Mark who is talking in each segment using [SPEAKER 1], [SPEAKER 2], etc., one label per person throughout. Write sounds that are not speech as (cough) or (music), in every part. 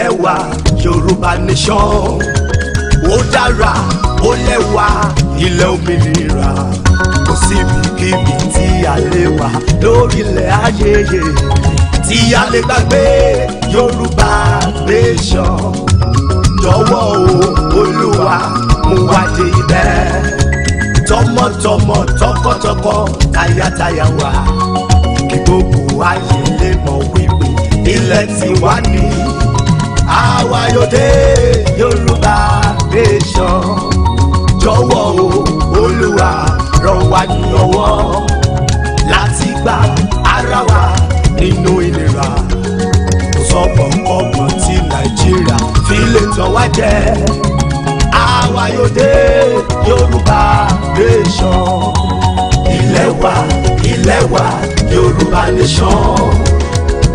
[SPEAKER 1] ilẹ̀ wa yorùbá nation. Ó dára ó lẹ́wà ilẹ̀ òmìnira. Kò síbikíbi tí a lè wà lórílẹ̀ ayẹyẹ tí a lè gbàgbé yorùbá nation. Jọ̀wọ́ o olúwa mú wá dé ibẹ̀. Tọmọtọmọ tọkọtọkọ tayátayá wa. Kí gbogbo ayé lè mọ̀ wípé ilẹ̀ tiwa ni dé yorùbá nation. Jọ̀wọ́ o olúwa ràn wá ní ọwọ́ láti gba ara wa nínú ìnira kò sọ́gbọ̀n kọ́gbọ̀n tí nàìjíríà fi lè tàn wá jẹ. Dé yorùbá nation. Ilẹ̀ wa ilẹ̀ wa yorùbá nation.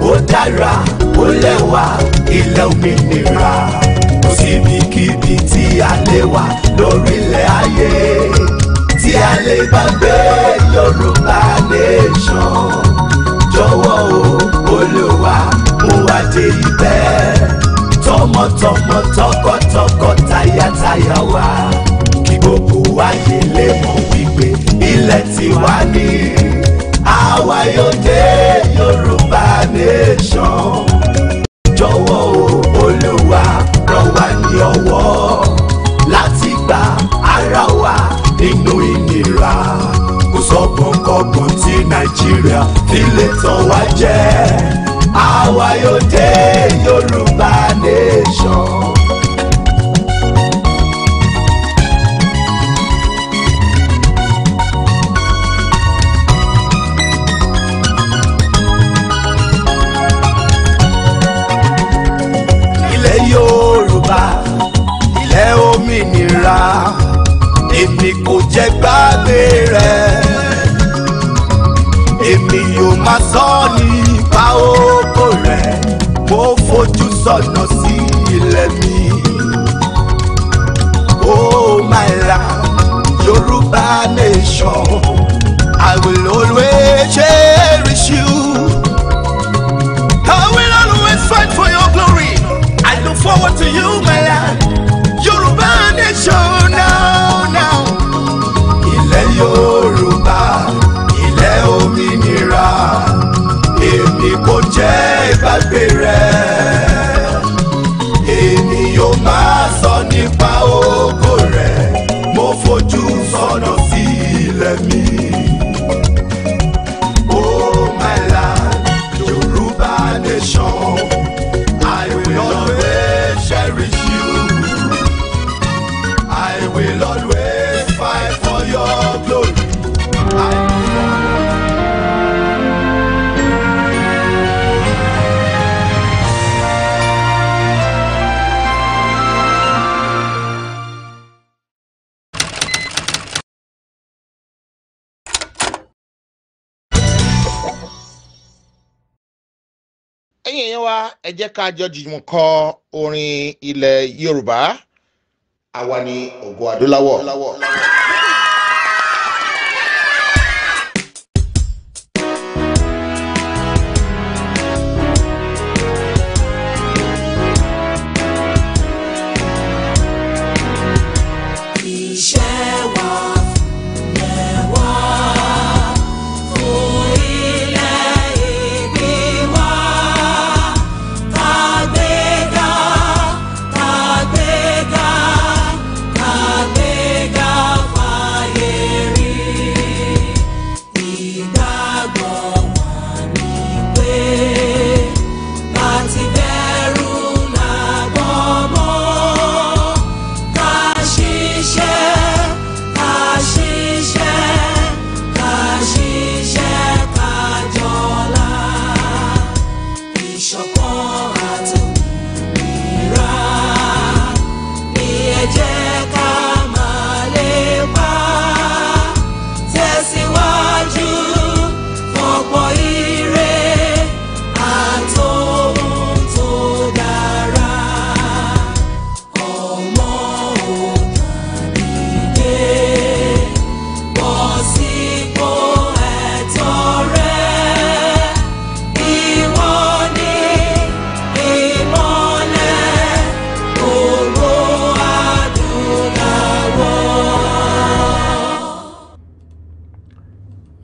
[SPEAKER 1] Ó dára ó lẹ́wà ilẹ̀ òmìnira. Kò síbikíbi tí a lè wà lórílẹ̀ ayé. Tí a lè gbàgbé yorùbá nation. Jọ̀wọ́ o olúwa mú wá dé ibẹ̀. Tọmọtọmọ tọkọtọkọ tayátayá wa. Kí gbogbo ayé lè mọ̀ wípé ilẹ̀ tiwa ni àwa yóò yorùbá nation. Jọ̀wọ́ o olúwa ràn wá ní ọwọ́ láti gba ara wa nínú ìnira. Kò sọ́gbọ̀n kọ́gbọ̀n tí nàìjíríà fi lè tàn wá jẹ. Àwa yorùbá nation. Òmìnira èmi kò jẹ́ gbàgbé rẹ̀ èmi yóò máa sọ nípa oko rẹ̀ mo fojú sọ̀nà sí ilẹ̀ mi. Oh my land, Yorùbá nation, I will always cherish you. I will always fight for your glory. I look forward to you. Nation now, now. Ilẹ̀ Yorùbá, ilẹ̀ òmìnira, èmi kò jẹ́ ìgbàgbé rẹ̀. Èmi yóò máa sọ nípa ògo rẹ̀, mo fojú mi.
[SPEAKER 2] Wa ẹ jẹ́ ká jọ jùmọ̀ kọ orin ilẹ̀ yorùbá àwa ni ògo adúláwọ̀.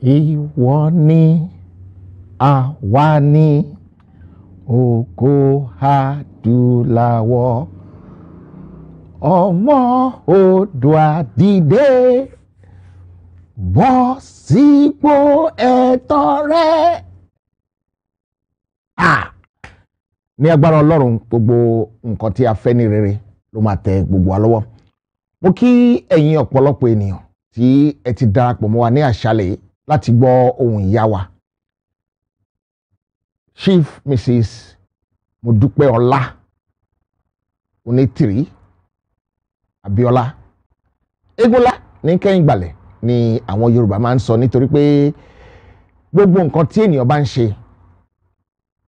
[SPEAKER 2] Ìwọ ni àwa ni ògo adúláwọ̀. Ọmọ Oòduà dìde bọ́ sípò ẹ̀tọ́ rẹ. Ní gbogbo nǹkan tí a fẹ́ ní rere ló máa tẹ gbogbo wa mo kí ẹ̀yin ọ̀pọ̀lọpọ̀ ènìyàn tí ẹ ti darapọ̀ mọ́ wa ní àṣálẹ̀ láti gbọ́ ohùn ìyá wa. Chief mrs modúpẹ́ ọlá onítìrí abíọ́lá. Egunla ní kẹ́yìn gbàlẹ̀ ni àwọn yorùbá máa ń sọ nítorí pé gbogbo nǹkan tí ènìyàn bá ń ṣe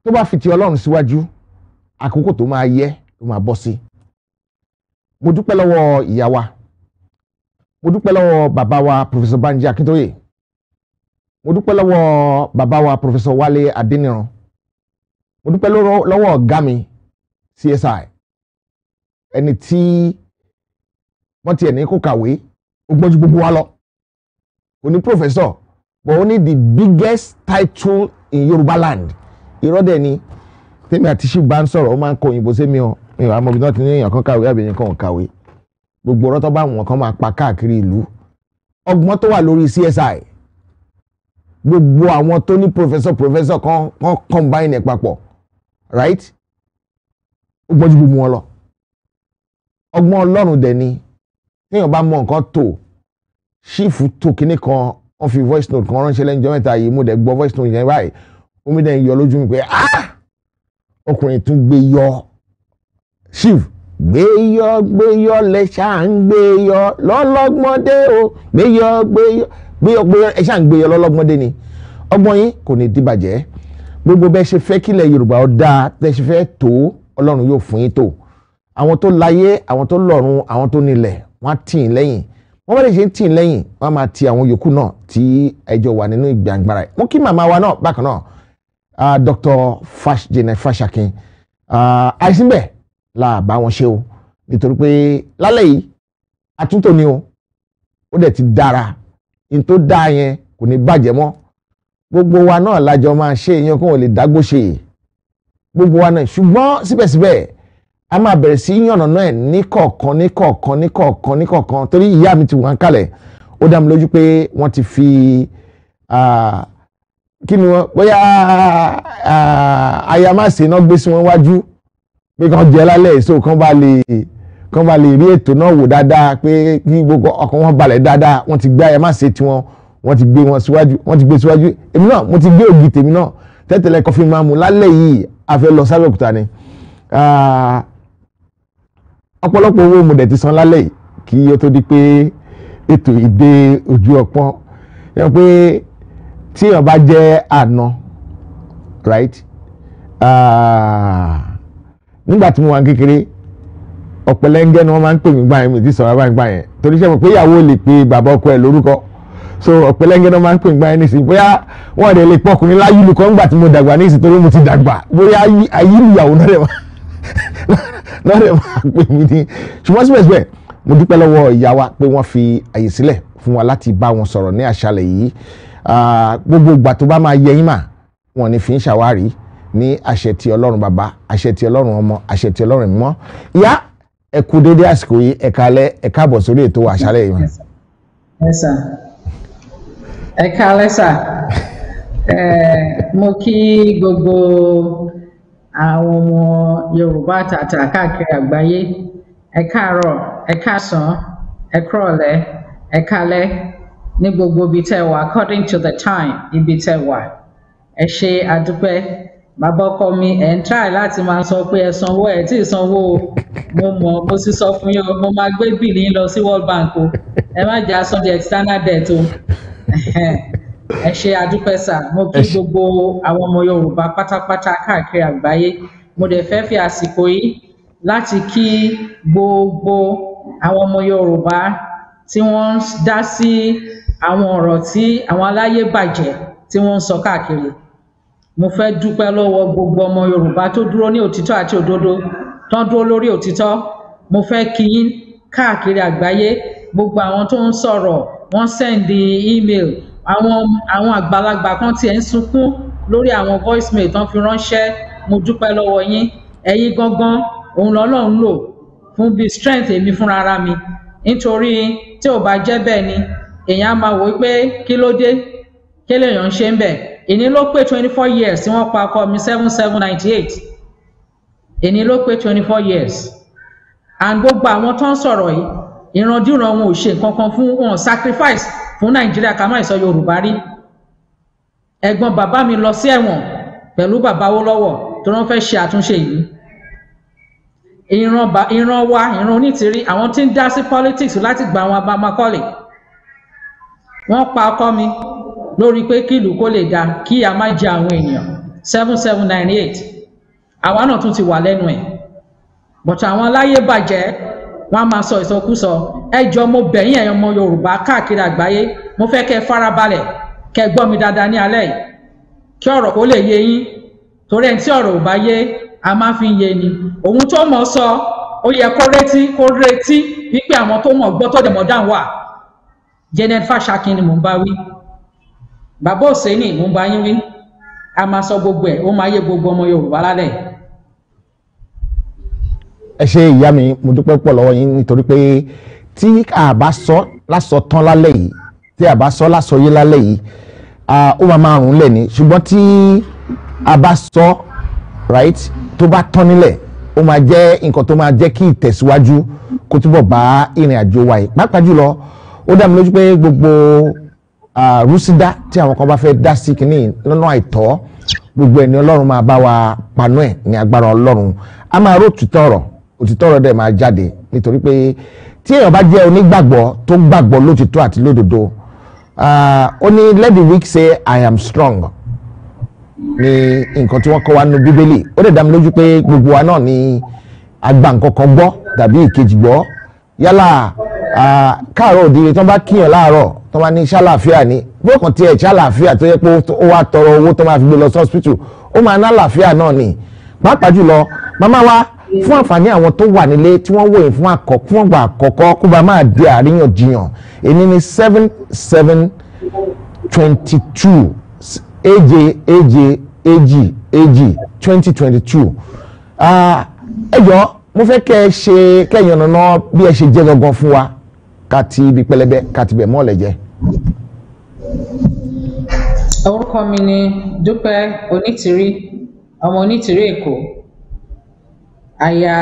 [SPEAKER 2] tó bá fi ti ọlọ́run síwájú àkókò tó máa yẹ ló máa bọ́ sí. Mo dúpẹ́ lọ́wọ́ ìyá wa. Mo dúpẹ́ lọ́wọ́ bàbá wa professor banji akintoye mo dúpẹ́ lọ́wọ́ bàbá wa professor wale adeniran mo dúpẹ́ lọ́wọ́ ọ̀gá mi csi ẹni tí wọ́n tiẹ̀ ní kó kàwé ó gbọ́n ju gbogbo wa lọ. Kò ní professor but ó the biggest title in Yorùbá land. Irọ́ dẹ̀ ni tèmi àti ṣì bá ń sọ̀rọ̀ ó máa ń kọ òyìnbó sẹ́mi ọ mi ò àmọ́ ibi náà ti ní èèyàn kan kàwé àbí èèyàn kan ò kàwé. Gbogbo ọ̀rọ̀ tó bá wọn kan máa pa káàkiri ìlú. Ọgbọ́n tó wà lórí CSI gbogbo àwọn tó ní professor professor kan kan combine papọ̀ right? Ó gbọ́n ju gbogbo wọn lọ. Ọgbọ́n ọlọ́run dẹ̀ ni. Téèyàn bá mọ nǹkan tó ṣífù tó kinní kan wọ́n fi voice note kan ránṣẹ́ lẹ́yìn ọjọ́ mẹ́ta yìí mo dẹ̀ gbọ́ voice note yẹn báyìí omi dẹ̀ ń yọ lójú mi pé ah! Ọkùnrin tún gbé yọ. Chief gbé yọ gbé yọ lẹ́ṣà ń gbé yọ lọ́lọ́gbọ́ndé o gbé yọ gbé yọ gbé yọ gbé yọ ẹ ṣáà ń gbé yọ lọ́lọ́gbọ́ndé ni. Ọgbọ́n yín kò ní dìbàjẹ́. Gbogbo bẹ́ẹ̀ ṣe fẹ́ kílẹ̀ Yorùbá ó dáa bẹ́ẹ̀ ṣe fẹ́ tó Ọlọ́run yóò fún yín tó. Àwọn tó láyé àwọn tó lọ́run àwọn tó nílẹ̀ wọ́n á tì í lẹ́yìn. Wọ́n bá lè ṣe ń tì í lẹ́yìn wọ́n á máa ti àwọn yòókù náà tí ẹjọ́ wà nínú ìgbàngbàrà ẹ̀ mo kí màmá wa náà bákan náà uh, Dr. Fash Fashakin. Àìsínbẹ̀ la bá wọn ṣe o. Nítorí pé lálẹ́ yìí àtúntò ni o. Ó dẹ̀ ti dára ní tó dáa yẹn kò ní bàjẹ́ mọ́. Gbogbo wa náà lájọ máa ṣe èèyàn kó wọn lè dágbó ṣe. Gbogbo wa náà ṣùgbọ́n síbẹ̀síbẹ̀ a máa bẹ̀rẹ̀ sí yànnà náà ní kọ̀ọ̀kan ní kọ̀ọ̀kan ní kọ̀ọ̀kan ní kọ̀ọ̀kan. Torí ìyá mi ti wà kalẹ̀. Ó dá mi lójú pé wọ́n ti fi kí ni wọ́n bóyá ayamase náà gbé sí wọn wájú. Pé kàn jẹ́ lálẹ́ èso kan bá lè kan bá lè rí ètò náà wò dáadáa pé kí gbogbo ọkàn wọn balẹ̀ dáadáa wọ́n ti gbé ayamase tiwọn wọ́n ti gbé wọn síwájú wọ́n ti gbé síwájú. Èmi náà mo ti gbé ògì tèmi náà. Tẹ́tẹ̀lẹ̀ kọfí máa mú lálẹ́ yìí a fẹ́ lọ sábẹ́òkúta ni. Ọ̀pọ̀lọpọ̀ owó mo dẹ̀ ti san lálẹ́ yìí kí ó tó di pé ètò ìdè ojú ọpọ́n. Yẹn pé tí èèyàn bá jẹ́ àna right? Nígbà tí mo wà kékeré ọ̀pẹ̀lẹ́ngẹ́ ni wọ́n máa ń pè mí gbà yẹn mi ti sọ̀rọ̀ báyìí gbà yẹn. Torí sẹ́mi pé ìyàwó lè pe bàbá ọkọ ẹ̀ lórúkọ. So ọ̀pẹ̀lẹ́ngẹ́ ni wọ́n máa ń pè mí gbà yẹn nísìnyí. Bóyá wọ́n dẹ̀ lè pọkùnrin láyúlù kan nígbà tí mo dàgbà nísìnyí torí mo ti dàgbà. Bóyá náà dẹ̀ máa (laughs) náà dẹ̀ máa pè mí ní. Ṣùgbọ́n síbẹ̀síbẹ̀ mo dúpẹ́ lọ́wọ́ ìyá wa pé wọ́n fi àyè sílẹ̀ fún wa láti bá wọn sọ̀rọ̀ bá ní fi ń ṣàwárí ní àṣẹ ti ọlọ́run bàbá àṣẹ ti ẹ kú déédéé àsìkò yìí ẹ kálẹ́ ẹ káàbọ̀ sórí ètò àṣálẹ̀ yìí.
[SPEAKER 3] ẹ sà ẹ kálẹ́ sà mo kí gbogbo àwọn ọmọ yorùbá tàtà káàkiri àgbáyé. Ẹ káàárọ̀ ẹ káàsán ẹ kúrọ̀lẹ́ ẹ kálẹ́ ní gbogbo ibi tẹ́ wà according to the time ibi tẹ́ wà. Ẹ ṣe àdúpẹ́ bàbá ọkọ mi ẹ ń try láti máa sọ pé ẹ sanwó ẹ tí ì sanwó o. Mo mọ̀ mo sì sọ fún yín o mo máa gbé bìlì yín lọ sí world bank o. Ẹ má jẹ́ asan di external debt o. Ẹ ṣe àdúpẹ́ sà. Mo kí gbogbo àwọn ọmọ yorùbá pátápátá káàkiri àgbáyé. Mo dẹ̀ fẹ́ fi àsìkò yìí láti kí gbogbo àwọn ọmọ yorùbá tí wọ́n ń dá sí àwọn ọ̀rọ̀ tí àwọn aláyé bàjẹ́ tí wọ́n ń sọ káàkiri mo fẹ́ dúpẹ́ lọ́wọ́ gbogbo ọmọ yorùbá tó dúró ní òtítọ́ àti òdodo tó dúró lórí òtítọ́. Mo fẹ́ kí yín káàkiri àgbáyé. Gbogbo àwọn tó ń sọ̀rọ̀ wọ́n sẹ́ndì email. Àwọn àwọn àgbàlagbà kan tiẹ̀ ń sunkún lórí àwọn voicemail tán fi ránṣẹ́. Mo dúpẹ́ lọ́wọ́ yín. Ẹ̀yin gangan òun lọ́lọ́run lò fún bíi strength èmi fúnra mi. Nítorí tí ò bá jẹ́ bẹ́ẹ̀ ni èèyàn á máa wò ó pé kí ló dé? Kí lèèyàn ń ṣe ń bẹ̀ èní ló pé twenty four years tí wọ́n pa ọkọ mi seven seven ninety eight èní ló pé twenty four years. And gbogbo àwọn tó ń sọ̀rọ̀ yìí ìrandíran wọn ò ṣe nǹkan kan fún wọn sacrifice fún nàìjíríà ká má ìsọ yorùbá rí. Ẹ̀gbọ́n bàbá mi lọ sí ẹ̀wọ̀n pẹ̀lú bàbá Awólọ́wọ̀ tó wọ́n fẹ́ ṣe àtúnṣe yìí. Ìran ìran wa ìran onítìrí àwọn tí ń dá sí politics láti gba àwọn abamakọ́lé wọ́n pa ọkọ mi lórí pé kí ìlú kó lè dáa kí ìyà má jẹ àwọn èèyàn seven seven nine eight. Àwa náà tún ti wà lẹ́nu ẹ̀. But àwọn aláyé bàjẹ́ wọ́n á máa sọ ìsọkúsọ. Ẹ jọ mo bẹ̀yìn ẹ̀yàn ọmọ yorùbá káàkiri àgbáyé. Mo fẹ́ kẹ́ farabalẹ̀ kẹ́ gbọ́ mi dáadáa ní alẹ́ yìí. Kí ọ̀rọ̀ kó lè yé yín. Torí ẹni tí ọ̀rọ̀ ò bá yé a máa fi yé ni. Òun tó mọ̀ sọ ó yẹ kó retí kó retí wípé àwọn tó mọ̀ gbọ́ tó dẹ̀ mọ̀ dáhùn wà. Janet fashakin ni mò ń bá wí bàbá òsèǹnì mò ń bá yín wí. A máa sọ gbogbo ẹ̀ ó máa yé gbogbo ọmọ yorùbá lálẹ́.
[SPEAKER 2] Ẹ ṣe ìyá mi mo dúpẹ́ pọ̀ lọ́wọ́ yín nítorí pé tí a bá sọ lásọ tán lálẹ́ yìí tí a sọ lásọ yé lálẹ́ yìí ó máa máa rùn lẹ̀ ní ṣùgbọ́n tí a sọ right tó bá tán nílẹ̀ ó máa jẹ́ nǹkan tó máa jẹ́ kí ìtẹ̀síwájú kó túbọ̀ bá ìrìn àjò wa pàápàá jùlọ ó dá mi lójú pé gbogbo rúsídá tí àwọn kan bá fẹ́ dá sí kínní lọ́nà àìtọ́ gbogbo ẹni ọlọ́run máa bá wa panú ẹ̀ ní agbára ọlọ́run. A máa ró òtítọ́ ọ̀rọ̀ òtítọ́ ọ̀rọ̀ dẹ̀ máa jáde nítorí pé tí èèyàn bá jẹ́ onígbàgbọ́ tó gbàgbọ́ lótìtọ́ àti lódodo ó ní let the weak say I am strong ní nǹkan tí wọ́n kọ́ wa nínú bíbélì. Ó dẹ̀ dá mi lójú pé gbogbo wa náà ni agba nǹkan kan gbọ́ tàbí ìkejì gbọ́. Yálà káàárọ̀ òdìrẹ tó bá kíyàn láàárọ̀ tó bá ní ṣàlàáfíà ni. Bí ó kàn tiẹ̀ ṣàlàáfíà tó yẹ pé ó wá tọrọ owó tó máa fi gbé lọ sí hospital ó máa ná àlàáfíà náà ni. Pàápàá jùlọ màmá wa fún àǹfààní àwọn tó wà nílé tí wọ́n wòye fún àkọ́ fún ọgbà àkọ́kọ́ kó bá máa di àríyànjiyàn. Èyí ni seven seven twenty two èje èje èjì èjì twenty twenty two ẹ jọ mo fẹ́ kẹ́ ẹ ṣe kẹ́yìn ọ̀nà náà bí ẹ ṣe jẹ́ gangan fún wa ká ti ibi pẹlẹbẹ ká ti bẹ̀ mọ́ọ̀lẹ̀ jẹ́.
[SPEAKER 3] orúkọ mi ni dúpẹ́ onítìrí ọmọ onítìrí èkó. Aya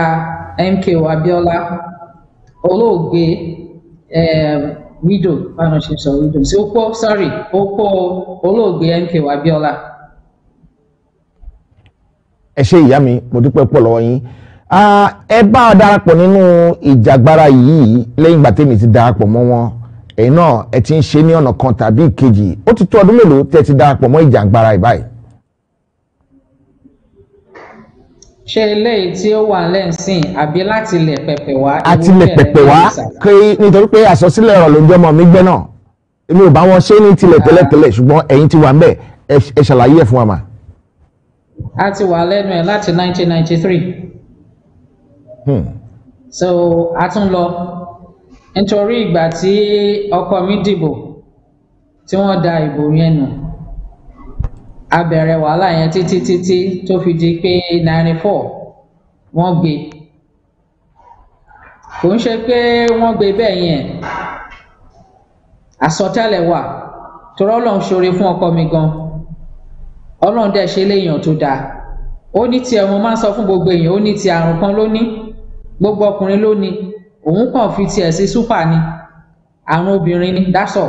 [SPEAKER 3] mko abiola olóògbé um, widow báwọn ṣe sọ widow. Sí opó sorry opó olóògbé mko abiola.
[SPEAKER 2] Ẹ ṣe ìyá mi mo dúpẹ́ pọ̀ lọ́wọ́ yín ẹ bá a darapọ̀ nínú ìjàgbara yìí lẹ́yìn ìgbà tèmi ti darapọ̀ mọ́ wọn. Ẹ̀yin náà ẹ ti ń ṣe ní ọ̀nà kan tàbí ìkejì. Ó ti tó ọdún mélòó tẹ́ ti darapọ̀ mọ́ ìjàgbara yìí báyìí.
[SPEAKER 3] ṣé eléyìí tí ó wà lẹ́sìn àbí láti ilẹ̀ pẹ̀pẹ̀ wá?
[SPEAKER 2] Àti lè pẹ̀pẹ̀ wá. kí nítorí pé àsọsílẹ̀ ọ̀rọ̀ ló ń jọmọ mi gbẹ́ náà. Èmi ò bá wọn ṣe ní tilẹ̀ tẹ́lẹ̀tẹ́lẹ̀ ṣùgbọ́n ẹ̀yin ti wà ń bẹ̀. Ẹ ṣàlàyé ẹ̀ fún wa mà.
[SPEAKER 3] a ti wà lẹ́nu ẹ̀ láti 1993
[SPEAKER 2] Hmm.
[SPEAKER 3] So a tún lọ. Nítorí ìgbà tí ọkọ mi dìbò tí wọ́n da ìbò yẹn nù a bẹ̀rẹ̀ wàhálà yẹn títí títí tó fi di pé 94 wọ́n gbé. Kò ń ṣe pé wọ́n gbé bẹ́ẹ̀ yẹn. Àsọtẹ́lẹ̀ wà. Torí ọlọ́run ṣoore fún ọkọ mi gan. Ọlọ́run dẹ̀ ṣe léèyàn tó dáa. Ó ní tiẹ̀ mo máa ń sọ fún gbogbo èèyàn ó ní ti àrùn kan ló gbogbo ọkùnrin ló ní òun kàn fi tiẹ̀ sí súpà ni. Àrùn obìnrin ni dásọ̀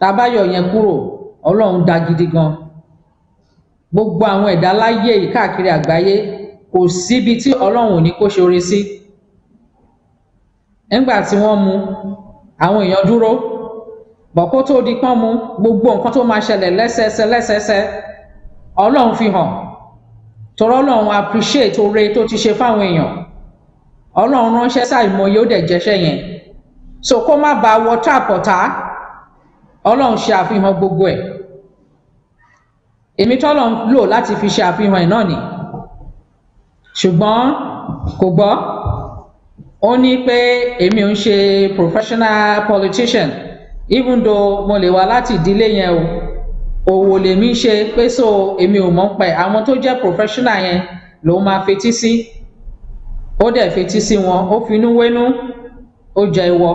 [SPEAKER 3] tábáyọ̀ yẹn kúrò ọlọ́run dá gidi gan. Gbogbo àwọn ẹ̀dá láyé yìí káàkiri àgbáyé kò síbi tí ọlọ́run ò ní kó ṣoore sí. Nígbà tí wọ́n mu àwọn èèyàn dúró. Bọ̀ tó di pọ́n mu gbogbo nǹkan tó máa ṣẹlẹ̀ lẹ́sẹẹsẹ lẹ́sẹẹsẹ ọlọ́run fi hàn. Torí ọlọ́run appreciate oore tó ti ṣe fáwọn èèyàn ọlọ́run ránṣẹ́ ṣàìmọye ó dẹ̀ jẹ́ṣẹ́ yẹn. So kó má ba wọ táàpọ̀tá ọlọ́run ṣe àfihàn gbogbo ẹ̀. Èmi tọ́lọ̀ ń lò láti fi ṣe àfihàn ẹ̀ náà ni. Ṣùgbọ́n kò gbọ́. Ó ní pé èmi ò ń ṣe professional politician. Even though mo lè wá láti ìdílé yẹn o òwò lèmi ṣe pé so èmi ò mọ̀ pẹ̀ àwọn tó jẹ́ professional yẹn lòun máa fetí sí ó dẹ̀ fetí sí wọn ó finú wénú ó jẹ ìwọ.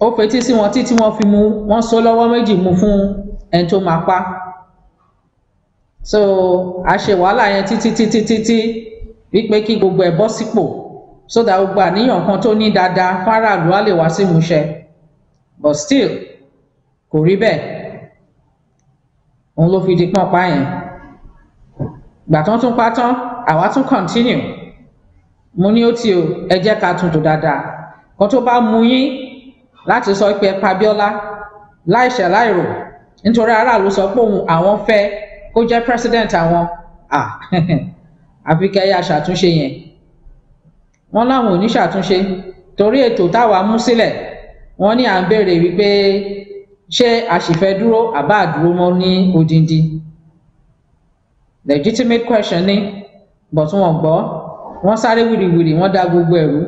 [SPEAKER 3] Ó fetí sí wọn títí wọn fi mú wọn so lọ́wọ́ méjì mú fún ẹni tó máa pa. So a ṣe wàhálà yẹn títí títí títí wípé kí gbogbo ẹ̀ bọ́ sípò so that gbogbo àníyàn kan tó ní dáadáa fáráàlú á lè wá sí ìmúṣẹ. But still kò rí bẹ́ẹ̀. Òun ló fi di pọ́n pa yẹn. Gbà tán tún pa tán àwa tún continue mo ní ó ti o ẹ jẹ́ ká tún tò dáadáa. Kan tó bá mú yín láti sọ pé ẹ pa Abíọ́lá láìṣẹ̀ láìrò nítorí aráàlú sọ pé òun àwọn fẹ́ kó jẹ́ president àwọn. (laughs) Àfi kẹ́ yá ṣàtúnṣe yẹn. Wọ́n láwọn ò ní ṣàtúnṣe torí ètò táwa mú sílẹ̀ wọ́n ní à ń béèrè wípé ṣé àṣìfẹ́ dúró àbá àdúró mọ́ ní odindi? Legitimate question ni but wọ́n gbọ́ wọ́n sáré wìrìwìrì wọ́n dá gbogbo ẹ̀rú.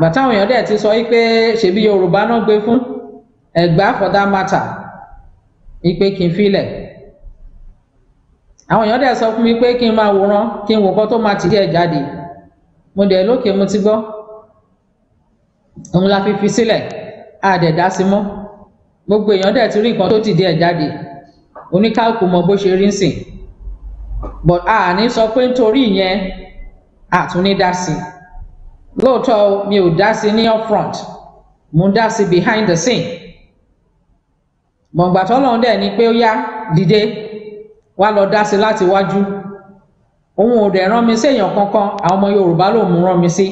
[SPEAKER 3] Bàtàwọn èèyàn dẹ̀ ti sọ wípé ṣebí Yorùbá náà gbé fún? Ẹ̀gbá for that matter. Wípé kí n filẹ̀. Àwọn èèyàn dẹ̀ sọ fún mi pé kí n máa wòran kí n wò kọ́ tó máa tìdí ẹ̀ jáde. Mo dẹ̀ lókè mo ti gbọ́. Òun la fi fi sílẹ̀. A dẹ̀ dá sí mọ́. Gbogbo èèyàn dẹ̀ ti rí nǹkan tó tìdí ẹ̀ jáde. Oníkálukú mọ bó ṣe rí ń but a ní sọ pé nítorí ìyẹn a tún ní dá sí. Lóòótọ́ mi ò dá sí ní upfront. Mo dá sí behind the scene. Gbọ̀ngbà tọ́lọ́run dẹ̀ ni pé ó yá dìde wá lọ dá sí láti wájú òun ò dẹ̀ rán mi sí èèyàn kankan àwọn ọmọ Yorùbá ló mú rán mi sí.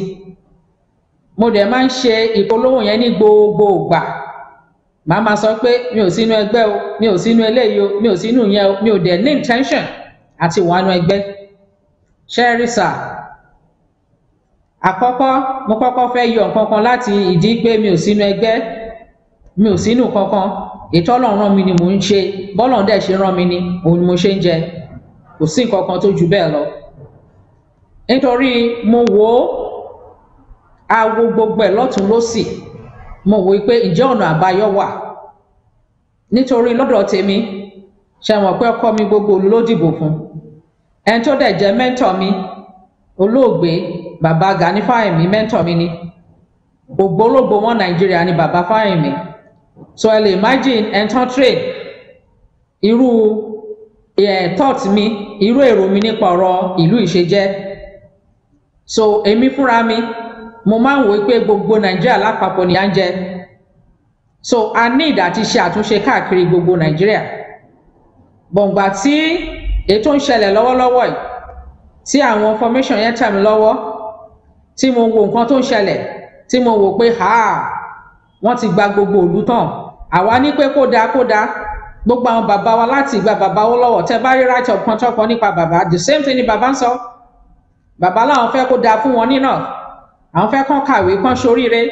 [SPEAKER 3] Mo dẹ̀ máa ń ṣe ìpolówó yẹn ní gbogbo ìgbà. Màá máa sọ pé mi ò sínú ẹgbẹ́ o mi ò sínú eléyìí o mi ò sínú yẹn o mi ò dẹ̀ ní intention àti wàánu ẹgbẹ́. Ṣẹ́rí sà? Àkọ́kọ́ mo kọ́kọ́ fẹ́ yọ nǹkan kan láti ìdí pé mi ò sínú ẹgbẹ́ mi ò sínú kankan ètò Ọlọ́run rán mi ni mò ń ṣe bọ́lọ́run dẹ̀ ṣe rán mi ni òun ni mo ṣe ń jẹ. Kò sí nǹkan kan tó ju bẹ́ẹ̀ lọ. Nítorí mo wò ó awo gbogbo ẹ̀ lọ́tún lọ́sì mo wò ó pé ǹjẹ́ ọ̀nà àbáyọ wà. Nítorí lọ́dọ̀ tèmi mọ̀ pé ọkọ mi gbogbo olú ló dìbò fún? Ẹni tó dẹ̀ jẹ́ mẹ́ńtọ̀ mi olóògbé bàbá Gani Fáyẹ̀mí mẹ́ńtọ̀ mi ni. Ògbólógbò wọn Nàìjíríà ni bàbá Fáyẹ̀mí. So ẹ lè imagine ẹni tán trade irú ẹ̀ thought mi irú èrò mi nípa ọ̀rọ̀ ìlú ìṣe so èmi fúnra mi mo máa ń wò pé gbogbo Nàìjíríà lápapọ̀ ni à ń jẹ. So a need àti ṣe àtúnṣe káàkiri gbogbo Nàìjíríà bọ̀ǹgbà tí ètò ń ṣẹlẹ̀ lọ́wọ́lọ́wọ́ yìí tí àwọn formation yẹn tẹ̀ mí lọ́wọ́ tí mo wo nǹkan tó ń ṣẹlẹ̀ tí mo wò pé ha wọ́n ti gba gbogbo òlu tán. Àwa ní pé kó dáa kó dáa. Gbogbo àwọn bàbá wa láti ìgbà bàbá wọn lọ́wọ́ tẹ́ bá rí right up kan tọkàn nípa bàbá the same thing ni bàbá ń sọ. Bàbá làwọn fẹ́ kó dáa fún wọn nínà. Àwọn fẹ́ kàn kàwé kàn ṣoríire.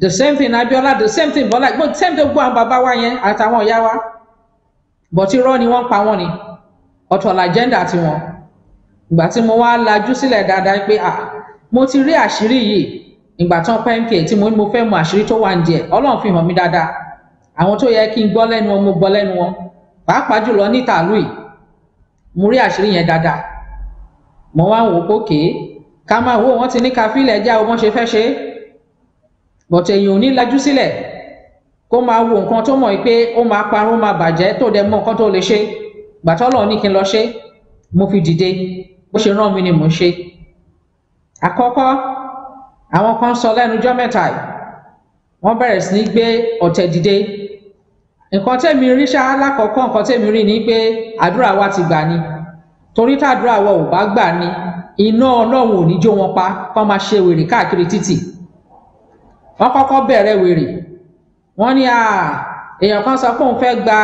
[SPEAKER 3] The same thing Abíọ́lá the same thing Bọ́lá gbogbo same thing gbogbo àwọn bàbá wa yẹn àtàwọn ìyá wa bọ̀tí irọ́ ni wọ́n pa wọ́n ni. Ọ̀tọ̀ làjẹ́ndà tiwọn ìgbà tí mo wá lajú sílẹ̀ dáadáa pé à mo ti rí àṣírí yìí. Ìgbà tán pẹ́ńkì tí mo ní mo fẹ́ mọ àṣírí tó wà ní díẹ̀ ọlọ́run fi hàn mí dáadáa. Àwọn tó yẹ kí n gbọ́ lẹ́nu wọn mo gbọ́ lẹ́nu wọn. Pàápàá jùlọ níta ìlú yìí mo rí àṣírí yẹn dáadáa. Mo wá ń wò pókè ká máa wo wọn ti ní ká fílẹ̀ já o wọ́n ṣe fẹ́ ṣe é. Bọ̀tẹ̀ èèyàn ò ní lajú sílẹ̀ kó máa wo nǹkan tó mọ̀ pé ó máa parun máa bàjẹ́ tó dẹ̀ mọ̀ nǹkan tó lè ṣe. Gbàtọ́lọ̀ ní kí n lọ ṣe mo fi dìde. Bó ṣe rán mi ni mò ń ṣe. Àkọ́kọ́ àwọn kan sọ lẹ́nu jọ́ mẹ́ta yìí. Wọ́n bẹ̀rẹ̀ sí ní gbé ọ̀tẹ̀ dìde. Nǹkan tẹ̀mí rí ṣá lákọ̀ọ́kọ́ nǹkan tẹ̀mí rí ni pé àdúrà wa ti gbà ni. Torí tàdúrà wa ò bá gbà ni iná ọlọ́run ò ní jó wọn pa kọ́ máa ṣe wèrè káàkiri títì. Wọ́n kọ́kọ́ bẹ̀rẹ̀ wèrè wọ́n ní èèyàn kan sọ pé òun fẹ́ gba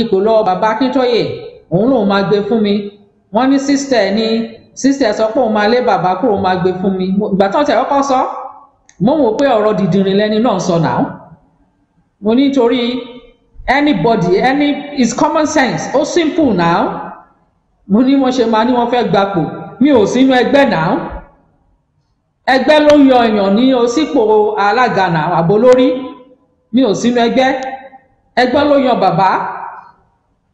[SPEAKER 3] ipò lọ bàbá Akíntóyè òun lòun máa gbé fún mi. Wọ́n ní sísítẹ̀ ní sísítẹ̀ sọ pé òun máa lé bàbá kúrò òun máa gbé fún mi. Ìgbà tó tẹ̀ kọ́kọ́ sọ mo wò pé ọ̀rọ̀ dìdìrín lẹ́ni náà sọ náà. Mo ní torí anybody any is common sense ó simple now mo ní wọ́n ṣe máa ní wọ́n fẹ́ gbapò. Mi ò sínú ẹgbẹ́ náà. Ẹgbẹ́ ló ń yọ èèyàn ní osípò alága náà àbò lórí mi ò sínú ẹgbẹ́. Ẹgbẹ́ ló yan bàbá.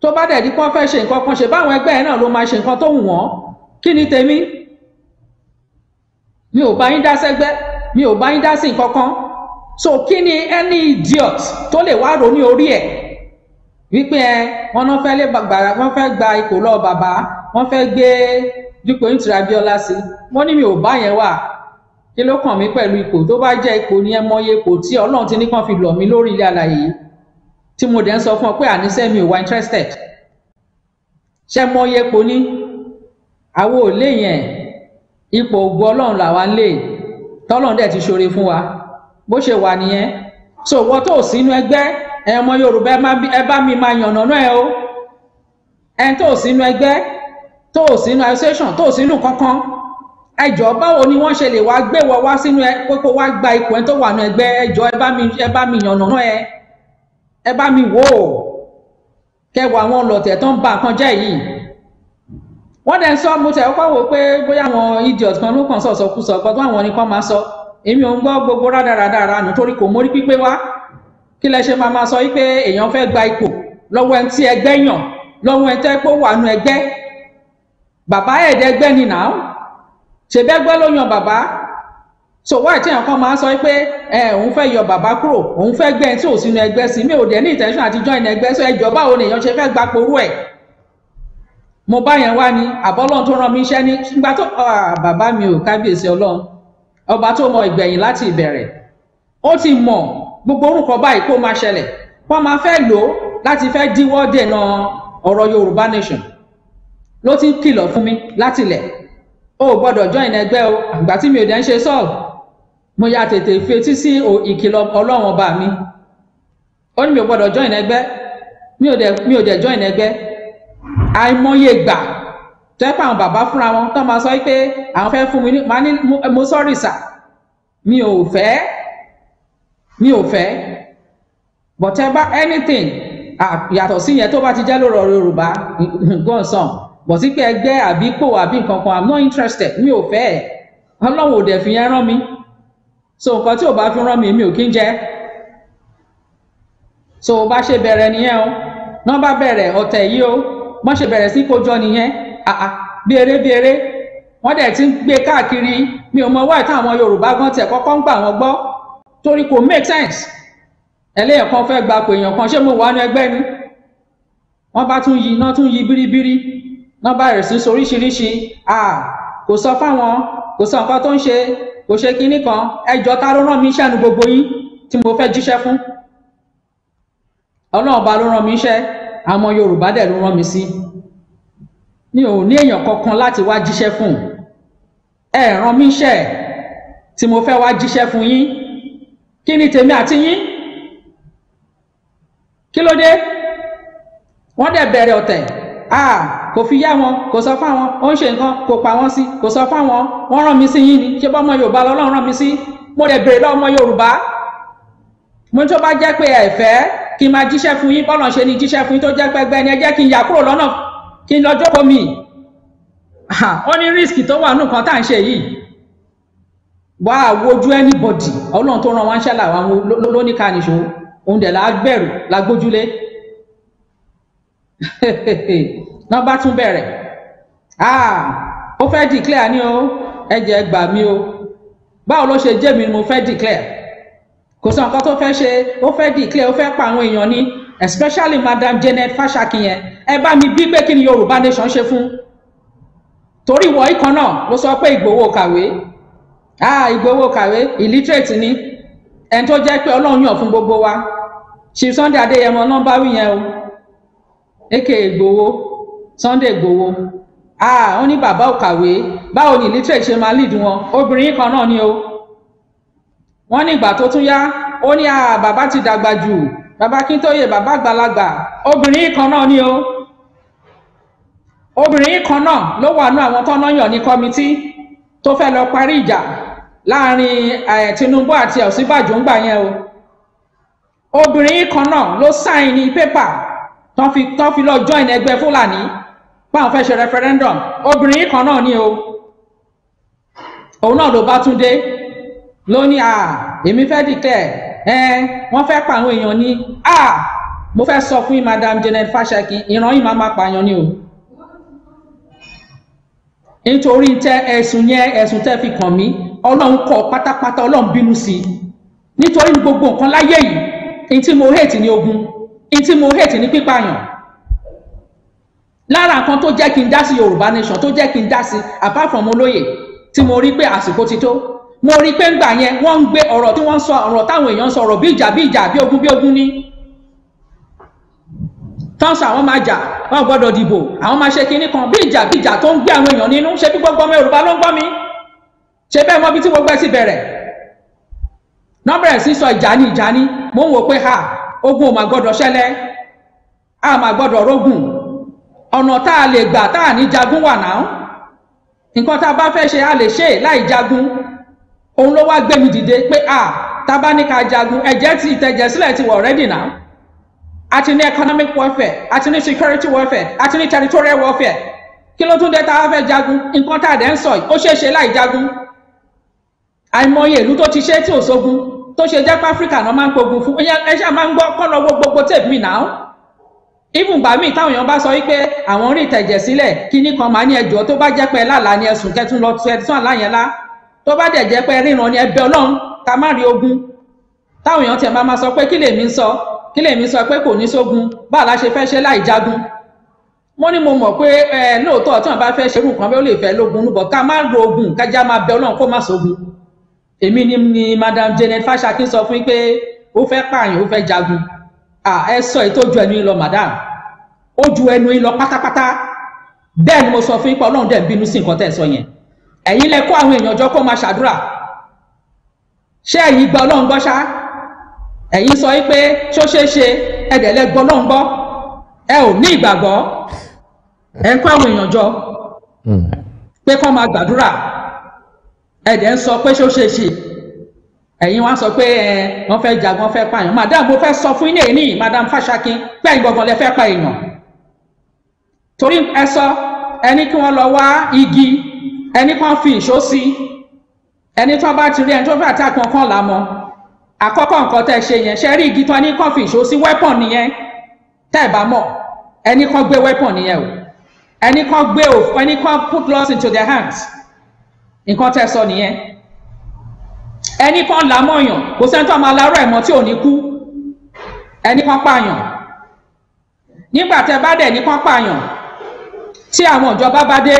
[SPEAKER 3] Tó bá dẹ̀ di pọ́n fẹ́ ṣe nǹkan kan ṣe báwọn ẹgbẹ́ yẹn náà ló máa ṣe nǹkan tó wù wọ́n. Kí ni tèmi? Mi ò bá yín dá sẹ́gbẹ́. Mi ò bá yín dá sí nǹkan kan. So kí ni any idiot tó lè wá rò ní orí ẹ̀? Wípé ẹ wọn náà fẹ́ lé gbà wọ́n fẹ́ gba ipò lọ bàbá wọ́n fẹ́ gbé dípò nítorí Abíọ́lá sí. Wọ́n ní mi ò bá yẹn wà kí ló kàn mí pẹ̀lú ipò? Tó bá jẹ́ ipò ní ẹ mọye ipò tí Ọlọ́run ti ní kàn fi lọ̀ mí lórí ilé alàyè yìí. Tí mo dẹ̀ ń sọ fún ọ pé àníṣe mi ò wá interested? Ṣe mọye ipò ní àwo ò lé yẹn. Ipò ògbó Ọlọ́run làwa ń lè tọ́lọ́run dẹ̀ ti ṣoore fún wa. Bó ṣe wà nìyẹn. So wọ́n tó sínú ẹgbẹ́ ẹ ọmọ Yorùbá ẹ bá mi máa yànnà náà ẹ o. Ẹ tó sínú ẹgbẹ́ tó sínú association tó sínú kankan ẹjọ báwo ni wọ́n ṣe lè wá gbé wọ wá sínú ẹ pé kó wá gba ipò ẹ tó wà nù ẹgbẹ́? Ẹjọ ẹ bá mi ẹ bá mi yànnà náà ẹ. Ẹ bá mi wò ó. Kẹwàá àwọn ọlọ̀tẹ̀ tó ń ba nǹkan jẹ́ yìí. Wọ́n dẹ̀ sọ mo tẹ̀ kọ́kọ́ wò pé bóyá àwọn idiot kan ló kàn sọ̀sọ̀ kú sọ gbọ́dọ̀ àwọn nìkan máa sọ. Èmi ò ń gbọ́ gbogbo rádaràda ara nù torí kò mórí pípé wá. Kí lẹ ṣe máa máa sọ wípé èèyàn fẹ́ gba ipò lọ́wọ́ ẹni tí ẹgbẹ́ yàn lọ́wọ́ ẹni tẹ́ pé ó wà nù ẹgbẹ́? Bàbá ẹ̀ẹ́dẹ́gbẹ́ ni nà ó ṣèbẹ́gbẹ́ ló yan bàbá? So wáyé tí èèyàn kan máa ń sọ pé ẹ òun fẹ́ yọ bàbá kúrò òun fẹ́ gbẹ́ tí ò sínú ẹgbẹ́ sí mi ò dẹ̀ ní intention àti join ẹgbẹ́ so ẹjọ́ báwo ni èèyàn ṣe fẹ́ gba porú ẹ̀? Mo bá yẹn wá ní àbọ́lọ́run tó rán mi iṣẹ́ ní nígbà tó bàbá mi ò kábíyèsí ọlọ́run. Ọba tó mọ ìgbẹ̀yìn láti ìbẹ̀rẹ̀. Ó ti mọ̀ gbogbo orúkọ báyìí kó máa ṣẹlẹ̀. Wọ́n máa fẹ́ lò ó láti fẹ́ díwọ́ dènà ọ̀rọ̀ Yorùbá nation. Ló ti ń kìlọ̀ fún mi látilẹ̀ o ò gbọ́dọ̀ join ẹgbẹ́ o. Àgbà tí mi ò dẹ̀ ń ṣe sọ́ọ̀. Mo ya tètè fetí sí ìkìlọ̀ ọlọ́run ọba mi. Ó ní mi ò gbọ́dọ̀ join ẹgbẹ́. Mi ò dẹ̀ mi ò dẹ̀ join ẹgbẹ́. Àìmọye gbà tẹ́pẹ́ àwọn bàbá fúnra wọn tó máa sọ pé àwọn fẹ́ fún mi ní màá ní mo- sọ́ọ̀rì sà mi ò fẹ́. Mi ò fẹ́. But ẹ bá anything yàtọ̀ sí yẹn tó bá ti jẹ́ lórí ọ̀rọ̀ Yorùbá gọ́nsàn bọ̀ sí pé ẹgbẹ́ àbí ipò àbí nǹkan kan i'm not interested. Mi ò fẹ́ ẹ̀. Ọlọ́run ò dẹ̀ fi yẹn rán mi. So nǹkan tí ò bá fi rán mi mi ò kí ń jẹ́. So bá ṣe bẹ̀rẹ̀ nìyẹn o. Náà bá bẹ̀rẹ̀ ọ̀tẹ̀ yìí o. Wọ́n ṣe bẹ̀rẹ̀ sí kójọ nìyẹn. Àà bí eré bí eré. Wọ́n dẹ̀ ti ń gbé káàkiri. Mi ò mọ wáyé táwọn Yorùbá gan tiẹ̀ kọ́kọ́ ń gbà wọ́n gbọ́. Torí kò make sense. Ẹlẹ́yìn kan fẹ́ gba pé èèyàn kan. Ṣé mo wà ní ẹgbẹ́ ni? Wọ́n bá tún yí iná tún yí bíríbírí wọ́n bá rẹ̀ sí soríṣiríṣi. Kò sọ fáwọn kò sọ nǹkan tó ń ṣe kò ṣe kinní kan. Ẹjọ́ ta ló rán mi iṣẹ́ nu gbogbo yín tí mo fẹ́ jíṣẹ́ fún? Ọlọ́run ọba ló rán mi iṣẹ́. Àwọn Yorùbá dẹ̀ ló rán mi sí. Mi ò ní èèyàn kankan láti wá jíṣẹ́ fún. Ẹ rán mi iṣẹ́ tí mo fẹ́ wá jíṣẹ́ fún yín. Kí ni tèmi àti yín? Kí ló dé? Wọ́n dẹ̀ bẹ̀rẹ̀ ọ̀tẹ̀. Ah kò fi yá wọn kò sọ fáwọn ó ń ṣe nǹkan kò pa wọ́n sí kò sọ fáwọn wọ́n rán mi sí yín ni. Ṣé bá ọmọ yorùbá lọ́lọ́run rán mi sí? Mo dẹ̀ bèrè lọ́wọ́ ọmọ yorùbá. Mo tó bá jẹ́ pé ẹ fẹ́ kí n máa jíṣẹ́ fún yín bọ́lọ̀ ṣe ni jíṣẹ́ fún yín tó jẹ́ pẹ́gbẹ́ ni ẹ jẹ́ kí n yà kúrò lọ́nà kí n lọ jókòó mi. Ó ní risk tó wà nù kan tá à ń ṣe yìí. Wá wojú anybody ọlọ́run tó rán wọn ṣẹ́ làwọn lóníkà nìṣó òun dẹ̀ la gbẹ̀rù la gbójúlé (laughs) náà bá tún bẹ̀rẹ̀. Ah ó fẹ́ declare ni o. Ẹ̀jẹ̀ gbà mí o. Báwo ló ṣe jẹ́ mi ni mo fẹ́ declare? Kò sọ nǹkan tó fẹ́ ṣe ó fẹ́ declare ó fẹ́ pa àwọn èèyàn ní especially madam Janet Fasaki yẹn. Ẹ bá mi bí pé kí ni Yorùbá nation ṣe fún. Torí ìwọ ìkan náà ló sọ pé Ìgbòho kàwé. Ah Ìgbòho kàwé illiterate ni. Ẹni tó jẹ́ pé Ọlọ́run yàn fún gbogbo wa. Chief Sunday Adéyẹmọ nọ́mbà wí yẹn o. Aka Ìgbòho Sunday Ìgbòho ah ó ní bàbá ò kàwé. Báwo ni illiterate ṣe máa lead wọn? Obìnrin kan náà ni o. Wọ́n ní ìgbà tó tún yá ó ní ah bàbá ti dàgbà jù. Bàbá Kíntóyè bàbá àgbàlagbà. Obìnrin kan náà ni o. Obìnrin kan náà ló wà nú àwọn tọ́nà yàn ní kọ́mítì tó fẹ́ lọ parí ìjà láàárín eh, Tinubu àti Ọ̀ṣínbàjò ńgbà yẹn o. Obìnrin kan náà ló sáìn ní pépà tán fi tán fi lọ join ẹgbẹ́ Fúlàní. Báwọn fẹ́ ṣe referendum. Obìnrin kan náà ni o. Òun náà ló bá tún dé ló ní à èmi fẹ́ declare. Ẹ wọ́n fẹ́ pa àwọn èèyàn ní a mo fẹ́ sọ fún madam janet fashaki ìran yìí máa ma pààyàn ni o. Nítorí tẹ ẹ̀sùn yẹn ẹ̀sùn tẹ́ fi kàn mí ọlọ́run kọ pátápátá ọlọ́run bínú sí i. Nítorí gbogbo nǹkan láyé yìí ní tí mo hate ní ogun ní tí mo hate ní pípààyàn lára nǹkan tó jẹ́ kí n dá sí yorùbá nation tó jẹ́ kí n dá sí apart from olóyè tí mo rí pé àsìkò ti tó. Mo rí pé ńgbà yẹn wọ́n ń gbé ọ̀rọ̀ tí wọ́n ń sọ ọ̀rọ̀ táwọn èèyàn ń sọ ọ̀rọ̀ bí ìjà bí ìjà bí ogun bí ogun ní tọ́sí àwọn máa jà wọn gbọ́dọ̀ dìbò. Àwọn máa ṣe kinní kan bí ìjà bí ìjà tó ń gbé àwọn èèyàn nínú. Ṣé bí gbogbo ọmọ yorùbá ló ń gbọ́ mi? Ṣe bẹ́ẹ̀ mọ́ bí tí gbogbo ẹ̀ sì bẹ̀rẹ̀? Nọ́bẹ̀rẹ̀ sí ìjà ní ìjà ní mò ń wò pé ha ogun ò mà gbọ́dọ̀ ṣẹlẹ̀. A mà gbọ́dọ̀ rógùn ọ̀nà tá a lè gbà tá a ní jagun wà náà. Nǹkan tá a bá fẹ́ ṣe a lè ṣe láì jagun. Òun ló wá gbé mi dìde pé a tá a bá ní ká jagun ẹ̀jẹ̀ ti ìtẹ̀jẹ̀ sílẹ̀ ti wọ̀ ready now. A ti ní economic warfare a ti ní security warfare a ti ní territorial warfare. Kí ló tún dé tá a fẹ́ jagun? Nǹkan tá a dẹ̀ ń sọ yìí ó ṣeé ṣe láì jagun. Àìmọye ìlú tó ti ṣe tí ò sógun tó ṣe jẹ́ pé áfíríkà náà máa ń pogun fún. Ẹ ṣáà máa ń gbọ́ kọ́ lọ wo gbogbo tape mi náà even gbà míì táwọn èèyàn bá sọ wípé àwọn rí ìtẹ̀jẹ̀ sílẹ̀ kíní kan máa ní ẹjọ́ tó bá jẹ́ pé lálàá ni ẹ̀sùn kẹtún lọ tún àlá yẹn lá. Tó bá dẹ̀ jẹ́ pé ríran ni ẹbẹ ọlọ́run ká má rí ogun. Táwọn èèyàn tiẹ̀ máa ma sọ pé kí lèmi sọ? Kí lèmi sọ pé kò ní sógun? Báà la ṣe fẹ́ ṣe láì jagun. Mo ní mo mọ̀ pé ẹ lóòótọ́ tí wọ́n bá fẹ́ ṣerú nǹkan bẹ́ẹ̀ ó lè fẹ́ lógun ká má ro ogun kájá máa bẹ ọlọ́run kó má sógun èmi ni ni madam janet fashakin sọ fún yín pé ó fẹ́ pààyàn ó fẹ́ jagun. Ẹ sọ èyí tó ju ẹnu yín lọ madam. Ó ju ẹnu yín lọ pátápátá. Bẹ́ẹ̀ ni mo sọ fún yín pé ọlọ́run dẹ̀ ń bínú sí nǹkan tẹ̀ sọ yẹn. Ẹ̀yin lẹ kó àwọn èèyàn jọ kó máa ṣàdúrà. Ṣé ẹ̀yin gba ọlọ́run gbọ́ ṣá? Ẹ̀yin sọ yín pé ṣó ṣeé ṣe ẹ̀dẹ̀ lẹ gbọ́ ọlọ́run gbọ́. Ẹ ò ní ìgbàgbọ́. Ẹ ń kó àwọn èèyàn jọ. Pé kó máa gbàdúrà ẹ̀dẹ̀ ń sọ pé ṣó ṣe ṣe? Ẹ̀yin wá sọ pé ẹ wọ́n fẹ́ jagun wọ́n fẹ́ pààyàn. Madam mo fẹ́ sọ fún yín ní èyí madam Fashakin pé ẹ̀yin gbọ̀ngàn lẹ fẹ́ pa èèyàn. Torí ẹ sọ ẹni kí wọ́n lọ wá igi ẹni kan fi ìṣó sí ẹni tó bá ti rí ẹni tó fẹ́ àtàkì kan là mọ́. Àkọ́kọ́ nǹkan tẹ́ ṣe yẹn ṣe rí igi tán ẹni kan fi ìṣó sí? Weapon nìyẹn. Tẹ́ ẹ bá mọ̀ ẹni kan gbé weapon nìyẹn o. Ẹni kan gbé o ẹni kan put laws into their hands nǹkan tẹ́ sọ nìyẹn. Ẹni kan là mọ̀yàn kò sẹ́ni tó máa larọ́ ẹ̀mọ́ tí ò ní kú. Ẹni kan pààyàn. Nígbà tẹ́ bá dẹ̀ ní kan pààyàn tí àwọn ìjọba bá dé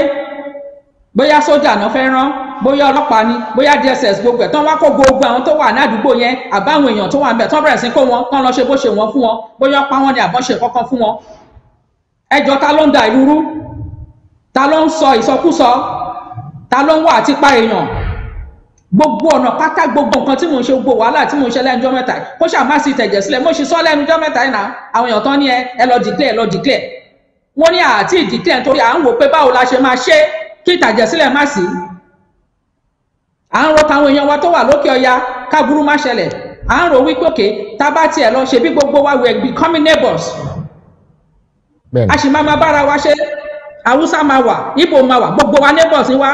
[SPEAKER 3] bóyá sójà náà fẹ́ rán bóyá ọlọ́pàá ni bóyá dss gbogbo ẹ̀ tán wá kó gbogbo àwọn tó wà ní àdúgbò yẹn àbáwọn èèyàn tó wà ń bẹ̀ tán bẹ̀rẹ̀ sí kó wọn kán lọ ṣe bó ṣe wọn fún wọn bóyá pa wọn ni àbọ̀ ṣe kankan fún wọn. Ẹjọ́ ta ló ń da ìlú rú ta ló ń sọ ìsọkúsọ ta ló ń wà àti pa èèyàn? Gbogbo ọ̀nà pátá gbogbo nǹkan tí mò ń ṣe gbogbo wàhálà tí mò ń ṣe lẹ́nu ọjọ́ mẹ́ta kó ṣáà má sì tẹ̀jẹ̀ sílẹ̀ mo ṣe sọ lẹ́nu ọjọ́ mẹ́ta yìí náà. Àwọn èèyàn tán ní ẹ ẹ lọ declare ẹ lọ declare. Wọ́n ní àti declare nítorí à ń wò pé báwo la ṣe máa ṣe kí ìtàjẹ̀ sílẹ̀ má sí à ń rọ táwọn èèyàn wa tó wà lókè ọya káburú má ṣẹlẹ̀. À ń rò wípé òkè tá bá tiẹ̀ lọ ṣe bí gbogbo wa we becoming neighbors. A sì máa ma bára wa ṣe. Haúsá máa wà ibo máa wà gbogbo wa neighbors ni wa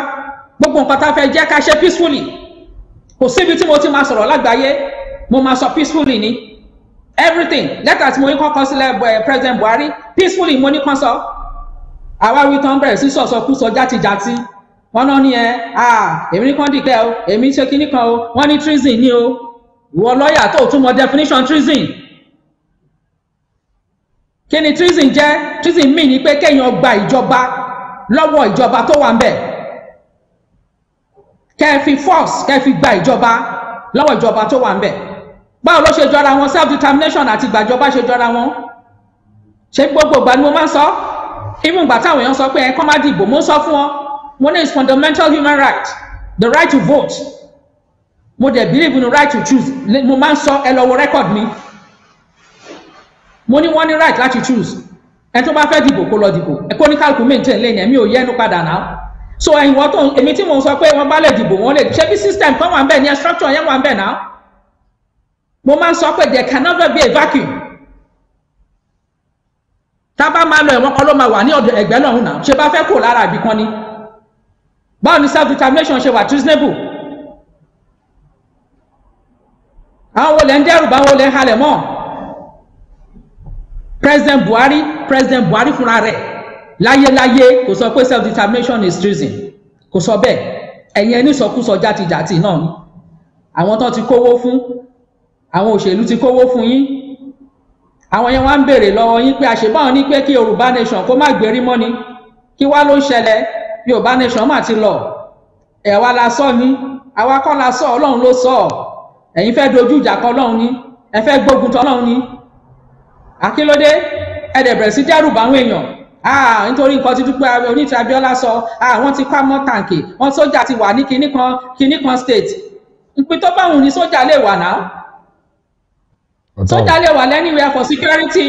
[SPEAKER 3] gbogbo nǹkan tá a fẹ́ jẹ́ ká ṣe peacefully kò síbi tí mo ti máa sọ̀rọ̀ lágbàáyé mo máa sọ peacefully ni. Everything lẹ́tà tí mo ní kọ́kọ́ sílẹ̀ president buhari peacefully mo ní kàn sọ. Àwa wí tán bẹ̀rẹ̀ sí sọ̀sọ̀ kú sọ játijàti. Wọn náà ní ẹ ah èmi ní kàn dìkẹ́ o èmi ṣe kinní kan o. Wọ́n ní treason ní o. Ìwọ lọ́ọ̀yà tó tún mọ definition treason. Kí ni treason jẹ́? Treason mean ni pé kéèyàn gba ìjọba lọ́wọ́ ìjọba tó wà ń bẹ̀ kẹ́ ẹ fi force kẹ́ ẹ fi gba ìjọba lọ́wọ́ ìjọba tó wà ń bẹ̀ báwo ló ṣe jọra wọn? Self determination àti gbàjọba ṣe jọra wọn. Ṣé gbogbo ìgbà ni mo máa ń sọ? Even ìgbà táwọn èèyàn sọ pé ẹ kọ́ má dìbò mo ń sọ fún wọn. Mo ní is fundamental human right the right to vote. Mo dẹ̀ believe in the right to choose. Mo máa ń sọ ẹ lọ wo record mi. Mo ní wọ́n ní right láti choose. Ẹ tó bá fẹ́ dìbò kó lọ dìbò. Ẹ kó ní kálukú maintain lẹ́yìn ẹ̀mí ò yẹnu padà náà so ẹ̀yin wọ́n tó èmi tí mo sọ pé wọ́n bá lè dìbò wọ́n lè ṣe bí system kan wà ń bẹ̀ ní structure yẹn wà ń bẹ̀ náà. Mo máa ń sọ pé there can never be a vacuum. Tá a bá máa lọ ẹ̀wọ̀n kan ló máa wà ní ọ̀dọ̀ ẹ̀gbẹ́ lọ́hùn náà. Ṣe bá fẹ́ kó lára àbí kan ni? Báwo ni self determination ṣe wà treasonable? Àwọn wo lẹ ń dẹ́rù bá àwọn wo lẹ ń halẹ̀ mọ́? President buhari president buhari fúnra rẹ̀ láyéláyé kò sọ pé self determination is treason. Kò sọ bẹ́ẹ̀. Ẹ̀yin ẹni sọkúsọ játijàti náà ni. Àwọn tó ti kówó fún àwọn òṣèlú ti kówó fún yín. Àwọn yẹn wá ń béèrè lọ́wọ́ yín pé àṣebáwọn ní pé kí yorùbá nation kó má gbérí mọ́ ni. Kí wá ló ń ṣẹlẹ̀? Yorùbá nation mà ti lọ. Ẹ̀wà la sọ ni. Àwa kọ́ la sọ ọlọ́run ló sọ. Ẹ̀yin fẹ́ dojú ìjà kọ ọlọ́run ni. Ẹ fẹ́ gbógun tọ ọlọ́run ni. Àkílódé? Ẹ sí dẹ́rù báwọn èèyàn nítorí nǹkan tí dúpẹ́ oníṣẹ́ abiola sọ wọ́n ti pa mọ́ tàǹkì. Wọ́n sójà ti wà ní kinní kan kinní kan state. Ìpín tó báwọn ní sójà lè wà náà. Sójà lè wà anywhere for security.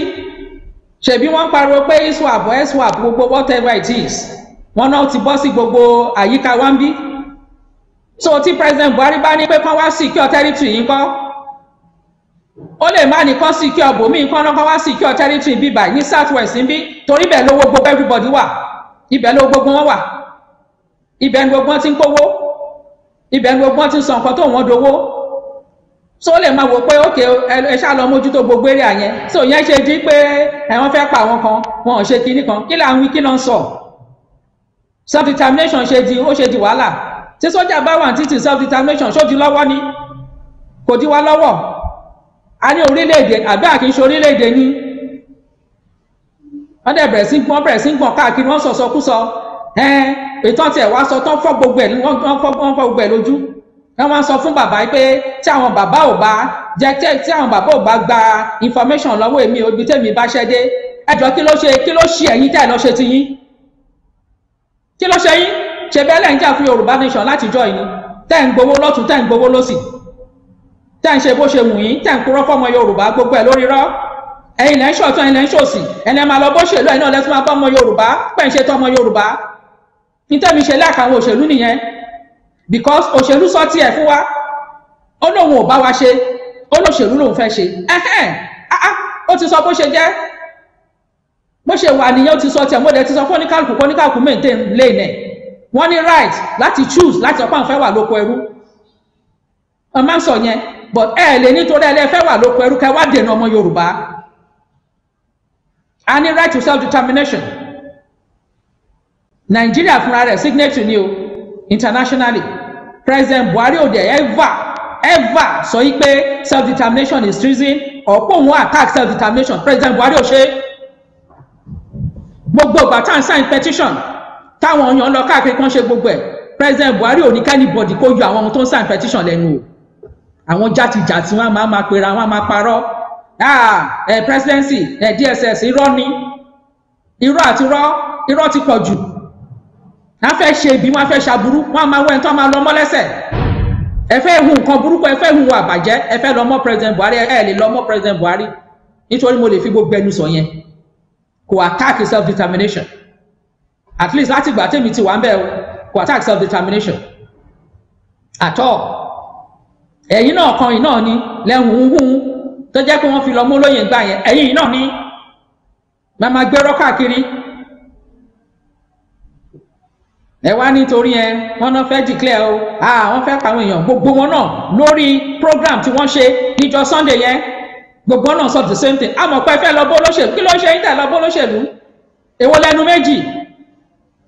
[SPEAKER 3] Ṣèbí wọ́n pariwo pé iswap iswap gbogbo whatever it is. Wọ́n náà ti bọ́ sí gbogbo àyíká wa ń bí. So tí president buhari bá ní pé kán wá secure territory yìí kọ́ ó lè má ní kán secure bòmíì kán kán wá secure territory bíbà ní south west níbí torí bẹ́ẹ̀ lówó gbogbo everybody wà. Ibẹ̀ lówó gbogbo wọn wà. Ibẹ̀ ni gbogbo wọn ti ń kówó. Ibẹ̀ ni gbogbo wọn ti ń sọ nǹkan tó wọ́n dowó. So ó lè máa wò pé ókè ẹ ṣáà lọ mójútó gbogbo eré àyẹn so ìyẹn ṣe di pé ẹ̀wọ̀n fẹ́ pa àwọn kan wọn ò ṣe kinní kan. Kí là ń wí ń sọ? Self determination ṣe di ó ṣe di wàhálà. Tí sójà bá wà títí self determination ṣó di lọ́wọ́ ni? Kò di wá lọ́wọ́ a ní orílẹ̀-èdè àbí àkínṣe orílẹ̀-èdè ní wọ́n dẹ̀ bẹ̀rẹ̀ sí gbọ́n bẹ̀rẹ̀ sí gbọ́n káàkiri wọ́n sọ sọkúsọ ẹ̀ẹ́n ètò ọ̀tẹ̀ wá sọ tán fọ́ gbogbo ẹ̀ wọ́n fọ́ gbogbo ẹ̀ lójú. Wọ́n ń sọ fún bàbá pé tí àwọn bàbá ò bá jẹ́ tí àwọn bàbá ò bá gba information lọ́wọ́ èmi òbí tèmi bá ṣẹ́ dé ẹjọ́ kí ló ṣe kí ló ṣe ẹ̀yin tẹ́ ẹ̀ lọ ṣe ti yín? Kí ló ṣe yín? Ṣe bẹ́ẹ̀ lẹ́yìn jà fún yorùbá nation látijọ́ yìí tẹ́ ń gbowó lọ́tún tẹ́ ń gbowó lọ́sì tẹ́ ń ṣe bó ṣe wù yín tẹ́ ń kúrọ́ fọ́mọ yorùbá gbogbo ẹ̀ lórí rọ́ ẹ̀yin lẹ́ ń ṣọ̀tún ẹ̀yin lẹ́ ń ṣòsì. Ẹ̀yin máa lọ bó ṣèlú ẹ̀yin náà lẹ́tún máa bá ọmọ yorùbá pẹ̀ ń ṣe tọ́ ọmọ yorùbá nítẹ̀mí ṣe láàkà àwọn òṣèlú nìyẹn. Because òṣèlú sọ tiẹ̀ fún wa. Ó lóun ò bá wa ṣe. Ó lóṣèlú lòun fẹ́ ṣe. Ẹ̀hẹ́n! Ó ti sọ bó ṣe jẹ́. Bó ṣe wà nìyẹn ó ti sọ tiẹ̀. Mo dẹ̀ ti sọ fún oníkàlùkù maintain lane ẹ̀. Wọ́n ní right láti choose láti ọ̀pá àwọn fẹ́ wà lóko ẹrú. Ń sọ yẹn but ẹ lè nítorí ẹ lè fẹ́ wà lóko ẹrú kẹ́ wá dènà ọmọ yorùbá. A ní right to self determination nàìjíríà fúnra rẹ̀ signatory ni o internationally. President buhari ò dẹ̀ ever ever sọ yí pé self determination is treason. Ọ̀pọ̀ òun attack self determination president buhari ò ṣe. Gbogbo ìgbà tá à ń sign petition táwọn èèyàn lọ káàkiri kan ṣe gbogbo ẹ. President buhari ò ní kẹ́nìbọ̀dì kó yọ àwọn ohun tó ń sign petition lẹ́nu o àwọn játijàti wọn máa máa pera wọn máa parọ́. Ah ẹ presidency ẹ dss irọ́ ni. Irọ́ àti irọ́ irọ́ ti pọ̀ jù. Wọn fẹ́ ṣe ibi wọn fẹ́ ṣàbúrú wọn máa wọ ẹni tó máa lọ mọ́ lẹ́sẹ̀. Ẹ fẹ́ hu nǹkan burúkú ẹ fẹ́ hu àbàjẹ́ ẹ fẹ́ lọ mọ́ president buhari ẹ lè lọ mọ́ president buhari. Nítorí mo lè fi gbogbo ẹnu sọ yẹn. Kò attack self determination at least láti ìgbà tèmi ti wà ń bẹ̀ kò attack self determination at all ẹ̀yin náà kan yìí náà ni lẹ́hùn hùn. Tó jẹ́ pé wọ́n fi lọ mú lóye gbà yẹn ẹ̀yin yìí náà ni. Màmá gbérọ́ káàkiri. Ẹ wá nítorí ẹ wọ́n náà fẹ́ declare o. Ah wọ́n fẹ́ pàwọn èèyàn. Gbogbo wọn náà lórí program tí wọ́n ṣe níjọ́ sunday yẹn. Gbogbo náà sọ the same thing. Àmọ́ pé fẹ́ lọ bó lóṣèlú kí ló ṣe yín tẹ̀ lọ bó lóṣèlú èwo lẹnu méjì?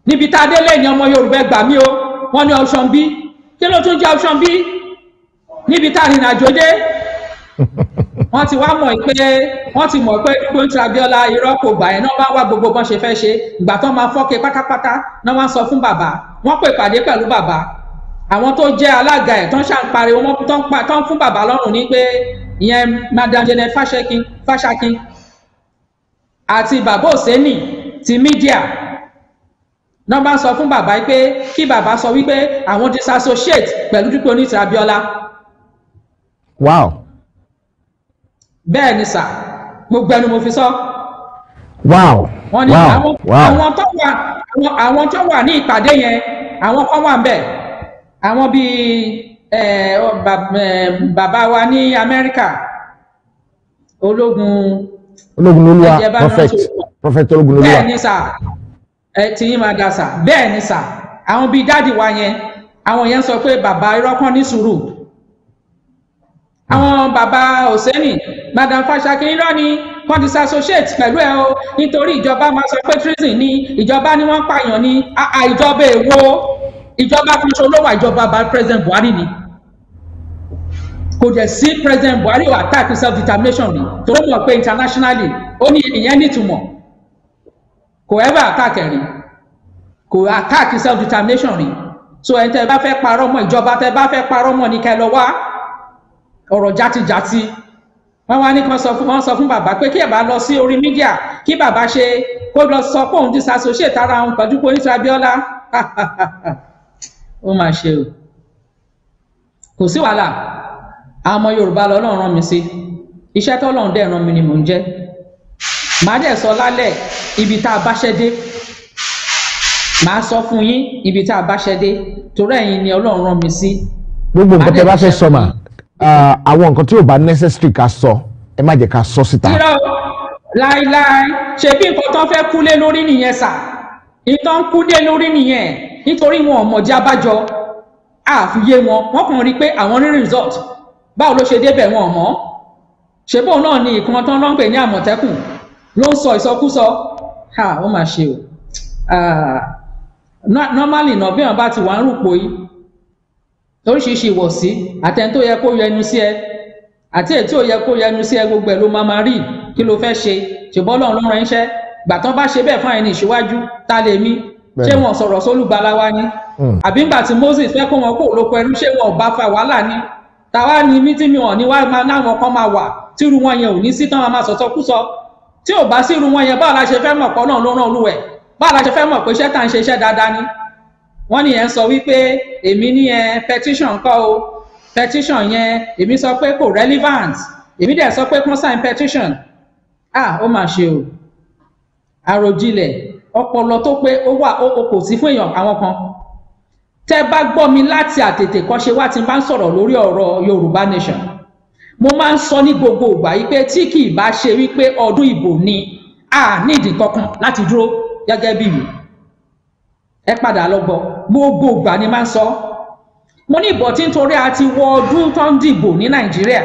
[SPEAKER 3] Níbi tá a dé lẹ́yìn ọmọ yorùbá gbà mí o. Wọ́n ní option b kí ló tún jẹ́ option b níbi tá a rìnrìn àjò dé. (laughs) Wọ́n ti wá mọ̀ pé wọ́n ti mọ̀ pé dúpọ̀ ní abiola irọ́ kò gbà yẹn náà wá wá gbogbo bọ́n ṣe fẹ́ ṣe. Ìgbà tó máa fọ́kẹ́ pátápátá náà wọ́n sọ fún bàbá. Wọ́n pè pàdé pẹ̀lú bàbá. Àwọn tó jẹ́ alága ẹ̀ tó ń ṣàǹpariwo wọ́n tó ń tó ń fún bàbá lọ́rùn ní pé ìyẹn madam janet fashakin fashakin àti bàbá òsèǹnì ti mídíà. Náà bá sọ fún bàbá pé kí bàbá sọ wípé àwọn disassociate pẹ̀lú dúpọ̀ ní abiola
[SPEAKER 2] wow.
[SPEAKER 3] Bẹ́ẹ̀ ni sà gbogbo ẹnu mo fi sọ.
[SPEAKER 2] wow.
[SPEAKER 3] Wọ́n ní àwọn tó wà àwọn tó wà ní ìpàdé yẹn àwọn kan wà ńbẹ̀ àwọn bíi bàbá wa ní amẹ́ríkà ológun
[SPEAKER 2] ológun olúwa prophet prophet ológun olúwa.
[SPEAKER 3] Bẹ́ẹ̀ ni sà ẹ tí yín máa da sà. Bẹ́ẹ̀ ni sà àwọn bíi dáàdì wa yẹn àwọn yẹn sọ pé bàbá irọ́ kan ní sùúrù àwọn bàbá òsẹ́nì madam fàṣàkì irọ́ ni wọ́n ti associate pẹ̀lú ẹ o. Nítorí ìjọba máa sọ pé treason ni ìjọba ni wọ́n pààyàn ni. Ìjọba èwo? Ìjọba kan ṣo ló wà? Bá president buhari ni. Kò dẹ̀ sí president buhari ò attack self determination ni. Tó mọ̀ pé internationally ó ní ìyẹn nítumọ̀ kò ever attack ẹ̀ rí kò attack self determination rí so ẹ̀ tẹ́ bá fẹ́ parọ́ mọ́ ìjọba tẹ́ bá fẹ́ parọ́ mọ́ ni kẹ́ lọ wá ọ̀rọ̀ játijàti. Wọ́n wá ní kan sọ fún wọ́n sọ fún bàbá pé kí ẹ̀ bá lọ sí orí mídíà kí bàbá ṣe kó lọ sọ pé òun disassociate ara òun pẹ̀lú oníṣẹ́ abíọ́lá (laughs) ó máa ṣe o. Kò sí wàhálà. Àwọn ọmọ yorùbá lọ́lọ́run rán mi sí. Iṣẹ́ tọ́lọ́run dẹ̀ rán mi ni mò ń jẹ́. Màá dẹ̀ sọ lálẹ́ ibi tá a bá ṣẹ́ dé. Màá sọ fún yín ibi tá a bá ṣẹ́ dé. Torí ẹ̀yin ni ọlọ́run rán mi sí.
[SPEAKER 2] Gbogbo nǹkan tẹ bá fẹ́ sọ mà. ah, àwọn nǹkan tí ò bá necessary ká sọ ẹ má jẹ́ ká sọ síta.
[SPEAKER 3] irọ́ láíláí ṣebí nǹkan tó fẹ́ kúlé lórí nìyẹn sà? Ìtàn kúlé lórí nìyẹn. Nítorí wọn ò mọ̀já bájọ àfiyé wọn. Wọn kàn rí i pé àwọn rí result. Báwo ló ṣe débẹ̀ wọn ò mọ̀? Ṣebó náà ni ìkan tán ń pè ní àmọ̀tẹ́kùn? Ló ń sọ ìsọkúsọ. Ha ó mà ṣe o. Ah, no- normally náà bí wọn bá ti wà ń rúpò yìí oríṣiríṣi ìwọ̀sí àtẹni tó yẹ kó yẹnu sí ẹ àti èyí tí ò yẹ kó yẹnu sí ẹ gbogbo ẹ ló máa máa rí kí ló fẹ́ ṣe. Ṣùgbọ́n ọlọ́run ló rán iṣẹ́. Gbàtán bá ṣe bẹ́ẹ̀ fún àyìn ìṣíwájú ta lè mí ṣé wọn sọ̀rọ̀ sólùgbàlà wa ni?
[SPEAKER 2] Mm.
[SPEAKER 3] àbí ńgbà tí moses fẹ́ kó wọn kó lóko ẹrú ṣé wọn ò bá fa wàhálà ni? Tàwa ni mí tí mi wọn ní wá máa láwọn kan máa wà tírú wọn yẹn ò ní sí tán máa sọ̀tọ̀ kú sọ. Tí ò bá sí irú wọn yẹn báwo la ṣe fẹ́ mọ̀ pọ́ náà ló rán olúwẹ̀ báwo la ṣe fẹ́ mọ̀ pé iṣẹ́ tá à ń ṣe iṣẹ́ dáadáa ni wọ́n nìyẹn sọ wípé èmi ní ẹ petition kọ́ o. Petition yẹn èmi sọ pé kò relevant. Èmi dẹ̀ sọ pé kán sign petition. Ah ó mà ṣe o. Àròjinlẹ̀ ọpọlọ tó pé ó wà ó kò sí fún èèyàn àwọn kan. Tẹ́ bá gbọ́ mi láti àtètè kọ́ṣe wá tí n bá ń sọ̀rọ̀ lórí ọ̀rọ̀ yorùbá nation. Mo máa ń sọ ní gbogbo ìgbà yìí pé tí kì í bá ṣe wípé ọdún ìbò ni a nídìí kankan láti dúró gẹ́gẹ́ bí mi ẹ padà lọ gbọ́. Gbogbo ìgbà ni máa ń sọ. Mo ní ìbọ̀ tí nítorí a ti wọ ọdún tó ń dìbò ní nàìjíríà.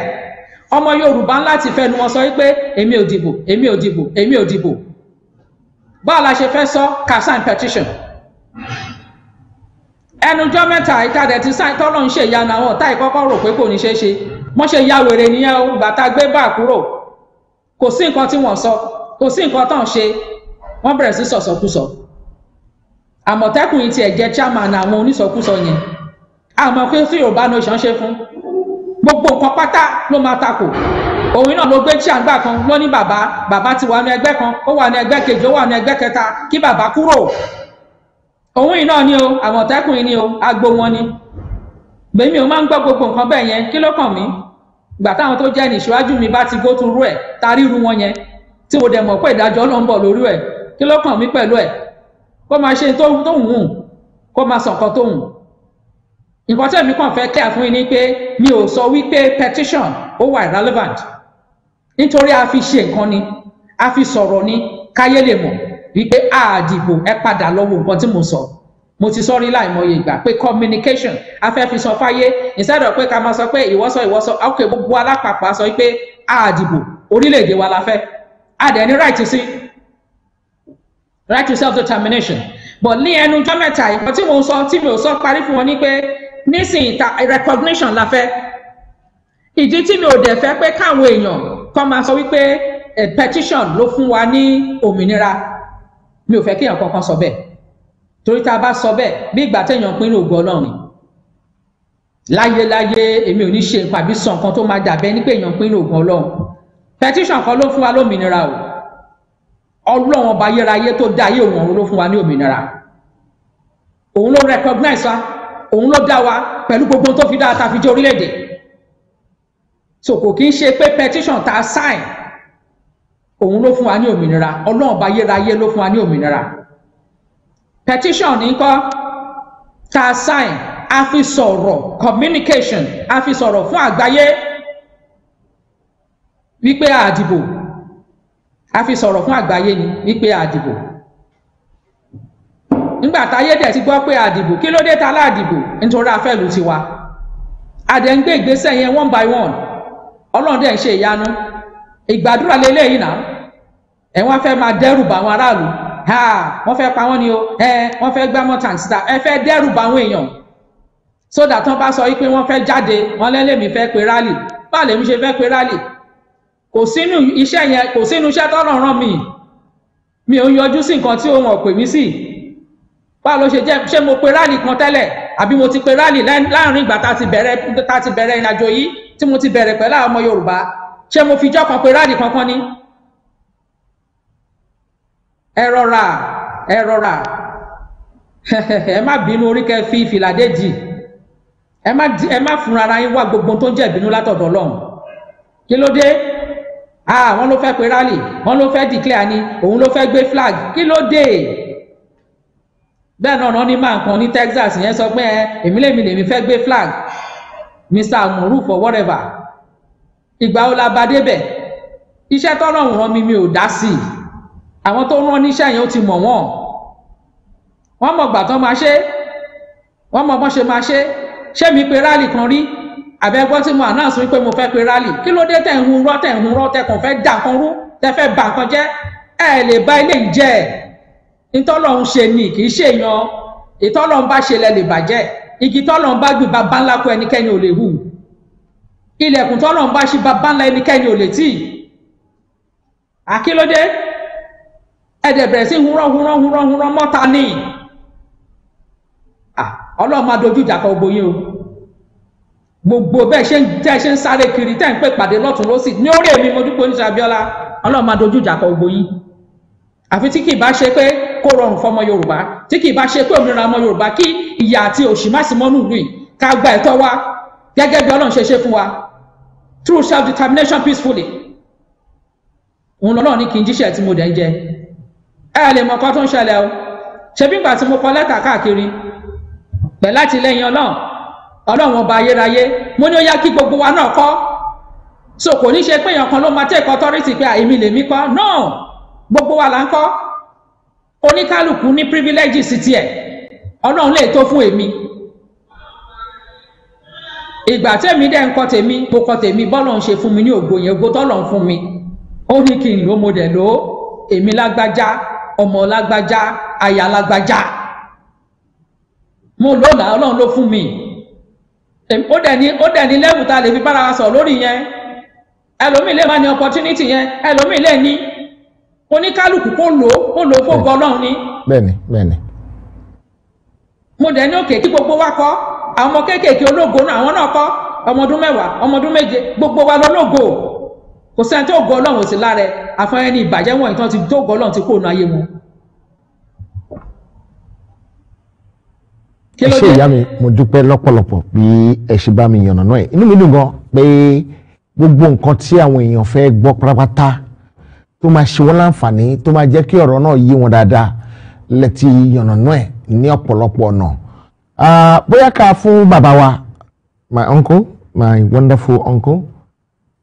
[SPEAKER 3] Ọmọ yorùbá ńlá ti fẹnu wọn sọ wípé èmi ò dìbò èmi ò dìbò èmi ò dìbò. Báwo la ṣe fẹ́ sọ? Ká sign petition. Ẹnujọ́ mẹ́ta ìtàdẹ̀ ti sign tọ́lọ́ ń ṣe ìyanu àwọn ọ̀tá ìkọ́kọ́ rò pé kò ní ṣeé ṣe. Wọ́n ṣe ya wèrè nìyẹn o a gbé bá kúrò kò sí nǹkan tí wọ́n sọ kò sí nǹkan tán ṣe. Wọ́n bẹ̀rẹ̀ sí sọ̀sọ̀kúsọ àmọ̀tẹ́kùn yìí tiẹ̀ jẹ́ chairman àwọn onísọkúsọ yẹn. Àmọ́ pé tí yorùbá nation ṣe fún. Gbogbo nǹkan pátá ló máa takò. Òun náà ló gbé tíàgbà kan. Ló ní bàbá bàbá ti wà ní ẹgbẹ́ kan. Ó wà ní ẹgbẹ́ kejì ó wà ní ẹgbẹ́ kẹta. Kí bàbá kúrò. Òun náà ni o àmọ̀tẹ́kùn ni o agbo wọn ni. Gbèmí o máa ń gbọ́ gbogbo nǹkan bẹ́ẹ̀ yẹn. Kí ló kàn mí? Ìgbà táwọn tó jẹ́ ní ìṣíwájú mi bá ti gótú rú ẹ̀ ta ríru wọn yẹn tí mo dẹ̀ mọ̀ pé ìdájọ́ ló ń bọ̀ lórí ẹ̀ kí ló kàn mí pẹ̀lú ẹ̀ kó máa ṣe tó tó wù kó máa sọ nǹkan tó ú. Nǹkan èmi kàn fẹ́ clear fún yín ni pé mi ò sọ wípé petition ó wà irrelevant. Nítorí a fi ṣe nǹkan ni a fi sọ̀rọ̀ ni káyé lè mọ̀ wípé a dìbò ẹ padà lọ wo nǹkan tí mo sọ. Mo ti sọ rí láìmọye ìgbà pé communication a fẹ́ fi sọ fáyé. Instead of pé ká máa sọ pé ìwọ sọ ìwọ sọ ok gbogbo alápapọ̀ a sọ wípé a dìbò orílẹ̀-èdè wa la fẹ́. A dẹ̀ ní right sí right to self determination. But ní ẹnu ọjọ́ mẹ́ta ìkan tí mo sọ tí ò sọ parí fún wọn ni pé nísìnyí ta recognition la fẹ́. Ìdí tí mi ò dẹ̀ fẹ́ pé káwọn èèyàn kọ́ máa sọ wípé petition ló fún wa ní òmìnira. Mi ò fẹ́ kéèyàn kankan sọ bẹ́ẹ̀. Torí tá a bá sọ bẹ́ẹ̀ bí ìgbà téèyàn pín ní ògo ọlọ́run. Ni láyéláyé èmi ò ní ṣe nǹkan àbí sọ nǹkan tó máa dàbẹ́ ní pé èèyàn pín ní ògo ọlọ́run. Petition kan ló fún wa lómìnira o ọlọ́run ọba ayérayé tó dá ayé òun ọ̀run ló fún wa ní òmìnira. Òun ló recognize wa òun ló dá wa pẹ̀lú gbogbo tó fi dá ta fi jẹ́ orílẹ̀-èdè. So kò kí ń ṣe pé petition tá a sign òun ló fún wa ní òmìnira. Ọlọ́run ọba ayérayé ló fún wa ní òmìnira. Petition ní kọ́ tá a sign a fi sọ̀rọ̀ communication a fi sọ̀rọ̀ fún àgbáyé. Wípé àdìbò a fi sọ̀rọ̀ fún àgbáyé ni wípé àdìbò nígbà táyé dẹ̀ ti gbọ́ pé àdìbò kí ló dé ta láàdìbò nítorí afẹ́lú tiwa. Àdẹ̀ ń gbé ìgbésẹ̀ yẹn one by one. Ọlọ́run dẹ̀ ń ṣe ìyanu. Ìgbàdúrà lélẹ́yìn náà. Ẹ wọ́n fẹ́ máa dẹ́rù bá àwọn aráàlú. Ha! Wọ́n fẹ́ pa wọ́n ni o. Ẹ wọ́n fẹ́ gbá mọ́tà síta ẹ fẹ́ dẹ́rù bá àwọn èèyàn. Sódà tán bá sọ yìí pé wọ́n fẹ́ jáde wọ́n lẹ́lẹ́mìí fẹ́ pe rálì báà lèmi ṣe fẹ́ pe rálì kò sínú iṣẹ́ yẹn kò sínú iṣẹ́ tọ́lọ̀ rán mi. Mi ò yọjú sí nǹkan tí òun ọ̀pẹ̀ mí sí. Báwo ló ṣe jẹ́ ṣé mo pe rálì kan tẹ́lẹ̀ àbí mo ti pe rálì láàárín ìgbà tá ti bẹ̀rẹ̀ tá ti bẹ̀rẹ̀ ìrìnàjò yìí tí mo ti bẹ̀rẹ̀ pẹ̀lú àwọn ọmọ Yorùbá? Ṣé mo fi ijọ́ kan pe rálì kankan ní ẹ rọra ẹ rọra. Ẹ má bínú orí kẹ fi fìlàdé dì ẹ má ẹ má fúnra ara yín wá gbogbo tó ń jẹ́ ìbínú látọ̀dọ̀ Ọlọ́run. Kí ló dé ah wọ́n ló fẹ́ pe rally wọ́n ló fẹ́ declare ni òun ló fẹ́ gbé flag. Kí ló dé? Bẹ́ẹ̀ náà ní máa kan ní Texas yẹn sọ pé ẹ èmi lèmi lèmi fẹ́ gbé flag. Mr amuru for whatever. Ìgbà wo la bá débẹ̀ iṣẹ́ tọ́lọ́run rán mi mi ò dá sí. I àwọn tó rán níṣẹ́ yẹn ó ti mọ̀ wọ́n. Wọ́n mọ̀ gbà tán máa ṣe. Wọ́n mọ̀ bọ́n ṣe máa ṣe. Ṣé mi pe rally kan rí àbẹ́gbọ́n tí mo announce wípé mo fẹ́ pe rally. Kí ló dé tẹ̀ ń hun rọ́ tẹ̀ ń hun rọ́ tẹ̀ kàn fẹ́ dà kan rú tẹ̀ fẹ́ bà nǹkan jẹ́? Ẹ lè bá ilé yìí jẹ́. Ìtọ́lọ́run ṣe ni kì í ṣe yan ìtọ́lọ́run bá ṣe lẹ lè bàjẹ́. Igi tọ́lọ́run bá gbìn bàbá ńlá kó ẹnikẹ́ni ò lè hù. Ilẹ̀kùn tọ́lọ́run bá ṣí bàbá ńlá ẹnikẹ́ni ò lè tì. Àkílódé ẹ̀dẹ̀ bẹ̀rẹ̀ sí hunrọ́ hunrọ́ hunrọ́ hunrọ́ mọ́ta ní ọlọ́run máa dojú ìjà gbogbo yín o gbogbo bẹ́ẹ̀ ṣe ń tẹ́ ṣe ń sáré kiri tẹ́ ń pè pàdé lọ́tún lọ́sì ní orí èmi mo dúpẹ́ oníṣẹ́ Abíọ́lá. Ọlọ́run máa dojú ìjà kọ gbogbo yín. Àfi tí kì í bá ṣe pé kó rọrùn fọmọ Yorùbá tí kì í bá ṣe pé òmìnira ọmọ Yorùbá kí ìyà àti òṣì má sí mọ́nú ìlú yìí. Ká gba ẹ̀tọ́ wa gẹ́gẹ́ bí ọlọ́run ṣe ṣe fún wa. Through self determination peacefully. Òun lọ́lọ́run ní kí n jíṣẹ́ tí mo dẹ̀ ń jẹ. Ẹ lè mọ nǹkan tó ń ṣẹlẹ̀ o. Ṣebí ìgbà tí mo kọ lẹ́tà káàkiri pẹ̀ láti lẹ́yìn ọlọ́run ọlọ́run ọba ayérayé mo ní ó yá kí gbogbo wa náà kọ́. So kò ní ṣe pé èèyàn kan ló máa take authority pé àìmí lèmi kọ́. No! Gbogbo wa là ń kọ́. Oníkálukú ní privilege sí tiẹ̀. Ọlọ́run lè tó fún èmi. Ìgbà tèmi dẹ̀ ń kọ́ tèmi mo kọ́ tèmi bọ́lọ̀ ń ṣe fún mi ní ògo yẹn ògo tọ́lọ̀ ń fún mi. Ó ní kí n lò mo dẹ̀ lò ó. Èmi lágbájá ọmọ lágbájá aya lágbájá. Mo lò náà ọlọ́run ló fún mi ó dẹ̀ ní ó dẹ̀ ní lẹ́bù tá a lè fi bára wa sọ̀rọ̀ lórí yẹn. Ẹlòmíì lè má ní opportunity yẹn ẹlòmíì lè ní. Oníkálukú kó lò ó kó lò ó fógo ọlọ́run ni.
[SPEAKER 2] Bẹ́ẹ̀ni bẹ́ẹ̀ni.
[SPEAKER 3] Mo dẹ̀ ní òkè kí gbogbo wa kọ́. Àwọn ọmọ kéékèèké ológo náà àwọn náà kọ́. Ọmọ ọdún mẹ́wàá ọmọ ọdún méje gbogbo wa lọ́lọ́gò kò sẹ́ni tó gọ ọlọ́run sí lára ẹ̀. Àfọyín ẹni ìbàjẹ́ wọ̀nyí tó gọ ọlọ́run ti kó ọ̀nà ayé wọn. Kí ló dé?
[SPEAKER 2] ìyá mi mo dúpẹ́ lọ́pọ̀lọpọ̀ bí ẹ ṣe bá mi yànnà náà ẹ̀. Inú mi dùn gan pé gbogbo nǹkan tí àwọn èèyàn fẹ́ gbọ́ pátápátá tó máa ṣe wọ́n láǹfààní tó máa jẹ́ kí ọ̀rọ̀ náà yé wọn dáadáa lẹ́tí yànnà náà ẹ̀ ní ọ̀pọ̀lọpọ̀ ọ̀nà. Ah, bóyá ká fún bàbá wa my uncle my wonderful uncle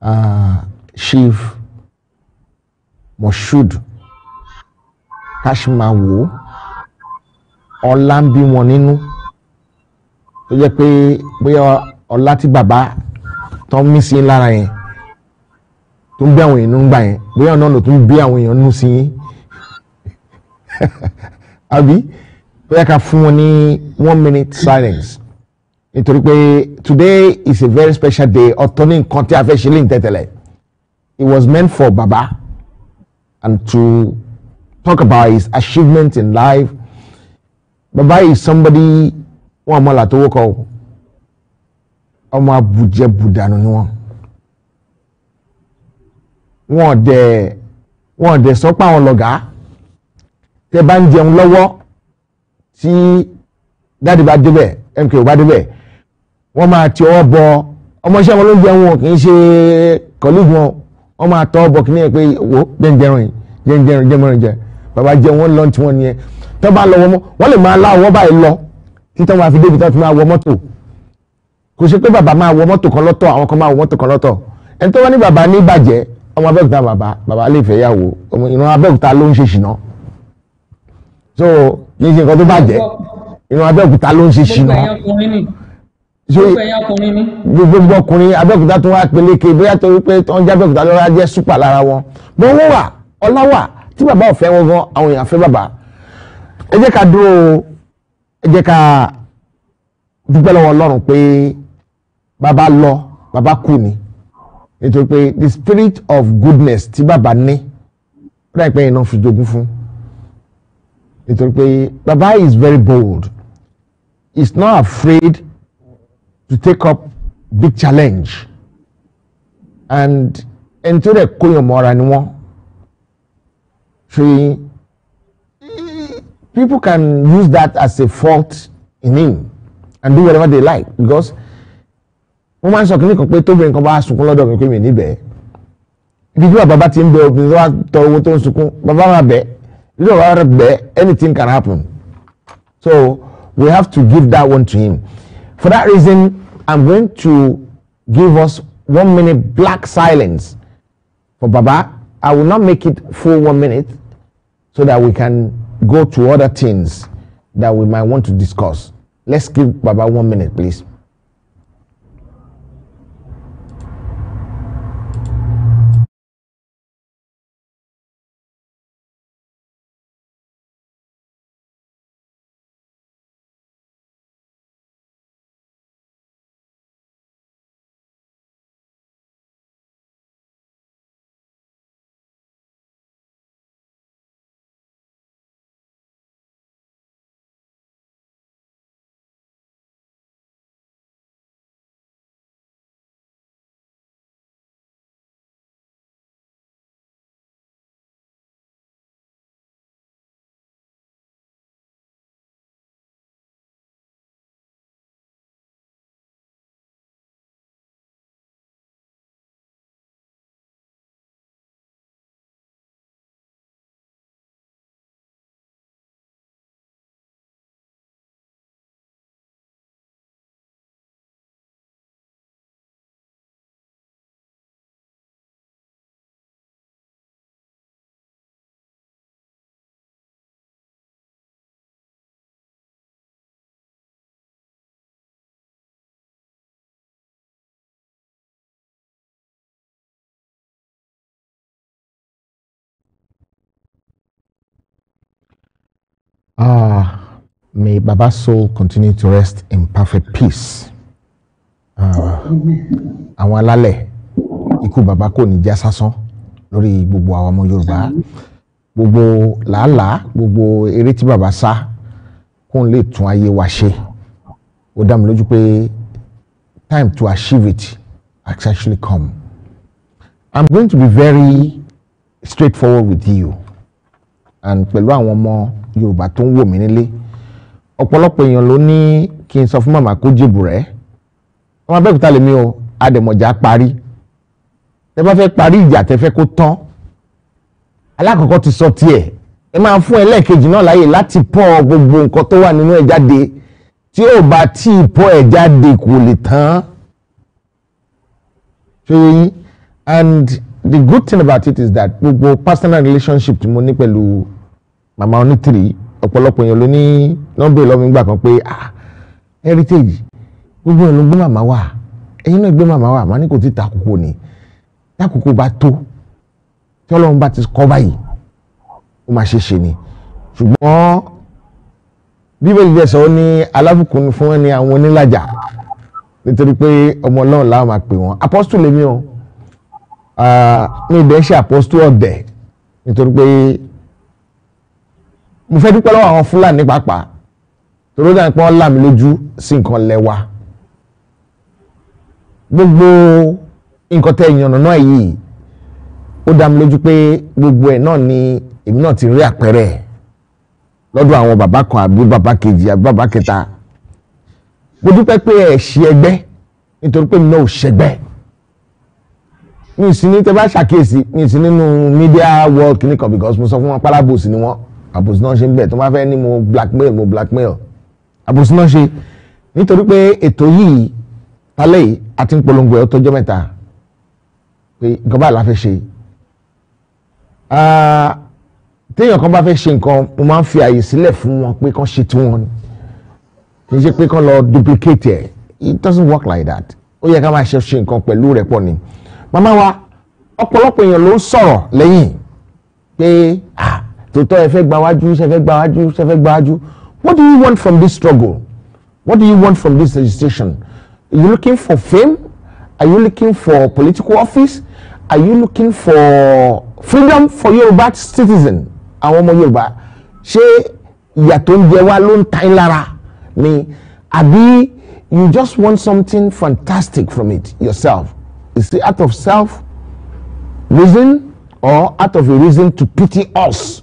[SPEAKER 2] uh, Chief Moshood Kashimawo ọlá ń bí wọn nínú tó jẹ́ pé bóyá ọlá tí bàbá tó ń mí sí lára yẹn tó ń bí àwọn èèyàn nínú gbà yẹn bóyá ọ̀nà ló tún bí àwọn èèyàn nínú sí yín. (laughs) Àbí? Bóyá ká fún wọn ní one minute silence. Nítorí pé today is a very special day. Ọ̀tọ̀ ní nǹkan tí a fẹ́ ṣe lè tẹ̀tẹ̀lẹ̀. It was meant for baba and to talk about his achievement in life. Baba is somebody wọn àmọ́ là tó wọ́kọ̀ o. Ọmọ abujẹ budanu ni wọn. Wọn dẹ̀ wọn dẹ̀ sọ pé àwọn lọ́gàá tẹ́ bá ń jẹun lọ́wọ́ tí dáàdi bá débẹ̀ mk bá débẹ̀ wọ́n máa ti ọwọ́ bọ. Ọmọọṣẹ́ wọn ló ń jẹun wọn kì í ṣe colleague wọn. Wọ́n máa tọ́ bọ ẹ̀ pé wo jẹ́njẹ́rùn yìí jẹ́njẹ́rùn jẹ́mọ̀rún jẹ bàbá jẹ wọ́n lọ́n tí wọ́n nìyẹn. Tó bá lọ wọ́n mọ́ wọ́n lè máa láwọ́ báyìí lọ wọ́n á fi débi tó fi máa wọ mọ́tò. Kò ṣe pé bàbá máa wọ mọ́tò kan lọ́tọ̀ àwọn kan máa wọ mọ́tò kan lọ́tọ̀. Ẹni tó wá ní bàbá ní ìbàjẹ́ ọmọ abẹ́òkúta bàbá bàbá lè fẹ́ yàwó ọmọ ìran abẹ́òkúta ló ń ṣe ṣìnà. So ní ṣe nǹkan tó bàjẹ́. Ìran abẹ́òkúta ló ń ṣe ṣìnà.
[SPEAKER 3] gbogbo ọkùnrin
[SPEAKER 2] abẹ́òkúta tó wá peléke bóyá torí pé wọ́n jẹ́ abẹ́òkúta lọ́ra jẹ́ súpà lára wọn. Bọ́ owó wà ọlá wà tí bàbá ò fẹ́ wọn gan àwọn èèyàn fẹ́ bàbá. Ẹ jẹ́ ká dúró ẹ jẹ́ ká dúpẹ́ lọ́wọ́ ọlọ́run pé bàbá lọ bàbá kú ni. Nítorí pé the spirit of goodness tí bàbá ní ó dà pé iná fi jogún fún. Nítorí pé bàbá is very bold. He is not afraid to take up big challenge. And ẹni tó dẹ̀ kóyàn mọ́ra ni wọ́n. Ṣe people can use that as a fault in him and do whatever they like because wọ́n máa ń sọ kínní kan pé tóbìnrin kan bá sunkún lọ́dọ̀ mi pé mi níbẹ̀ ibi tí bàbá bá ti ń bẹ obìnrin tó wá tọ owó tó ń sunkún bàbá máa bẹ̀ ibi tí bàbá rẹ̀ bẹ̀ anything can happen. So we have to give that one to him. For that reason i'm going to give us one minute black silence for baba. I will not make it full one minute so that we can go to other things that we might want to discuss. Let's give baba one minute please Ah, may Baba's soul continue to rest in perfect peace. Ah, àwọn alálẹ̀ ikú bàbá kò ní já sásán lórí gbogbo àwọn ọmọ Yorùbá gbogbo làálàá gbogbo eré tí bàbá sá kóun lè tún ayé wa ṣe ó dá mi lójú pé time to achieve it has actually come. I'm going to be very straightforward with you and pẹ̀lú àwọn ọmọ yorùbá tó ń wò mí nílé ọ̀pọ̀lọpọ̀ èèyàn ló ní kí n sọ fún màmá kó jèbù rẹ̀. Ọmọ abẹ́òkúta lèmi o àdèmọ̀já parí. Tẹ bá fẹ́ parí ìjà tẹ fẹ́ kó tán. Alákọ̀ọ́kọ́ ti sọ tiẹ̀. Ẹ máa fún ẹlẹ́ẹ̀kejì náà láàyè láti pọ̀ gbogbo nǹkan tó wà nínú ẹ̀ jáde. Tí ò bá tí ì pọ̀ ẹ̀ jáde kò lè tán. And the good thing about it is that gbogbo personal relationship tí mo ní pẹ̀lú màmá onítìrì ọ̀pọ̀lọpọ̀ èèyàn ló ní nọ́mbà ìlọ́mí gbà kan pé ah heritage gbogbo èèyàn ló gbé màmá wà ẹ̀yin náà gbé màmá wà má ní kò tí ta kókó ni. Tákòókò bá tó tí ọlọ́run bá ti kọ́ báyìí ó máa ṣe ṣe ni. Ṣùgbọ́n bíbélì dẹ̀ sọ ní alábùkún fún ẹni àwọn onílàjà. Nítorí pé ọmọ ọlọ́run làwọn máa pè wọ́n. Apọ́stù lèmi o. Mi ì dẹ́ ṣe apọ́stù ọ̀dẹ̀. Nítorí pé mo fẹ́ dúpẹ́ lọ́wọ́ àwọn fúlàní pàápàá torí ó dàbí pé wọ́n là mí lójú sí nǹkan lẹ́wà. Gbogbo nǹkan tẹ ìyànnà náà yìí ó dá mi lójú pé gbogbo ẹ̀ náà ni èmi náà ti rí àpẹẹrẹ lọ́dọ̀ àwọn bàbá kan àbí bàbá kejì àbí bàbá kẹta. Mo dúpẹ́ pé ẹ̀ ṣe ẹgbẹ́ nítorí pé mi náà ò ṣẹgbẹ́. Mi ì sí ní tẹ́ bá ṣàkíyèsí mi ì sí nínú media world kìnnìkan because mo sọ fún wọn pálábòsì ni wọ́n àbòsí náà ṣe ń bẹ̀. Tó máa fẹ́ ní mo blackmail mo blackmail. Àbòsí náà ṣe nítorí pé ètò yìí tálẹ̀ yìí a ti ń polongo ẹ̀ tọ́jọ́ mẹ́ta. Pé nǹkan báyìí la fẹ́ ṣe. Téèyàn kan bá fẹ́ ṣe nǹkan mo máa ń fi àyè sílẹ̀ fún wọn pé kán ṣe tí wọn ni. Kì í ṣe pé kán lọ duplicate ẹ̀. It doesn't work like that. Ó yẹ ká máa ṣe ṣe nǹkan pẹ̀lú rẹ̀ pọ̀ ni. Màmá wa ọ̀pọ̀lọpọ̀ èèyàn ló ń sọ̀rọ̀ lẹ́yìn pé tòótọ́ ẹ fẹ́ gba wájú ṣe fẹ́ gba wájú ṣe fẹ́ gba wájú what do you want from this struggle? What do you want from this legislation are you looking for fame? Are you looking for political office? Are you looking for freedom for Yorùbá citizen? Àwọn ọmọ Yorùbá ṣé ìyà tó ń jẹ wá ló ń ta yín lára ni? Àbí you just want something fantastic from it yourself? Is it out of self reason or out of a reason to pity us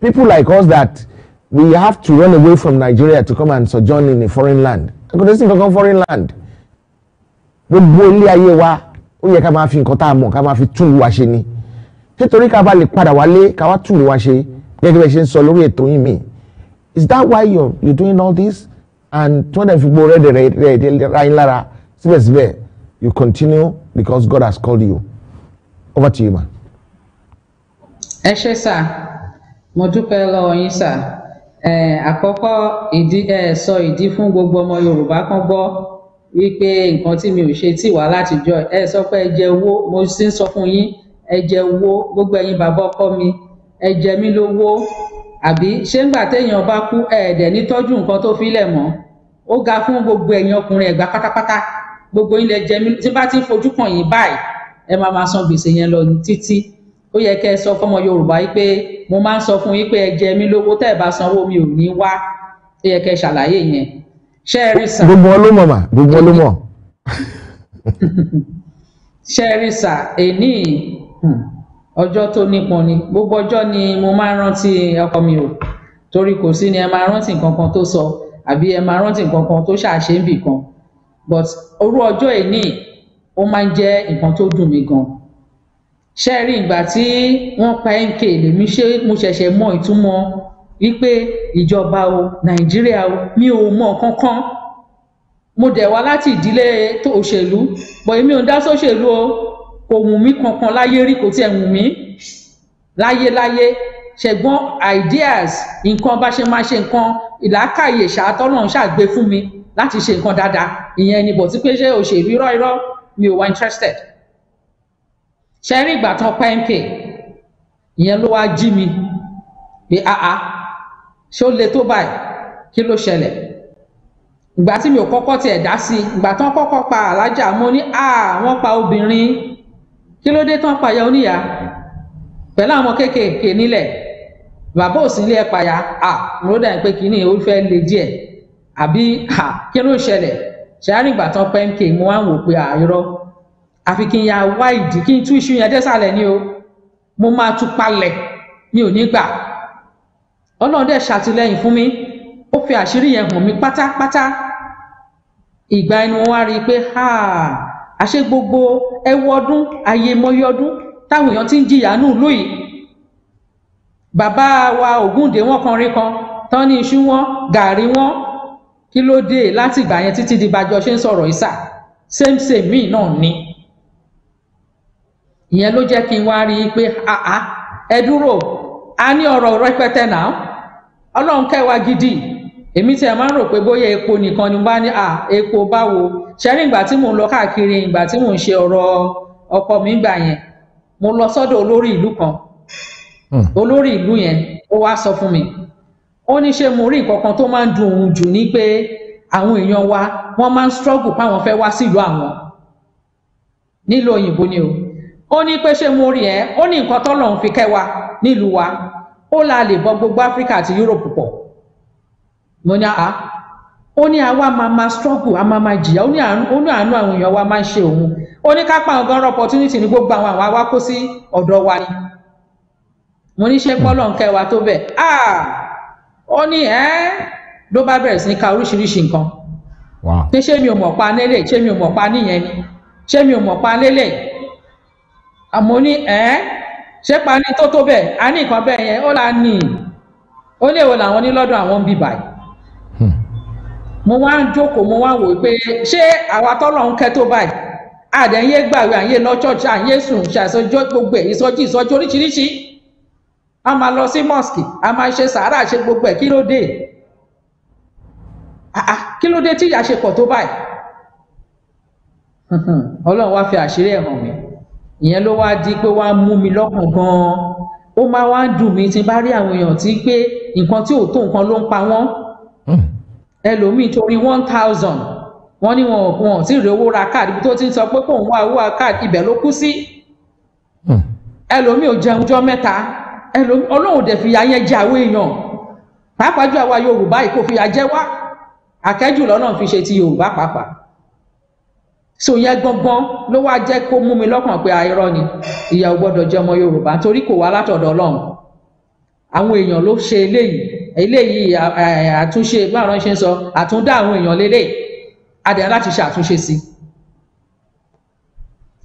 [SPEAKER 2] people like us that we have to run away from Nigeria to come and sojourn in a foreign land. Kò tẹ́sí nǹkan foreign land. Gbogbo ilé ayé wa ó yẹ ká máa fi nǹkan tá a mọ̀ ká máa fi túlù wa ṣe ni. Nítorí ká bá lè padà wálé ká wá túlù wa ṣe gẹ́gẹ́ bí ẹ ṣe ń sọ lórí ètò yìí mi. Is that why you're, you're doing all this? And tí wọ́n dẹ̀ fi gbó rẹ́ẹ̀dẹ̀ rẹ́ẹ̀dẹ̀ ra yín lára síbẹ̀síbẹ̀ you continue because God has called you. Over to you ma.
[SPEAKER 3] ẹ ṣé sà mo dúpẹ́ lọ́wọ́ yín sà. Àkọ́kọ́ ìdí sọ ìdí fún gbogbo ọmọ yorùbá kan gbọ́ wípé nǹkan tí mi ò ṣe tì wá látijọ́ ẹ. Sọ pé ẹ jẹ owó mo sì ń sọ fún yín ẹ jẹ owó gbogbo ẹ̀yin bàbá ọkọ mi ẹ jẹ mí lówó. Àbí ṣé ńgbà téèyàn bá kú ẹ̀ẹ́dẹ̀ nítọ́jú nǹkan tó filẹ̀ mọ́? Ó ga fún gbogbo ẹ̀yin ọkùnrin ẹ̀gbá pátápátá. Gbogbo ilẹ̀ jẹ mí. Tí bá ti fojú kàn yín báyìí ẹ máa máa san gbèsè yẹn lọ títí ó yẹ kẹ́ ẹ sọ fọmọ yorùbá yìí pé mo máa ń sọ fún yín pé ẹ jẹ mí lówó tẹ́ ẹ bá sanwó mi ò ní wá. Ó yẹ kẹ́ ẹ ṣàlàyé yẹn. Ṣé ẹ rí sà?
[SPEAKER 2] Gbogbo wọn ló mọ̀ mà gbogbo wọn ló mọ̀. (laughs)
[SPEAKER 3] Ṣé ẹ rí sà? Èní hmm, ọjọ́ tó nípọn ni. Gbogbo ọjọ́ ni mo máa ń rántí ọkọ mi o. Torí kò sí ni ẹ máa rántí nǹkan kan tó sọ àbí ẹ máa rántí nǹkan kan tó ṣàṣe ń bì kan. But orú ọjọ́ èní ó máa ń jẹ́ nǹkan tó dùn mí gan ẹ rí ìgbà tí wọ́n pa mk lèmi ṣé mo ṣẹ̀ṣẹ̀ mọ ìtumọ̀ wípé ìjọba o nàìjíríà o mi ò mọ kankan mo dẹ̀ wá láti ìdílé tó òṣèlú bọ̀ èmi ò dá sóṣèlú o. Kò wù mí kankan láyé rí kò tiẹ̀ wù mí. Láyéláyé ṣẹ̀gbọ́n ideas nǹkan bá ṣe máa ṣe nǹkan ìlàkàyè ṣàtọ́nà ṣàgbé fún mi láti ṣe nǹkan dáadáa. Ìyẹn ni bọ̀ tí pé ṣé òṣèlú irọ́ irọ́ mi ò wá interested ṣe rí ìgbà tán mk ìyẹn ló wá jí mi. Pé àá ṣé ó le tó báyìí? Kí ló ṣẹlẹ̀? Ìgbà tí mi ò kọ́kọ́ tiẹ̀ dá sí i ìgbà tán kọ́kọ́ pa alájà mo ní à wọ́n pa obìnrin. Kí ló dé tán pa ìyá oníyà? Pẹ̀lú àwọn kéékèèké nílẹ̀. Bàbá òsín ilé ẹ̀ payà à mo dà pé kínní ó fẹ́ le díẹ̀. Àbí à kí ló ṣẹlẹ̀? Ṣáárì ìgbà tán mk mo wá wò pé àìrọ́ àfi kí n ya wá ìdí kí n tú iṣu yẹn désàlẹ̀ ni o. Mo máa tú palẹ̀ mi ò ní gbà. Ọlọ́run dẹ̀ ṣàtìlẹ́yìn fún mi. Ó fi àṣírí yẹn hàn mí pátápátá. Ìgbà ẹni wọn wá rí i pé àṣé gbogbo ẹwọ ọdún ayémọye ọdún táwọn èèyàn ti ń jìyà nù lóyìí bàbá wa ògúndé wọn kan rí kan tán ní iṣu wọn gàrí wọn. Kí ló dé láti ìgbà yẹn títí di bàjọ ṣe ń sọ̀rọ̀ ìsà same same míì náà ni ìyẹn ló jẹ́ kí n wá rí i pé àá ẹ dúró a ní ọ̀rọ̀ rẹpẹtẹ náà. Ọlọ́run kẹwàá gidi. Èmi tí ẹ máa ń rò pé bóyá epo nìkan ni bá ní à epo báwo? Ṣẹ́rí ìgbà tí mò ń lọ káàkiri ìgbà tí mò ń ṣe ọ̀rọ̀ ọkọ mi gbà yẹn mo lọ sọ́dọ̀ olórí ìlú kan. Olórí ìlú yẹn ó wá sọ fún mi. Ó ní ṣé mo rí nǹkan kan tó máa ń dùn òun jù ní pé àwọn èèyàn wa wọ́n máa ń struggle páwọn fẹ́ wá sílùú àwọn? Nílùú òyìnbó ni o ó ní pé ṣé mo rí ẹ? Ó ní nǹkan tọ́lọ́run fi kẹ́ wa nílùú wa. Ó la lè bọ gbogbo áfíríkà àti yúròpù pọ̀. Mo ní àá. Ó ní àwa máa ma struggle a máa jìyà. Ó ní àánú àwọn èèyàn wa máa ń ṣe òun. Ó ní kápá àwọn gan opportunity ní gbogbo àwọn àwọn awá kó sí ọ̀dọ̀ wa ni. Mo ní ṣé pọ́lọ̀ ń kẹ́ wa tó bẹ̀ ah ó ní ẹ́ ló bá bẹ̀rẹ̀ sí ní ka oríṣiríṣi nǹkan. Pé ṣé mi ò mọ̀ pa lélẹ̀ ṣé mi ò mọ̀ pa níyẹn ni? Ṣé mi ò mọ̀ pa lélẹ̀ àmọ́ ní ẹ́ ṣé pa ní tó tó bẹ́ẹ̀? A ní nǹkan bẹ́ẹ̀ yẹn. Ó là ní ó léwo làwọn ní lọ́dọ̀ àwọn ń bì báyìí. Mo wá ń jókòó mo wá wò ó pé ṣé àwa tọ́lọ̀ ń kẹ́ tó báyìí? Àdéhìé gbàwé àyè lọ ṣọ́ọ̀ṣì àyè sùn ṣàṣọjọ́ gbogbo ẹ̀ ìsọjí ìsọjí oríṣiríṣi. A máa lọ sí mosque a máa ṣe sàárà ṣe gbogbo ẹ̀ kí ló dé? Ah ah kí ló dé tí ìyà ṣe pọ̀ tó báyìí? (laughs) Ọlọ́run wá fi àṣírí ẹ̀ hàn mí ìyẹn ló wá di pé wá mú mi lọ́kàn gan-an. Ó máa wá ń dùn mí tí n bá rí àwọn èèyàn tí pé nǹkan tí ò tó nǹkan ló ń pa wọ́n.
[SPEAKER 2] Hmm.
[SPEAKER 3] ẹlòmíì torí one thousand wọ́n ní wọn wọn ò tí ì rí owó ra káàdì ibi tó ti ń sọ pé kóun wá owó káàdì ibẹ̀ ló kú sí.
[SPEAKER 2] Hmm.
[SPEAKER 3] ẹlòmíì ò jẹun jọ mẹ́ta. Ẹlòmíì ọlọ́run dẹ̀ fìyà yẹn jẹ àwọn èèyàn. Pàápàá jù àwa yorùbá yìí kò fìyà jẹ wá. Àkẹ́jù lọ́nà fi ṣe ti yorùbá pàápàá so yẹn gangan ló wá jẹ́ kó mú mi lọ́kàn pé àìrọ́ ni ìyà ò gbọ́dọ̀ jẹ́ ọmọ yorùbá torí kò wá látọ̀dọ̀ ọlọ́run. Àwọn èèyàn ló ṣe eléyìí eléyìí àtúnṣe báwọn ṣe ń sọ àtúndá àwọn èèyàn lélẹ̀. Adẹ̀ láti ṣe àtúnṣe sí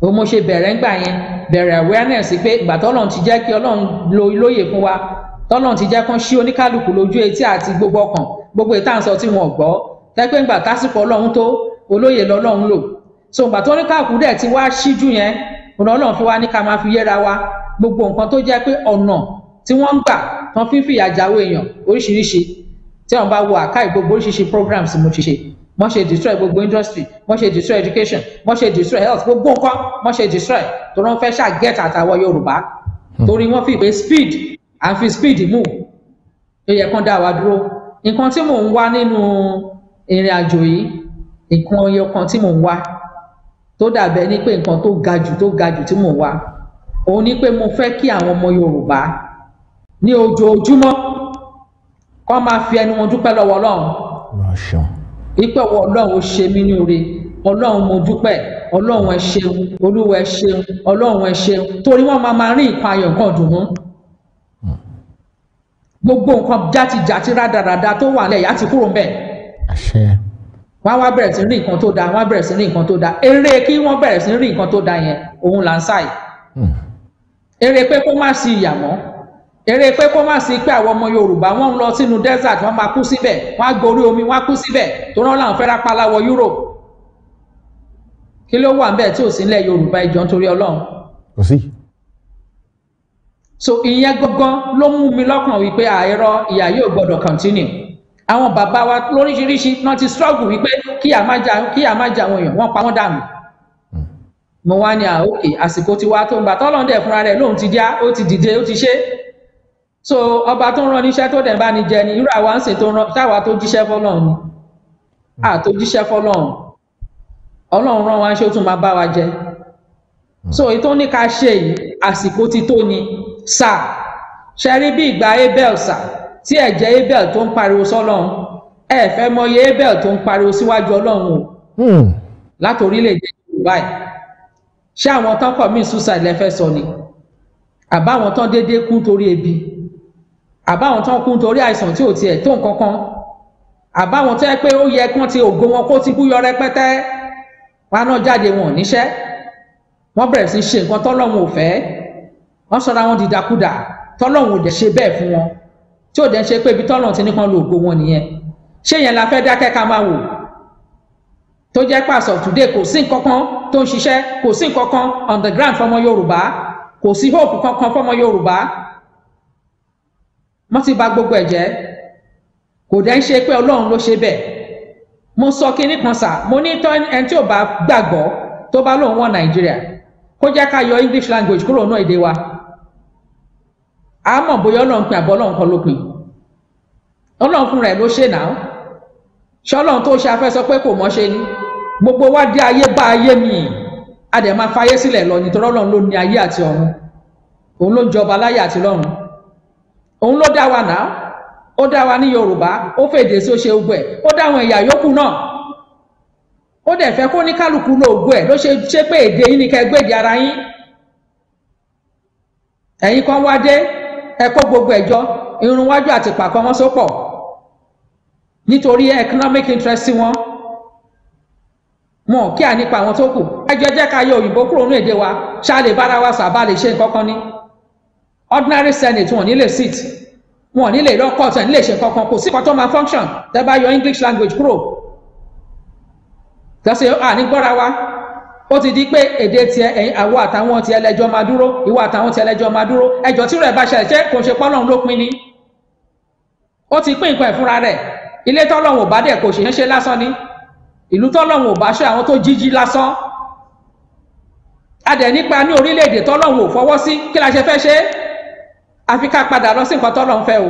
[SPEAKER 3] i. Mo ṣe bẹ̀rẹ̀ ńgbà yẹn bẹ̀rẹ̀ awareness pé ìgbà tọ́lọ́run ti jẹ́ kí ọlọ́run lo lóye fún wa tọ́lọ́run ti jẹ́ kán ṣí oníkálukú lójú etí àti gbogbo ọkàn gbogbo ètò à ń sọ tí wọn gbọ́. Tẹ́pẹ́ ńgbà tásìkò ọlọ́run tó olóye lọ́lọ́run lò so ìgbà tó oníkálukú dẹ̀ ti wá ṣíjú yẹn ọlọ́run fi wá ní ká máa fi yéra wa. Gbogbo nǹkan tó jẹ́ pé ọ̀nà tí wọ́n ń gbà tán fi ń fìyà jáwé èèyàn oríṣiríṣi. Tí wọn bá wo àkáì gbogbo oríṣiríṣi programs mo ti ṣe wọ́n ṣe destroy gbogbo industry wọ́n ṣe destroy education wọ́n ṣe destroy health gbogbo nǹkan wọ́n ṣe destroy. Tó wọ́n fẹ́ ṣáà get àtàwọn yorùbá. Torí wọ́n fi pé speed à ń fi speed move ó yẹ kán dá wa dúró. Nǹkan tí mò ń wá nínú ìrìn àjò yìí nǹkan ọyọ kan tí mò ń wá tó dàbẹ̀ ní pé nǹkan tó ga jù tó ga jù tí mò ń wá òun ni pé mo fẹ́ kí àwọn ọmọ yorùbá ní ojoojúmọ́ kọ́ máa fi ẹnu wọn dúpẹ́ lọ́wọ́ ọlọ́run. Wípé ọwọ́ ọlọ́run ó ṣe mí ní oore. Ọlọ́run mo dúpẹ́. Ọlọ́run ẹ ṣeun. Olúwa ẹ ṣeun. Ọlọ́run ẹ ṣeun. Torí wọ́n máa máa rí nǹkan ayọ̀ nǹkan dùnú gbogbo nǹkan játijàti rádaràda tó wà lẹ́yìn á ti kúrò ńbẹ̀
[SPEAKER 2] àṣẹ
[SPEAKER 3] wọ́n wá bẹ̀rẹ̀ sí ní nǹkan tó dáa wọ́n bẹ̀rẹ̀ sí ní nǹkan tó dáa. Eré kí wọ́n bẹ̀rẹ̀ sí rí nǹkan tó dáa yẹn òun là ń sáì
[SPEAKER 2] Hmm.
[SPEAKER 3] eré pé kó má sí ìyà mọ́ eré pé kó má sí pé àwọn ọmọ yorùbá wọ́n ń lọ sínú desert wọ́n máa kú síbẹ̀ wọ́n á gorí omi wọ́n á kú síbẹ̀ tó rán láwọn fẹ́ẹ́ rápá láwọ europe. Kí ló wà níbẹ̀ tí ò sí nílẹ̀ yorùbá ìjọ nítorí ọlọ́run?
[SPEAKER 2] Kò sí.
[SPEAKER 3] So ìyẹn gangan ló mú mi lọ́kàn wípé àìrọ ìyà yóò gbọ́dọ̀ continue àwọn bàbá wa lóríṣiríṣi náà ti struggle wípé kí à má jà kí à má jà àwọn èèyàn wọ́n pa wọ́n dànù. Mo wá ní àókè àsìkò ti wá tó ń gbà tọ́lọ́n dẹ̀ rẹ̀ lóun ti já ó ti dìde ó ti ṣe. So ọba tó ń rán níṣẹ́ tó dẹ̀ bá ní jẹ ni irú àwa ń sìn tó rán táwa tó jíṣẹ́ fọlọ́run ni. À tó jíṣẹ́ fọlọ́run. Ọlọ́run rán wa ṣé ó tún máa bá wa jẹ? So èyí tó ní ká ṣe yìí àsìkò ti tó ni sà. Ṣe bí ìgbà abel sà tí ẹ̀jẹ̀ abel tó ń pariwo sọ́lọ́run ẹ fẹ́ mọyé abel tó ń pariwo síwájú ọlọ́run o.
[SPEAKER 2] Hmm.
[SPEAKER 3] láti orílẹ̀-èdè yorùbá yìí ṣé àwọn tán kọ̀ mí suicide lẹ́fẹ́ sọ ni? Àbáwọn tán déédéé kú torí ebi? Àbáwọn tán kú torí àìsàn tí ò tiẹ̀ tó nǹkan kan? Àbáwọn tó yẹ pé ó yẹ kán ti ògo wọn kó ti búyọ rẹpẹtẹ? Wọn náà jáde wọn níṣẹ́. Wọ́n bẹ̀rẹ̀ sí ṣe nǹkan tọ́lọ́run ò fẹ́. Wọ́n sọra wọn dìdàkudà tọ́lọ́run ò dẹ̀ ṣe bẹ́ẹ̀ fún wọn tí ò dẹ̀ ṣe pé ibi tọ́lọ́run ti ní kán lo ògo wọn nìyẹn. Ṣé yẹn la fẹ́ dákẹ́ ká máa wò? Tó jẹ́ pàṣẹ today kò sí nǹkan kan tó ń ṣiṣẹ́ kò sí nǹkan kan on the ground fọmọ yorùbá kò sí hope kankan fọmọ yorùbá. Wọ́n ti bà gbogbo ẹ̀ jẹ́. Kò dẹ̀ ń ṣe pé ọlọ́run ló ṣe bẹ́ẹ̀. Mo sọ kinní kan sà mo ní tọ́ ẹni tí ò bá gbàgbọ́ tó bá lóun wọ nàìjíríà kó jẹ́ ká yọ english language kúrò náà èdè wa a mọ̀ bóyá ọlọ́run pin àbọ̀ ọlọ́run kan ló pin ọlọ́run fúnra ẹ̀ ló ṣe náà. Ṣọlọ́run tó ṣe afẹ́ sọ pé kò mọ́ ṣe ni? Gbogbo wa dé ayé bá ayé mi a dẹ̀ máa fayé sílẹ̀ lọ nítorí ọlọ́run ló ní ayé àti ọ̀run. Òun ló jọba láyé àti lọ́run. Òun ló dá wa náà. Ó dá wa ní yorùbá. Ó fèdè sí ó ṣe gbogbo ẹ̀. Ó dá àwọn ẹ̀yà yòókù náà. Ó dẹ̀ fẹ́ kó ní kálukú lo ògbó ẹ̀. Ló ṣe pé èdè yín ni kẹ́ gbèdè ara yín. Ẹ̀yin kan wá dé ẹ gbogbo ẹ̀ jọ irun wájú àti pàkọ́ nítorí economic interest wọn wọn kí à nípa àwọn tó kù. Ẹjọ jẹ́ ká yọ òyìnbó kúrò ní èdè wa ṣá bára wa sábà lè ṣe nǹkan kan ní ordinary senate wọn ní lè sit wọn ní lè lọ court ẹ̀ ní lè ṣe nǹkan kan. Kò sí tó máa function. Tẹ́ bá yọ english language kúrò tẹ́sí à ní gbọ́ra wa ó ti di pé èdè tiẹ̀ ẹ̀yin àwọ̀ àtàwọn tiẹ̀ lẹ́jọ́ máa dúró ìwọ àtàwọn tiẹ̀ lẹ́jọ́ máa dúró. Ẹjọ́ tí rẹ̀ bá ṣẹlẹ̀ ṣé kò ṣe pọ́nlọ́run ló pin ni? Ó ti pín nǹkan ẹ̀ fúnra rẹ̀. Ilé tọ́lọ́run ò bá dẹ̀ kò é ṣe lásán ni. Ìlú tọ́lọ́run ò bá ṣe àwọn tó jíjí lásán. A dẹ̀ nípa ní orílẹ̀-èdè tọ́lọ́run ò fọwọ́ sí kí la ṣe fẹ́ ṣe? Àfi ká padà lọ sí nǹkan tọ́lọ́run fẹ́ o.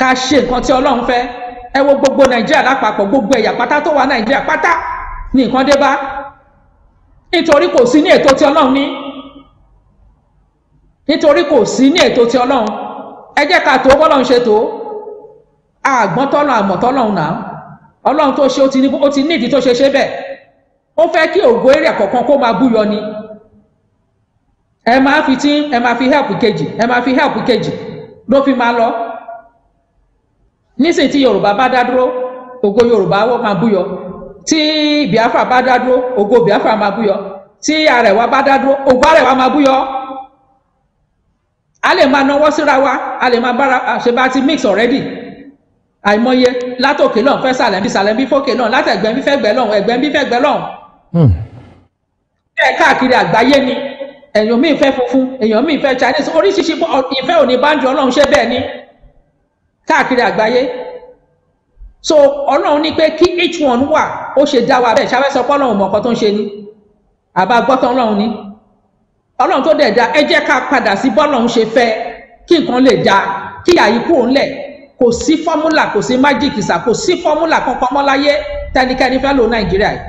[SPEAKER 3] Ká ṣe nǹkan tí ọlọ́run fẹ́. Ẹ wo gbogbo nàìjíríà lápapọ̀ gbogbo ẹ̀yà pátá tó wà nàìjíríà pátá ní nǹkan dé bá nítorí kò sí ní ètò tí ọlọ́run ní. Nítorí kò sí ní ètò tí ọlọ́run. Ẹ jẹ́ ká tó bọ́lọ́run ṣe tó àgbọ́n tọ́lọ́run àmọ̀ tọ́lọ́run náà. Ọlọ́run tó ṣe ó ti ní ó ti ní ìdí tó ṣe ṣe bẹ́ẹ̀. Ó fẹ́ kí ògo èrè kọ̀ọ̀kan kó máa búyọ ni. Ẹ máa fi tí ẹ máa fi help kejì ẹ máa fi help kejì ló fi máa lọ. Nísìnyí tí yorùbá bá dá dúró ògo yorùbá máa búyọ tí biafra bá dá dúró ògo biafra máa búyọ. Tí arẹwà bá dá dúró ògo arẹwà máa búyọ. A lè máa náwó síra wa a lè máa bára ṣe bá ti mix already. Àìmọye látòkè náà fẹ́ sàlẹ̀ bí sàlẹ̀ bí fókè náà látẹ̀gbẹ́ bí fẹ́gbẹ́ lọ́hùn ẹ̀gbẹ́ bí fẹ́gbẹ́ lọ́hùn.
[SPEAKER 2] Hmm.
[SPEAKER 3] bẹ́ẹ̀ káàkiri àgbáyé ni èèyàn míì fẹ́ funfun èèyàn míì fẹ́ chinese oríṣiríṣi ìfẹ́ òní báńdì ọlọ́run ṣe bẹ́ẹ̀ ni. Káàkiri àgbáyé so ọlọ́run ní pé kí each one wà ó ṣe dá wa bẹ́ẹ̀. Ṣáfẹ́ sọ pé ọlọ́run mọ̀ ọ̀kan tó ń ṣe ni? Àbá gbọ́tọ̀ ọlọ́run ni. Ọlọ́run tó dẹ̀ dá ẹ jẹ́ ká padà sí bọ́lọ́run ṣe fẹ́ kí nǹkan lè dá kí àyíkú òun lẹ̀. Kò sí fọ́múlà kò sí májíìkì sà kò sí fọ́múlà kankan mọ́ láyé tẹnikẹ́ni fẹ́ lò nàìjíríà yìí.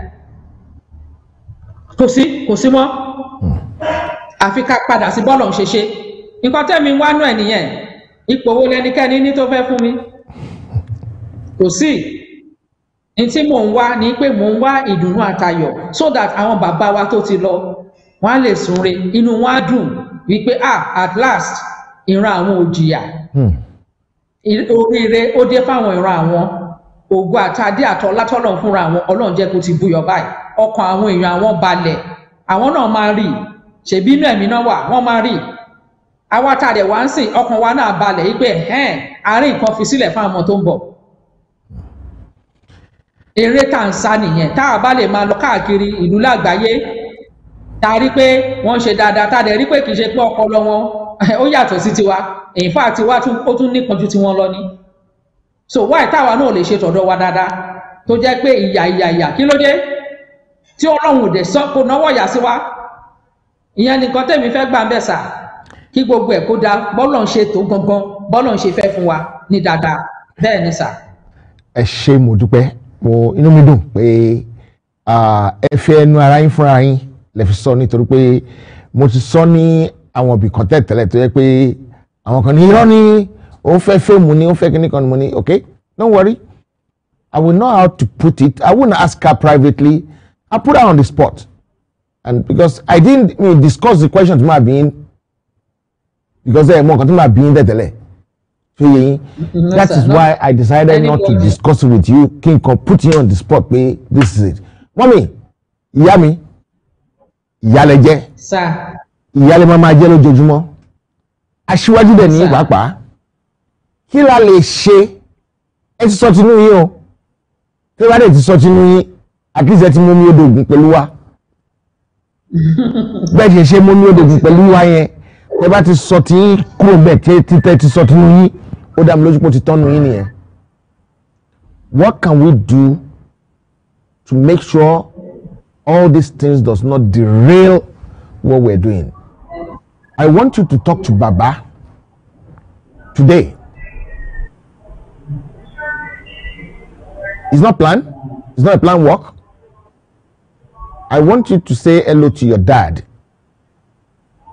[SPEAKER 3] Kò sí kò sí mọ́. Àfi ká padà sí bọ́ọ̀lù ṣe ṣe. Nǹkan tẹ́mi wá nú ẹ̀ nìyẹn. Ipò wo lẹnikẹ́ni ní tó fẹ́ fún mi kò sí. Ní tí mò ń wá ní pé mò ń wá ìdùnnú àtayọ̀ so that àwọn bàbá wa tó ti lọ wọ́n á lè súnre. Inú wọn á dùn wípé ah at last ìran àwọn ò jìyà.
[SPEAKER 2] Hmm.
[SPEAKER 3] oríire ó dé fáwọn ìran àwọn. Ògo àtàdé àtọ látọlọ fúnra àwọn Ọlọ́run jẹ́ kó ti búyọ báyìí. Ọkàn àwọn èèyàn àwọn balẹ̀. Àwọn náà máa rí ṣèbí inú ẹ̀mí náà wà wọ́n máa rí àwa tá a dẹ̀ wá ń sìn ọkàn wa náà balẹ̀ yìí pé ẹ̀hẹ́n àárín nǹkan fi sílẹ̀ fún àwọn tó ń bọ̀ eré tá à ń sá nìyẹn. Tá a bá lè máa lọ káàkiri ìlú lágbàáyé tá a rí pé wọ́n ṣe dáadáa tá a dẹ̀ rí pé kì í ṣe pé ọpọlọ wọn (laughs) ó yàtọ̀ sí tiwa. In fact tiwa ó tún nípọn ju tiwọn lọ ni. So why táwa náà lè ṣe tọ̀dọ̀ wa dáadáa? Tó jẹ́ pé ìyà ìyà ìyà kí ló dé? Tí ọlọ́run ò dẹ̀ sọ kó náwó yà sí wa. Ìyẹn nìkan tẹ̀mí fẹ́ gbà ń bẹ̀ sà. Kí gbogbo ẹ̀ kó da bọ́lọ̀ ń ṣe tó gangan bọ́lọ̀ ń ṣe fẹ́ fún wa ní dáadáa. Bẹ́ẹ̀ ni sà.
[SPEAKER 2] Ẹ ṣé mo dúpẹ́ mo inú mi dùn pé ẹ fi ẹnu ara yín fúnra yín lè fi sọ nítorí pé mo ti sọ ní àwọn ibì kan tẹ́lẹ̀ tó yẹ pé àwọn kan ní irọ́ ni ó fẹ́ fíìmù ni ó fẹ́ kíní kan ni okay don't worry. I will know how to put it. I won't ask her privately. I put her on the spot. And because I didn't discuss the question to my being because ẹ mọ nǹkan tó máa bí yín tẹ̀tẹ̀lẹ̀ so yẹ yín
[SPEAKER 3] Mhm,
[SPEAKER 2] that
[SPEAKER 3] sir,
[SPEAKER 2] is
[SPEAKER 3] no.
[SPEAKER 2] why I decided not to discuss it with you. Kí n kan put you on the spot pé this is it. Mọ́mí ìyá mi ìyá lẹ jẹ́.
[SPEAKER 3] Sà
[SPEAKER 2] ìyá lẹ máa máa jẹ́ lójoojúmọ́. Aṣíwájú dẹ̀ ní pàápàá. Kí la lè ṣe? Ẹ ti sọ tinú yín o. Tí wàá dẹ̀ ti sọ tinú yín at least ẹ ti mú mi odò ògùn pẹ̀lú wa. (laughs) Bẹ́ẹ̀ ṣe ṣe mú mi odò ògùn pẹ̀lú wa yẹn. Ẹ bá ti sọ tí kúrò bẹ́ẹ̀ tí títẹ́ ti sọ tinú yín ó dá mi lójú pé ó ti tọ́nu yín nìyẹn what can we do to make sure all these things does not derail what we're doing I want you to talk to Baba today. It's not planned. It's not a planned work. I want you to say hello to your dad,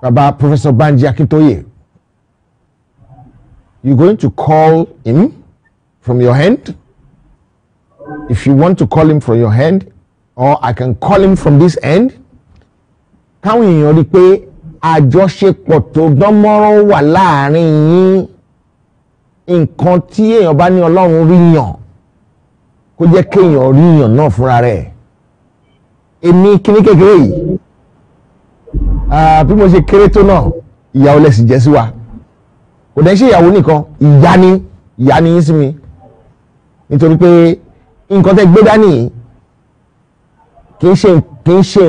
[SPEAKER 2] Baba Professor Banji Akintoye. You're going to call him from your hand. If you want to call him from your hand, or I can call him from this end. káwọn èèyàn rí i pé àjọṣepọ̀ tó dánmọ́rán wà láàárín yín nǹkan tí èèyàn bá ní ọlọ́run rí yàn kó jẹ́ kéèyàn rí yàn náà fúnra rẹ̀ èmi kíní kékeré yìí bí mo ṣe kéré tó náà ìyàwó lẹ́sìn jẹ́ sí wa kò dẹ́ ṣe ìyàwó nìkan ìyá ni ìyá ni yín sí mi nítorí pé nǹkan tẹ́ gbé dání kì í ṣe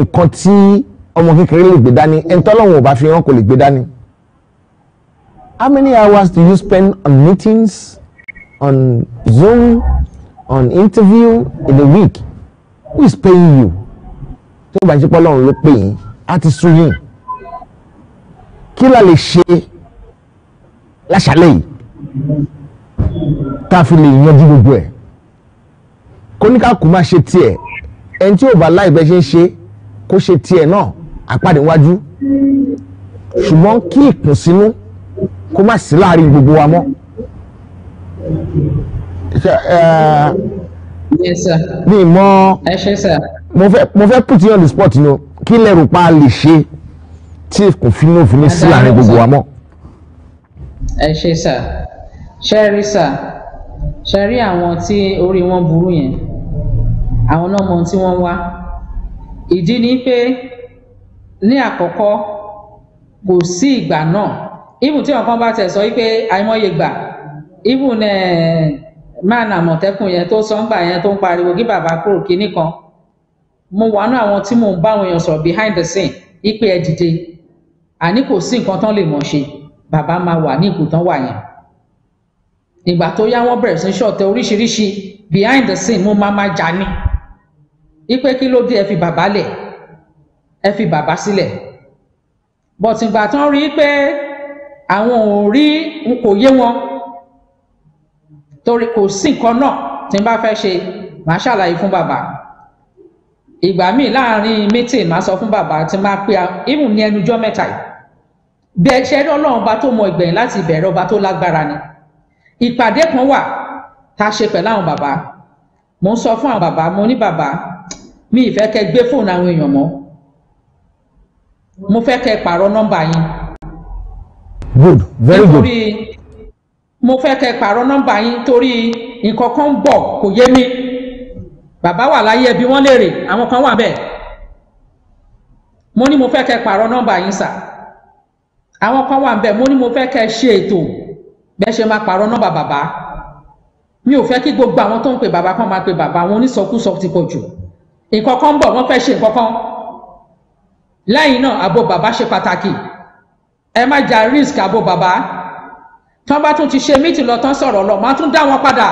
[SPEAKER 2] nǹkan tí ọmọ kékeré lè gbé dání ẹni ò bá fi hàn kò lè gbé dání. How many hours do you spend on meetings, on Zoom, on interview in a week? Who is paying you? Tí o bá ṣe pé Ọlọ́run ló pè yín, á ti sú yín kí la lè ṣe láṣálẹ́ yìí tá a fi lè yanjú gbogbo ẹ̀. Kóníkàkú má ṣe tiẹ̀. Ẹni tí ò bá láì bẹ́ ṣe ń ṣe kó ṣe tiẹ̀ náà àpàdé wájú ṣùgbọ́n kí ìkùnsínú kó má sí láàárín gbogbo wa mọ́.
[SPEAKER 3] Yes sir.
[SPEAKER 2] mi mọ mo fẹ́ put you on the spot ni o. Kí lẹ́rù pa á lè ṣe tí ìkùnsínú fi ní sí láàárín gbogbo wa mọ́.
[SPEAKER 3] Ẹ ṣe sir ṣe rí sir ṣe rí àwọn tí orí wọn burú yẹn? Àwọn náà mọ tí wọ́n wá. Ìdí ni pé ní àkọ́kọ́ kò sí ìgbà náà. Even tí ọ̀kan bá tẹ̀ sọ wípé àìmọye gbà even man àmọ̀tẹ́kùn yẹn tó sọ ń gbà yẹn tó ń pariwo kí bàbá kúrò kínní kan. Mo wà nú àwọn tí mò ń bá àwọn èèyàn sọ̀rọ̀ behind the scene ipe ẹ dìde. Àní kò sí nǹkan tán lè mọ̀ ṣe bàbá máa wà ní ipò tán wà yẹn. Ìgbà tó yá wọn bẹ̀rẹ̀ sí í ṣọ̀tẹ̀ oríṣiríṣi. Behind the scene mo máa máa jà ní ipe kí ló dé ẹ fi bàbá lẹ̀? Ẹ fi bàbá sílẹ̀. But ìgbà tán rí pé àwọn ò rí n kò yé wọn. Torí kò sí nǹkan náà tí n bá fẹ́ ṣe màá ṣàlàyé fún bàbá. Ìgbà míì láàárín meeting màá sọ fún bàbá tí máa pe even ní ẹnujọ́ mẹ́ta yìí bẹ́ẹ̀ ṣe rí ọlọ́run ọba tó mọ ìgbẹ̀yìn láti ìbẹ̀rẹ̀ ọba tó lágbára ni. Ìpàdé kan wà tá a ṣe pẹ̀lú àwọn bàbá. Mo ń sọ fún àwọn bàbá mo ní bàbá mi ìfẹ́ kẹ́ gbé fóònù àwọn èèyàn mọ́. Mo fẹ́ kẹ́ pààrọ̀ nọ́mbà yín.
[SPEAKER 2] Good very good.
[SPEAKER 3] Nítorí mo fẹ́ kẹ́ pààrọ̀ nọ́mbà yín torí nǹkan kan ń bọ̀ kò yé mi. Bàbá wà láyé ẹbí wọ́n léèrè àwọn kan wà bẹ́ẹ̀. Mo ní mo fẹ́ kẹ́ pààrọ̀ nọ́mbà yín sà àwọn kan wà bẹ́ẹ̀ mo ní mo fẹ́ kẹ́ ṣe ètò. Bẹ́ẹ̀ ṣe máa pààrọ̀ nọ́mbà bàbá. Mi ò fẹ́ kí gbogbo àwọn tó ń pe bàbá kan máa pe bàbá àwọn onísọkúsọ ti pọ̀ jù. Nǹkan kan ń bọ̀ wọ́n fẹ́ ṣe nǹkan kan. Lẹ́yìn náà ààbò bàbá ṣe pàtàkì. Ẹ má ja risk ààbò bàbá. Tí wọ́n bá tún ti ṣe mítì lọ tán sọ̀rọ̀ lọ màá tún dá wọn padà.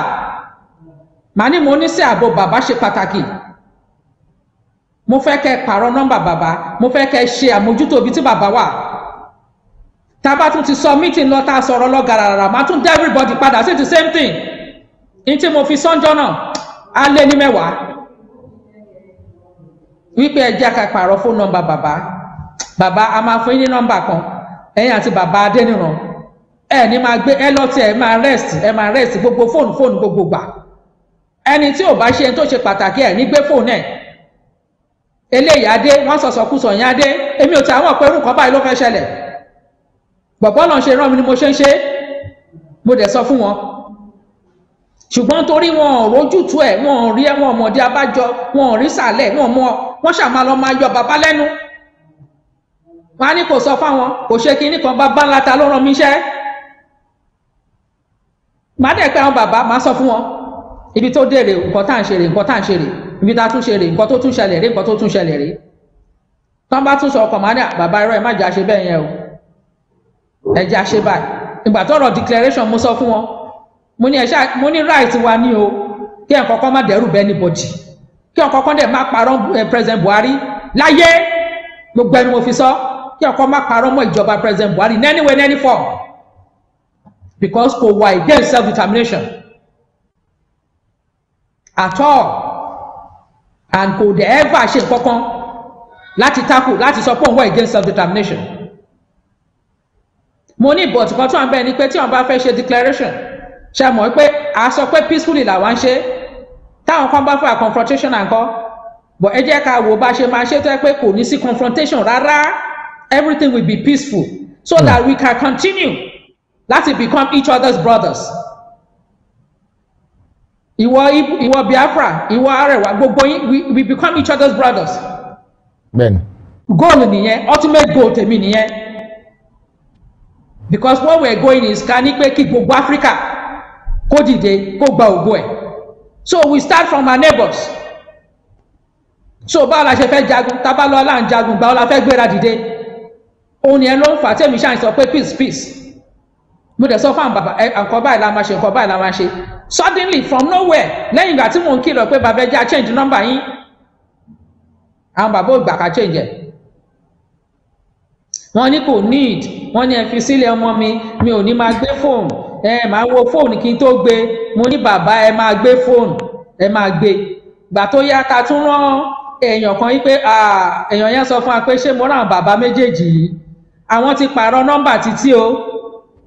[SPEAKER 3] Màá ní mo ní sí ààbò bàbá ṣe pàtàkì. Mo fẹ́ kẹ́ pààrọ̀ nọ́mbà bàbá. Mo fẹ́ kẹ́ ṣe àmójútó ibi tí bàbá wà tá a bá tún ti sọ mítì lọ tá sọ̀rọ̀ lọ màá tún dá everybody padà. Sí the same thing? Ní tí mo fi sọ́njọ́ náà á lé ní mẹ́wàá. Wípé ẹ jẹ́ ká pààrọ̀ fóònù nọ́mbà bàbá. Bàbá a máa fún yín ní nọ́mbà kan. Ẹ̀yin àti bàbá adéníran ẹ ní máa gbé ẹ lọ́tì ẹ máa rest ẹ máa rest gbogbo fóònù fóònù gbogbo gbà. Ẹni tí ò bá ṣe ẹni tó ṣe pàtàkì ẹ ní gbé fóònù ẹ. Eléyìí adé wọn sọsọkúsọ yẹn adé. Èmi ò tí àwọn pé irú kan báyìí ló fẹ́ ṣẹlẹ̀ bọ̀bọ́ náà ṣe rán mi ni mo ṣe ń ṣe. Mo dẹ̀ sọ fún wọn. Ṣùgbọ́n torí wọn ò rójútu ẹ̀ wọn ò rí ẹ̀wọ̀n ọmọdé abájọ wọn ò rí sàlẹ̀ wọn mọ wọn ṣàmà lọ máa yọ bàbá lẹ́nu. Wọn á ní kò sọ fáwọn kò ṣe kinní kan bàbá ńlá ta ló rán mi iṣẹ́? Màá dẹ̀ pé àwọn bàbá màá sọ fún wọn. Ibi tó dèrè nǹkan tá à ń ṣe rè nǹkan tá à ń ṣe rè. Ibi tá a tún ṣe rè nǹkan tó tún ṣẹlẹ̀ rè nǹkan tó tún ṣẹlẹ̀ rè. Tán bá tún sọ ọkàn màá ní bàbá irọ́ ẹ má jà ṣe yẹn o ẹ jà ṣe báyìí. Ìgbà declaration mo sọ fún wọn. Mo ní ẹṣá mo ní right wa ní o. Kí ẹ̀ kọ́kọ́ má dẹ́rù bẹ́ẹ̀ anybody. Kí ẹ̀ kọ́kọ́ dẹ̀ má parọ́ eh, president buhari láyé. Gbogbo ẹni mo fi sọ. Kí ẹ̀ kọ́ má parọ́ mọ́ ìjọba president buhari in any way in any form. Because kò wà against self determination at all. And kò dẹ̀ ever ṣe nǹkan kan láti takò láti sọ pé òun wà against self determination mo ní ìbọ̀tì kan tó à ń bẹ́ẹ̀ ni pé tí wọ́n bá fẹ́ ṣe declaration ṣe mọ̀ pé a sọ pé peacefully làwọn ń ṣe? Táwọn kan bá fẹ́ confrontation àǹkọ́ but ẹ jẹ́ ká wo bá ṣe máa ṣe tó yẹ pé kò ní sí confrontation rárá. Everything will be peaceful so mm. that we can continue láti become each other's brothers. Ìwọ ìwọ biafra ìwọ arẹwà gbogbo yín we, we become each other's brothers.
[SPEAKER 2] Bẹ́ẹ̀ni.
[SPEAKER 3] Goal nìyẹn ultimate goal tèmi nìyẹn because what we are going is ká ní pé kí gbogbo africa kó dìde kó gba ògo ẹ. So we start from our neighbors. So báwo la ṣe fẹ́ jagun? Tábà lọ là ń jagun gbàwo la fẹ́ gbéra dìde? Òun yẹn ló ń fà tẹ̀mí ṣáà ń sọ pé peace peace. Mo dẹ̀ sọ fún àwọn bàbá ẹ nǹkan báyìí la máa ṣe nǹkan báyìí la máa ṣe. Suddenly from nowhere lẹ́yìn ìgbà tí mò ń kìlọ̀ pé bàbá ẹja change number yín. Àwọn bàbá ò gbà ká change ẹ̀ wọ́n ní kò need. Wọ́n ní ẹ fi sílẹ̀ ọmọ mi mi ò ní máa gbé fóònù ẹ máa wo fóònù kí n tó gbé. Mo ní bàbá ẹ máa gbé fóònù ẹ máa gbé. Gbà tó yá ta tún rán èèyàn kan yí pé "Ah, èèyàn yẹn sọ fún wa pé ṣé mo àwọn bàbá méjèèjì yìí? Àwọn ti pààrọ̀ nọ́mbà títí o.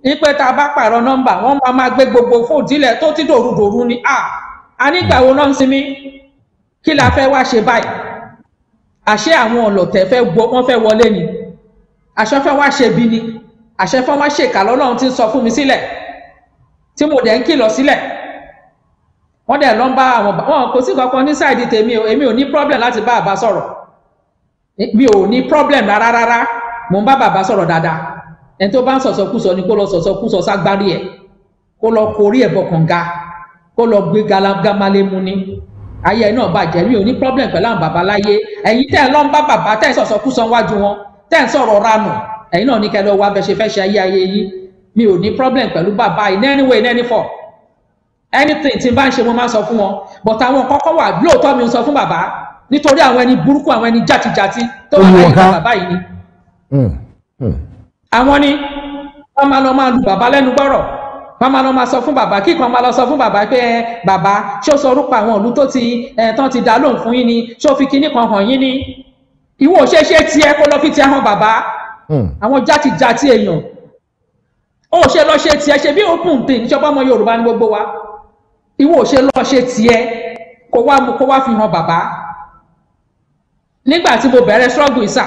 [SPEAKER 3] Ní pé tá a bá pààrọ̀ nọ́mbà wọ́n máa máa gbé gbogbo fóònù tílẹ̀ tó ti dòrúdòrú ni. À a nígbà wo náà ń sinmi? Kí la fẹ́ wá ṣe báyìí? Àṣé àwọn ọlọ̀tẹ̀ fẹ́ wọlé ni àṣẹ fẹ́ wá ṣe bí ni. Àṣẹ fẹ́ wá ṣèkà lọ́lọ́run ti sọ fún mi sílẹ̀ tí mo dẹ̀ ń kìlọ̀ sílẹ̀. Wọ́n dẹ̀ lọ ń bá àwọn wọn kò sí kankan ní sáìdì tèmi o èmi ò ní problem láti bá àbá sọ̀rọ̀. Mi ò ní problem rárá rárá. Mò ń bá bàbá sọ̀rọ̀ dáadáa. Ẹni tó bá ń sọ̀sọ̀kúsọ ni kó lọ sọ̀sọ̀kúsọ ságbárí ẹ̀ kó lọ korí ẹ̀ bọ̀ kànga kó lọ gbé galagamale mu ni. Ayé náà bàjẹ́ mi ò ní problem pẹ̀lú àwọn bàbá láyé. Ẹ̀yin tẹ́ ẹ̀ lọ ń bá bàbá tẹ́ ẹ̀ sọ̀sọ̀kúsọ wájú wọn tẹ́ ń sọ̀rọ̀ ranù ẹ̀yin náà ní kẹ́ lọ wá bẹ́ ṣe fẹ́ ṣe ayé ayé yìí mi ò ní problem pẹ̀lú bàbá in any way in any form. Anything tí n bá ń ṣe mo máa ń sọ fún wọn. But àwọn kọ́kọ́ wà lóòótọ́ mi ń sọ fún bàbá. Nítorí àwọn ẹni burúkú àwọn ẹni jàtijàti tó wà láyé bàbá yìí ni.
[SPEAKER 2] Hmm, hmm.
[SPEAKER 3] àwọn ni wọn máa lọ máa lu bàbá lẹ́nu gbọ́rọ̀. Wọn máa lọ máa sọ fún bàbá. Kíkan máa lọ sọ fún bàbá pé ẹ bàbá ṣó sọ orúkọ àwọn ìlú tó ti ẹ tán ti dá lóhùn fún yín ni? Ṣó fi kinní kan hàn yín ni ìwọ ò ṣe ṣe tiẹ̀ kó lọ fi tiẹ̀ hàn bàbá.
[SPEAKER 2] Hmm.
[SPEAKER 3] àwọn játijàti èèyàn. Ó ṣe lọ ṣe tiẹ̀ ṣe bí open thing níṣọba ọmọ Yorùbá ní gbogbo wa? Ìwọ ò ṣe lọ ṣe tiẹ̀ kó wá kó wá fi hàn bàbá. Nígbà tí mo bẹ̀rẹ̀ struggle ìsà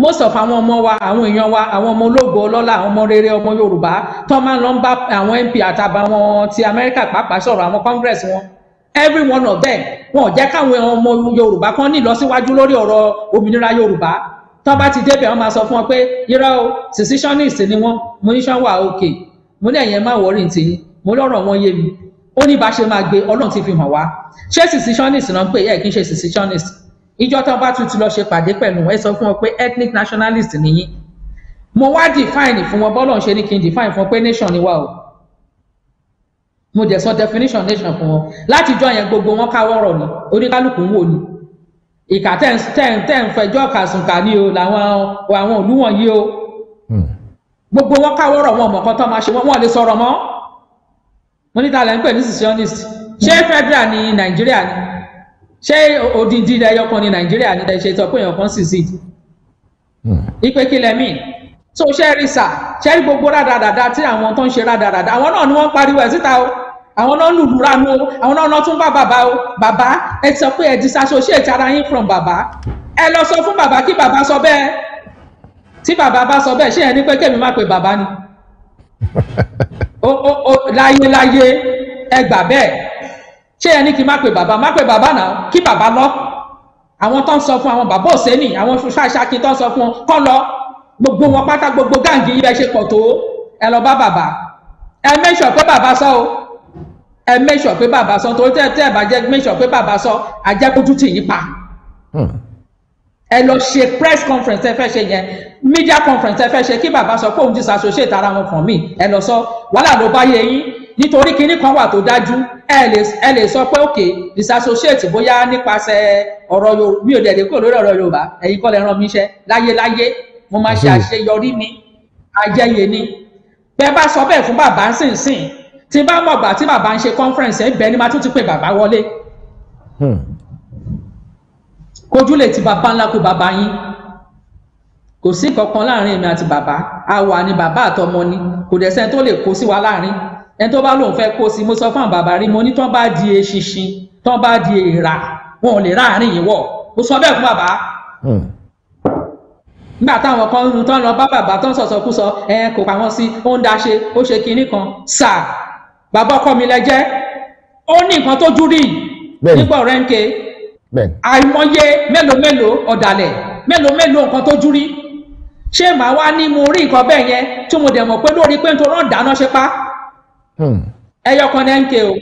[SPEAKER 3] most of àwọn ọmọ wa àwọn èèyàn wa àwọn ọmọ ológo ọlọ́lá àwọn ọmọ rere ọmọ yorùbá tó máa ń lọ bá àwọn mp àtàbà wọn ti amẹ́ríkà pàápàá sọ̀rọ̀ àwọn congress wọn every one of them wọn ò jẹ́ káwọn ọmọ yorùbá kan ní ìlọsíwájú lórí ọ̀rọ̀ òmìnira yorùbá. Tó bá ti débẹ̀ wọ́n máa sọ fún wọn pé irọ́ o secessionist ni wọ́n mo ní sọ́n wà òkè mo ní ẹ̀yẹn má wọ́rì ntì yín mo lọ́rọ̀ wọn yé mi. Ó ní bá ṣe máa gbé ọlọ́run ti fi hàn wá. Ṣé secessionist náà ń pè? É kí n ṣe secessionist. Ìjọ tó bá tún ti lọ ṣe pàdé pẹ̀lú ẹ sọ fún wọn pé ethnic nationalist nìyí mo wá define fún wọn bọ́lọ̀ ń ṣe ní kí n define fún wọn pé nation ni wá o mo dẹ̀ sọ definition nation fún wọn. Láti jọ yẹn gbogbo wọn káwọ́rọ̀ ni. Oníkálukú ń wò ni. Ìkà tẹ̀ ń fẹjọ́ kàsùnkà ni o làwọn àwọn òlú wọ̀nyí o.
[SPEAKER 2] Hmm.
[SPEAKER 3] gbogbo wọn káwọ́rọ̀ wọn ọmọ kan tó máa ṣe wọn lè sọ̀rọ̀ mọ́. Mo ní ta lẹ́ ń pè ní secessionist? Ṣé federal ní nàìjíríà ni? Ṣé odindi ẹyọkan ní nàìjíríà ní ṣe sọ pé èèyàn kan sì sí.
[SPEAKER 2] Hmm.
[SPEAKER 3] ipe kí lẹ mí? So ṣe rí sà? Ṣe rí gbogbo rádaràda tí àwọn tó ń ṣe rádaràda àwọn náà ni wọ́n pariwo ẹ̀ síta o àwọn náà lùlù ránu o. Àwọn náà tún bá bàbá o. Bàbá ẹ sọ pé ẹ disassociate ara yín from bàbá. Ẹ lọ sọ fún bàbá kí bàbá sọ bẹ́ẹ̀. Tí bàbá bá sọ bẹ́ẹ̀ ṣé ẹ ní pé kémi má pe bàbá ni? O o o láyé láyé ẹ gbà bẹ́ẹ̀. Ṣé ẹ ní kí má pe bàbá? Má pe bàbá náà kí bàbá lọ. Àwọn tó ń sọ fún àwọn bàbá òsèǹnì àwọn ṣáṣákin tó ń sọ fún wọn kọ́ lọ. Gbogbo wọn pátá gbogbo gáǹgì yìí ẹ ṣe pọ̀ tó. Ẹ lọ bá bàbá. Ẹ sure pé bàbá sọ o ẹ make sure pé bàbá sọ torí tẹ́ ẹ bá jẹ́ make sure pé bàbá sọ àjẹkójú tì yín pa.
[SPEAKER 2] Hmm.
[SPEAKER 3] ẹ lọ ṣe press conference ẹ fẹ́ ṣe yẹn media conference ẹ fẹ́ ṣe kí bàbá sọ pé òun disassociate ara wọn from me ẹ lọ sọ. Wàhálà ló bá yẹ yín. Nítorí kinní kan wà tó dájú ẹ lè sọ pé ok disassociate bóyá nípasẹ̀ ọ̀rọ̀ yorùbá mi ò dẹ̀ lè kúrò lórí ọ̀rọ̀ yorùbá. Ẹ̀yin kọ́ lè ràn mí iṣẹ́ láyé láyé. Mo máa ṣe
[SPEAKER 2] Mhm.
[SPEAKER 3] àṣeyọrí ni. Ajẹ́yẹ ni. Bẹ́ẹ̀ bá sọ bẹ́ẹ̀ fún bàbá ńsìnsìn tí bá mọ̀ gbà tí bàbá ń ṣe conference ẹ̀ bẹ́ẹ̀ ni máa tún ti pè bàbá wọlé.
[SPEAKER 2] Hmm.
[SPEAKER 3] kojú lè ti bàbá ńlá kó bàbá yín. Kò sí kankan láàárín èmi àti bàbá. A wà ní bàbá àtọmọ ni. Kò dẹ̀ sẹ́ni tó lè kó sí wa láàárín. Ẹni tó bá lóun fẹ́ kó sí mo sọ fún àwọn bàbá rí mo ní tán bá di eṣinṣin tán bá di èèrà wọn ò lè ráàrin yìí wọ̀. Mo sọ bẹ́ẹ̀ fún bàbá.
[SPEAKER 2] Hmm.
[SPEAKER 3] nígbà táwọn kan ń tán lọ bá bàbá tán sọ̀sọ̀kúsọ ẹ kò pa wọ́n sí ó ń daṣe ó ṣe kinní kan. Sà bàbá ọkọ mi lẹ jẹ́. Ó ní nǹkan tó rí
[SPEAKER 2] Bẹ́ẹ̀ni.
[SPEAKER 3] nígbà ọ̀rẹ́ ń
[SPEAKER 2] Bẹ́ẹ̀ni.
[SPEAKER 3] àìmọye mélòó mélòó ọ̀dàlẹ̀ mélòó mélòó nǹkan tó jú rí ṣé màá wá ní mo rí nǹkan bẹ́ẹ̀ yẹn tí mo dẹ̀ mọ̀ pé lórí pé nítorí ọ̀n dáná ṣe pa?
[SPEAKER 2] Hmm.
[SPEAKER 3] ẹyọ kan náà ń ké o.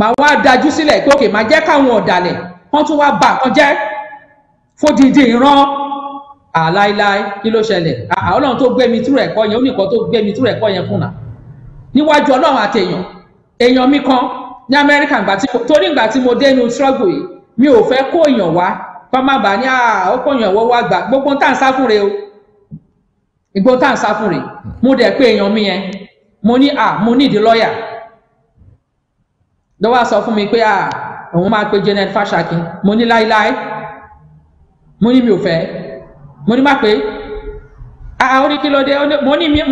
[SPEAKER 3] Màá wá dájú sílẹ̀ pé òkè máa jẹ́ káwọn ọ̀dàlẹ̀ wọ́n tún wá bà nǹkan jẹ́. Fódìdí ìran. Àláíláí kí ló ṣẹlẹ̀? Ọlọ́run tó gbé mi túrò ẹ̀kọ́ yẹn ó ní nǹkan tó gbé mi túrò ẹ̀kọ́ yẹn fúnra níwájú ọlọ́run àti èèyàn. Èèyàn mi kan ní amẹ́ríkà ìgbà tí torí ìgbà tí mo dé inú struggle yìí mi ò fẹ́ kó èèyàn wá. Bàa ní kó èèyàn wọ́ wá gbà gbogbo tá à ń sá fún re o. Igbó tá à ń sá fún rè mo dẹ̀ pé èèyàn mi yẹn. Mo ní à mo ní ìdí lọ́ọ̀yà lọ́wọ́ sọ fún mi pé à òun máa pe Janet Fashakin. Mo ní láíláí. Mo ní mi ò fẹ́. Mo ní má pé àà ó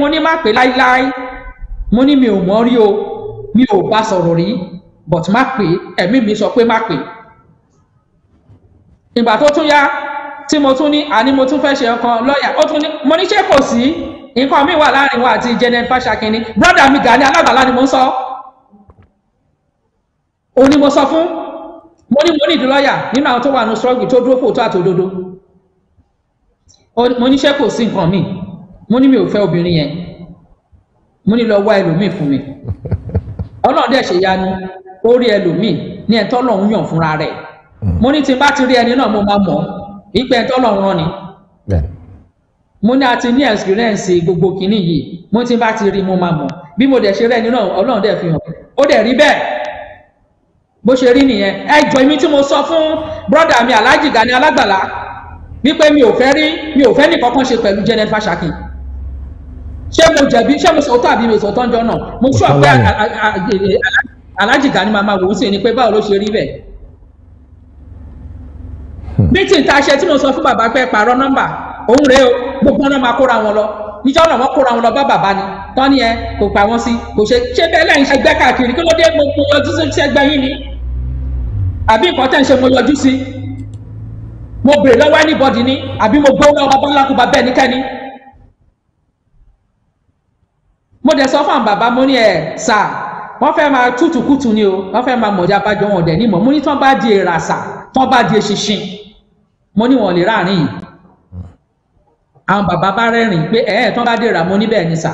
[SPEAKER 3] mo ní má pé láíláí mo ní mi ò mọ̀ rí o. Mi ò bá sọ̀rọ̀ rí. But má pé ẹ̀mí mi sọ pé má pé ìgbà tó tún yá tí mo tún ní àní mo tún fẹ́ ṣe ọkàn lọ́ọ̀yà. Ó tún ní mo ní ṣé kò sí? Nǹkan mi wà láàárín wa àti Janet Fashakin ni brọ́dà mi Gani Alágbàlá ni mo ń sọ. Òun ni mo sọ fún. Mo ní mo ní ìdí lọ́ọ̀yà nínú àwọn tó wà ní struggle tó dúró fòótọ́ àti òdodo. Ó- mo ní ṣé kò sí nǹkan mi? Mo ní mi ò fẹ́ obìnrin yẹn mo ní lọ wá ẹlòmíì fún mi. Ọlọ́run dẹ̀ ṣe yanu. Ó rí ẹlòmíì ní ẹ̀tọ́ lọ́hún yàn fúnra rẹ̀. Mo ní tí n bá ti rí ẹni náà mo máa mọ̀ ìpẹ́ ẹ̀tọ́ lọ́hún rán ni. Mo ní a ti ní experience gbogbo kìíní yìí. Mo ti bá ti rí mo máa mọ̀. Bí mo dẹ̀ ṣe rẹ́ ẹni náà ọlọ́run dẹ̀ fi hàn. Ó dẹ̀ rí bẹ́ẹ̀. Bó ṣe rí nìyẹn. Ẹ jọ èmi tí mo sọ fún brọ́dà mi Alhaji Gani Alágbàlá wípé mi ò fẹ́ rí mi ò fẹ́ ní kankan ṣe pẹ̀lú Janet Fashakin ṣé mo jẹ̀bi? Ṣé mo sọ̀tọ̀ àbí mi sọ̀tọ̀ ńjọ́ náà? Mo sọ pé
[SPEAKER 2] lánàá.
[SPEAKER 3] a- a- a- a- Alhaji Gani máa máa wò ó sí ni pé báwo ló ṣe rí bẹ́ẹ̀. Mítìn tá a ṣe tí mo sọ fún bàbá pé pààrọ̀ nọ́mbà òun rèé o gbogbo náà máa kóra wọn lọ. Níjọ́ náà wọ́n kóra wọn lọ bá bàbá ni. Tán ni ẹ kò pa wọ́n sí kò ṣe ṣé bẹ́ẹ̀ lẹ́yìn ṣe gbẹ́ káàkiri kí ló dé mo mo yọjú sí ẹgbẹ́ yín ni? Àbí nǹkan tẹ̀ ń ṣe mo yọjú sí? Mo bèrè lọ́wọ́ anybody ni? Àbí mo gbọ́ lọ́wọ́ bọ́lákùbá bẹ́ẹ̀ níkẹ́ni mo dẹ̀ sọ fún àwọn bàbá mo ní ẹ̀ sà wọ́n fẹ́ máa tútùkùtù ni o wọ́n fẹ́ máa mọ̀já bájọ́ wọn dẹ̀ nímọ̀ mo ní tán bá di èrà sà tán bá di eṣinṣin. Mo ní wọn lè ráàrin yìí. Àwọn bàbá bá rẹ́rìn pé ẹ̀ẹ́ tán bá dé èrà mo ní bẹ́ẹ̀ ni sà.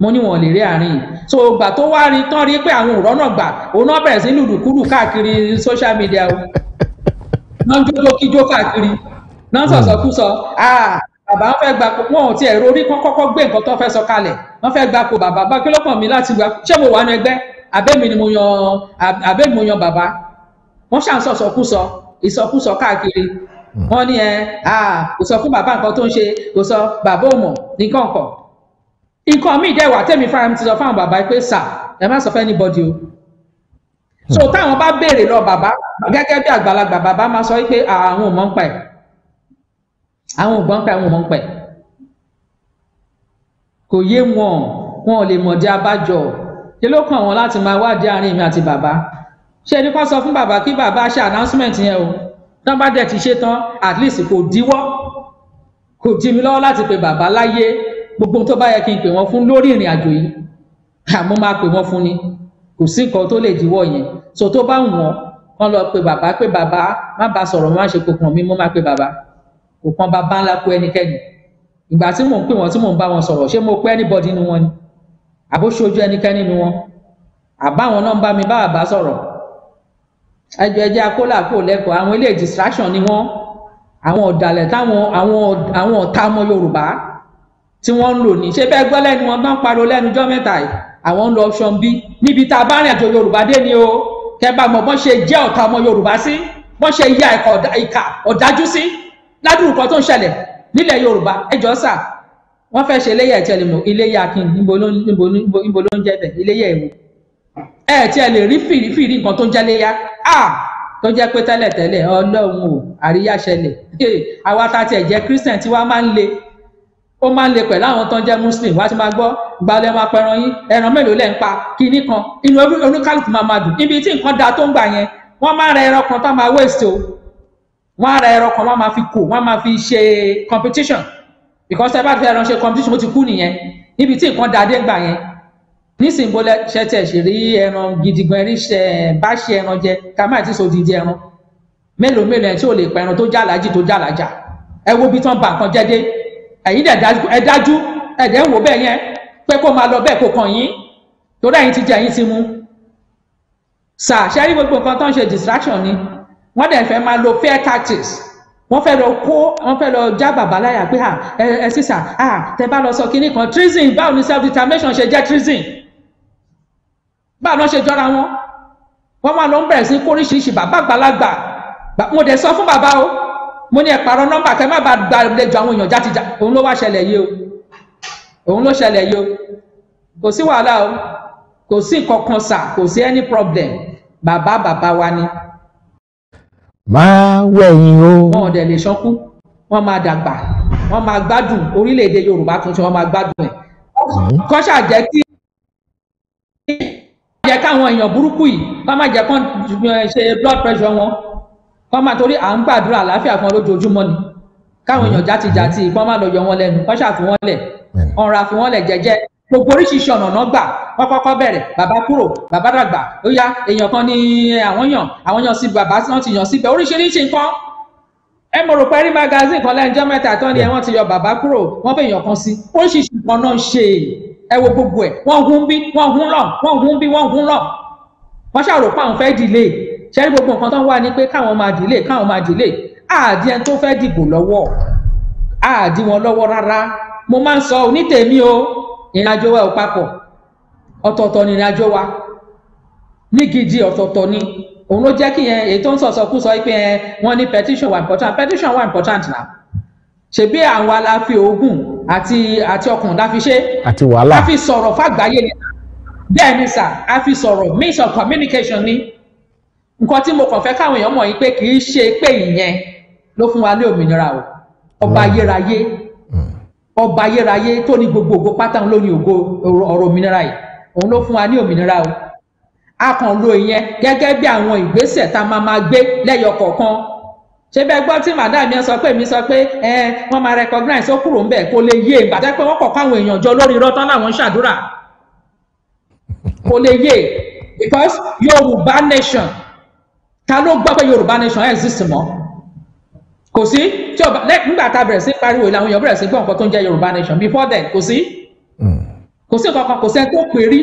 [SPEAKER 3] Mo ní wọn lè rí àárín yìí. So gbà tó wá rí tán rí pé àwọn òrọ́ náà gbà òun náà bẹ̀rẹ̀ sí lùdùkúrù káàkiri social media o. Náà jójó kíjó káàkiri. Náà ń sọ̀sọ̀kúsọ ah bàbá fẹ́ gba ko wọn ò tiẹ̀ kán kọ́kọ́ gbé nǹkan tó fẹ́ sọ kalẹ̀. Wọ́n fẹ́ gba ko bàbá. Bá kí ló kàn mí láti gba ṣé mo wà ní ẹgbẹ́? Àbẹ́mi ni mo yan àbẹ́mi mo yan bàbá? Wọ́n ṣà ń sọ̀sọ̀kúsọ ìsọkúsọ káàkiri. Wọ́n ní ẹ kò sọ fún bàbá nǹkan tó ń ṣe kò sọ bàbá ò mọ̀ nǹkan kan. Nǹkan míì dẹ̀ wà tẹ́mi fara mi ti sọ fáwọn bàbá pé sà ẹ má sọ fẹ́ anybody o. So táwọn bá béèrè lọ bàbá gẹ́gẹ́ bí àgbàlagbà bàbá máa sọ pé àwọn ò mọ̀ ń pa ẹ̀ àwọn ò gbọ́n pa ẹ̀ àwọn ò mọ̀ ń pa ẹ̀ kò yé wọn wọn ò lè mọ̀dí abájọ. Kí ló kàn wọn láti máa wádìí àárín mi àti bàbá? Ṣé ní kó sọ fún bàbá kí bàbá ṣe announcement yẹn o? Tán bá dẹ̀ ti ṣe tán at least kò díwọ́. Kò dí mi lọ́wọ́ láti pe bàbá láyé. Gbogbo tó bá yẹ kí n pè wọ́n fún lórí ìrìn àjò yìí àmọ́ máa pè wọ́n fún ni. Kò sí nǹkan tó lè díwọ́ yẹn. So tó bá wọ́n kán lọ pe bàbá pé bàbá má ba sọ̀rọ̀ má ṣe kókan mi mo máa pe bàbá kò kan bàbá ńlá kó ẹnikẹ́ni. Ìgbà tí mò ń pè wọ́n tí mò ń bá wọn sọ̀rọ̀ ṣé mo pẹ́ anybody nínú wọn ni? Àbó ṣojú ẹnikẹ́ni nínú wọn? Àbáwọn náà ń bá mi bá bàbá sọ̀rọ̀. Ẹjọ ẹjẹ akólà lẹ́kọ̀ọ́. Àwọn ilé distraction ni wọ́n. Àwọn ọ̀dàlẹ̀ táwọn àwọn àwọn ọ̀tá ọmọ Yorùbá tí wọ́n ń lò ní. Ṣé bẹ́ẹ̀ gbọ́ lẹ́nu wọn? Bá ń pariwo lẹ́nu jọ́ mẹ́ta yìí. Àwọn ń lọ option b. Níbi tá a bá rìn àjò Yorùbá dé ni o. Kẹ́ bá mọ̀ bọ́n ṣe jẹ́ ọ̀tá ọmọ Yorùbá sí bọ́n ṣe ya ìkà ọ̀dájú sí ládùúgbò kan tó ń ṣẹlẹ̀ nílẹ̀ Yorùbá ẹjọ́ sà wọ́n fẹ́ ṣe iléyà ìtẹ̀lẹ́mọ̀ iléyà akin níbo ló ń jẹ́ bẹ̀ iléyà èwo. Ẹ tí ẹ lè rí fìrífìrí nǹkan tó ń jẹ́ léyà á tó jẹ́ pé tẹ́lẹ̀tẹ́lẹ̀ Ọlọ́run o àríyá ṣẹlẹ̀. Àwa ta tiẹ̀ jẹ́ Christian tí wàá máa ń le ó máa ń le pẹ̀lú àwọn tó ń jẹ́ muslim wá ti máa gbọ́ gbalẹ̀ máa pẹran yín. Ẹran mélòó lẹ̀ ń pa? Kinní kan. Inú oníkálùkù máa máa dùn. Níbi tí nǹkan da tó ń gbà yẹn wọ́n máa ra ẹran kan tó máa waste o wọ́n á ra ẹran kan wọ́n máa fi kó wọ́n máa fi ṣe competition. Because ẹ bá fẹ́ ẹran ṣe competition ó ti kú nìyẹn. Níbi tí nǹkan da dé gbà yẹn. Nísìnyí bó ṣe tẹ̀ ṣe rí ẹran gidi gan rí ṣe bá ṣe ẹran jẹ ká má ti so dídí ẹran. Mélòó mélòó ẹ tí ò lè pa ẹran tó jàlájì tó jàlájà ẹ wo bí tán ba nǹkan jẹ́ dé. Ẹ̀yin dẹ̀ ẹ dájú ẹ̀dẹ̀ ń wò bẹ́ẹ̀ yẹn. Pé kó máa lọ bẹ́ẹ̀ kó kàn yín. Torí ẹ̀yin ti jẹ ẹ̀yin ti mú sà ṣe gbogbo nǹkan tó ń ṣe distraction ni wọ́n dẹ̀ fẹ́ máa lo fair tactics. Wọ́n fẹ́ lọ kó wọ́n fẹ́ lọ já bàbá láyà pé à ẹ ẹ sísà à tẹ bá lọ sọ kinní kan treason báwo ni self determination ṣe jẹ́ treason? Báwo ló ṣe jọra wọn? Wọ́n máa lọ ń bẹ̀rẹ̀ sí kóríṣiríṣi bàbá àgbàlagbà. Mo dẹ̀ sọ fún bàbá o. Mo ní ẹ pààrọ̀ nọ́mbà kẹ́ má bàa gba àlejò àwọn èèyàn játijá. Òun ló wá ṣẹlẹ̀ yìí o. Òun ló ṣẹlẹ̀ yìí o. Kò sí wàhálà o. Kò sí nǹkan kan sà. Kò sí any problem. Bàbá bàbá wa ni
[SPEAKER 2] máa wẹ̀yìn o.
[SPEAKER 3] Wọn ò dẹ̀ lè ṣánkú wọn máa dàgbà. Wọn máa gbádùn. Orílẹ̀-èdè yorùbá tuntun wọn máa gbádùn ẹ̀. Kọ́ ṣáà jẹ́ kí jẹ́ káwọn èèyàn burúkú yìí kọ́ máa jẹ́ kán ṣe blood pressure wọn. Kọ́ máa torí à ń gbàdúrà àlàáfíà fún wọn lójoojúmọ́ ni. Káwọn èèyàn játijàti kọ́ máa lọ yọ wọn lẹ́nu kọ́ ṣáà fi wọ́n lẹ̀.
[SPEAKER 2] Bẹ́ẹ̀ni.
[SPEAKER 3] ọ̀rọ̀ àfi wọ́n lẹ̀ jẹ́jẹ́ gbogbo oríṣiríṣi ọ̀nà náà gbà. Wọ́n kọ́kọ́ bẹ̀rẹ̀ bàbá kúrò bàbá dàgbà. Ó yá èèyàn kan ní àwọn yàn àwọn yàn sí bàbá tí wọ́n ti yàn síbẹ̀. Oríṣiríṣi nǹkan. Ẹ mo rò pé rí magazine kan lẹ́yìn ọjọ́ mẹ́ta tán ni wọ́n ti yọ bàbá kúrò wọ́n fẹ́ èèyàn kan sí. Oríṣiríṣi nǹkan náà ń ṣe. Ẹ wo gbogbo ẹ̀. Wọ́n hun bí wọ́n hun lọ wọ́n hun bí wọ́n hun lọ wọ́n ṣàrò pé àwọn fẹ́ delay. Ṣẹ́rí gbogbo nǹkan tó ń wà ní pé káwọn máa delay káwọn máa delay? Àdí tó fẹ́ dìbò lọ́wọ́. Àdí lọ́wọ́ rárá. Mo máa ń sọ onítèmi o ìrìnàjò wa ò papọ̀. Ọ̀tọ̀ọ̀tọ̀ ni ìrìnàjò wa. Ní gidi ọ̀tọ̀ọ̀tọ̀ ni. Òun ló jẹ́ kí yẹn èyí tó ń sọ̀sọ̀ kú sọ pé wọ́n ní petition wà important. Petition wà important now ṣebí àwọn aláfi oògùn àti àti ọkàn láfi ṣe.
[SPEAKER 2] Àti wàhálà.
[SPEAKER 3] A fi sọ̀rọ̀ fàgbáyé ni. Bẹ́ẹ̀ ni sà fi sọ̀rọ̀ means of communication ni. Nǹkan tí mo kàn fẹ́ káwọn èèyàn mọ̀ yín pé kì í ṣe pé ìyẹn ló fún wa ní òmìnira o. Ọba ayérayé ọba ayérayé tó ní gbogbo ògo pátá ló ní ògo ọ̀rọ̀ òmìnira yìí. Òun ló fún wa ní òmìnira o. A kàn lo ìyẹn gẹ́gẹ́ bí àwọn ìgbésẹ̀ tá a máa máa gbé lẹ́yọ kọ̀ọ̀kan. Ṣé bẹ́ẹ̀ gbọ́ tí màdá mi sọ pé mi sọ pé ẹ wọ́n máa recognize ó kúrò ńbẹ̀ kó lè yé ìgbà tẹ́ pé wọ́n kọ̀ káwọn èèyàn jọ lórí irọ́ tán láwọn ń ṣàdúrà. Kó lè yé because yorùbá nation ta ló gbọ́ pé yorùbá nation exist mọ́ kò sí. Tí ọba nígbà tá a bẹ̀rẹ̀ sí pariwo ìlànà èèyàn bẹ̀rẹ̀ sí gbọ́ nǹkan tó ń jẹ́ yorùbá nation. Before then kò sí.
[SPEAKER 2] Mm.
[SPEAKER 3] kò sí nǹkan kan kò sẹ́ni tó pè rí.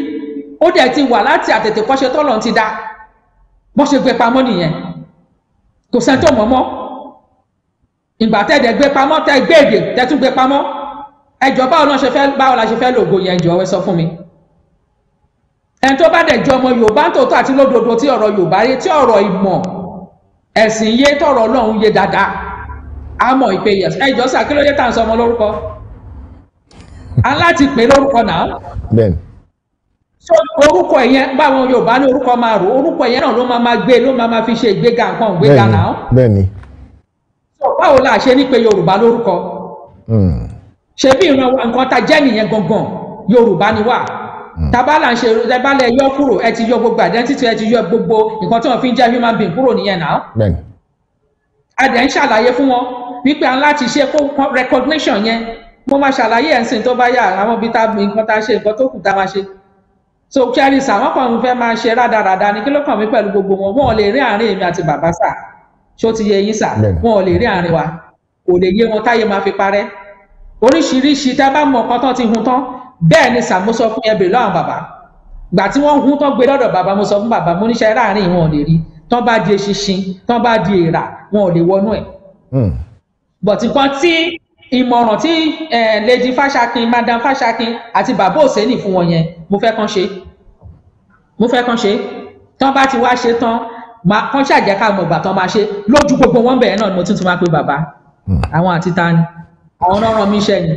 [SPEAKER 3] Ó dẹ̀ ti wà láti àtètè kọ́ṣe tọ́lọ̀ ti dá. Bọ́ ṣe gbé pamọ́ nìyẹn. Kò sẹ́ni tó mọ̀ mọ́. Ìgbà tẹ́ẹ̀dẹ̀ gbé pamọ́ tẹ́ gbé èdè tẹ́ tún gbé pamọ́. Ẹjọ́ báwo náà ṣe fẹ́ báwo la ṣe fẹ́ lògo yẹn? Jọ ẹ sọ fún mi. Ẹni tó bá dẹ̀ jọ ọmọ yorùbá tòótọ́ àti lódodo tí ọ̀rọ̀ yorùbá yé tí ọ̀rọ̀ ìmọ̀ ẹ̀sìn yé tọ̀rọ̀ ọlọ́run yé dáadáa á mọ̀ ìpè yẹn ẹjọ́ sà kí ló dé tá à ń sọ ọmọ lórúkọ? Aláti pè lórúkọ náà. So orúkọ yẹn báwọn yorùbá ní orúkọ máa rò? Orúkọ yẹn náà ló máa máa gbé ló máa máa fi ṣe ìgbéga nǹkan ìgbéga náà.
[SPEAKER 2] bẹ́ẹ̀ni.
[SPEAKER 3] So báwo la ṣe ní pé yorùbá lórúkọ?
[SPEAKER 2] Mm.
[SPEAKER 3] ṣe bí ìran nǹkan ta jẹ́ nìyẹn gangan yorùbá ni wà tabala ń ṣe tabalẹ̀ yọ kúrò ẹ ti yọ gbogbo identity ẹ ti yọ gbogbo nǹkan tí wọ́n fi ń jẹ́ human being kúrò nìyẹn náà.
[SPEAKER 2] Bẹ́ẹ̀ni.
[SPEAKER 3] A dẹ̀ ń ṣàlàyé fún wọn wípé a ń láti ṣe kó recognition yẹn. Mo máa ṣàlàyé ẹ̀ ń sìn tó bá yà àwọn ibi tá nǹkan tá a ṣe nǹkan tó kù tá a máa ṣe. So kẹrìsì àwọn kan ń fẹ́ máa ṣe rádaràda ni kí ló kàn mí pẹ̀lú gbogbo wọn? Wọn ò lè rí àárín èmi àti bàbá sà. Ṣó ti yẹ yín sà? Wọn ò lè rí àárín wa. Kò lè yé wọn táyé máa fi parẹ́. Oríṣiríṣi tá a bá mọ nǹkan tán ti hun tán bẹ́ẹ̀ ni sà mo sọ fún yẹn bèrè lọ́wọ́ bàbá. Gbà tí wọ́n hun tán gbé lọ́dọ̀ bàbá mo sọ fún bàbá mo níṣẹ́ láàárín wọn ò lè rí. Tán bá di eṣinṣin tán bá di èèrà wọn ò lè wọnú ẹ̀.
[SPEAKER 2] Mm.
[SPEAKER 3] But nǹkan tí ìmọ̀ràn tí eh, lady fashakin madam fashakin àti bàbá òsèlú fún wọn yẹn mo fẹ́ kàn ṣe. Mo fẹ́ kàn ṣe. Tán bá ti wá ṣe tán máa kàn ṣàjẹ́ ká mọ̀ ìgbà tán máa ṣe. Lójú gbogbo wọn bẹ̀rẹ̀ náà ni mo tún ti máa pe bàbá. Àwọn àti ta ni. Àwọn náà ràn mí iṣẹ́ ni.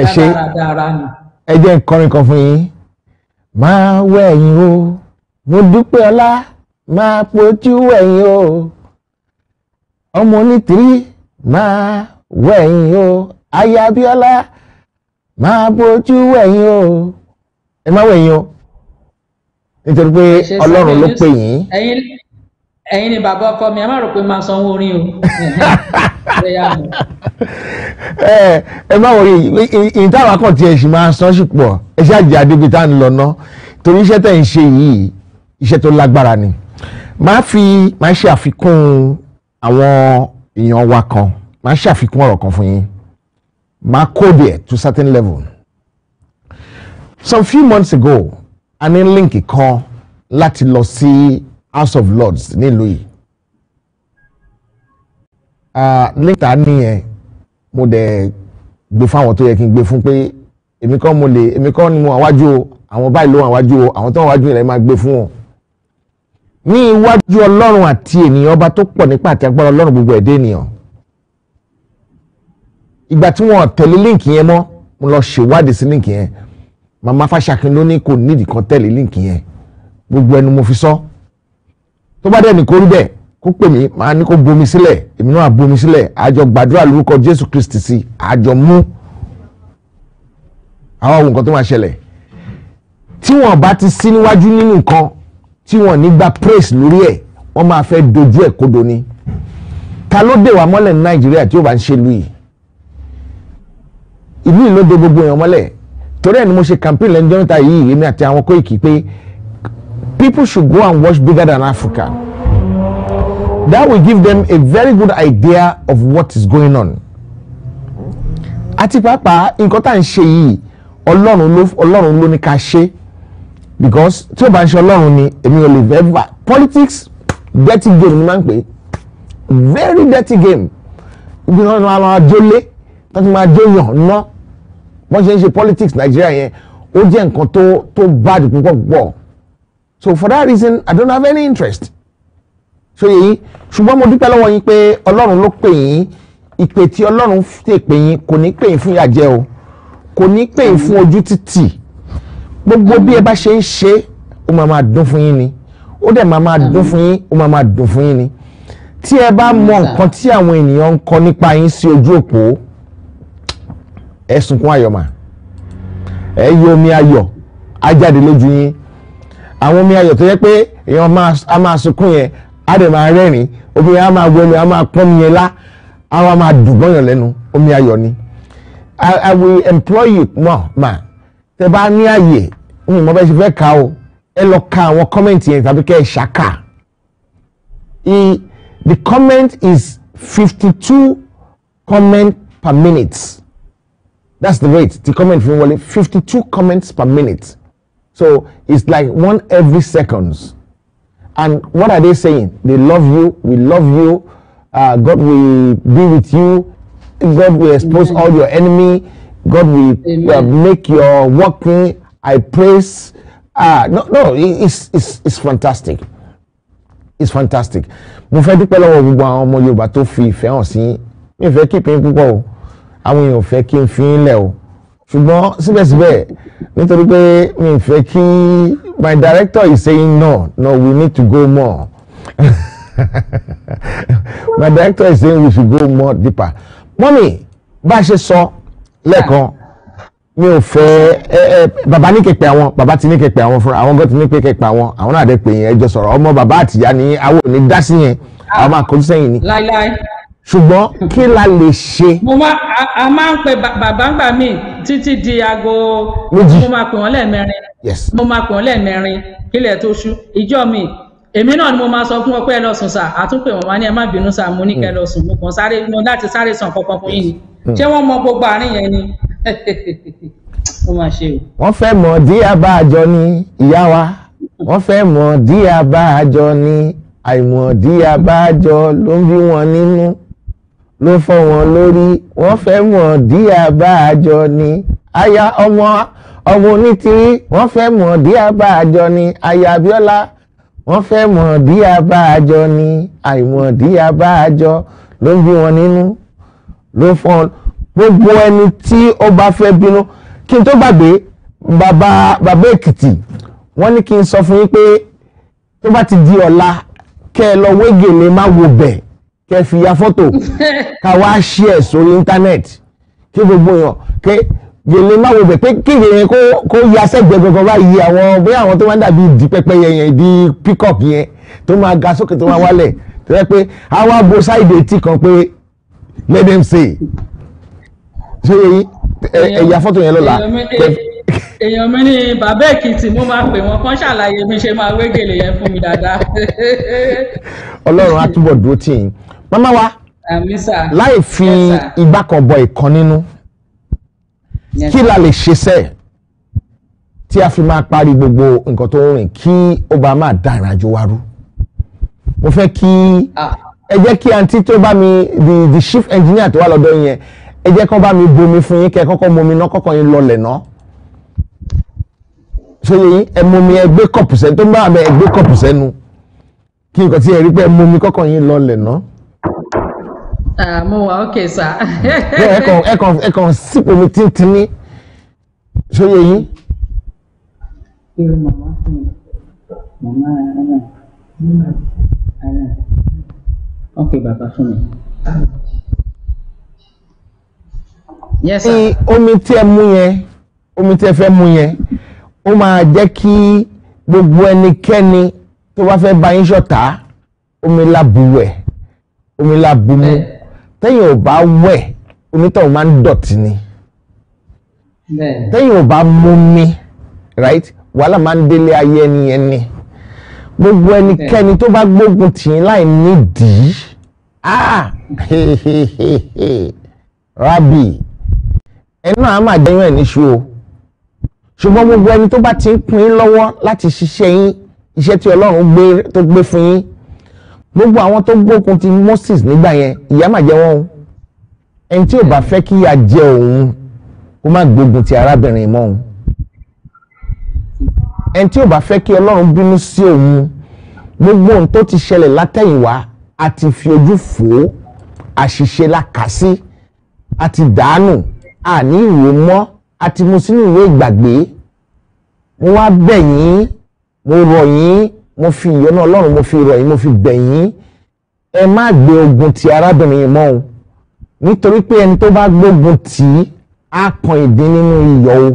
[SPEAKER 2] Ẹ
[SPEAKER 3] ni.
[SPEAKER 2] Ẹ jẹ́ n kọrin kan fún yín. Máa wẹ̀yìn o. Mo dúpẹ́ ọlá. Máa pojú wẹ̀yìn o ọmọ onítìrí máa wẹ̀yìn o aya Abíọ́lá máa pojú wẹ̀yìn o. Ẹ má wẹ̀yìn o. Nítorí pé ọlọ́run ló pè yín.
[SPEAKER 3] ẹ̀yin ni bàbá ọkọ mi ẹ má rò pé máa sanwó orin o. (laughs) Ẹ
[SPEAKER 2] má wọrí ìyìn táwọn akọ̀tì ẹ̀ sì máa san sí pọ̀. Ẹ ṣe àjẹ́ àdébí tá à ń lọ ná. Torí iṣẹ́ tẹ̀ ń ṣe yìí iṣẹ́ tó lágbára ni. Máa fi máa ṣe àfikún àwọn èèyàn wa kan máa ṣe àfikún ọ̀rọ̀ kan fún yín. Máa code it to certain level. Some few months ago a ní líǹkì kan láti lọ sí House of Lords nílùú yìí. Líǹkì tá a níyẹn mo dẹ̀ gbé fáwọn tó yẹ kí n gbé fún pé èmi kọ́ mo lè èmi kọ́ ni mo wà wájú o àwọn báyìí ló wà wájú àwọn tó wà wájú yẹn máa gbé fún wọn. Ní iwájú ọlọ́run àti ènìyàn ọba tó pọ̀ nípa àti agbára ọlọ́run gbogbo ẹ̀dá ènìyàn. ìgbà tí wọ́n tẹ̀lé líǹkì yẹn mọ́ mo lọ ṣèwádìí sí líǹkì yẹn. Màmá Fáṣakin ló ní kò nídìí kan tẹ̀lé líǹkì yẹn. Gbogbo ẹnu mo fi sọ. Tó bá dẹ̀ ní kó rí bẹ́ẹ̀ kó pè mí màá ní kó bomi sílẹ̀. Èmi náà bomi sílẹ̀. Àjọ gbàdúrà lórúkọ Jésù Kristi sí àjọ mú. Àwọn ohun kan tó máa ṣẹlẹ̀. Tí wọ́n bá ti sí níwájú nínú nǹkan tí wọ́n ní gba praise lórí ẹ̀ wọ́n máa fẹ́ dojú ẹ̀ kodo ni. Ta ló dè wá mọ́lẹ̀ ní Nàìjíríà tí ó bá ń ṣe lu yìí? Ìlú yìí ló dè gbogbo èèyàn mọ́lẹ̀. Torí ẹ̀ ni mo ṣe campaign lẹ́nu jọ́mẹ́ta yìí èmi àti àwọn Koiki pé people should go and watch bigger than Africa. That will give them a very good idea of what is going on. Àti pàápàá nǹkan tá à ń ṣe yìí ọlọ́run ló ọlọ́run ní ká ṣe because tí ó bá ń ṣe ọlọ́run ni èmi ò lè ever politics dirty game ni máa ń pè. É very dirty game. Ibi wọn máa máa jólé tó ti máa jóyàn ná. Wọ́n ṣe ń ṣe politics nàìjíríà yẹn ó jẹ́ nǹkan tó tó bad púpọ̀ púpọ̀. So for that reason I don't have any interest. So yìí ṣùgbọ́n mo dúpẹ́ lọ́wọ́ yín pé ọlọ́run ló pè yín. Ìpè tí ọlọ́run tè pè yín kò ní pè yín fún ìyàjẹ́ o. Kò ní pè yín fún ojú títì gbogbo bí ẹ bá ṣe ń ṣe ó máa máa dún fún yín ni. Ó dẹ̀ máa máa dún fún yín ó máa máa dùn fún yín ni. Tí ẹ bá mọ nǹkan tí àwọn ènìyàn ń kọ nípa yín sí ojú òpó ẹ sunkún ayọ̀ mà. Ẹ yọ omi ayọ̀ á jáde lójú yín. Àwọn omi ayọ̀ tó yẹ pé èèyàn á máa sunkún yẹn á dẹ̀ máa rẹ́rìn yẹn á máa wọlé á máa pọ́n mi yẹn lá á wá máa dùn bọ́yàn lẹ́nu omi ayọ̀ ni. I, I will employ you mọ̀ mà tẹ bá ní àyè mi mọ bẹ́ẹ̀ ṣe fẹ́ ka o. Ẹ lọ ka àwọn kọ́mẹ̀ntì yẹn tàbí kẹ́ ẹ ṣàkà. The comment is fifty two comment per minute. That's the rate. The comment fi wọlé fifty two comments per minute. So it's like one every seconds. And what are they saying? They love you. We love you. Uh, God will be with you. God will expose all your enemy. God will uh,
[SPEAKER 3] Amen.
[SPEAKER 2] make your walking I praise uh, no no it- it's it's it's fantastic. It's fantastic. Mo fẹ́ dúpẹ́ lọ́wọ́ gbogbo àwọn ọmọ Yorùbá tó fi ìfẹ́ hàn sí mi fẹ́ kí púpọ̀ o. Àwọn èèyàn fẹ́ kí n fi yín lẹ̀ o. Ṣùgbọ́n síbẹ̀síbẹ̀ nítorí pé mi fẹ́ kí my director is saying no no we need to go more. (laughs) My director is saying we should go more deeper. Mọ́mì bá a ṣe sọ lẹ́ẹ̀kan mi ò fẹ́ ẹ ẹ bàbá ní kẹpẹ àwọn bàbá ti ní kẹpẹ àwọn fúnra àwọn ti ní pé kẹpẹ àwọn àwọn náà dé pé yẹn ẹjọ sọ̀rọ̀. Ọmọ bàbá àtìyá ni àwọn ò ní dá sí yẹn. Àwọn máa kọjú sẹ́yìn ni.
[SPEAKER 3] Láíláí.
[SPEAKER 2] Ṣùgbọ́n kí la lè ṣe?
[SPEAKER 3] Mo máa a- máa ń pe bàbá ń gbà mí títí di aago
[SPEAKER 2] Méjì.
[SPEAKER 3] mo máa pè wọ́n lẹ́ẹ̀mẹrin.
[SPEAKER 2] Yes.
[SPEAKER 3] Mo máa pè wọ́n lẹ́ẹ̀mẹrin. Kílẹ̀ tó ṣú? Ìjọ mi. Èmi náà ni mo máa sọ fún wọn pé ẹ lọ sùn sà. Àtúnpè wọn wá ní ẹ má bínú sà. Mo ní kẹ lọ sùn. Mo kàn sáré mo láti sáré sàn kankan fún yín ni. Ṣé wọ́n mọ gbogbo àárín yẹn ni.
[SPEAKER 2] Wọ́n fẹ́ mọ̀ dí abájọ ní ìyá wa. Wọ́n fẹ́ mọ̀ dí abájọ ní àìmọ̀ dí abájọ ló ń bí wọn nínú ló fọ́ wọn lórí. Wọ́n fẹ́ mọ̀ dí abájọ ní aya ọmọ ọmọ onítìrí wọ́n fẹ́ mọ̀ dí abájọ ní aya Abíọ́lá. Wọ́n fẹ́ mọ̀ dí abájọ ní àìmọ̀ dí abájọ ló ń bí wọn nínú ló fọ́n gbogbo ẹni tí ó bá fẹ́ bínú. Kí n tó gbàgbé bàbá bàbá èkìtì wọ́n ní kí n sọ fún yín pé tó bá ti di ọ̀la kẹ́ ẹ lọ wégele má wo bẹ̀ kẹ́ ẹ fi ya fọ́tò (laughs) ká wá ṣí ẹ̀ sórí íńtánẹ́ẹ̀tì kí gbogbo èèyàn kẹ́ gèlè má wo bẹ̀ pé kí gèlè kó kó ya sẹ́gbẹ̀ẹ́ gangan báyìí àwọn bóyá àwọn tó máa ń dàbí ìdí pẹ́pẹ́yẹ yẹn ìdí peacock yẹn tó máa ga sókè tó máa wálẹ̀. Tó yẹ pé àwa bo sáìdì etí kan pé let them say ṣé ẹ̀yà fọ́tò yẹn lọ́la.
[SPEAKER 3] èèyàn mi- ní bàbá èkìtì mo máa pè wọn kán ṣàlàyé mi ṣe máa wégele yẹn fún mi dáadáa.
[SPEAKER 2] Ọlọ́run á túbọ̀ dúró tì yín. Màmá wa láì fi igbá kan bọ ìkan nínú kí la lè ṣe sẹ́ẹ̀ tí a fi máa parí gbogbo nǹkan tó ń rìn kí ó bá máa dá ìrìnàjò wa rú. Mo fẹ́ kí
[SPEAKER 3] Ah,
[SPEAKER 2] ẹ jẹ́ kí àǹtí tó bá mi the the chief engineer tó wà lọ́dọ̀ yẹn ẹ jẹ́ kán bá mi bomi fún yín kẹ́ kọ́kọ́ momi ná kọ́kọ́ yín lọlẹ̀ ná. Ṣé yín? Ẹ momi ẹ gbé kọ̀pù sẹ́nu. Tó ń bá àbẹ ẹ gbé kọ̀pù sẹ́nu. Kí nǹkan tí ẹ rí pé ẹ momi kọ́kọ́ yín lọlẹ̀ ná.
[SPEAKER 4] Ah, mo wà ókè sá.
[SPEAKER 2] ẹ kàn ẹ kàn ẹ kàn sípò mi tíntínní sóye yín?
[SPEAKER 4] Ok bàbá fún mi. Yes sir.
[SPEAKER 2] omi tí ẹ mú yẹn omi tí ẹ fẹ́ mú yẹn ó máa jẹ́ kí gbogbo ẹnikẹ́ni tó bá fẹ́ bá yín ṣọ̀tá omi la bu wẹ̀ omi mu tẹ́yìn ò bá wẹ̀ tó máa ń dọ̀tí ni. Tẹ́yìn ò bá mú mi right? Wàhálà máa ń délé ayé ẹni yẹn ni. Gbogbo ẹnikẹ́ni tó bá gbógun tì í láì nídìí ah (laughs) rabi ẹnu àá máa jẹyún ẹ̀ níṣu o ṣùgbọ́n gbogbo ẹni tó bá ti ń pín in lọ́wọ́ láti ṣiṣẹ́ yín iṣẹ́ tí ọlọ́run tó gbé fún yín gbogbo àwọn tó gbógun ti Moses nígbà yẹn ìyà máa jẹ wọ́n o. Ẹni tí ò bá fẹ́ kí ìyà jẹ òun kó má gbógun ti arábìnrin mọ́ òun. Ẹni tí ò bá fẹ́ kí ọlọ́run bínú sí òun gbogbo ohun tó ti ṣẹlẹ̀ látẹ̀yìnwá a ti fi ojú fò ó àṣìṣe la kà sí a ti dànù àní ìwé mọ́ a ti mú sínú ìwé ìgbàgbé. Mo wá bẹ̀ yín mo rọ̀ yín mo fi ìyọ́nú ọlọ́run mo fi rọ̀ yín mo fi bẹ̀ yín. Ẹ má gbé ogun ti arábìnrin yìí mọ́ o. Nítorí pé ẹni tó bá gbógun tì í á kan ìdín nínú iyọ̀ o.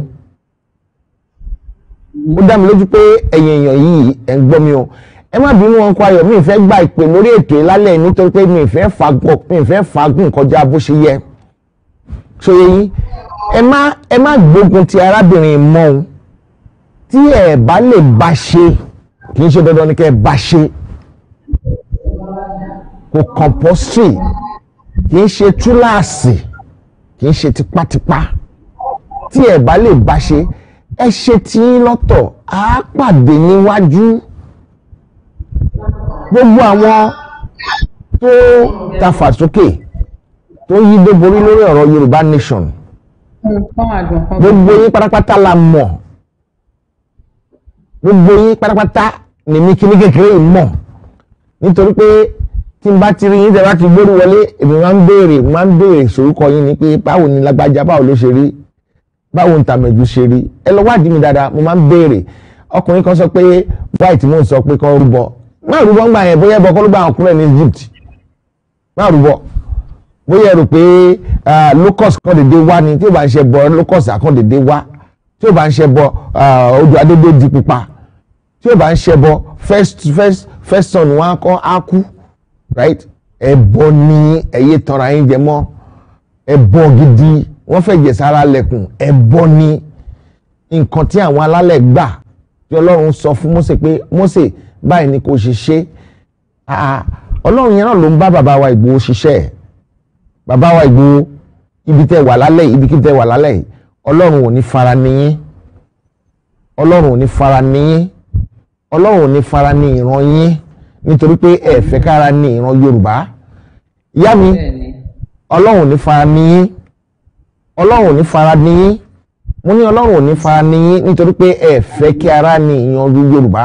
[SPEAKER 2] Ó dá mi lójú pé ẹ̀yin èèyàn yìí ẹ̀ ń gbọ́ mi o. Ẹ má bínú wọn kọ ayọ̀ mi ì gba ìpè lórí ètò ìlálẹ̀ nítorí pé mi ì fagùn kọjá bó ṣe yẹ ṣòye yín ẹ má ẹ má gbógun ti arábìnrin mọ́ o. Tí ẹ bá lè bá ṣe kì í ṣe dandan ni kẹ́ ẹ bá ṣe. Kò compulsory kì í ṣe túláàsì kì í ṣe tipátipá. Tí ẹ bá lè bá ṣe ẹ ṣe tí yín lọ́tọ̀ á pàdé níwájú. Gbogbo àwọn tó ta fàsókè tó yí dóborí lórí ọ̀rọ̀ Yorùbá nation.
[SPEAKER 4] Kan.
[SPEAKER 2] gbogbo yín pátápátá la mọ̀. Gbogbo yín pátápátá ni mí kíní kékeré yìí mọ̀. Nítorí pé tí n bá ti rí yín tẹ́ bá ti gbórí wọlé èmi máa ń béèrè máa ń béèrè sórúkọ yín ni pé báwo ni lágbájá báwo ló ṣe rí báwo ni tàmẹ̀jù ṣe rí. Ẹ lọ wádìí mi dáadáa mo máa ń béèrè. Ọkùnrin kan sọ pé white mo ń sọ pé kán rúbọ. Má rúbọ ń gbà yẹn bóyá ẹbọ kọ́ ló bá àwọn kúrẹ́ ní Egypt. Má rúbọ bóyá rò pé locust kan dédé wá ni tí ó bá ń ṣe bọ locust kan dédé wá. Tí ó bá ń ṣe bọ odò adédé di pupa. Tí ó bá ń ṣe bọ first first first son wọn kọ́ á kú right? Ẹbọ ni ẹyẹ tanra yín jẹ mọ́. Ẹbọ gidi wọ́n fẹ́ jẹ sára lẹ̀kùn. Ẹbọ ni. Nǹkan tí àwọn alálẹ̀ gbà tí Ọlọ́run sọ fún Mósè pé Mósè báyìí ni kò ṣe ṣe. Ọlọ́run yẹn náà ló ń bá bàbá wa Ìgbòho ṣiṣẹ́. ẹ̀ bàbá wa Ìgbòho ibi tẹ́ wà lálẹ́ ibikíbi tẹ́ wà lálẹ́ Ọlọ́run ò ní fara níyín Ọlọ́run ò ní fara níyín Ọlọ́run ò ní fara ní ìran yín. Nítorí pé ẹ fẹ́ kára ní ìran Yorùbá. Ìyá mi Ọlọ́run ò ní fara níyín Ọlọ́run ò ní fara níyín mo ní Ọlọ́run ò ní fara níyín nítorí pé ẹ fẹ́ kí ara ní ìran Yorùbá.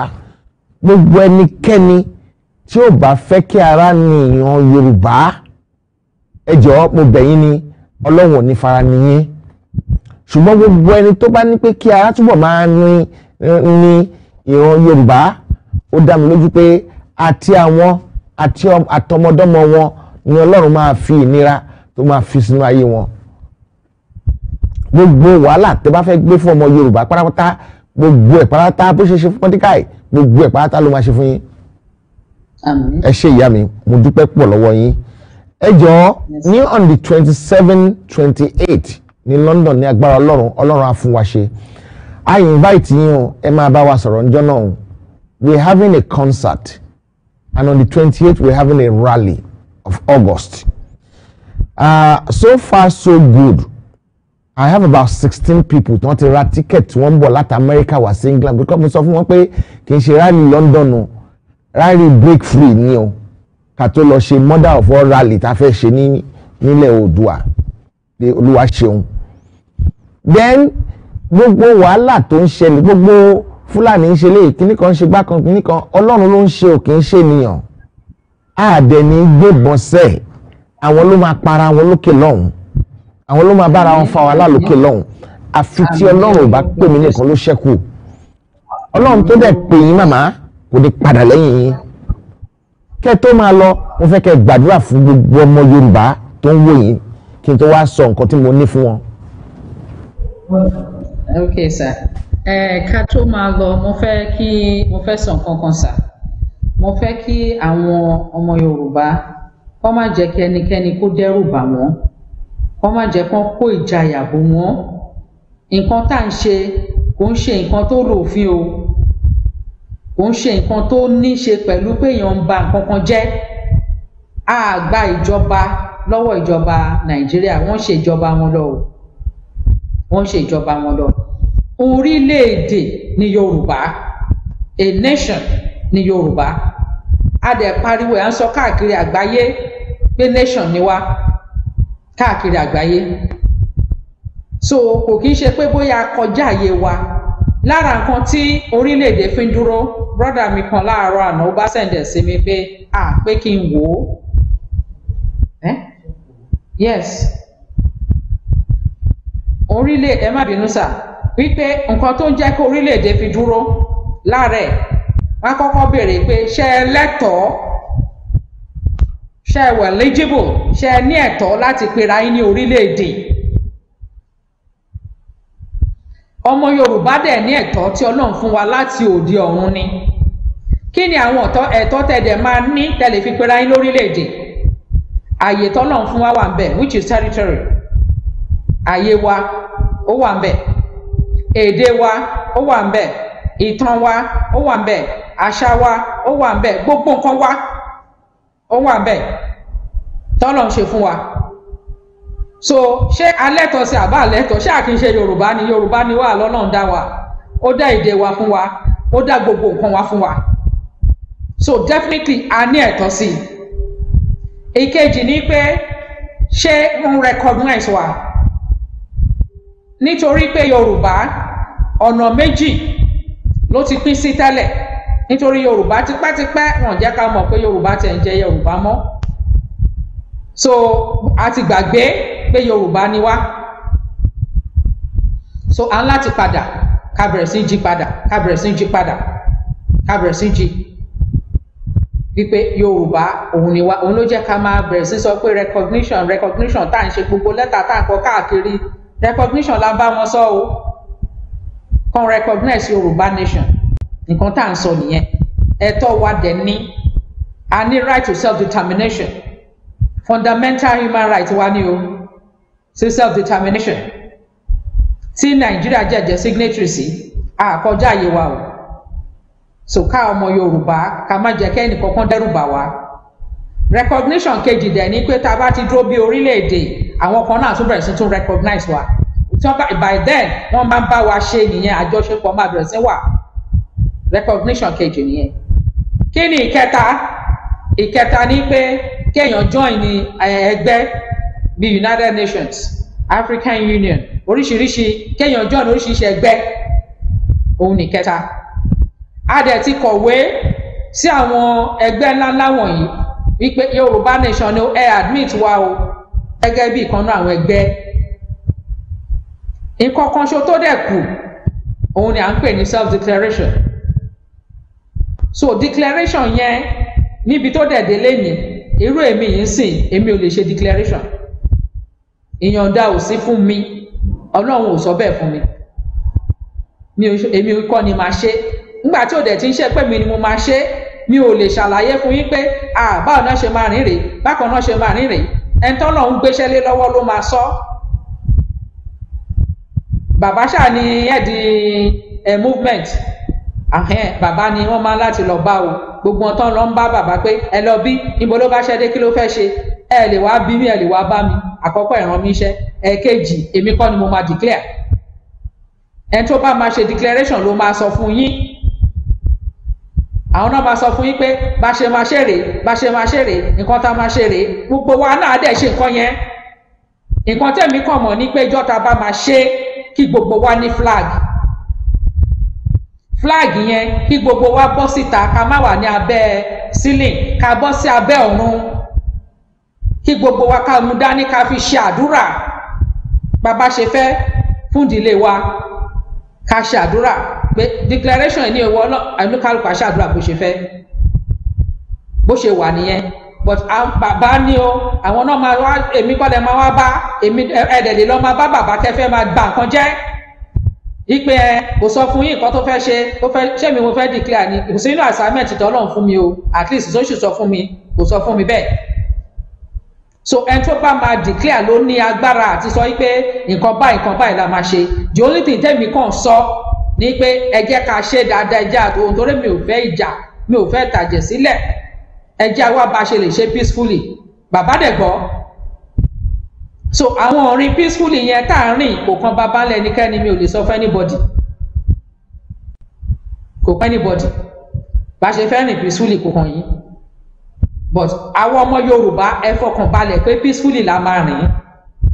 [SPEAKER 2] Gbogbo ẹnikẹ́ni tí ó bá fẹ́ kí ara ní ìran Yorùbá ẹ jọ̀ọ́ mo bẹ̀ yín ni Ọlọ́run ò ní fara níyín ṣùgbọ́n gbogbo ẹni tó bá ní pé kí ara túbọ̀ máa ní ní ìran Yorùbá ó dá mi lójú pé àti àwọn àti ọm- àtọmọdọ́mọ wọn ni Ọlọ́run máa fi ìnira tó máa fi sínú ayé wọn. Gbogbo wàhálà tẹ́ bá fẹ́ gbé fún ọmọ Yorùbá pátápátá gbogbo ẹ̀ pátápátá bó ṣe ṣe fún Mọ́dékáì gbogbo ẹ̀ pátápátá ló máa ṣe fún yín. Ẹ ṣe ìyá mi mo dúpẹ́ pọ̀ lọ́wọ́ yín ẹ jọ̀ọ́ ní on the twenty seven twenty eight ní London ní agbára Ọlọ́run Ọlọ́run á fún wa ṣe. I invite yín o ẹ máa bá wa sọ̀rọ̀ níjọ́ náà we are having a concert and on the twenty eight we are having a rally of August. Uh, so far so good. I have about sixteen people tí wọ́n ti ra ticket wọ́n bọ̀ láti America wá sí England because mo sọ fún wọn pé kì í ṣe rally London o. Rally break free ni o ká tó lọ ṣe mother of all rally tá a fẹ́ ṣe ní nílẹ̀ Oòduà. Pé Olúwa ṣeun. Then gbogbo wàhálà tó ń ṣẹlẹ̀ gbogbo Fúlàní ń ṣe léyìí kíní kan ń ṣe gbá kan kíní kan Ọlọ́run ló ń ṣe ò kì í ṣe ènìyàn. Àdẹ̀ni gbébọn sẹ́ẹ̀ àwọn ló máa para wọn lókè lọ́hùn. Àwọn ló máa bára wọn fa wàhálà lókè lọ́hùn. Àfi tí ọlọ́run ò bá pè mí nìkan ló ṣẹ́kù. Ọlọ́run tó dẹ̀ pè yín màmá kò ní padà lẹ́yìn yín kẹ́ tó máa lọ mo fẹ́ kẹ́ gbàdúrà fún gbogbo ọmọ yorùbá tó ń wò yín kí n tó wá sọ nǹkan tí mo ní fún wọn.
[SPEAKER 3] ok sir. Ẹ ká tó máa lọ mo fẹ́ kí mo fẹ́ sọ nǹkan kan sir. Mo fẹ́ kí àwọn ọmọ yorùbá kó má jẹ́ kí ẹnikẹ́ni kó dẹ́rù bà wọ́n kó má jẹ́ kó kó ìjayà bò wọ́n. Nǹkan tá à ń ṣe kò ń ṣe nǹkan tó lòfin o kò ń ṣe nǹkan tó ní ṣe pẹ̀lú pé èèyàn ń ba nǹkan kan jẹ́. A gba ìjọba lọ́wọ́ ìjọba nàìjíríà wọ́n ṣe ìjọba wọn lọ wọ́n ṣe ìjọba wọn lọ. Orílẹ̀-èdè ní yorùbá. A nation ní yorùbá. A dẹ̀ pariwo à ń sọ káàkiri àgbáyé pé nation ni wá. Káàkiri àgbáyé. So kò kí ń ṣe pé bóyá kọjá àyè wa. Lára nǹkan tí orílẹ̀-èdè fi ń dúró brọ́dà mi kan láàárọ̀ àná ó bá sẹ̀ǹdẹ̀ sí mi pé à pé kí n wò ó. Eh? yes. Orílẹ̀ ẹ má bínú sà. Wípé nǹkan tó ń jẹ́ kí orílẹ̀-èdè fi dúró lára ẹ̀ wọ́n á kọ́kọ́ béèrè pé ṣé ẹ lẹ́tọ̀ọ́? Ṣé ẹ wà eligible? Ṣé ẹ ní ẹ̀tọ́ láti pera yín ní orílẹ̀-èdè ọmọ yorùbá dẹ̀ ní ẹ̀tọ́ tí ọlọ́run fún wa láti òde ọ̀run ni. Kí ni àwọn ẹ̀tọ́ tẹ̀dẹ̀ máa ní tẹ̀lé fi pera yín lórílẹ̀‐èdè? Ààyè tọ́lọ́run fún wa wà ń bẹ̀ which is territory. Ààyè wa ó wà ń bẹ̀. Èdè wa ó wà ń bẹ̀. Ìtàn wa ó wà ń bẹ̀. Àṣà wa ó wà ń bẹ̀. Gbogbo nǹkan wa ó wà ń bẹ̀. Tọ́lọ́run ṣe fún wa so ṣé alẹ́tọ̀ sí àbá alẹ́tọ̀ ṣé àkì í ṣe yorùbá ni? Yorùbá ni wà lọ́nà dá wa. Ó dá èdè wa fún wa. Ó dá gbogbo nǹkan wa fún wa. So definitely a ní ẹ̀tọ́ sí i. Ìkejì ni pé ṣé wọ́n recognize wa? Nítorí pé yorùbá ọ̀nà méjì ló ti pín sí tẹ́lẹ̀. Nítorí yorùbá tipẹ́tipẹ́ wọ́n jẹ́ ká mọ̀ pé yorùbá tẹ̀ ń jẹ́ yorùbá mọ́ so a ti gbàgbé pé yorùbá ni wá. So à ń láti padà ká bẹ̀rẹ̀ sí jí padà ká bẹ̀rẹ̀ sí jí padà ká bẹ̀rẹ̀ sí jí. Wípé yorùbá òun ni wá òun ló jẹ́ ká máa bẹ̀rẹ̀ sí sọ pé recognition recognition tá à ń ṣe gbogbo lẹ́tà tá à ń kọ káàkiri recognition la bá wọn sọ o. Kan recognize yorùbá nation nǹkan tá à ń sọ nìyẹn. Ẹ̀tọ́ wa dẹ̀ ní a ní right to self determination fundamental human right wa ni o. Sí self determination. Tí nàìjíríà jẹjẹ signatory sí àkọjá àyè wa o. So ká ọmọ yorùbá ká má jẹ kẹ́ni kankan dẹ́rù bà recognition kejì dẹ̀ ni pé tá a bá ti dúró bí orílẹ̀-èdè àwọn kan náà tún bẹ̀rẹ̀ sí tún recognize wa. By then wọ́n máa ń bá wa ṣe nìyẹn àjọṣepọ̀ máa bẹ̀rẹ̀ sí wà. Recognition kejì nìyẹn. Kí ni ìkẹta? Ìkẹta ni pé kéèyàn join ní ẹgbẹ́ bíi united nations african union oríṣiríṣi kéèyàn join oríṣiríṣi ẹgbẹ́ òun ní kẹta. A dẹ̀ ti kọ̀wé sí àwọn ẹgbẹ́ ńláńlá wọ̀nyí wípé yorùbá nation ni ẹ admit wa o gẹ́gẹ́ bí ìkan náà àwọn ẹgbẹ́. Nǹkan kan ṣo tó dẹ̀ kù òun ni à ń pè ní self declaration so declaration yẹn níbi tó dẹ̀ délé ni irú èmi yìí ń sìn èmi ò lè ṣe declaration. Ìyọ̀ǹda ò sí fún mi. Ọlọ́run ò sọ bẹ́ẹ̀ fún mi. Èmi kọ́ ni máa ṣe. Nígbà tí ò dẹ̀ ti ń ṣe pé mi ni mo máa ṣe mi ò lè ṣàlàyé fún yín pé báwo náà ṣe máa rìn rèé bákan náà ṣe máa rìn rèé ẹni tó lọ́n ń gbéṣẹ́ lé lọ́wọ́ ló máa sọ. Bàbá ṣáà ni ẹ̀ movement àhẹ́n bàbá ni wọ́n máa láti lọ bá o gbogbo tán lọ ń bá bàbá pé ẹ lọ bí níbo ló bá ṣẹ́ dé? Kí ló fẹ́ ṣe? Ẹ lè wá bí mi ẹ lè wá bá mi. Àkọ́kọ́ ìran mi iṣẹ́. Ẹ̀ẹ̀kejì èmi kọ́ ni mo máa declare. Ẹni tó bá máa ṣe declaration ló máa sọ fún yín. Àwọn náà máa sọ fún yín pé bá ṣe máa ṣe rèé bá ṣe máa ṣe rèé nǹkan tá a máa ṣe rèé gbogbo wa náà dẹ̀ ṣe nǹkan yẹn. Nǹkan tẹ̀mí kàn mọ̀ ní pé ìjọ́ta bá máa ṣe kí gbogbo wa ní flag flag yẹn kí gbogbo wa bọ́ síta ká má wà ní abẹ́ ceiling ká bọ́ sí abẹ́ ọ̀run. Kí gbogbo wa ká mú dání ká fi ṣe àdúrà. Bàbá ṣe fẹ́ fún ìdílé wa ká ṣe àdúrà. Pé declaration ní ìwọ náà àìníkàlùkù àṣà àdúrà bó ṣe fẹ́. Bó ṣe wà nìyẹn. But bàbá ní o àwọn náà máa wá èmi lẹ máa wá bá èmi ẹ̀ẹ́dẹ̀lẹ̀ lọ́ máa bá bàbá kẹfẹ́ máa gba nǹkan jẹ́ ipe ẹ kò sọ fún yín nǹkan tó fẹ́ ṣe tó fẹ́ ṣé mi mo fẹ́ declare ni? Kò sí inú assignment tó Ọlọ́run fún mi o. At least tó sì sọ fún mi kò sọ fún mi bẹ́ẹ̀. So ẹni tó bá máa declare ló ní agbára àti sọ pé nǹkan báyìí nǹkan báyìí la máa ṣe. The only thing tẹ́mi kàn sọ ni pé ẹ jẹ́ ká ṣe dáadáa ẹjẹ́ àti torí mi ò fẹ́ ìjà mi ò fẹ́ tàjẹ̀ sílẹ̀. Ẹjẹ́ àwa bá ṣe lè ṣe peacefully. Bàbá dẹ̀ gbọ́ so àwọn orin peacefully yẹn tá à ń rìn kò kan bàbá ńlẹ̀ ẹnikẹ́ni mi ò lè sọ fún anybody. Kò kan anybody. Bá ṣe fẹ́ rìn peacefully kò kàn yín. But àwọn ọmọ yorùbá ẹ fọkàn balẹ̀ pé peacefully la máa rìn.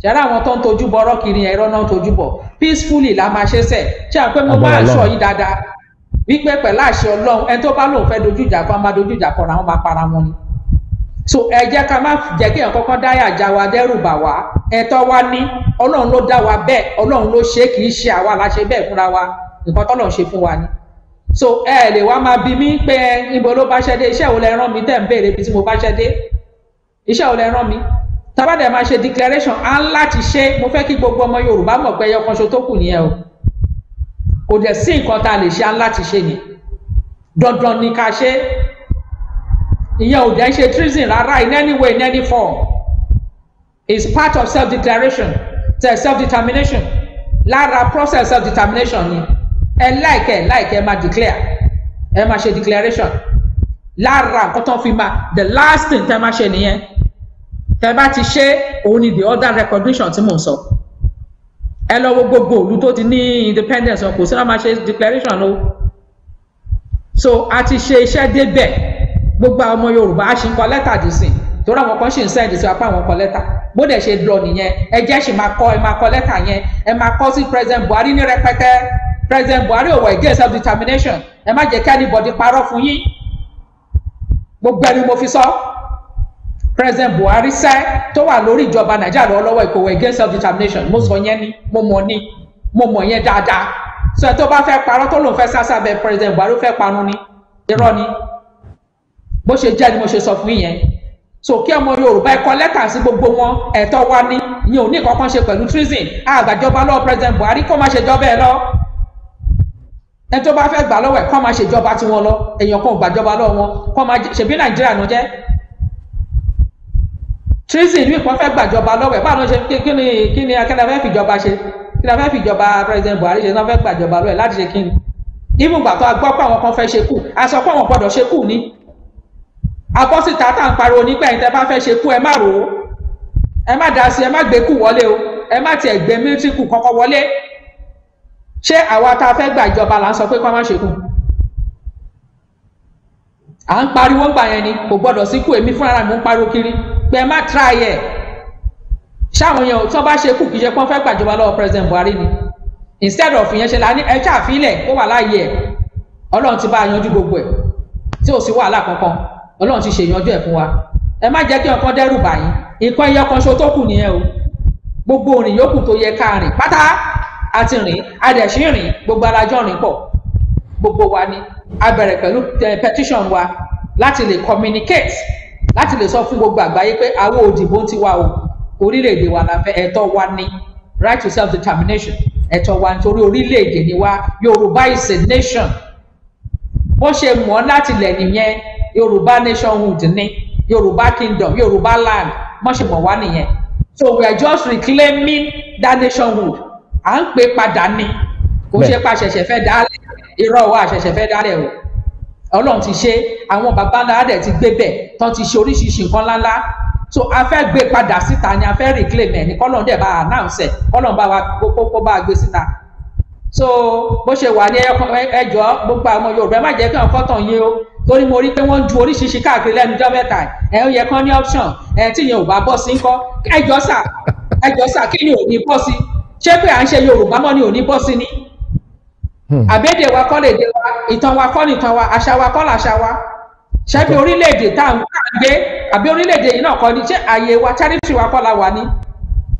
[SPEAKER 3] Ṣẹ́rẹ́ àwọn tó ń tojú bọ ọ̀rọ̀ kiri ẹ̀rọ náà ń tojú bọ̀. Peacefully la máa ṣe sẹ̀ ṣé à ń pẹ́ mo ń sọ yín dáadáa? Wípé pẹ̀lú àṣẹ ọlọ́run ẹni tó bá lóun fẹ́ dojú ìjà kan máa dojú ìjà kan àwọn máa para wọn ni so ẹ jẹ́ ká má jẹ́ kí èèyàn kọ́kọ́ dáyà já wa dẹ́rù bà wá. Ẹ̀tọ́ wa ní ọlọ́run ló dá wa bẹ́ẹ̀ ọlọ́run ló ṣe kì í ṣe àwa la bẹ́ẹ̀ fúnra wa. Nǹkan tọ́lọ́run ṣe fún wa ni. So ẹ lè wá máa bi mí pé níbo ló bá ṣẹ́ dé? Iṣẹ́ wo lẹ rán mi? Tẹ̀ ń béèrè ibi tí mo bá ṣẹ́ dé. Iṣẹ́ wo lẹ rán mi? Tábàdẹ̀ máa ṣe declaration á láti ṣe mo fẹ́ kí gbogbo ọmọ yorùbá mọ̀ pé ẹyọ kan ṣo tó kù nìyẹn o. Kò dẹ̀ sí nǹkan tá lè ṣe á láti ṣe ni. Dandan ni ká ṣe ìyẹn ò dẹ̀ ṣe treason rárá in any way in any form. Is part of self declaration self determination lára process self determination ni. Ẹ like ẹ like ẹ máa declare. Ẹ máa ṣe declaration. Lára nǹkan tó fi máa the last thing tẹ máa ṣe nìyẹn. Tẹ bá ti ṣe òun ni the other recognition tí mò ń sọ. Ẹ lọ wo gbogbo òlu tó ti ní independence wọn kò sí wọn máa ṣe declaration o. So a ti ṣe iṣẹ́ débẹ̀ gbogbo àwọn ọmọ yorùbá a ṣì ń kọ lẹ́tà dì sí. Torí àwọn kan ṣì ń sẹ́ǹdì sí apá àwọn kọ lẹ́tà. Bó dẹ̀ ṣe lọ nìyẹn ẹ jẹ́ ṣì máa kọ ẹ máa kọ lẹ́tà yẹn. Ẹ máa kọ sí president buhari ní rẹpẹtẹ. President buhari ò wọ against self determination ẹ má jẹ́ kí anybody parọ́ fún yín. Gbogbo ẹni mo fi sọ. President buhari sẹ́ tó wà lórí ìjọba nàìjíríà lọ́wọ́lọ́wọ́ ìkòwò against self determination mo sọ yẹn ni mo mọ̀ ni mo mọ̀ yẹn dáadáa. Sọ tó bá fẹ́ parọ́ tó lòun fẹ́ sásà bẹ president buhari fẹ́ parun ni. Irọ́ ni bó ṣe jẹ́ ni mo ṣe sọ fún yẹn. So kí ọmọ yorùbá ẹ kọ lẹ́tà sí gbogbo wọn ẹ̀tọ́ wa ní ìyẹn ò ní kankan ṣe pẹ̀lú treason. Àgbàjọba lọ́wọ́ president buhari kó má ṣe jọba ẹ lọ. Ẹ tó bá fẹ́ gbà lọ́wọ́ ẹ̀ kó má ṣe jọba tiwọn lọ. Èèyàn kan ò gbàjọba lọ́wọ́ wọn. Kó má ṣèbí nàìjíríà ló jẹ́? Treason ní ìpọ́n fẹ́ gbàjọba lọ́wọ́ ẹ̀. Báwo ló ṣe kí ni kí ni akẹ́lẹ́ fẹ́ fìjọba ṣe? Kí ni a fẹ́ fìjọba president buhari ṣe? Náà fẹ́ gbàjọba lọ́wọ́ ẹ̀ láti ṣe kí ni? Even gbà tó a gbọ́ pé àwọn kan fẹ́ ṣe kù a sọ pé àwọn gbọ́dọ̀ ṣe kù ní abọ́síta tá à ń pariwo nígbà yìí tẹ́ bá fẹ́ ṣe kú ẹ má rò ó. Ẹ má dá sí ẹ má gbé kù wọlé o. Ẹ má tiẹ̀ gbé mílítírì kù kọ́kọ́ wọlé. Ṣé àwa tá a fẹ́ gbà ìjọba là ń sọ pé kó má ṣe kù à ń pariwo ńgbà yẹn ni. Kò gbọdọ̀ sí kù èmi fúnra mi ń pariwo kiri. Pé ẹ má try ẹ̀. Ṣáwọn tí wọ́n bá ṣe kù kì í ṣe pé wọ́n fẹ́ gbàjọba lọ́wọ́ president buhari ni? Instead of ìyẹn ṣe la ní ẹ ṣàfilẹ̀ kó wà láàyè ẹ̀. Ọlọ́run ti bá a yanjú gbogbo ẹ̀. Tí ò sí wàhálà kankan ọlọ́run ti ṣèyanjú ẹ̀ fún wa. Ẹ má jẹ́ kí ọkàn dẹ́rù bà yín. Nǹkan ẹyọ kan ṣo tó kù nìyẹn o. Gbogbo òrìn yòókù tó yẹ ká rìn pátá àti rìn adẹ̀sí rìn gbogbo alájọ́ rìn pọ̀. Gbogbo wa ni a bẹ̀rẹ̀ pẹ̀lú petition wa láti lè communicate láti lè sọ fún gbogbo àgbáyé pé àwọn òdìbò ti wà o. Orílẹ̀-èdè wa la fẹ́ ẹ̀tọ́ wa ní right to self determination ẹ̀tọ́ wa nítorí orílẹ̀-èdè ni wa. Yorùbá is a nation. Bó ṣe mọ̀ láti lẹ̀ nìyẹn yorùbá nationhood ní yorùbá kingdom yorùbá land mọ̀ ṣe mọ̀ wá nìyẹn. So we are just reclaiming that nationhood à ń pè padà ní kò ṣe pa ṣẹ̀ṣẹ̀ fẹ́ dálẹ̀. Irọ́ wa ṣẹ̀ṣẹ̀ fẹ́ dálẹ̀ o. Ọlọ́run ti ṣe àwọn baba ńlá dẹ̀ ti gbé bẹ̀ tán ti ṣe oríṣiríṣi nǹkan ńláńlá so a fẹ́ gbé padà síta ni a fẹ́ reclaim ẹ̀ ní kọ́lọ́n dẹ̀ bá announce ẹ̀. Kọ́lọ́n bá wa kókó bá a gbé síta. So bó ṣe wà ní ẹjọ́ gbogbo àwọn yorùbá má jẹ́ kí wọ́n kọ́tàn yín o torí mo rí pé wọ́n ń ju oríṣiríṣi káàkiri lẹ́nu ọjọ́ mẹ́ta ẹ̀ ó yẹ kán ní option. Ẹ̀ tí yẹn ò bá bọ́ sí ńkọ́? Ẹjọ́ sà. Ẹjọ́ sà kí ni ò ní bọ́ sí? Ṣé pé à ń ṣe yorùbá mọ́ ni ò ní bọ́ sí ni? Àbẹ́dẹ̀ wa kọ́ lè dé wa. Ìtàn wa kọ́ nìtàn wa. Àṣà wa kọ́ làṣà wa. Ṣebí orílẹ̀-èdè tá à ń gbé àbí orílẹ̀-èdè yìí náà kọ́ ni? Ṣé àyè wa territory wa kọ́ la wà ní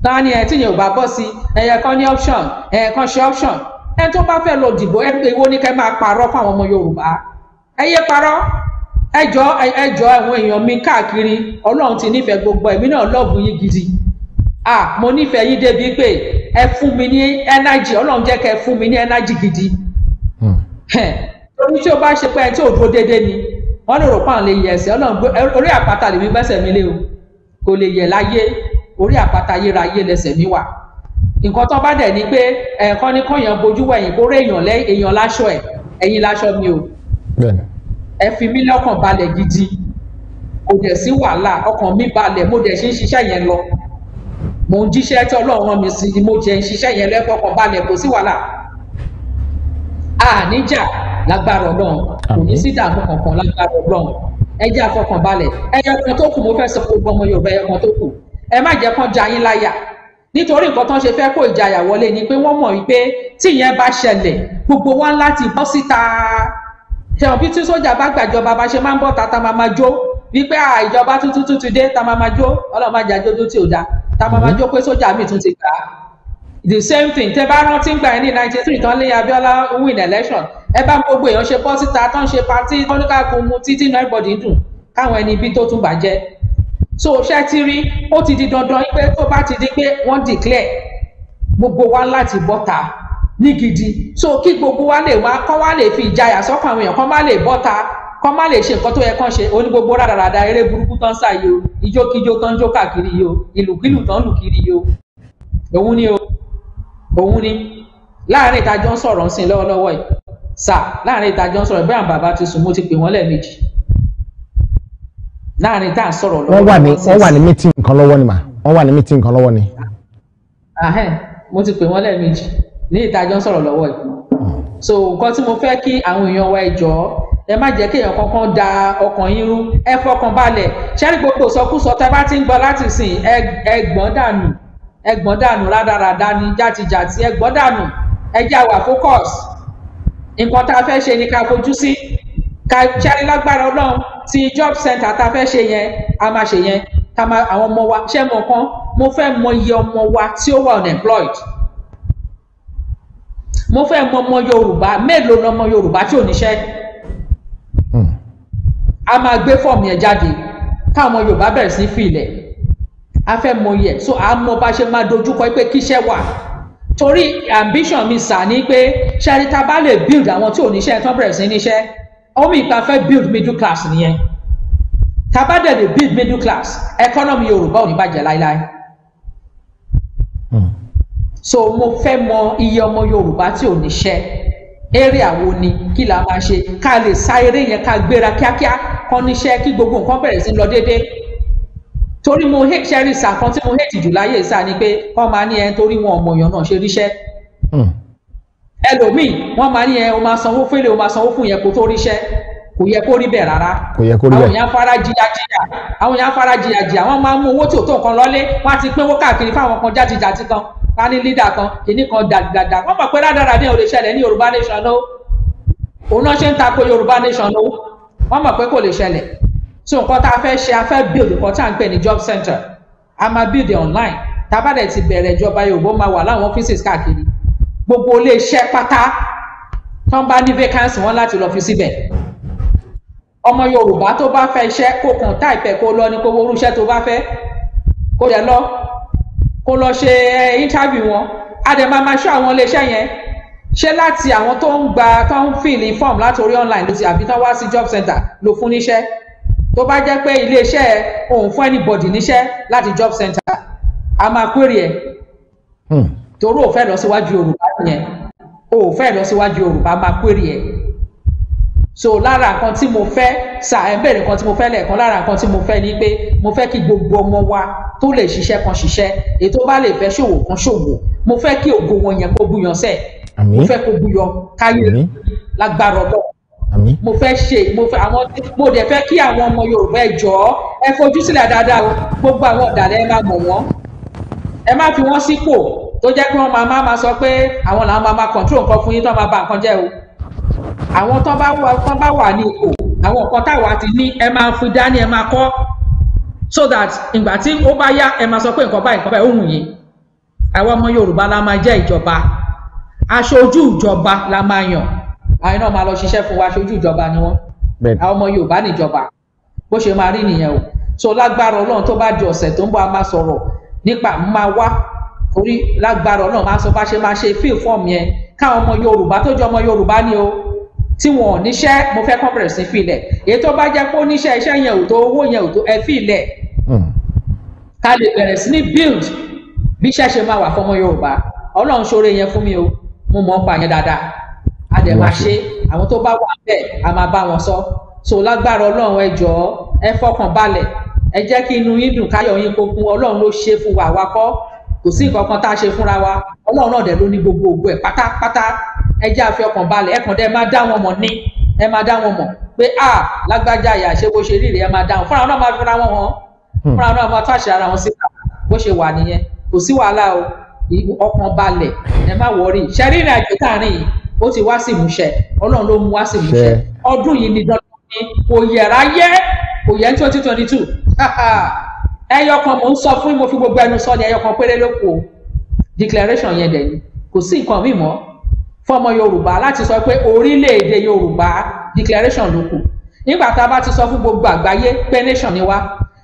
[SPEAKER 3] náà ni ẹ tí yẹn ò bá bọ́ sí ẹ̀yẹ kan ní option. Ẹ̀yẹ kan ṣe option. Ẹni tó bá fẹ́ lọ dìbò ẹ pé wo ni kẹ́ máa parọ́ fún àwọn ọmọ Yorùbá ẹ yé parọ́. Ẹjọ́ ẹjọ́ àwọn èèyàn mi káàkiri. Ọlọ́run ti nífẹ̀ẹ́ gbogbo ẹ̀mí náà lọ́ọ̀bù yín gidi. Ah mo nífẹ̀ẹ́ yín débi pé ẹ fún mi ní energy. Ọlọ́run jẹ́ kẹ́ ẹ fún mi ní energy gidi.
[SPEAKER 2] Hmm.
[SPEAKER 3] Ẹ̀, torí tí o bá ṣe pé ẹ tí ò dúró déédéé ni wọ́n lè rò pé àwọn lè yẹ ẹsẹ̀. Ọlọ́run gbé ẹ- orí àpáta lèmi gbẹ́sẹ̀ mi lé o. Kò lè yẹ láyé. Orí àpáta ayérayé lẹsẹ̀ mi wà. Nǹkan tó bá dẹ̀ ni pé ẹ̀ẹ̀kan ní kọ́yàn bojú wẹ̀yìn kó rí èèyàn lẹ́ èèyàn láṣọ ẹ̀. Ẹ̀yìn láṣọ mi o ẹ fi mí lọ́kàn balẹ̀ gidi. Kò dẹ̀ sí wàhálà ọkàn mi balẹ̀ mo dẹ̀ ṣe ń ṣiṣẹ́ yẹn lọ. Mo ń jíṣẹ́ tí ọlọ́run rán mi sí ni mo jẹ́ ń ṣiṣẹ́ yẹn lẹ́kọ̀ọ́kan balẹ̀ kò sí wàhálà. A níjà lágbára ọlọ́run kò ní sí ìdààmú kankan lágbára ọlọ́run. Ẹ jẹ́ àfọkànbalẹ̀ ẹyọ kan tó kù mo fẹ́ sọ gbogbo ọmọ yorùbá ẹyọ kan tó kù. Ẹ má jẹ́ kán ja yín láyà. Nítorí nǹkan ń ṣe fẹ́ kó ìjayà wọlé ni pé wọ́n mọ̀ wípé tí ìyẹn bá ṣẹlẹ̀ gbogbo wa láti bọ́ síta ṣẹ̀wọ̀n bí tí sójà bá gbàjọba bá ṣe máa ń bọ̀ ta ta máa máa jó. Wípé à ìjọba tuntun tún ti dé ta máa máa jó. Má jà jójú tí ò da. Ta máa máa jó pé sójà míì tún ti gbà á. The same thing tẹ bá rántí gbà ní ninety three tán lé Abíọ́lá win election. Ẹ bá gbogbo èèyàn ṣe bọ́ síta tán ṣe party kọ́níkàkùn mu títí náà everybody dùn. Káwọn ẹni ibi tó tún bàjẹ́. So ṣé ti rí? Ó ti di dandan pé tó bá ti di pé wọ́n declare gbogbo wa láti bọ́ta ní gidi. So kí gbogbo wa lè wá kọ́ wa lè fi ìjayà sọ́kàn àwọn èèyàn kọ́ má lè bọ́ta kọ́ má lè ṣe nǹkan tó yẹ kán ṣe. Oní gbogbo rádaràda eré burúkú tán yìí o. Ijókíjó tán jó káàkiri yìí o. Ìlùkílù tán lù kiri yìí o. Òun ni o. Òun ni. Láàrin ìtajọ ń sọ̀rọ̀ ń sìn lọ́wọ́lọ́wọ́ yìí. Sà láàárín ìtajọ ń sọ̀rọ̀. Bí àwọn bàbá ti sùn mo ti pè wọ́n lẹ́ẹ̀mejì. Láàrin tá à ń sọ̀rọ̀ lọ́wọ́lọ́wọ́
[SPEAKER 2] wọ́n wà ní meeting kan lọ́wọ́ ni mà. Wọ́n wà ní meeting kan lọ́wọ́ ni.
[SPEAKER 3] Mo ti pè wọ́n lẹ́ẹ̀mejì ní ìtajọ́ sọ̀rọ̀ lọ́wọ́ yìí. So nǹkan tí mo fẹ́ kí àwọn èèyàn wa ẹ ẹ má jẹ́ kí èèyàn kankan da ọkàn yín rú ẹ fọkàn balẹ̀. Ṣẹ́rí gbogbo sọkúsọ tẹ́ bá ti ń gbọ́ láti sìn ẹ gbọ́n dànù ẹ gbọ́n dànù rádaràda ni játijàti ẹ gbọ́n dànù ẹ já wà focus. Nǹkan tá a fẹ́ ṣe ni ká fojú sí. Ká ṣẹ́rí lágbára ọlọ́run ti job center tá a fẹ́ ṣe yẹn a máa ṣe yẹn. Ká máa àwọn ọmọ wa ṣẹ́ mọ̀ kan? Mo fẹ́ mọ iye ọmọ wa tí ó wà unemployed mo fẹ́ mọ ọmọ yorùbá mélòó lọmọ yorùbá tí ò níṣẹ́?
[SPEAKER 2] Hmm.
[SPEAKER 3] a máa gbé fọ́ọ̀mù yẹn jáde káwọn yorùbá bẹ̀rẹ̀ sí fi ilẹ̀. A fẹ́ mọ iye so a mọ bá ṣe máa dojúkọ pé kíṣẹ́ wà. Torí ambition mi sà ní pé ṣẹ́ni tá a bá lè build àwọn tí ò níṣẹ́ tán bẹ̀rẹ̀ sí níṣẹ́ ọmọ ìgbà fẹ́ build middle class nìyẹn. Tá a bá dẹ̀ lè build middle class economy yorùbá ò ní bàjẹ́ láíláí
[SPEAKER 2] Hmm.
[SPEAKER 3] So mo fẹ́ mọ iye ọmọ yorùbá tí ò níṣẹ́ area wo ni? Kí la máa ṣe? Ká lè sá eré yẹn ká gbéra kíákíá kán níṣẹ́ kí gbogbo nǹkan bẹ̀rẹ̀ sí lọ déédéé. Torí mo hate ṣẹ́rí sà kan tí mo hate jù láyé sà ni pé wọ́n máa ní ẹ torí wọn ọmọ èèyàn náà ṣe ríṣẹ́
[SPEAKER 2] Hmm.
[SPEAKER 3] ẹlòmíì wọ́n máa ní ẹ o máa sanwó fẹ́lẹ̀ o máa sanwó fún yẹn kó tó ríṣẹ́ kò yẹ kó rí bẹ́ẹ̀ rárá.
[SPEAKER 2] Kò yẹ kó rí
[SPEAKER 3] àwọn èèyàn fara jìyà jìyà àwọn èèyàn fara jìyà jìyà. Wọ́n máa mú owó tí ò tó nǹkan lọ́lé. Wọ́n á ti pínwó káàkiri fáwọn kan játijàti kan ká ní lídà kan kìíní kan dàdàdà wọ́n mọ̀ pé rádaràdà ní ò lè ṣẹlẹ̀ ní yorùbá nation ló òun náà ṣe ń tako yorùbá nation ló wọ́n mọ̀ pé kò lè ṣẹlẹ̀. So nǹkan tá a fẹ́ ṣe a fẹ́ build nǹkan tá à ń pè ní job center. A máa build it online. Tá a bá dẹ̀ ti bẹ̀rẹ̀ ìjọba yorùbá máa wà láwọn offices káàkiri. Gbogbo ilé iṣẹ́ pátá tán bá ní vacancy wọn láti lọ fi síbẹ̀. Ọmọ yorùbá tó bá fẹ́ iṣẹ́ kó kàn táìpẹ kó lọ ní kó wọrú iṣẹ́ tó bá fẹ́. Kó yẹ lọ kó lọ ṣe ẹ, interview wọn. A dẹ̀ máa máa ṣọ́ àwọn iléeṣẹ́ yẹn. Ṣé láti àwọn tó ń gba tó ń fill form láti orí online ló ti àbí tán wá sí job center ló fún níṣẹ́ tó bá jẹ́ pé iléeṣẹ́ òun fún anybody níṣẹ́ láti job center a máa query ẹ̀.
[SPEAKER 2] Hmm.
[SPEAKER 3] torí ò fẹ́ lọ síwájú yorùbá yẹn. Ò fẹ́ lọ síwájú yorùbá máa query ẹ̀ so lára nǹkan tí mo fẹ́ sà ẹ̀ ń bèrè nǹkan tí mo fẹ́ lẹ́ẹ̀kan. Lára nǹkan tí mo fẹ́ ni pé mo fẹ́ kí gbogbo ọmọ wa tó lè ṣiṣẹ́ kan ṣiṣẹ́. Tó bá lè fẹ́ ṣòwò kan ṣòwò. Mo fẹ́ kí ògo wọn yẹn kó búyan sẹ́ẹ̀. Mo fẹ́ kó búyan káyé lágbára ọlọ́run. Mo fẹ́ ṣe mo fẹ́ àwọn mo dẹ̀ fẹ́ kí àwọn ọmọ yorùbá ẹ jọ̀ọ́ ẹ fojú sílẹ̀ dáadáa o. Gbogbo àwọn ọ̀dàlẹ̀ ẹ máa mọ̀ wọ́n. Ẹ má fi wọ́n sípò tó jẹ́ pé wọ́n máa máa sọ pé àwọn làwọn máa máa control nǹkan fún yín tó máa ba nǹkan jẹ́ o àwọn tó bá wà tó bá wà ní ipò àwọn nǹkan táwa ti ní ẹ máa fi dání ẹ máa kọ́. So that ìgbà tí ó bá yá ẹ máa sọ pé nǹkan báyìí nǹkan báyìí wù yín. Àwọn ọmọ yorùbá la máa jẹ́ ìjọba. Aṣojú ìjọba la máa yàn. Àwọn náà máa lọ ṣiṣẹ́ fún wa aṣojú ìjọba ni wọ́n. Àwọn ọmọ yorùbá níjọba bó ṣe máa rí nìyẹn o. So lágbára ọlọ́run tó bá di ọ̀sẹ̀ tó ń bọ̀ a máa sọ̀rọ̀ nípa máa wá. Torí lágbára ọlọ́run máa sọ bá ṣe máa ṣe fíìl fọ́ọ̀mù yẹn. Káwọn ọmọ yorùbá tó jẹ́ ọmọ yorùbá ni o tí wọn ò níṣẹ́ mo fẹ́ kọ́ bẹ̀rẹ̀ sí filẹ̀ èyí tó bá jẹ́ pé ó níṣẹ́ iṣẹ́ yẹn ò tó owó yẹn ò tó ẹ filẹ̀
[SPEAKER 2] Mm.
[SPEAKER 3] ká lè bẹ̀rẹ̀ sí ní build bí iṣẹ́ ṣe máa wà fọmọ yorùbá. Ọlọ́run ṣoore yẹn fún mi o. Mo mọ̀ ń pa yẹn dáadáa. A dẹ̀ máa ṣe. Àwọn tó bá wà bẹ́ẹ̀ a máa bá wọn sọ. So lágbára ọlọ́run ẹ jọ̀ọ́ ẹ fọkàn balẹ̀. Ẹ jẹ́ kí inú yín dùn káyọ̀ yín kó kún. Ọlọ́run ló ṣe fún wa wa kọ́ kò sí nǹkan kan tá a ṣe fúnra wa. Ọlọ́run náà dẹ̀ ló ní gbogbo ògbó ẹ̀ pátápátá. Ẹ jẹ́ àfi ọkàn balẹ̀. Ẹ kàn dẹ́ máa dá wọn mọ̀ ní ẹ máa dá wọn mọ̀ pé a lágbájá ìyá ṣe bó ṣe rí rèé ẹ máa dá wọn. Fúnra náà máa fúnra wọn hàn. Fúnra náà máa tó àṣẹ ara wọn síta. Bó ṣe wà nìyẹn. Kò sí wàhálà o. Ọkàn balẹ̀. Ẹ má wọrí ṣẹ́rí ìrìn àjò táàrin yìí? Ó ti wá sí ìmúṣẹ. Ọlọ́run ló mú wá sí ìmúṣẹ.
[SPEAKER 2] Ṣẹ.
[SPEAKER 3] ọdún yìí ni dandan ni kò yẹra yẹ. Kò yẹ twenty twenty two ẹyọ kan mò ń sọ fún mo fi gbogbo ẹnu sọ ni ẹyọ kan péré ló kù declaration yẹn dẹ̀ ni. Kò sí nǹkan míì mọ́. Fọmọ yorùbá láti sọ pé orílẹ̀-èdè yorùbá declaration ló kù. Nígbà tá a bá ti sọ fún gbogbo àgbáyé pé nation ni wá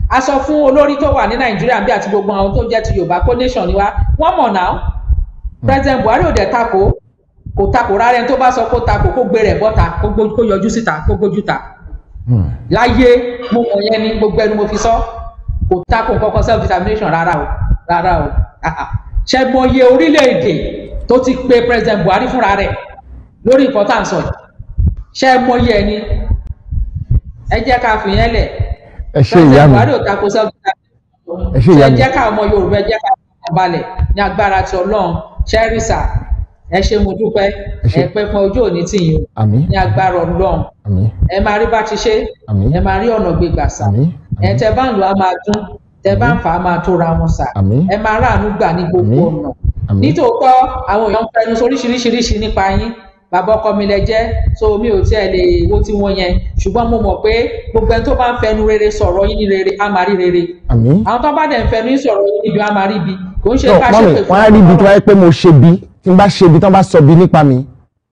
[SPEAKER 3] a sọ fún olórí tó wà ní nàìjíríà bí àti gbogbo àwọn tó jẹ́ ti yorùbá pé nation ni wá. Wọ́n mọ̀ náà. President buhari ò dẹ̀ takò kò takò rárá ẹni tó bá sọ kó takò kó gbé rẹ̀ bọ́ta kó yọjú síta kó gbójú ta.
[SPEAKER 2] Mm.
[SPEAKER 3] láyé mo mọ̀ yẹn ní gbogbo ẹnu mo fi sọ kò takò kankan self determination rárá o rárá o. Ah, ah. mọye orílẹ̀-èdè tó ti pe president buhari fúnra rẹ̀ lórí nǹkan tá à ń sọ yìí? Ṣe mọye ẹni? Ẹ jẹ́ ká fìyẹn lẹ̀. President buhari ò takò self determination
[SPEAKER 2] ẹ
[SPEAKER 3] jẹ́ ká ọmọ yorùbá ẹ jẹ́ ká ọmọ balẹ̀ ní agbára ti ọlọ́run. Ṣẹ́rìsà ẹ ṣe mo dúpẹ́.
[SPEAKER 2] Ẹ
[SPEAKER 3] pẹ́ fún ojú òní tìyín o.
[SPEAKER 2] Àmì
[SPEAKER 3] ní agbára ọlọ́run. Ẹ máa rí bá ti ṣe. Ẹ máa rí ọ̀nà gbé gbà sá ẹ tẹ bá ń lò á máa dún. Tẹ bá ń fà á máa tóra wọn
[SPEAKER 2] àmì
[SPEAKER 3] ẹ máa ráàánú gbà ní gbogbo ọ̀nà. Nítòótọ́ àwọn èèyàn ń fẹnu oríṣiríṣiríṣi nípa yín. Bàbá ọkọ mi lẹ jẹ́ so mi ò tiẹ̀ lè wo tí wọ́n yẹn. Ṣùgbọ́n mo mọ̀ pé gbogbo ẹni tó bá ń fẹnu rere sọ̀rọ̀ yín ní rere á máa rí rere. Àwọn tó bá dẹ̀ ń fẹnu yín sọ̀rọ̀ yín níbi á máa rí ibi. Kò ń ṣe ká
[SPEAKER 2] mọ́mí
[SPEAKER 3] ṣépè
[SPEAKER 2] wọ́n á rí ibi tó wáyé pé mo ṣe bí. Tí n bá ṣe bí tí wọ́n bá sọ bí nípa mi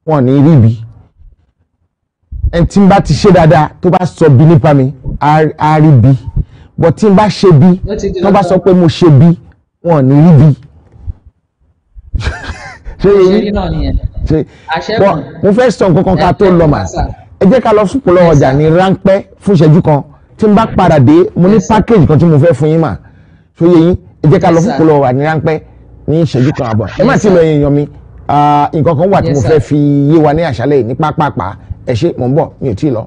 [SPEAKER 2] wọn ò ní rí ibi. Ẹni tí n bá ti ṣe dáadáa tó bá sọ bí nípa mi á rí bí. But tí n bá ṣe bí
[SPEAKER 3] Ó ti di
[SPEAKER 2] tí wọ́n bá sọ pé mo ṣe bí wọn ò ní rí bí. (laughs) Ṣé
[SPEAKER 3] àṣẹ
[SPEAKER 2] bọ́ mo fẹ́ sọ nǹkan kan ká tó lọ mà. Ẹ jẹ́ ká lọ fún polówó ọjà ní ráńpẹ́ fún ìṣẹ́jú kan. Tí n bá padà dé mo ní package kan tí mo fẹ́ fún yín mà. Tó yẹ yín? Ẹ jẹ́ ká lọ
[SPEAKER 3] Yes,
[SPEAKER 2] fún
[SPEAKER 3] sir.
[SPEAKER 2] polówó ọjà ní ráńpẹ́ ní ìṣẹ́jú kan àbọ̀. Ẹ má ti lọ èèyàn mi. Ah, nǹkan kan wà tí mo fẹ́ fi yé wa ní àṣálẹ́ yìí ní pápápá. Ẹ ṣé mò ń bọ̀. Mi ò tí ì lọ.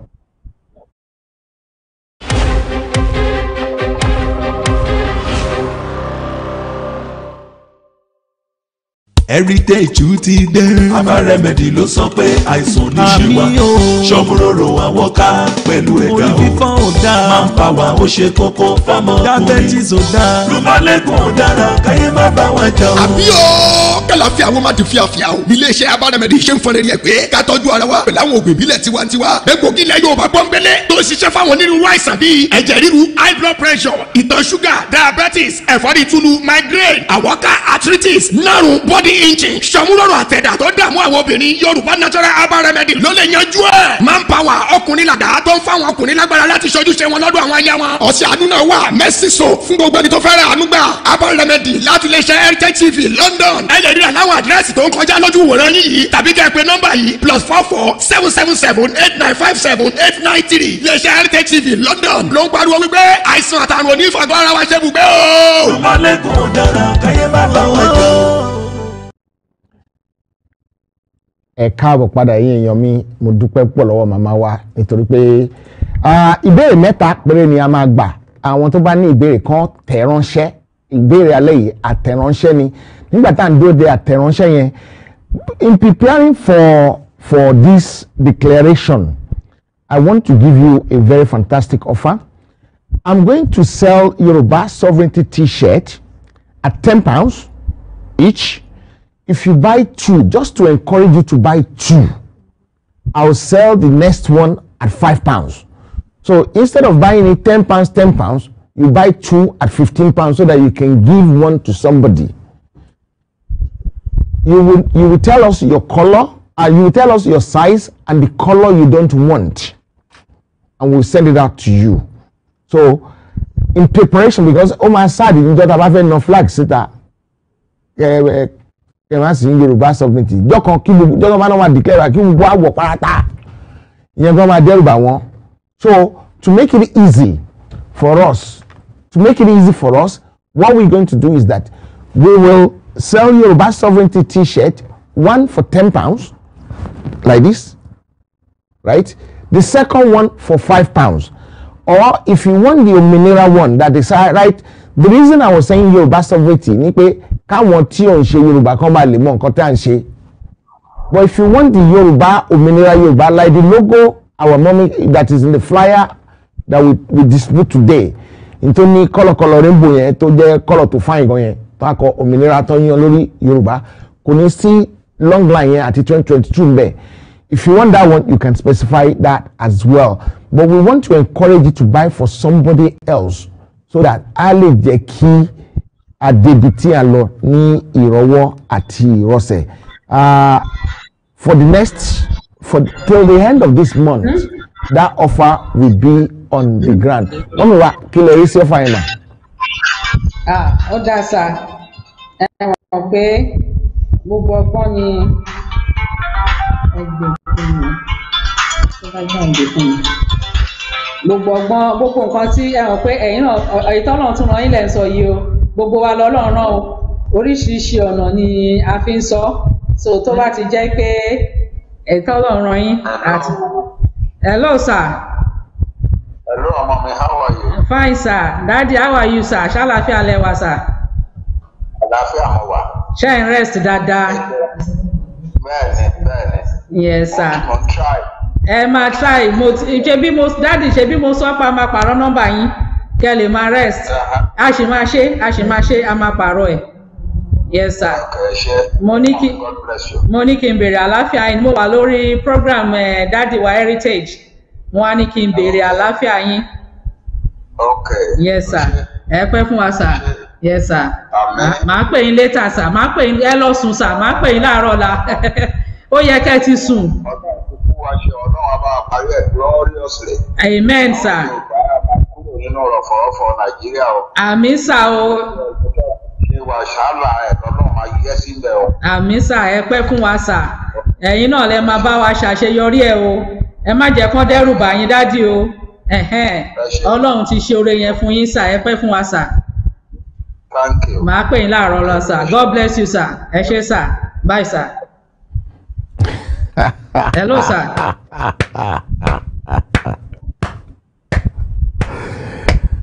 [SPEAKER 1] Heritage ti dé. aba remedy ló sọ pé àìsàn ní ṣe wá.
[SPEAKER 5] Àmì o.
[SPEAKER 1] ṣọ́múròrò àwọn ká pẹ̀lú ẹ̀dá
[SPEAKER 5] orí
[SPEAKER 1] o.
[SPEAKER 5] fífọ́ ò dáa
[SPEAKER 1] máa ń pa wá ó ṣe kókó fámọ́
[SPEAKER 5] diabetes ò dáa
[SPEAKER 1] lùmọ̀lẹ́gùn ò dára káyé má bá wọn jà o.
[SPEAKER 6] àbí o kàlàfíà wọn máa ti fi àfíà o. Ilé iṣẹ́ abánamẹ́dì ṣe ń fọn rẹ̀ pé ká tọ́jú ara wa pẹ̀lú àwọn òògùn ìbílẹ̀ tiwantiwa. Egbògi ilẹ̀ Yorùbá pọ́nbélé tó ń ṣiṣẹ́ fáwọn onírúurú àìsàn bíi ẹ̀jẹ̀ ríru high blood pressure ìtọ̀ ṣúgà diabetes ẹ̀fọ́rí túlù migraine àwọ̀ká arthritis nárùn body injin sọmúlọ́rọ̀ àtẹ̀dá tó dààmú àwọn obìnrin Yorùbá natural herbal remedy ló lè yanjú ẹ̀. Manpower ọkùnrin làdá tó ń fáwọn ọkùnrin lágbára láti ṣojú ṣe wọn lọ́dọ̀ àwọn aya wọn. Ọ̀sẹ̀ àánú náà wà mercy soap fún gbogbo ẹni tó fẹ́ràn àánú gbà. Herbal remedy láti lè ṣe heritage London. Ẹ lè rí àláwọ̀ àdírẹ́sì tó ń kọjá lójú wòran yìí tàbí kẹ́ ẹ nọ́mbà yìí plus four four seven seven seven eight nine five seven eight nine three. Lè ṣe heritage tv London. Ló ń pariwo wípé àìsàn àtàrùn onífàgbọ́ ara wa ṣe bùgbé o.
[SPEAKER 1] lùmọ̀lẹ́gùn ò dára káyé má bá wọn jà
[SPEAKER 2] ẹ káàbọ̀ padà yín èèyàn mi mo dúpẹ́ púpọ̀ lọ́wọ́ màmá wa nítorí pé ìbéèrè mẹ́ta péré ni a máa gbà. Àwọn tó bá ní ìbéèrè kan tẹ̀ ránṣẹ́ ìbéèrè alẹ́ yìí àtẹ̀ránṣẹ́ ni. Nígbà tá à ń dúró de àtẹ̀ránṣẹ́ yẹn in preparing for for this declaration I want to give you a very fantastic offer. I'm going to sell Yoruba sovereignty t-shirt at ten pounds each if you buy two just to encourage you to buy two i'll sell the next one at five pounds So instead of buying it 10 pounds, 10 pounds, you buy two at 15 pounds so that you can give one to somebody. You will, you will tell us your color, uh, you will tell us your size and the color you don't want, and we'll send it out to you. So, in preparation, because oh my side, you don't have no flag síta. Ẹ ẹ ẹ máa sì ń Yorùbá sovereignty. Jọ́kan kí gbogbo jọ́kan máa náà máa declare kí gbogbo àwọ̀ pátá. Ìyẹn kan máa dẹ́rù bà wọ́n. So to make it easy for us, to make it easy for us, what we're going to do is that we will sell Yoruba sovereignty T-shirt, one for ten pounds, like this, right? The second one for five pounds. Or if you want the Ominira one, that is uh, right. The reason I was saying Yoruba sovereignty ni pé káwọn tí ò ń ṣe Yorùbá kan bá lè mọ nǹkan tá à ń ṣe. But if you want the Yoruba Ominira Yoruba, like the logo our mommy that is in the flyer that we, we distribute today, nítorí ní kọ́lọ̀kọ́lọ̀ rainbow yẹn tó jẹ́ kọ́lọ̀ tó fáyìn gan yẹn tó akọ òmìnira tó yan lórí Yorùbá kò ní sí long line yẹn àti twenty twenty two mbẹ. If you want that one, you can specify that as well. But we want to encourage you to buy for somebody else so that a lè jẹ́ kí adébítí àlọ́ ní ìrọwọ́ àti ìrọsẹ̀. Uh, for the next for till the end of this month that offer will be on the ground. Wọ́n mi wá kí lè rí sí ọ̀fà yẹn náà.
[SPEAKER 3] Ah, ó dáa sá. Ẹ mọ̀ pé gbogbo ọgbọ́n ni ẹgbẹ́ fún mi. Tó bá gbà ń gbé fún mi. Gbogbo ọgbọ́n gbogbo nǹkan tí ẹ mọ̀ pé ẹ̀yin náà ìtọ́ náà tún ràn yín lẹ̀ ń sọ yìí o gbogbo wa lọ́lọ́run o. Oríṣiríṣi ọ̀nà ni a fi ń sọ. So tó bá ti jẹ́ pé ẹ̀tọ́ ràn yín àti hello. Sir.
[SPEAKER 7] Hello, ọmọ mi, how are you?
[SPEAKER 3] fine sir. Daddy how are you sir? Ṣàlàáfíà lẹ́wà sir.
[SPEAKER 7] Àlàáfíà mo wà.
[SPEAKER 3] ṣe ń rest dáadáa?
[SPEAKER 7] Bẹ́ẹ̀ni, bẹ́ẹ̀ni.
[SPEAKER 3] yes sir.
[SPEAKER 7] Mo try.
[SPEAKER 3] ẹ máa try. Mo ṣe bí mo daddy ṣe bí mo sọ pa máa pààrọ̀ nọ́mbà yín kẹ́ lè máa rest. A sì máa ṣe a sì máa ṣe a máa pààrọ̀ ẹ̀. Yes sir. Mo ní kí
[SPEAKER 7] you.
[SPEAKER 3] mo ní kí n béèrè àlàáfíà yín. Mo wà lórí program eh, daddy wa heritage. Wọn á ní kí n béèrè àlàáfíà yín.
[SPEAKER 7] Okay.
[SPEAKER 3] yes sir. Ẹ pẹ́ fún wa sir. Yes sir. Màá pè yín later sir. Màá pè yín ẹ lọ sùn sir. Màá pè yín láàárọ̀ la (laughs) ó yẹ kẹ́ ẹ ti sùn.
[SPEAKER 7] Ọlọ́run kúkú wá ṣe ọlọ́run a máa parí ẹ̀. Gloriously.
[SPEAKER 3] amen sir
[SPEAKER 7] nínú rọ̀fọ̀rọ̀fọ̀ Nàìjíríà o.
[SPEAKER 3] àmì sà o.
[SPEAKER 7] Ṣé wà ṣáàlà ẹ̀ lọ́lọ́run máa yẹ sílẹ̀ o.
[SPEAKER 3] àmì sà ẹ pẹ́ fún wa sà. Ẹ̀yin náà lẹ máa bá wa ṣàṣeyọrí ẹ o. Ẹ má jẹ́ kán dẹ́rù bà yín dádì o. Ọlọ́run ti ṣe oore yẹn fún yín sà. Ẹ pẹ́ fún wa sà.
[SPEAKER 7] Thank you.
[SPEAKER 3] màá pè yín láàárọ̀ lọ sà. God bless you sà. Ẹ ṣé sà. Bye sà. (laughs) Hello sà (laughs)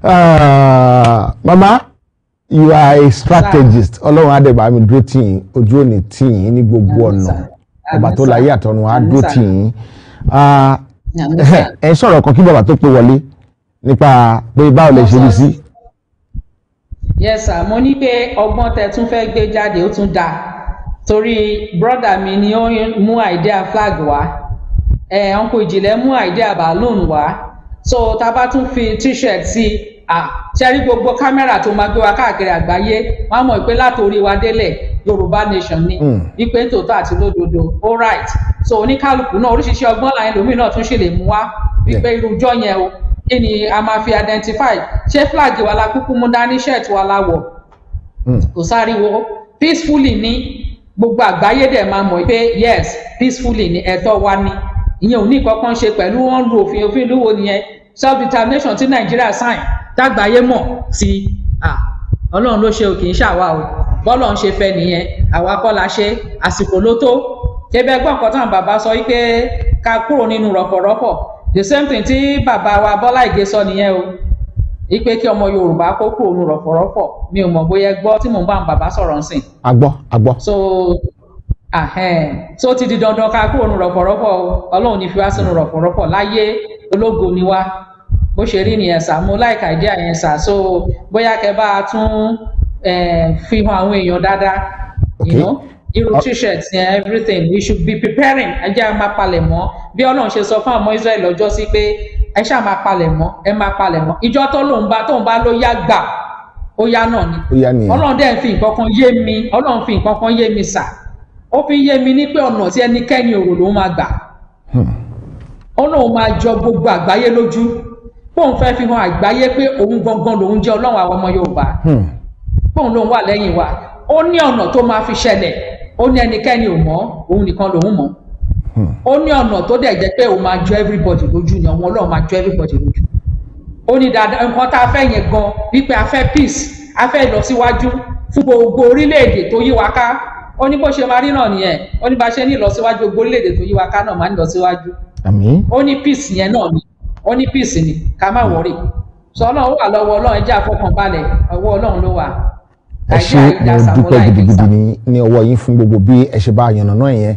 [SPEAKER 2] mama you are a strategist. Ọlọ́run adébá mi dúró tì yín ojú òní tì yín ní gbogbo ọ̀nà. ọba tó láyé àtọ̀run á dúró tì yín. Ah, (laughs) ẹ sọ̀rọ̀ kan kí bàbá tó pé wọlé nípa pé báwo lè ṣe rí sí.
[SPEAKER 3] yes sir. Mo ní pé ọgbọ́n tẹ tún fẹ́ gbé jáde ó tún dáa torí brọ́dà mi ni ó mú idea flag wá. Ẹ̀ uncle ìjìnlẹ̀ mú idea balloon wá. So tá a bá tún fi t-shirt sí ah ṣẹ́rí gbogbo kámẹ́rà tó máa gbé wa káàkiri àgbáyé wọ́n á mọ̀ pé látòrí wa délẹ̀ yorùbá nation ni.
[SPEAKER 2] Mm.
[SPEAKER 3] wípé tòótọ́ àti lódodo all right. So oníkálukú náà oríṣiríṣi ọgbọ́n làwọn ẹlòmíì náà tún ṣe lè mú wá. Wípé irú ọjọ́ yẹn o kí ni a máa fi identify? Ṣé flag wa la kúkú mú dání shirt wa la wọ̀?
[SPEAKER 2] Mm.
[SPEAKER 3] kò sáriwo peacefully ní gbogbo àgbáyé dẹ̀ máa mọ̀ pé yes peacefully ní ẹ̀tọ́ wa ni. Ìyẹn ò ní kankan ṣe pẹ̀lú wọn lu òfin òfin lúwo nìyẹn? Self determination tí nàìjíríà sign tágbáyé mọ̀ sí ọlọ́run ló ṣe ò kì í ṣàwa o. Bọ́lọ̀ ń ṣe fẹ́ nìyẹn. Àwa kọ́ la ṣe. Àsìkò ló tó. Ṣébẹ́ gbọ́n nǹkan táwọn bàbá sọ wípé ká kúrò nínú rọ̀pọ̀rọ̀pọ̀? The same thing tí bàbá wa bọ́lá ìgè sọ nìyẹn o. Wípé kí ọmọ yorùbá kó kúrò nínú rọ̀pọ̀rọ̀pọ̀. Mi ò mọ̀ bóyá gbọ́ tí mò ń bá àwọn bàbá sọ̀rọ̀ ń sìn.
[SPEAKER 2] Agbọ́ agbọ́.
[SPEAKER 3] so ahẹ́n. So ti di dandan ká kúrò nínú rọ̀pọ̀rọ̀pọ̀ o. Ọlọ́run ní fi wá sínú rọ̀pọ̀rọ̀pọ̀ láyé. Ológo ni wá bó ṣe rí nìyẹn sà mo like idea yẹn sà. So bóyá kẹ bá a tún eh, fi hàn àwọn èèyàn dáadáa
[SPEAKER 2] Okay.
[SPEAKER 3] you know? Irú
[SPEAKER 2] Uh,
[SPEAKER 3] t-shirt yẹn everything we should be preparing. Ẹ jẹ́ a máa palẹ̀ mọ́. Bí ọlọ́run ṣe sọ fún àwọn ọmọ israẹli lọ́jọ́ sí pé ẹ ṣáà máa palẹ̀ mọ́ ẹ máa palẹ̀ mọ́. Ìjọ tó lòun bá tóun bá ló yá gbà ó yá náà ni. Ọlọ́run dẹ̀ fi nǹkan kan yé mi ọlọ́run fi nǹkan kan yé mi sà. Ó fi yé mi ní pé ọ̀nà tí ẹnikẹ́ni òrò lòún máa gbà. Ó lóun máa jọ gbogbo àgbáyé lójú bóun fẹ́ fi hàn àgbáyé pé òun gangan lòun jẹ́ ọlọ́run àwọn ọmọ yorùbá.
[SPEAKER 2] Hmm.
[SPEAKER 3] bóun lòun wà lẹ́yìn wa. Ó ní ọ̀nà tó máa fi ṣẹlẹ̀. Ó ní ẹnikẹ́ni ò mọ̀ òun nìkan lòun mọ̀. Ó ní ọ̀nà tó dẹ̀ jẹ́ pé òun máa jọ everybody lójú ni ọmọ ọlọ́run máa jọ everybody lójú. Ó ní dáadáa nǹkan tá a fẹ́ yẹn gan wípé a fẹ́ peace a fẹ́ ìlọsíwájú fún gbogbo orílẹ̀-èdè tó yí wa ká. Ó ní bó ṣe máa rí náà nìyẹn. Ó ní bá ṣe ní ìlọsíwájú gbogbo orílẹ̀-èdè tó yí wa ká náà máa ń
[SPEAKER 2] àmín.
[SPEAKER 3] Ó ní peace yẹn náà ni ó ní peace ni ká má wọrí sọ ọlọ́run wà lọ́wọ́ ọlọ́run ẹ jẹ́ àfọkànbalẹ̀ ọwọ́ ọlọ́run ló wà.
[SPEAKER 2] Ẹ ṣé mo dúpẹ́ gidigidi ní ní ọwọ́ yín fún gbogbo bí ẹ ṣe bá yànnà náà yẹn.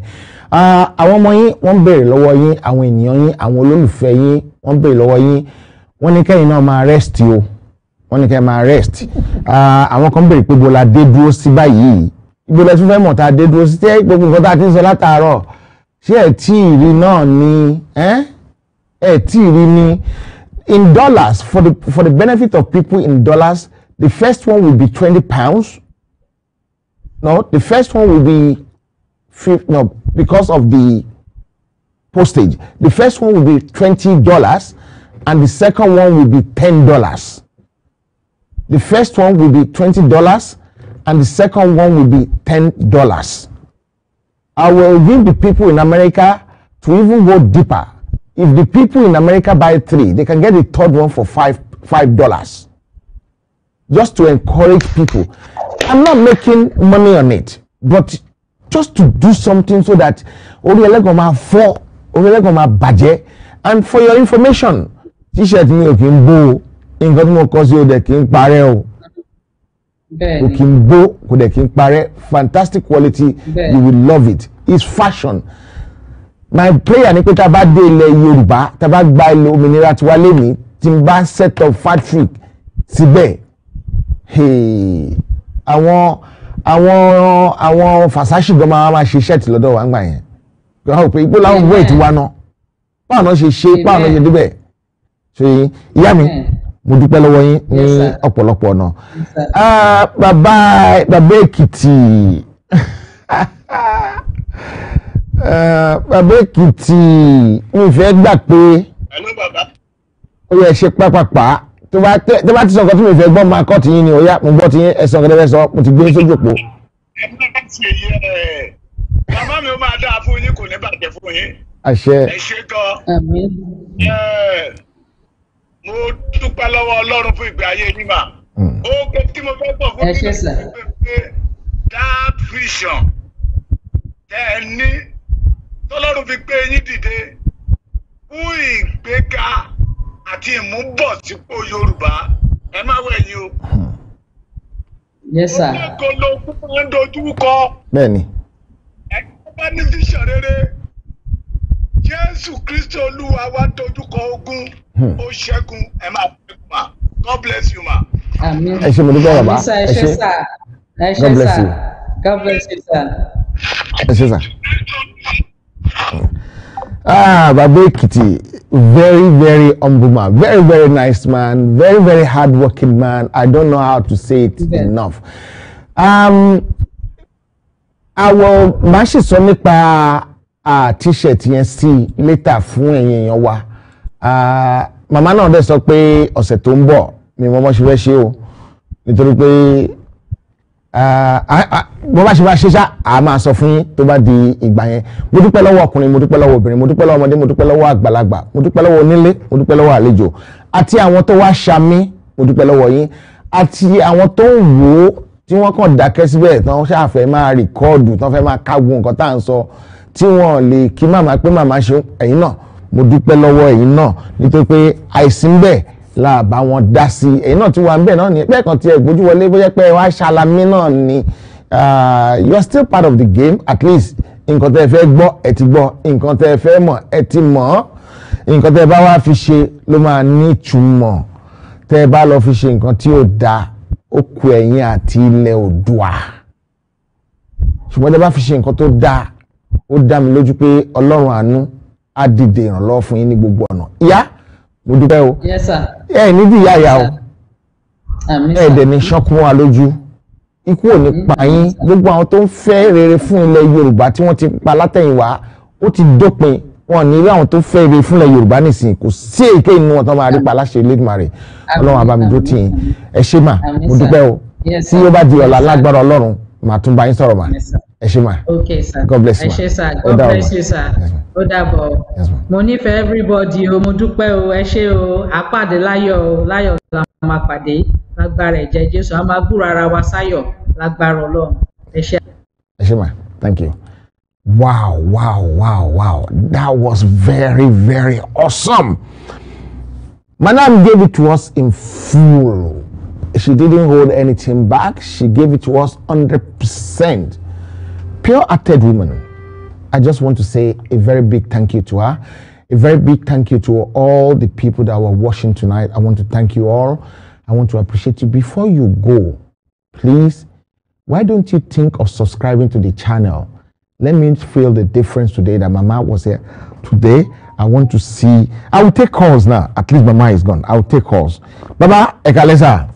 [SPEAKER 2] Ah, àwọn ọmọ yín wọ́n ń béèrè lọ́wọ́ yín àwọn ènìyàn yín àwọn olólùfẹ́ yín wọ́n ń béèrè lọ́wọ́ yín. Wọ́n ní kẹ́yìn náà máa rest o. Wọ́n ní kẹ́yìn máa rest. Ah, àwọn kan béèrè pé bọ́lá dé dúró sí báyìí. Ibo lẹ tún fẹ́ mọ̀ tá a dé dúró sí? Tẹ́ gbogbo nǹkan tá a ti ń sọ látàárọ̀? Ṣé ẹ̀ tí ì rí náà ni? Ẹ́ ẹ̀ tí ì in dollars for the for the benefit of people in dollars the first one will be twenty pounds. No the first one will be fif- no because of the postage. The first one will be twenty dollars and the second one will be ten dollars. The first one will be twenty dollars and the second one will be ten dollars. I will give the people in America to even go deeper. If the people in America buy three, they can get the third one for five five dollars. Just to encourage people. I'm not making money on it, but just to do something so that orí ẹlẹ́gàn máa bàjẹ́. And for your information t-shirt mi ò kí ń bó o. Nǹkan tí mo kọ sí o dẹ̀ kí ń parẹ́ o. Kò bó kò dẹ̀ ń parẹ́. Fantastic quality you will love it. It's fashion my prayer ni pé tá a bá dé ilẹ̀ yorùbá tá a bá gba ilẹ̀ òmìnira tiwa lẹ́nìí tí n bá set up factory síbẹ̀ àwọn àwọn àwọn fàṣàṣì gan máa máa ṣe ṣẹ́ẹ̀tì lọ́dọ̀ wa ń gbà yẹn gbọ́dọ̀ pé ipò láwọn wẹ̀ tí wa ná. Báwọn náà ṣe ṣe báwọn náà ṣe débẹ̀? Ṣe ìyá mi mo dúpẹ́ lọ́wọ́ yín ní ọ̀pọ̀lọpọ̀ ọ̀nà. Ah, bàbá bàbá èkìtì (laughs) bàbá èkìtì mi fẹ́ gbà pé ó yẹ ṣe pápápá. Tó bá ti sọ nǹkan tí mi fẹ́ gbọ́ máa kọ́ tiyín ni. Ó yá mo gbọ́ tiyín ẹ̀sán kẹ́tẹ́ fẹ́ sọ mo ti gbé sójú òpó.
[SPEAKER 7] bàbá mi ó máa dáa fún yín kò ní bàjẹ́ fún yín.
[SPEAKER 2] Àṣẹ.
[SPEAKER 7] Ẹ ṣe gan. Mo dúpẹ́ lọ́wọ́ ọlọ́run fún ìgbé ayé yín mà. Ó pé tí mo fẹ́ gbọ́ fún
[SPEAKER 3] Ẹ ṣé, sir.
[SPEAKER 7] pé that vision tẹ ẹ ní tọ́lọ́run fi gbé yín dìde fún ìgbéga àti ìmúbọ̀sípò yorùbá ẹ má wẹ̀yìn o.
[SPEAKER 3] yes sir
[SPEAKER 7] Ológo ló kú máa ń dojú kọ ẹ̀ka bá ní fíṣàn rere. Jésù Kristi Olúwa wa dojú kọ ogun. Ó ṣẹ́gun ẹ máa kú ma. God bless you ma.
[SPEAKER 3] àmín
[SPEAKER 2] ẹ ṣé mo dúpẹ́ bàbá
[SPEAKER 3] sir ẹ
[SPEAKER 2] ẹ
[SPEAKER 3] ṣé sir ẹ
[SPEAKER 2] God bless
[SPEAKER 3] sir
[SPEAKER 2] you.
[SPEAKER 3] god bless you sir.
[SPEAKER 2] ẹ ṣé sà. Ah, Baba Ekiti, very, very humble man, very, very nice man, very, very hardworking man. I don't know how to say it
[SPEAKER 3] Yeah.
[SPEAKER 2] enough. Um, àwọn máa ṣe sọ nípa t-shirt yẹn sí later fún ẹ̀yin èèyàn wa. Ah, màmá náà dẹ̀ sọ pé ọ̀sẹ̀ tó ń bọ̀ ni mo mọ̀ ṣe fẹ́ ṣe o nítorí pé bó bá ṣe bá ṣe ṣá a máa sọ fún yín tó bá di ìgbà yẹn. Mo dúpẹ́ lọ́wọ́ ọkùnrin mo dúpẹ́ lọ́wọ́ obìnrin mo dúpẹ́ lọ́wọ́ ọmọdé mo dúpẹ́ lọ́wọ́ àgbàlagbà mo dúpẹ́ lọ́wọ́ onílé mo dúpẹ́ lọ́wọ́ àlejò àti àwọn tó wá ṣamí mo dúpẹ́ lọ́wọ́ yín àti àwọn tó ń wò ó tí wọ́n kàn dákẹ́ síbẹ̀ tí wọ́n máa rìkọ́ọ̀dù tí fẹ́ máa kágun nǹkan tá à ń sọ tí wọ́n lè kí màmá pé màmá ṣe ẹ̀yin la bá wọn dá sí. Ẹ̀yin náà tí wà ń bẹ̀ náà ni bẹ́ẹ̀ kan tiẹ̀ gbójú wọlé bóyá pé wàá ṣàlàmì náà ni. Ah, you are still part of the game at least nǹkan tẹ́ ẹ fẹ́ gbọ́ ẹ ti gbọ́. Nǹkan tẹ́ ẹ fẹ́ mọ̀ ẹ ti mọ̀. Nǹkan tẹ́ ẹ bá wá fi ṣe ló máa ní ìtumọ̀. Tẹ́ ẹ bá lọ fi ṣe nǹkan tí ò dáa ó kù àti ilẹ̀ Oòduà. Ṣùgbọ́n tẹ́ bá fi ṣe nǹkan tó dáa ó dá mi lójú pé Ọlọ́run àánú á dìde ìrànlọ́wọ́ fún yín ní gbogbo ọ̀nà. Ìyá mo dúpẹ́ o. Ẹ ní bí ìyá ìyá o. Ẹ dẹ̀ ní ṣọ́kún wa lójú. Ikú ò ní pa yín. gbogbo àwọn tó ń fẹ́ rere fún ilẹ̀ yorùbá tí wọ́n ti pa látẹ̀yìnwá ó ti dópin. Wọn ní rí àwọn tó fẹ́ rere fún ilẹ̀ yorùbá nìsín kò sí èké inú wọn tó máa rí pa láṣẹ Elédùmarè. Ọlọ́run àbámidó tì yín. Ẹ ṣé mà. Mo dúpẹ́ o. Tí ó bá di ọ̀la lágbára ọlọ́run màá tún bá yín sọ̀rọ̀ mà. Ẹ ṣé mà.
[SPEAKER 3] okay sir
[SPEAKER 2] God bless you,
[SPEAKER 3] ẹ
[SPEAKER 2] ma.
[SPEAKER 3] ṣé sir
[SPEAKER 2] Ó
[SPEAKER 3] god bless
[SPEAKER 2] ma.
[SPEAKER 3] you sir
[SPEAKER 2] ma.
[SPEAKER 3] ó dàbọ̀
[SPEAKER 2] ma.
[SPEAKER 3] mo nífẹ̀ẹ́ everybody o mo dúpẹ́ o ẹ ṣé o àpàdé láyọ̀ o láyọ̀ la máa pàdé lágbára ẹ̀jẹ̀ jésù a máa gbúra ara wa sáyọ̀ lágbára ọlọ́run ẹ ṣé.
[SPEAKER 2] Eshima, thank you. Wow, wow, wow, wow. That was very, very awesome. Madam gave it to us in full. She didn't hold anything back. She gave it to us 100%. Pure hearted woman. I just want to say a very big thank you to her. A very big thank you to all the people that were watching tonight. I want to thank you all. I want to appreciate you. Before you go, please why don't you think of subscribing to the channel? Let me feel the difference today that Mama was here. Today, I want to see. I will take calls now. At least Mama is gone. I will take calls. Baba, Ekalesa.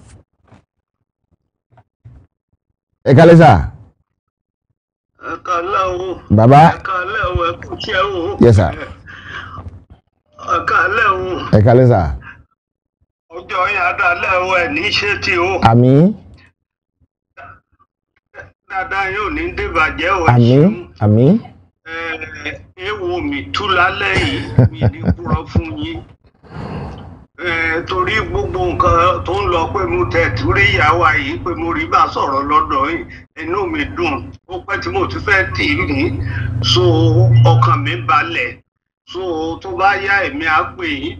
[SPEAKER 2] Ekalesa.
[SPEAKER 8] Ẹ
[SPEAKER 2] Baba,
[SPEAKER 8] ẹ ẹ.
[SPEAKER 2] Yes, sir.
[SPEAKER 8] ẹ kálẹ́
[SPEAKER 2] Ekalesa.
[SPEAKER 8] ọjọ́ yẹn adalẹ́ o ẹ ní ṣe tí o
[SPEAKER 2] Àmín,
[SPEAKER 8] dáadáa yóò ní débàjẹ́ o ẹ
[SPEAKER 2] àmín, àmín.
[SPEAKER 8] Ẹ, ewo mi tú lálẹ́ yìí mi ní kúrọ́ fún yín Ẹ, torí gbogbo nǹkan tó ń lọ pé mo tẹ̀ tú rí ìyàwó yìí pé mo rí bá sọ̀rọ̀ lọ́dọ̀ yìí inú mi dùn. Ó pẹ́ tí mo ti fẹ́ tì í ní so ọkàn mi balẹ̀. So tó bá yá èmi á pè yín.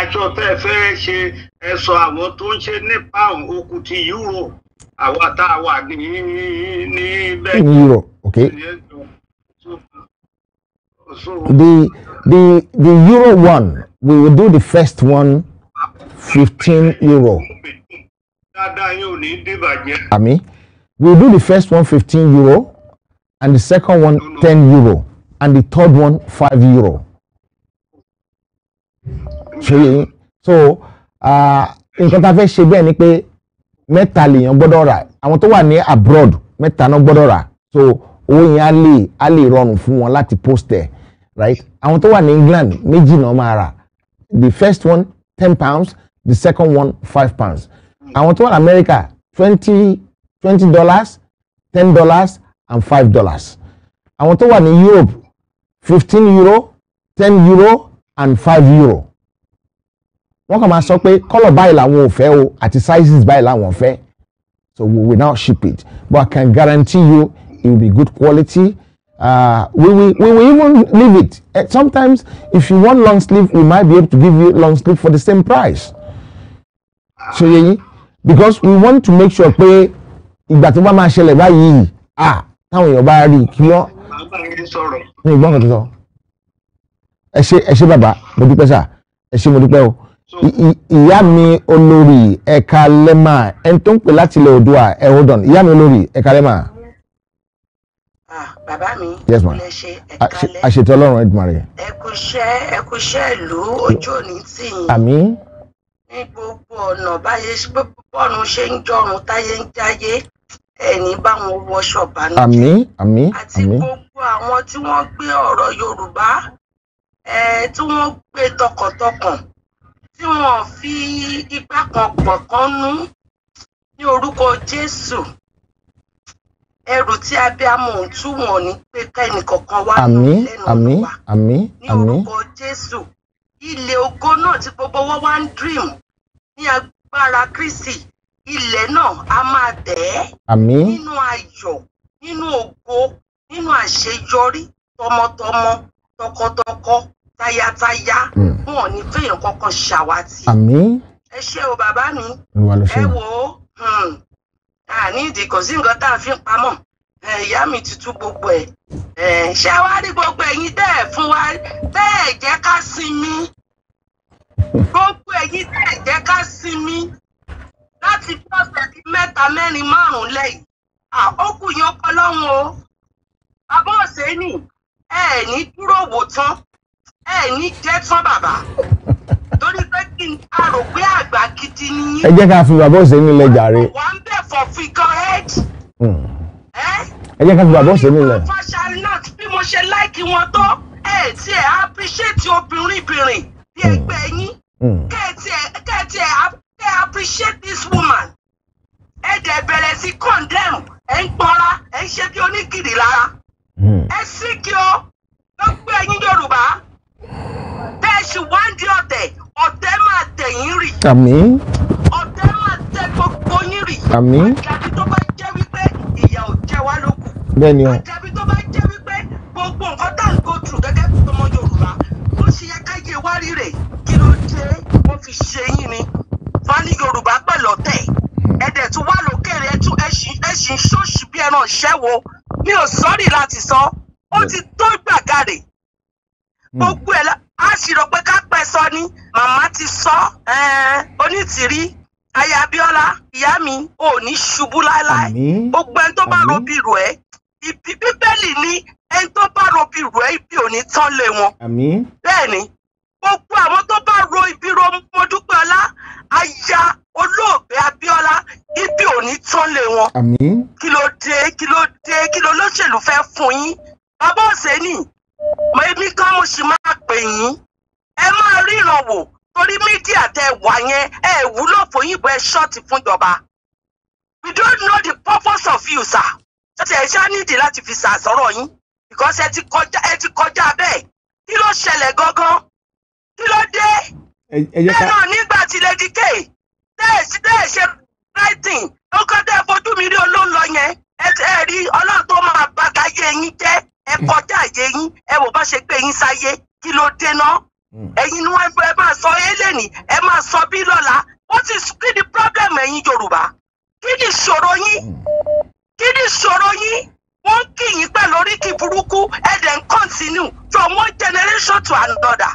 [SPEAKER 8] Aṣọ tẹ́ ẹ fẹ́ ṣe ẹ sọ àwọn tó ń ṣe ní pound okùn ti euro àwa tá a wà ní ní bẹ́ẹ̀
[SPEAKER 2] euro, okay. The the the euro one, we will do the first one 15 euro. Ami. We'll do the first one 15 euro, and the second one 10 euro, and the third one 5 euro. Ṣé? So, nǹkan tá a fẹ́ ṣe bẹ́ẹ̀ ni pé mẹ́ta lèèyàn gbọ́dọ̀ rà. Àwọn tó wà ní abroad mẹ́ta náà gbọ́dọ̀ rà. So, owó yẹn á lè á lè rọrùn fún wọn láti post ẹ̀. Right? Àwọn tó wà ní England méjì náà máa rà. The first one ten pounds, the second one five pounds. Àwọn tó wà America twenty twenty dollars ten dollars and five dollars. Àwọn tó wà ní Europe fifteen euro ten euro and five euro. Wọ́n kàn máa sọ pé kọ́lọ̀ báyìí làwọn ò fẹ́ o àti sizes báyìí làwọn fẹ́. So we will now ship it. But I can guarantee you it will be good quality uh, we will we will even leave it. Eh, sometimes if you want long sleeve we might be able to give you long sleeve for the same price. Yẹ yín because we want to make sure pé ìgbà tó bá máa ṣẹlẹ̀ báyìí ah táwọn èèyàn bá rí i kí wọ́n ní ìgbọ́n kan tó sọ. ẹ ṣé ẹ ṣé bàbá. Mo dúpẹ́ sà. Ẹ ṣé mo dúpẹ́ o. Ìyá mi olórí ẹ̀ka lẹ́mà ẹni tó ń pè láti ilẹ̀ Oòduà ẹ̀ hold on. Ìyá mi olórí ẹ̀ka lẹ́mà
[SPEAKER 9] bàbá mi lè ṣe
[SPEAKER 2] a-
[SPEAKER 9] ẹ̀ka
[SPEAKER 2] ṣe-
[SPEAKER 9] lẹ́
[SPEAKER 2] àṣetò ọlọ́run Ẹ̀dùmàrè
[SPEAKER 9] ẹ kú iṣẹ́ ẹ kú iṣẹ́ ìlú ojú òní tì yín.
[SPEAKER 2] Àmín.
[SPEAKER 9] Ní gbogbo ọ̀nà báyé bọ́ọ̀run ṣe ń jọrun táyé ń jáyé ẹni báwọn wọṣọ bánújẹ́
[SPEAKER 2] àmín àmín
[SPEAKER 9] àti
[SPEAKER 2] àmín.
[SPEAKER 9] gbogbo àwọn tí wọ́n gbé ọ̀rọ̀ Yorùbá tí wọ́n gbé tọkàntọkàn tí wọ́n fi kan pọ̀ kan nú ní orúkọ Jésù ẹrù tí abiyamọ ń tú wọn ní pé kẹ́nìkọ̀ọ̀kan wá lẹ́nu Olúwa.
[SPEAKER 2] àmín
[SPEAKER 9] ní orúkọ Jésù ilẹ̀ ògo náà tí gbogbo wọn wá ń dream ní agbára Kristi ilẹ̀ náà a máa tẹ̀ ẹ́. Nínú ayọ̀ nínú ògo nínú àṣeyọrí tọmọtọmọ tọkọtọkọ tayátayá
[SPEAKER 2] Mm.
[SPEAKER 9] wọn ò ní fẹ́yàn kankan ṣàwátì. Ẹ ṣé o bàbá mi. Ẹ wò ó hmm, àní ìdí kò sí nǹkan tá a fi ń pamọ́. Ìyá mi ti tú gbogbo ẹ̀. Ṣé wàá rí gbogbo ẹ̀yin tẹ́ ẹ̀ fún wa tẹ́ ẹ̀ jẹ́ ká sinmi? Gbogbo ẹ̀yin tẹ́ ẹ̀ jẹ́ ká sinmi. Láti bí ọ̀sẹ̀ bíi mẹ́ta mẹ́rin márùn-ún lẹ́yìn. Àkókò yẹn ọkọ lọ́hùn o. Bàbá ọ̀sẹ́ni ẹ ẹ̀ ní dúró wò tán. Ẹ̀ ní jẹ́ tán bàbá torí gidi nìyí
[SPEAKER 2] ẹ jẹ́ ká fi bàbá òsè nílẹ̀ jàre.
[SPEAKER 9] Wà ń bẹ̀ for figurehead
[SPEAKER 2] Hmm.
[SPEAKER 9] ẹ́?
[SPEAKER 2] Jẹ́ ká fi bàbá òsè nílẹ̀
[SPEAKER 9] fasharinat bí mo ṣe láìkí wọn tó ẹ tí ẹ appreciate obìnrin bìnrin bí ẹgbẹ́ yín.
[SPEAKER 2] Hmm.
[SPEAKER 9] kẹ́ẹ̀tì ẹ kẹ́ẹ̀tì ẹ appreciate this woman. Ẹ dẹ̀ bẹ̀rẹ̀ sí condemn ẹ ń gbọ́ra ẹ ń ṣe bí onígìrì lára.
[SPEAKER 2] Hmm.
[SPEAKER 9] ẹ sì kí o. Ló gbé ẹyin yorùbá. Bẹ́ẹ̀ sì wá ń di ọ̀tẹ̀ ọ̀tẹ̀ máa tẹ̀yìn rì.
[SPEAKER 2] Àmín.
[SPEAKER 9] Ọ̀tẹ̀ máa tẹ gbogbo yín rì.
[SPEAKER 2] Àmín.
[SPEAKER 9] Àjàbí tó bá jẹ́ wípé ìyà ò jẹ wá lókù.
[SPEAKER 2] Bẹ́ẹ̀ ni o.
[SPEAKER 9] Àjàbí tó bá jẹ́ wípé gbogbo nǹkan tá à ń go through gẹ́gẹ́ bí ọmọ yorùbá bó ṣe yẹ ká yé wá rírè kí ló dé wọ́n fi ṣe yín ni? Fani yorùbá pẹ̀lú ọ̀tẹ̀. Ẹ̀dẹ̀ tún wà lókèrè ẹ̀tún ẹ̀sìn ṣọ́ọ̀ṣì bí ẹran ṣẹ́wo mi ò sọ́ọ̀rì láti sọ. Ó ti tó gbàgàrè gbogbo ẹ̀ á sì rò pé ká pẹ́ sọ ni. Màmá ti sọ onítìrí aya abiola ìyá mi ò ní ṣubú láéláé. Gbogbo ẹni tó bá ro bí rò ẹ́ ibi bíbélì ní ẹni tó bá ro bí rò ẹ́ ibi ò ní tán lé wọn. Bẹ́ẹ̀ ni gbogbo àwọn tó bá ro ibi ro mọ́dúpẹ́ọ́lá aya olóògbé abiola ibi ò ní tán lé wọn. Kí ló dé kí ló dé kí ló lóṣèlú fẹ́ fún yín? Bàbá òsèǹnì mo èmi kan mo sì máa pè yín. Ẹ máa ríran wò torí mídíà tẹ wà yẹn ẹ wúlò bọ ẹ ṣọ́ọ̀tì fúnjọba we don't know the purpose of you sir. Ṣe ẹ ṣá nídìí láti fi sàsọ̀rọ̀ yín? Because ẹ ti kọjá ẹ ti kọjá bẹ́ẹ̀. Kí ló ṣẹlẹ̀ gangan? Kí ló dé? Bẹ́ẹ̀ náà nígbà tí lady k tẹ́ẹ̀ sí tẹ́ẹ̀ ṣe writing ọkọ tẹ́ fojú mi rí olóńlọ yẹn. Ẹ rí ọlọ́run tó máa bàtà yé yín jẹ́ ẹ kọjá yé yín ẹ wò bá ṣe gbé yín sáyé kí ló dé náà ẹ̀yin ni wọ́n ẹ máa sọ eléni ẹ máa sọ bí lọ́la. What is kí ni problem ẹ̀yin yorùbá? Kí ni ìṣòro yín? Kí ni ìṣòro yín? Wọ́n ń kì yín pẹ̀lú oríkì burúkú ẹ̀ dẹ̀ ń continue from one generation to another.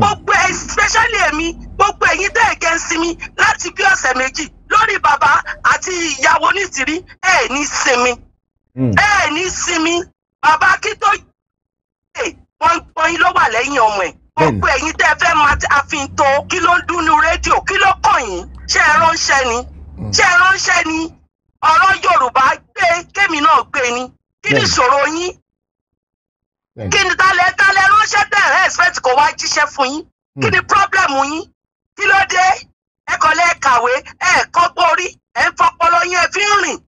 [SPEAKER 9] Gbogbo ẹ especially èmi gbogbo ẹ̀yin tẹ́ ẹ̀ gẹ́ ń sinmi láti bí ọ̀sẹ̀ méjì lórí bàbá àti ìyàwó nítìrí ẹ̀ ní sinmi.
[SPEAKER 2] Hmm.
[SPEAKER 9] ẹ̀ ní sinmi bàbá kí tó yé pọ́npọ́n ló wà lẹ́yìn ọmọ ẹ̀. Gbogbo ẹ̀yin tẹ́ ẹ fẹ́ máa àfihàn tó kí ló ń dúnú rédíò kí ló kàn yín? Ṣé ẹ ránṣẹ́ ni? Ṣé ẹ ránṣẹ́ ni? Ọ̀rọ̀ yorùbá gbé kémi náà gbé ni. Kí ni ìṣòro yín? Kí ni talẹ̀ talẹ̀ ránṣẹ́ tẹ̀ ẹ́ expect kó wá jíṣẹ́ fún yín? Kí ni problem yín? Kí ló dé? Ẹ kọ́ lẹ́ kàwé ẹ kọ́ gbórí ẹ ń fọpọlọ yín ẹ fi ń rìn.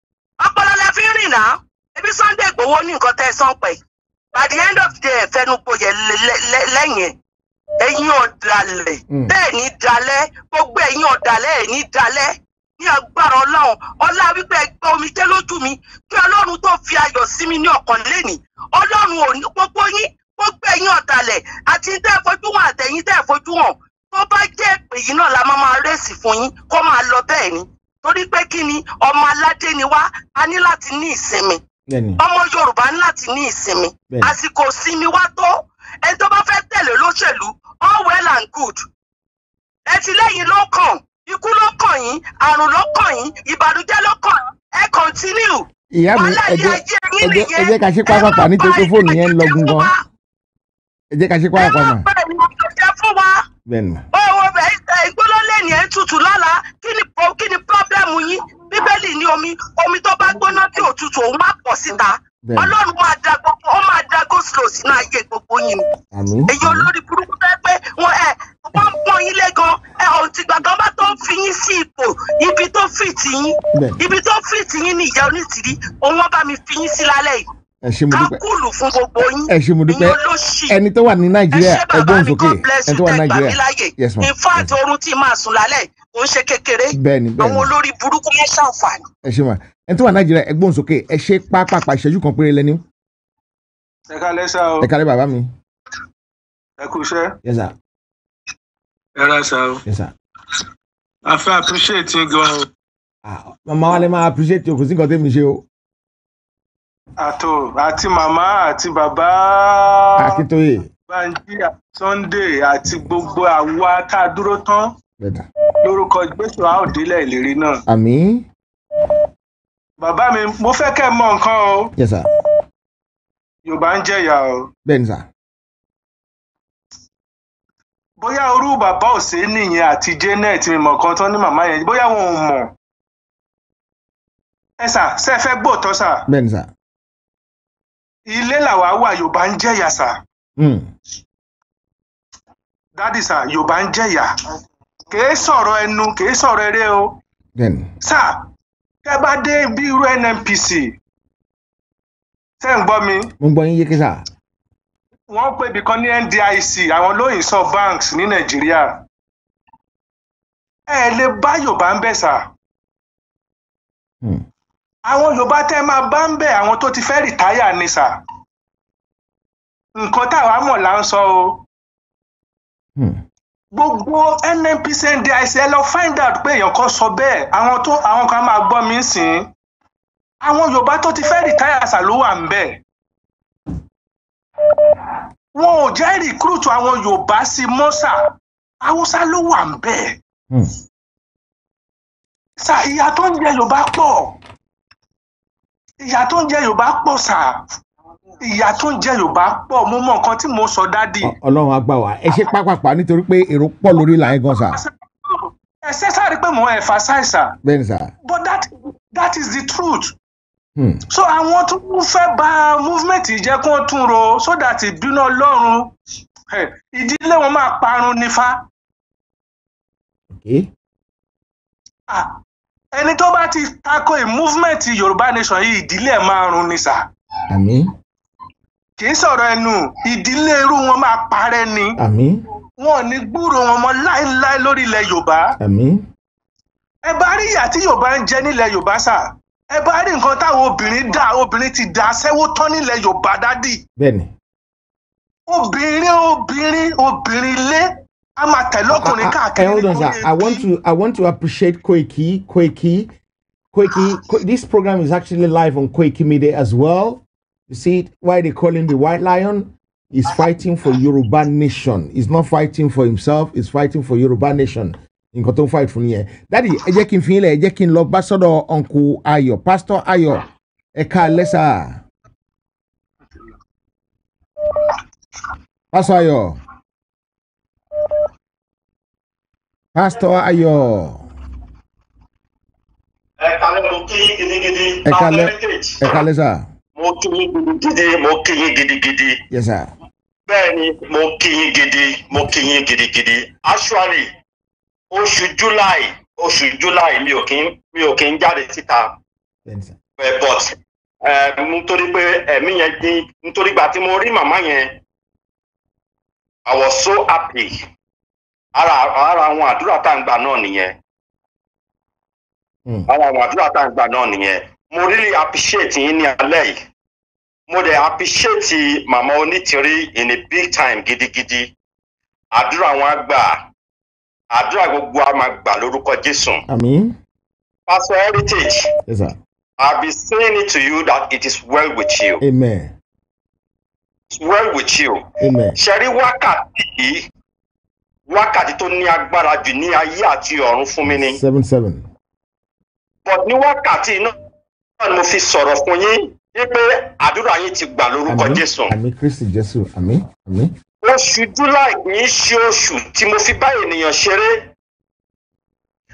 [SPEAKER 9] Ọpọlọ lẹ fi ń rìn náà ebi Sunday Igboho ní nǹkan tẹ́ ẹ sàn pẹ̀ by the end of the day ẹ fẹnu gboyè lẹ- lẹ- lẹ- lẹ́yìn ẹ̀yin ọ̀dàlẹ̀
[SPEAKER 2] Mm.
[SPEAKER 9] bẹ́ẹ̀ ní dalẹ̀. Gbogbo ẹ̀yin ọ̀dàlẹ̀ ẹ̀ ní dalẹ̀. Ní agbára ọlọ́run. Ọlá wípé ẹgbẹ́ omi jẹ́ lójú mi kí ọlọ́run tó fi ayọ̀ sí mi ní ọkàn lẹ́nìí ọlọ́run ò ní gbogbo yín gbogbo ẹ̀yin ọ̀dàlẹ̀ àti tẹ́ ẹ fojú hàn àtẹ̀yìn tẹ́ ẹ fojú hàn tó bá jẹ́ èpè yìí náà la máa máa rẹ́sì fún yín kó máa lọ bẹ́ẹ̀ ni. Torí pé kí ni? Ọmọ aládé ni wá. A ní láti ní ìsinmi ọmọ yorùbá ní láti ní ìsinmi. Àsìkò ìsinmi wá tó. Ẹni tó bá fẹ́ tẹ̀lé lóṣèlú all well and good. Ẹtìlẹ́yìn ló kàn ikú ló kàn yín àrùn ló kàn yín ìbànújẹ́ ló kàn ẹ continue.
[SPEAKER 2] ìyá mi ẹ jẹ́ ẹ ẹ ká ṣe pápápá nítorí pé fóònù yẹn ń lọ gun gan. Ẹ jẹ́ ká ṣe pápápá mà
[SPEAKER 9] bẹ́ẹ̀ ni wọ́n jẹ́ fún wa
[SPEAKER 2] bẹ́ẹ̀ni
[SPEAKER 9] owó ìgbólólè ní ẹ̀ ń tutù lọ́la kí ni kí ni pọ́blẹ́mù yín? Bíbélì ní omi omi tó bá gbóná tí ò tutù òun máa pọ̀ síta. Ọlọ́run máa da gbogbo ó máa da go slow sínú ayé gbogbo yín ni. Èyí olórí burúkú tẹ́ pé wọn ẹ wọ́n ń pọ́n yín lé gan. Ẹ ọ̀hún ti gbàgbọ́n bá tó ń fi yín sí ipò ibi tó fìtì yín ibi tó fìtì yín ní ìyá onítìrí òun wọ́n bá mi fi yín sí lálẹ́ yìí
[SPEAKER 2] ẹ ṣé mo dúpẹ́.
[SPEAKER 9] kúlù fún gbogbo yín.
[SPEAKER 2] Ẹ ṣé mo dúpẹ́. Ẹni tó wà ní nàìjíríà ẹgbọ́n sókè ẹni tó wà ní
[SPEAKER 9] tẹ́
[SPEAKER 2] nàìjíríà. yes ma
[SPEAKER 9] in fact oorun tí máa sùn lálẹ́ kò ń ṣe kékeré.
[SPEAKER 2] Bẹ́ẹ̀ni
[SPEAKER 9] àwọn olórí burúkú mọ́ ṣàǹfààní.
[SPEAKER 2] ẹ ṣé ma ẹni tó wà ní nàìjíríà ẹgbọ́n sókè ẹ ṣe pápápá ìṣẹ́jú kan péré lẹ́ni.
[SPEAKER 10] Ẹ kálẹ́ sá o.
[SPEAKER 2] Ẹ kálẹ̀ bàbá mi.
[SPEAKER 10] Ẹ kú iṣẹ́.
[SPEAKER 2] Yes sir.
[SPEAKER 10] Ẹ ra sá o.
[SPEAKER 2] Yes sir.
[SPEAKER 10] A fẹ́ appreciate yín gan o.
[SPEAKER 2] Ah màmá wa lè máa appreciate o kò sí nǹkan ṣe o
[SPEAKER 10] àtò àti màmá àti bàbá.
[SPEAKER 2] Akíntóye
[SPEAKER 10] Bánjí àti Sunday àti gbogbo àwa tá a dúró tán. Lórúkọ Jésù a ó délẹ̀ ìlérí náà.
[SPEAKER 2] Àmín.
[SPEAKER 10] Bàbá mi mo fẹ́ kẹ́ ẹ mọ nǹkan o.
[SPEAKER 2] Yes sir.
[SPEAKER 10] Yorùbá ń jẹ̀yà o.
[SPEAKER 2] Bẹ́ẹ̀ni sir.
[SPEAKER 10] Bóyá orú bàbá òsèénì yẹn àti janet mímọ kan tán ní màmá yẹn. Bóyá wọn ò mọ. Ẹ sà ṣe fẹ́ gbòòtọ́ sà?
[SPEAKER 2] Bẹ́ẹ̀ ni sà.
[SPEAKER 10] Ilé làwa wà yorùbá ń jẹ̀yà sà
[SPEAKER 2] Hmm.
[SPEAKER 10] dádì sà yorùbá ń jẹ̀yà kìí sọ̀rọ̀ ẹnu kìí sọ̀rọ̀ eré o sà tẹ bá dé bí irú nnpc tẹ́ ń gbọ́ mi
[SPEAKER 2] mo ń gbọ́ yín yéké sà.
[SPEAKER 10] wọ́n pè ibì kan ní ndic àwọn lóyìn sọ banks ní nàìjíríà ẹ lè bá yorùbá ń bẹ̀ sà. Àwọn yorùbá tẹ́ máa bá ń bẹ̀ àwọn tó ti fẹ́ rìtáyà ni sà. Nǹkan táwa mọ̀ là ń sọ o.
[SPEAKER 2] Hmm.
[SPEAKER 10] gbogbo nnpc ndic ẹ lọ find out pé èèyàn kan sọ bẹ́ẹ̀. Àwọn tó àwọn kan máa gbọ́ mi sìn. Àwọn yorùbá tó ti fẹ́ rìtáyà sà ló wà ń bẹ̀. Wọn ò jẹ́ rìkúrùtù àwọn yorùbá sí mọ́sà haúsá ló wà ń bẹ̀.
[SPEAKER 2] Hmm.
[SPEAKER 10] sà ìyà tó ń jẹ yorùbá pọ̀ ìyà tó ń jẹ yorùbá pọ̀ sà ìyà tó ń jẹ yorùbá pọ̀ mo mọ nǹkan tí mo sọ dádì.
[SPEAKER 2] Ọlọ́run á gbà wá ẹ ṣe pápápá nítorí pé èrò pọ̀ lórí là ń gan sà.
[SPEAKER 10] ẹ ṣe sáré pé mo emphasize sà
[SPEAKER 2] bẹ́ẹ̀ ni sà.
[SPEAKER 10] but that that is the truth.
[SPEAKER 2] Hmm.
[SPEAKER 10] so àwọn tó fẹ́ bà movement jẹ́ kó tún ro so that ìbínú ọlọ́run eh, ìdílé wọn máa parun nífa. Ẹni tó bá ti tako movement yorùbá nation yìí ìdílé ẹ̀ máa run ni sà.
[SPEAKER 2] Àmín.
[SPEAKER 10] Kì í sọ̀rọ̀ ẹnu ìdílé irú wọn máa parẹ́ ni.
[SPEAKER 2] Àmín.
[SPEAKER 10] Wọn ò ní gbúrò wọn mọ́ láéláé lórí ilẹ̀ yorùbá.
[SPEAKER 2] Àmín.
[SPEAKER 10] Ẹ bá rí ìyà tí yorùbá ń jẹ nílẹ̀ yorùbá sà. Ẹ bá rí nǹkan táwọn obìnrin dá obìnrin ti dá sẹ́wó tán nílẹ̀ yorùbá dádì.
[SPEAKER 2] Bẹ́ẹ̀ ni.
[SPEAKER 10] obìnrin obìnrin obìnrin ilé a máa tẹ̀lé ọkùnrin
[SPEAKER 2] I,
[SPEAKER 10] káàkiri
[SPEAKER 2] hold on, sir. I want to I want to appreciate Koiki. Koiki. Koiki. Ko- this program is actually live on Koiki Media as well. You see it? why they call him the White Lion? He's fighting for Yoruba nation. He's not fighting for himself. He's fighting for Yoruba nation. nǹkan tó ń fight fún nìyẹn dádì ẹ jẹ́ kí n fi yín lẹ̀ ẹ jẹ́ kí n lọ bá sọ́dọ̀ uncle ayọ̀ pastor ayọ̀ ẹ ká lẹ́sà pastor ayọ̀ pastor ayọ̀
[SPEAKER 8] ẹ kalẹ mo kí yín gidigidi.
[SPEAKER 2] Ẹ ká lẹ́
[SPEAKER 8] heritage.
[SPEAKER 2] Ẹ ká lẹ́sà
[SPEAKER 8] mo kí yín gidigidi mo kí yín gidigidi.
[SPEAKER 2] Yes sir.
[SPEAKER 8] Bẹ́ẹ̀ ni mo kí yín gidi mo kí yín gidigidi. Actually oṣù july oṣù july mi ò kí ń mi ò kí ń jáde síta.
[SPEAKER 2] Bẹ́ẹ̀ni
[SPEAKER 8] Eh, but eh, nítorí pé ẹ̀mí yẹn dín nítorí gbà tí mo rí màmá yẹn i was so happy ara ara àwọn àdúrà tá à ń gbà náà nìyẹn.
[SPEAKER 2] Hmm.
[SPEAKER 8] ara àwọn àdúrà tá à ń gbà náà nìyẹn. Mo really appreciate yín ní alẹ́ yìí. Mo dẹ̀ appreciate màmá onítìrí in a big time gidigidi. Àdúrà wọn á gbà. Àdúrà gbogbo á máa gbà lórúkọ jésù.
[SPEAKER 2] Àmín.
[SPEAKER 8] Pastor heritage
[SPEAKER 2] yes sir.
[SPEAKER 8] I be saying it to you that it is well with you.
[SPEAKER 2] Amen.
[SPEAKER 8] It's well with you.
[SPEAKER 2] Amen.
[SPEAKER 8] Ṣẹ̀rí wákàtí yìí wákàtí tó ní agbára jù ní ayé àti ọ̀run fún mi ni.
[SPEAKER 2] Seven seven.
[SPEAKER 8] But ní wákàtí náà ni mo fi sọ̀rọ̀ fún yín wípé àdúrà yín ti gbà lórúkọ jésù.
[SPEAKER 2] Àmín kristi jésù. Àmín àmín.
[SPEAKER 8] Oṣù july kì í ṣe oṣù tí mo fi bá ènìyàn ṣeré.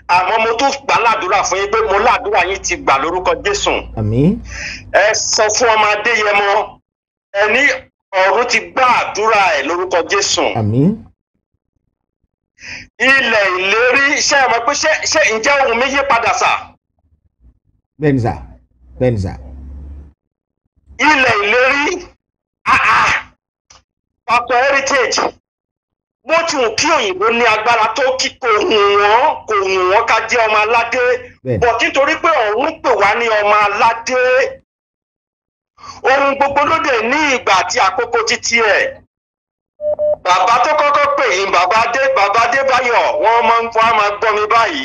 [SPEAKER 8] Àmọ́ mo tún gbà ládùúrà fún yín pé mo ládùúrà yín ti gbà lórúkọ jésù.
[SPEAKER 2] Àmín.
[SPEAKER 8] Ẹ sọ fún ọmọ adéyẹmọ ẹ ní ọ̀run ti gbà àdúrà ẹ lórúkọ jésù.
[SPEAKER 2] Àmín
[SPEAKER 8] ilẹ̀ ìlérí ṣé ẹ mọ̀ pé ṣé ṣé ǹjẹ́ ohun mi yí padà sà?
[SPEAKER 2] Bẹ́ẹ̀ni sir bẹ́ẹ̀ni
[SPEAKER 8] ilẹ̀ ìlérí pastor heritage bó ti wù kí òyìnbó ní agbára tó kí kò hùn wọ́n kò hùn wọ́n ká jẹ́ ọmọ aládé. Bọ̀ nítorí pé ọ̀run pè wá ní ọmọ aládé ohun gbogbo ló dé ní ìgbà àti àkókò títí ẹ̀ bàbá tó kọ́kọ́ pè yín bàbá dé bàbá débáyọ̀ wọ́n máa ń wọ́n á máa gbọ́ mi báyìí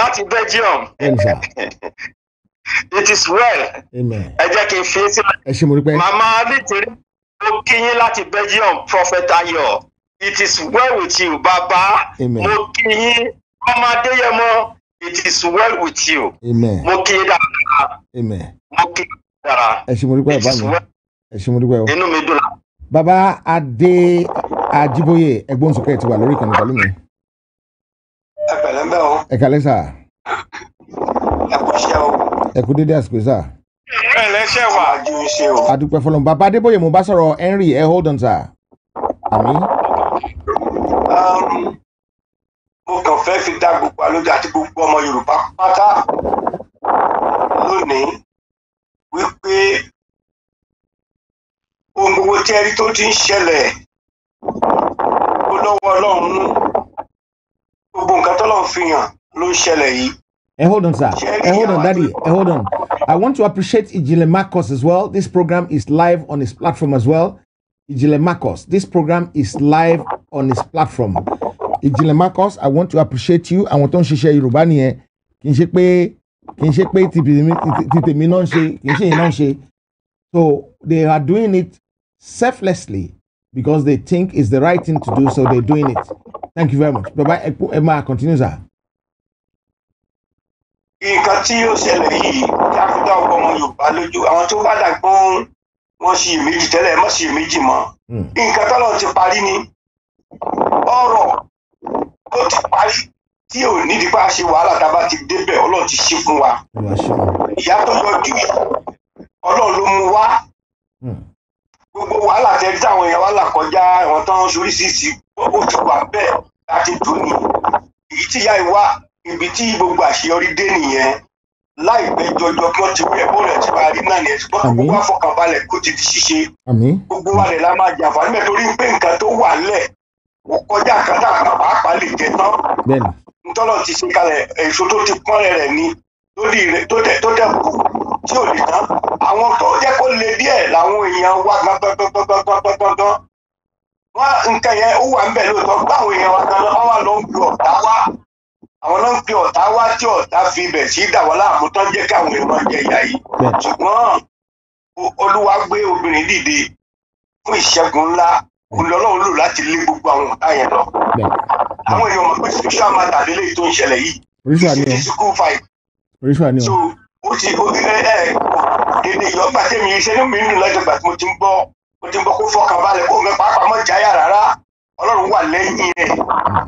[SPEAKER 8] láti belgium (laughs) it is well
[SPEAKER 2] amen
[SPEAKER 8] ẹ jẹ́ kí n fi sílẹ̀. Màmá Adétìrí, mo kí yín láti Belgium, Prophet Ayọ̀. It is well with you, bàbá. Mo kí yín, ọmọ Adéyẹmọ. It is well with you. Mo kí yín dáadáa. Mo kí yín dáadáa. It
[SPEAKER 2] bàbá
[SPEAKER 8] is well. Inú mi dùn láti.
[SPEAKER 2] baba adé ajiboye ẹgbọn sókè ti wà lórí ìkànnì pẹ̀lú mi.
[SPEAKER 1] Ẹ pẹ̀lẹ́ ń bẹ̀ o.
[SPEAKER 2] Ẹ kalẹ́ sà.
[SPEAKER 1] Ẹ kú iṣẹ́ o.
[SPEAKER 2] Ẹ kú dédé àsìkò sà.
[SPEAKER 11] Ẹ lẹ́sẹ̀ wà.
[SPEAKER 1] àjò ń ṣe o.
[SPEAKER 2] adúpẹ́ fọlọ́n bàbá adébóyè mo bá sọ̀rọ̀ henry ẹ hold on sà. Àmì
[SPEAKER 1] Um, mo kàn fẹ́ fi dá gbogbo alójú àti gbogbo ọmọ yorùbá pátá lónìí wípé ohun gbogbo tí ẹ rí tó ti ń ṣẹlẹ̀ ó lọ́wọ́ ọlọ́run nú. Gbogbo nǹkan tọ́lọ́run fi hàn ló ń ṣẹlẹ̀ yìí.
[SPEAKER 2] Ẹ hold on sir. Ẹ hold on daddy. ẹ hold on. I want to appreciate ijile marcus as well. This program is live on his platform as well. Ijile marcus this program is live on his platform. Ijile marcus i want to appreciate you. Àwọn tó ń ṣiṣẹ́ yorùbá nìyẹn. Kì í ṣe pé kì í ṣe pé ti tèmi- ti- ti tèmi náà ń ṣe kì í ṣe yìí náà ń ṣe. So they are doing it selflessly because they think it's the right thing to do so they're doing it. Thank you very much. Baba ẹ kú- ẹ máa continue sir.
[SPEAKER 1] nǹkan tí ó ṣẹlẹ̀ yìí kí a fi dá ọkọ ọmọ yorùbá lójú àwọn tó bá dàgbọ́n wọn ṣiyèméjì tẹ́lẹ̀ ẹ má ṣiyèméjì mọ́.
[SPEAKER 2] Hmm.
[SPEAKER 1] nǹkan tọ́lọ́ ti parí ni ọ̀rọ̀ ó ti parí tí ò nídìí bá a ṣe wàhálà tá a bá ti débẹ̀ ọlọ́run ti ṣe fún wa. Ìyá tó yọjú ọlọ́run ló mú wá.
[SPEAKER 2] Hmm.
[SPEAKER 1] Gbogbo wàhálà tẹ táwọn èèyàn wà là kọjá àwọn tó ń ṣoríṣiríṣi ó ti wà bẹ́ẹ̀ láti dùn ní. Èyí tí ìyá ìwá ibi tí gbogbo àṣeyọrí dé nìyẹn. Láìpẹ́ jọjọ kí wọ́n ti rí ẹ̀bọ́n rẹ̀ tí wàá rí náà nìyẹn. Ṣùgbọ́n gbogbo àfọkànbalẹ̀ kó ti di ṣíṣe. Gbogbo wa lè la máa jàǹfààní mẹ́ torí pé nǹkan tó wà lẹ̀ ó kọjá kan tá a pàápàá lè jẹ tán. Ntọ́lọ̀ ti ṣe kalẹ̀ èso tó ti pọ́n rẹ̀ ni tó tẹ̀ kù tí ò lè tán. Àwọn tó jẹ́ kó le díẹ̀ làwọn èèyàn wá gbọ́ngbọ́ngbọ́ngbọ́ngbọ́ngbọ́n wọn nǹkan yẹn ó wà ń bẹ̀ lóòótọ́ báwọn èèyàn wa gan wọn wà ló ń pe ọ̀tá wá àwọn ló ń pe ọ̀tá wá tí ọ̀tá fi bẹ̀ sí dà wọ́n láàmú tán jẹ́ káwọn èèyàn jẹ ìyá yìí ṣùgbọ́n olúwa gbé obìnrin dìde fún ìṣẹ́gun ńlá olọ́lọ́run lò láti lé gbogbo àwọn ọ̀tá yẹn lọ àwọn èèyàn mọ̀ pé spiritual matter lélẹ́yìí tó ń ṣẹlẹ̀ yìí
[SPEAKER 2] oríṣiríṣi ni
[SPEAKER 1] fight
[SPEAKER 2] oríṣiríṣi o
[SPEAKER 1] ó ti ó ẹ dédé ìyọgbà tẹ̀mí iṣẹ́ ní mi nínú lọ́jọ́ gbà tí mo ti ń gbọ́ mo ti ń gbọ́ kó fọkàn balẹ̀ kó nǹkan pàápàá mọ̀ jáyà rárá. Ọlọ́run wà lẹ́yìn rẹ̀.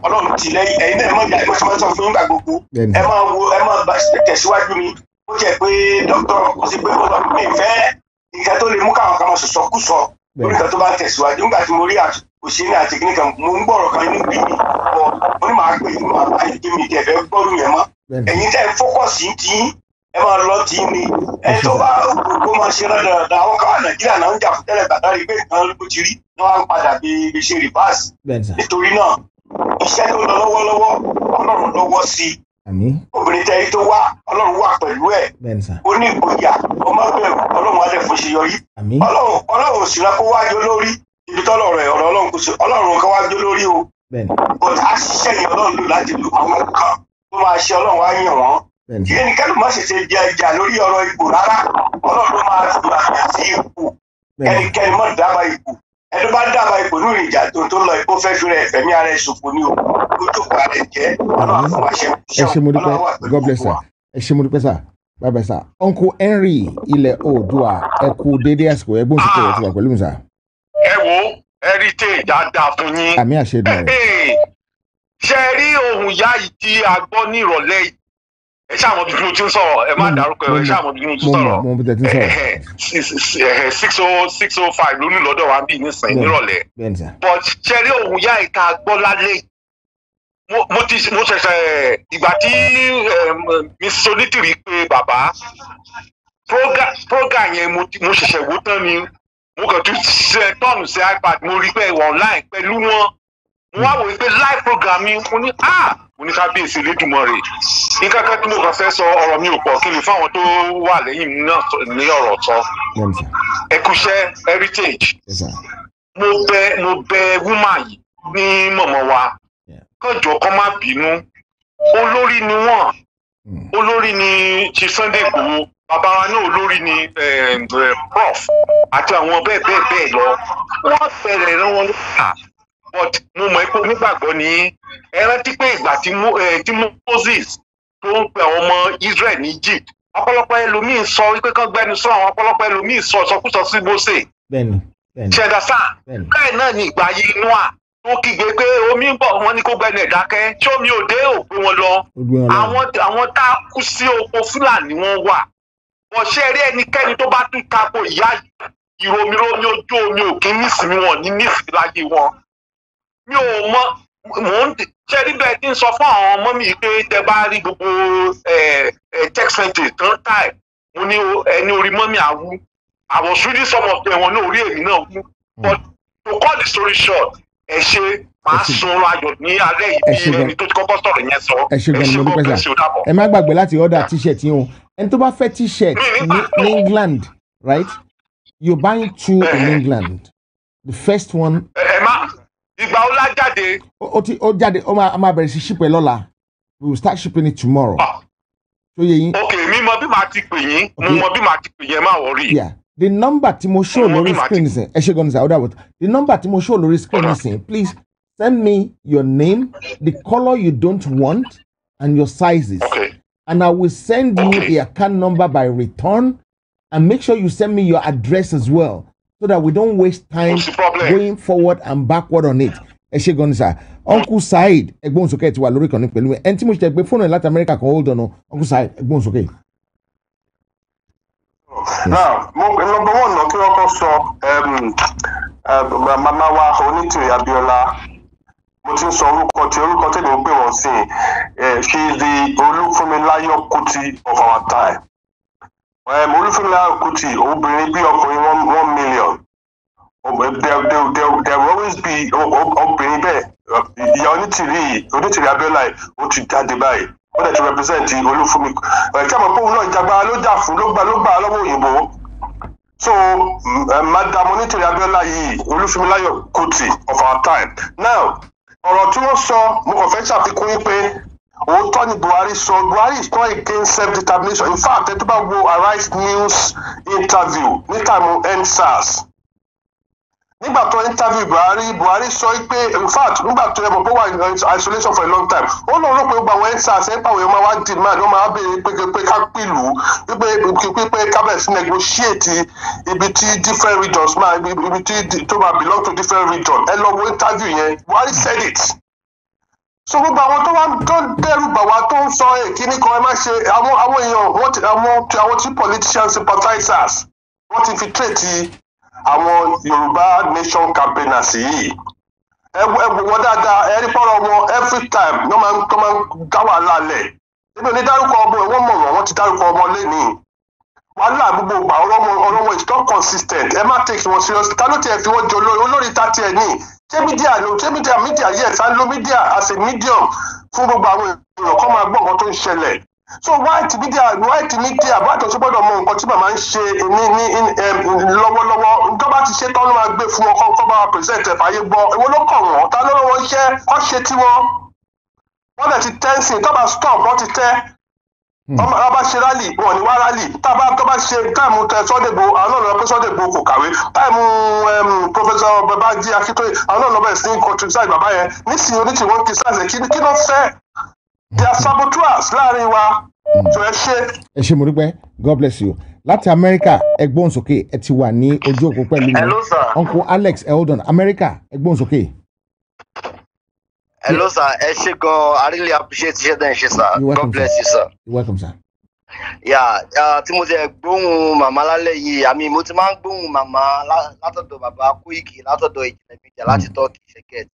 [SPEAKER 1] Ọlọ́run ti lẹ́yìn ẹ̀yin náà mọ̀ mo ti máa ń sọ fún yín gbà gbogbo. Ẹ máa wo ẹ máa bá tẹ̀síwájú ni. Ó jẹ́ pé dókítà kò sí pé ó lọ pé ìfẹ́ nǹkan tó lè mú káwọn kan máa sọ̀sọ́ kú sọ. Lórí nǹkan tó bá tẹ̀síwájú nígbà tí mo rí òṣèré àti kìnìkan mo ń gbọ́rọ̀ kan nínú bí mi bọ̀ mo ní màá pè é màá bá mi tẹ̀ fẹ́ gbọ́rù yẹn mọ́. Ẹ̀yin tẹ́ ẹ fókọ̀sì tí ẹ máa lọ tí ni. Ẹ tó bá gbogbo máa ṣe rẹ́dàrẹ́dà àwọn káwọn nàìjíríà náà ń jà fún tẹ́lẹ̀ gbàdá rí pé nǹkan ló ti rí ni wọ́n á padà bí ibi ṣe rìbáàsì nítorí náà iṣẹ́ tó lọ lọ́wọ́lọ́wọ́ ọlọ́run lọ́wọ́ sí i. Obìnrin tẹ́rí tó wá ọlọ́run wà pẹ̀lú ẹ̀. Ó ní ìgboyà má bẹ̀rù ọlọ́run adé fún ṣe yọrí. Ọlọ́run ọlọ́run sì rán kó wájú lórí. Ibi tọ́lọ̀ rẹ̀ ọ̀rọ̀ ọlọ́run kò sí ọlọ́run kan wájú lórí o. A ṣiṣẹ́ yẹn ọlọ́run lò láti lu àwọn kan tó máa ṣe ọlọ́run á yàn wọ́n kí ẹnikẹ́ni má ṣe ṣe jẹ ìjà lórí ọ̀rọ̀ ipò rárá? Ọlọ́run ló máa fi àyà sí ipò. Ẹnikẹ́ni má dábàá ipò. Ẹni bá dábàá ipò nínú ìjà tó tó lọ ipò fẹ́ fi rẹ̀ fẹ̀mí ara ẹ̀ ṣòfò ní o. Ó jókòó ara ẹ̀ jẹ́. Ọlọ́run fún wa ṣe
[SPEAKER 2] ẹ ṣe mo dúpẹ́. God bless sir. Ẹ ṣe mo dúpẹ́ sir. Bye bye sir. Uncle henry ilẹ̀ oòdùà ẹ kú dédé àsìkò. Ẹ gbóhùn sókè ẹ ti wà pẹ̀lú mi sir.
[SPEAKER 12] Ẹ wo heritage dáadáa fún yín.
[SPEAKER 2] àmì àṣẹdùn rẹ
[SPEAKER 12] Hey, ṣe rí ohun ìyá yìí tí a gbọ́ ní ìrọ̀lẹ́ yìí ẹ ṣáàmọ̀ bí mo ti ń sọ̀rọ̀. Ẹ má
[SPEAKER 2] mọ̀,
[SPEAKER 12] dárúkọ ẹ ẹ
[SPEAKER 2] mọ̀,
[SPEAKER 12] ṣáàmọ̀ bí mo ti ń
[SPEAKER 2] mọ̀
[SPEAKER 12] sọ̀rọ̀
[SPEAKER 2] mọ̀ ń
[SPEAKER 12] six oh six oh five lónìí lọ́dọ̀ wa bí nísìnyí
[SPEAKER 2] Bẹ́ẹ̀ni.
[SPEAKER 12] nírọ̀lẹ́. but ṣe rí ohun ìyá yìí tá a gbọ́ lálẹ́ mo ti mo ṣẹ̀ṣẹ̀ ìgbà tí mrs onítìrí pé bàbá program yẹn mo ṣẹ̀ṣẹ̀ wò tán ni. Mo kàn tún ṣe tọ́ọ̀nù sí ipad mo rí pé online pẹ̀lú wọn. Mo wá wò pé live program mi mo ní ah mo ní kábíyèsí rẹ̀ nǹkan kan tí mo kàn fẹ́ sọ ọ̀rọ̀ mi ò pọ̀. Kí ni fáwọn tó wà lẹ́yìn náà ní ọ̀rọ̀
[SPEAKER 2] sir.
[SPEAKER 12] Ẹkúṣẹ́ heritage. Mo bẹ mo bẹ woman yìí ní mọ̀mọ́ wa. Kọjọ kọ́ má bínú. Olórí ni wọ́n.
[SPEAKER 2] Mm.
[SPEAKER 12] olórí ni chief sunday igbòho bàbá wa náà olórí ni eh, eh, prof àti àwọn bẹ́ẹ̀ bẹ́ẹ̀ bẹ́ẹ̀ lọ. Wọ́n bẹ̀rẹ̀ rán wọn lọ́wọ́ but mo mọ̀ pé onígbàgbọ́ ni ẹ rántí pé ìgbà tí eh, tí moses tó ń pe àwọn ọmọ israel ní egypt ọ̀pọ̀lọpọ̀ ẹlòmíín sọ wípé kán gbẹnu sọ àwọn ọ̀pọ̀lọpọ̀ ẹlòmíín sọ ìsọkúsọ sí mose
[SPEAKER 2] bẹ́ẹ̀ni bẹ́ẹ̀ni.
[SPEAKER 12] Ṣẹ̀dá sáà
[SPEAKER 2] bẹ́ẹ̀ni.
[SPEAKER 12] Bẹ́ẹ̀ náà ni ìgbà ayé noah tó kígbe pé omi ń bọ̀ wọ́n ní kó gbẹ́nu ẹ̀ dákẹ́ tí omi ò dé ò gbé wọn lọ. Àwọn tá a kú sí oko fúlàní wọn wà. Ṣe rí ẹnikẹ́ni tó bá tún tako ìyá yìí? Ìròmìromi ojú omi ò kí nísìnyí wọn ní nísìnyí láyé wọn. Mi ò mọ mò ń ṣe rí bẹ́ẹ̀ tí ń sọ fún àwọn ọmọ mi pé tẹ bá rí gbogbo text message tán táì mo ní ẹni orí mọ́mí àwú I was reading some of them wọn ní orí èmi náà wú. But to cut the story short ẹ ṣe máa sun ayọ̀ ní alẹ́ yìí bí ẹni tó ti kọ́kọ́ sọ̀rọ̀ yẹn sọ.
[SPEAKER 2] Ẹ ṣe gan mo dúpẹ́ sà.
[SPEAKER 12] you,
[SPEAKER 2] ẹ má gbàgbé láti order t-shirt yín o. Ẹni tó bá fẹ́ t-shirt ní England right? You're buying two in England. The first one
[SPEAKER 12] ẹ ẹ má ìgbà ó lájáde
[SPEAKER 2] ó ti ó jáde ó máa máa bẹ̀rẹ̀ sí ship ẹ̀ lọ́la. We will start shipping it tomorrow. Tó yẹ yín?
[SPEAKER 12] Ok mi mọ bí màá ti pè yín. Mo
[SPEAKER 2] Okay.
[SPEAKER 12] mọ bí màá ti pè yín ẹ má wọrí.
[SPEAKER 2] yeah. The number tí mo show lórí screen nísìn ẹ ṣe gan nísìn àwòdà the number tí mo show lórí screen nísìn please send me your name the colour you don't want and your sizes. And I will send you the account number by return. And make sure you send me your address as well so that we don't waste time going forward and backward on it. Ẹ ṣe gan nísìn uncle saheed ẹgbọn sókè ti wà lórí kan ní pẹ̀lú ẹni tí mo ṣe gbé fóònù ẹ láti Amẹ́ríkà kan hold on o. Uncle saheed ẹgbọn sókè.
[SPEAKER 11] now mo number one náà kí wọ́n kọ́ sọ um, uh, mama wa onítìrì abiola mo ti ń sọ orúkọ tí orúkọ tèmi ń pè wọ́n sí. Eh, she is the olúfúnmiláyọ̀ kuti of our time um, olúfúnmiláyọ̀ kuti obìnrin bí ọkùnrin one, one million. Um, there, there, there, there will always be obìnrin bẹ́ẹ̀. Ìyá onítìrì abiola yìí ó ti jáde báyìí. Ó dẹ̀ ti represent olúfúnmi. Ẹ̀ kí àwọn pòun náà ìjàgbá ló jà fún ló gbà ló gbà lọ́wọ́ òyìnbó. So mm, eh, madam onítìrì abiola yìí olúfúnmiláyọ̀ kuti of our time. Now ọ̀rọ̀ tí wọ́n sọ mo kàn fẹ́ ṣàfikún yín pé òótọ́ ni buhari sọ buhari is not self determination in fact ẹ tó bá wo arise news interview ní tàìmù endsars nígbà tó interview buhari buhari sọ pé in fact nígbà tó yẹ mọ̀ pé ó wà in isolation for a long time ó lóun rò pé gbogbo àwọn endsars ẹ̀ pàwọn èèyàn máa wá demand wọ́n máa béèrè pé ká pìlú wípé pé kábẹ̀sì negotiate ibi tí different regions máa ibi tí tó máa belong to different region. Ẹ lọ wo interview yẹn. Buhari said it so gbogbo àwọn tó wá tó ń dẹrù bà wá tó ń sọ èkíní kan ẹ má ṣe. Àwọn àwọn èèyàn wọn ti àwọn ti àwọn tí politician sympathizers wọn ti fi tírètì àwọn yorùbá nation campaigners yìí. Ẹ wò wọn dáadáa. Ẹ rí pọ́nrọ́ wọn every time wọ́n máa ń tó máa ń dá wàhálà lẹ̀. Ebi ò ní dárúkọ ọmọ ẹ wọ́n mọ̀ wọ́n wọ́n ti dárúkọ ọmọ lẹ́nìí wàhálà gbogbo ìgbà ọ̀rọ̀ wọn ọ̀rọ̀ wọn is not consistent. Ẹ má take wọn seriously ta ló tiẹ̀ fi wọ́n jọ olórí olórí ta tiẹ̀ ní ṣé mídíà ló ṣé mídíà mídíà yes ń lo mídíà as a medium fún gbogbo àwọn èèyàn kọ́ máa gbọ́ nǹkan tó ń ṣẹlẹ̀. So white media white media bá àtọ̀sí gbọ́dọ̀ mọ nǹkan tí màmá ń ṣe ní ní lọ́wọ́lọ́wọ́. Tó bá ti ṣe tán ló máa gbé fún wọn kọ́ bá wa present ẹ̀ fàyè gbọ́. Èwo ló kàn wọ́n? Ta ló wọn iṣẹ́ kọ́ ṣe tiwọn. Wọ́n dẹ̀ ti tẹ́ǹsì tó bá stop wọ́n ti tẹ́ ọmọ ọba ṣe rálì wọn ní wá rálì tá a bá tó bá ṣe táìmù tẹ sọdẹgbò àwọn náà lọ pé sọdẹgbò kò kàwé. Táìmù pọfẹsọ babájí akíntóye àwọn náà lọ bẹ̀rẹ̀ sí kọtùsáì bàbá yẹn. Nísìnyí oníṣìí wọn kì í sáàsì kí ló fẹ́? Are saboteurs láàárín wa. Tó ẹ ṣe.
[SPEAKER 2] ẹ ṣe mo dúpẹ́. God bless you. Láti amẹ́ríkà ẹgbọ́n sókè. Ẹ ti wà ní ojú òpó pẹ̀lú mi. Uncle alex eldon amẹ́ríkà ẹgbọ́n sókè.
[SPEAKER 13] Hello, sir. Ẹ ṣe gan. I really appreciate iṣẹ́ tẹ̀ ń ṣe, sir.
[SPEAKER 2] You're welcome,
[SPEAKER 13] God bless
[SPEAKER 2] sir.
[SPEAKER 13] you, sir.
[SPEAKER 2] you're welcome sir.
[SPEAKER 13] Yeah, uh, tí mo ti ẹ̀ gbóhùn màmá lálẹ́ yìí, àmì mo ti máa ń gbóhùn màmá lá- látọ̀dọ̀ bàbá Kóìkì látọ̀dọ̀ ìjìnlẹ̀ mídíà láti tọ́kì ṣẹ́gẹ̀t.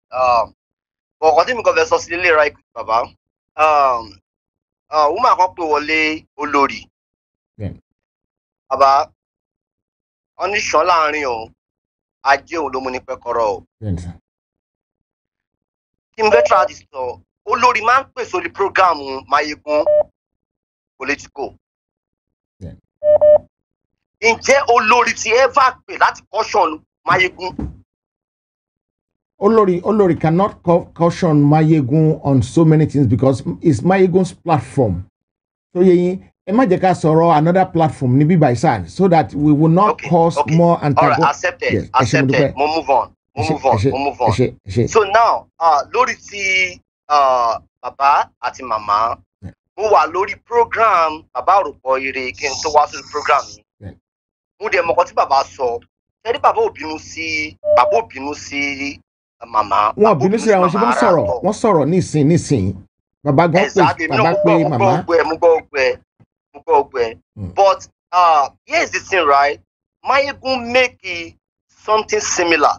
[SPEAKER 13] Ọ̀kan tí mi kàn fẹ́ sọ sí ilé ra ikú bàbá. Um, uh, Woman kan pè wọlé olórí. Bàbá, wọ́n ní ṣán láàárín òun, ajé òun ló mú ní pẹ́kọ́rọ́ o. tra ti sọ olórí máa ń pè sórí prógáàmù mayegun politico. Ǹjẹ́ olórí ti ever pè láti caution mayegun?
[SPEAKER 2] Olórí olórí cannot ca- caution mayegun on so many things because it's mayegun's platform. So yeyin ẹ má jẹ́ ká sọ̀rọ̀ another platform ní bíbá ìsáà so that we will not cause more
[SPEAKER 13] alright
[SPEAKER 2] antagonism.
[SPEAKER 13] accepted
[SPEAKER 2] Yes, ẹ ṣé mo dúpẹ́.
[SPEAKER 13] accepted mo move on
[SPEAKER 2] ṣé,
[SPEAKER 13] move on mo move on. so now uh, lórí ti uh, bàbá àti màmá mo wà lórí program bàbá òrùpọ̀ ire kí n tó wá sórí program yìí. Mo dẹ̀ mọ̀kàn tí bàbá sọ. Tẹ́lẹ̀ bàbá ò bínú sí bàbá ò bínú sí màmá?
[SPEAKER 2] Wọn bínú síra wọn ṣe wọn sọ̀rọ̀ wọn sọ̀rọ̀ nísìn nísìn bàbá gan pé bàbá pé
[SPEAKER 13] gbọ́ mo
[SPEAKER 2] màmá.
[SPEAKER 13] gbọ́ mo gbọ́ ogbẹ mo gbọ́ ogbẹ but uh, here's the thing right? Mayegun make something similar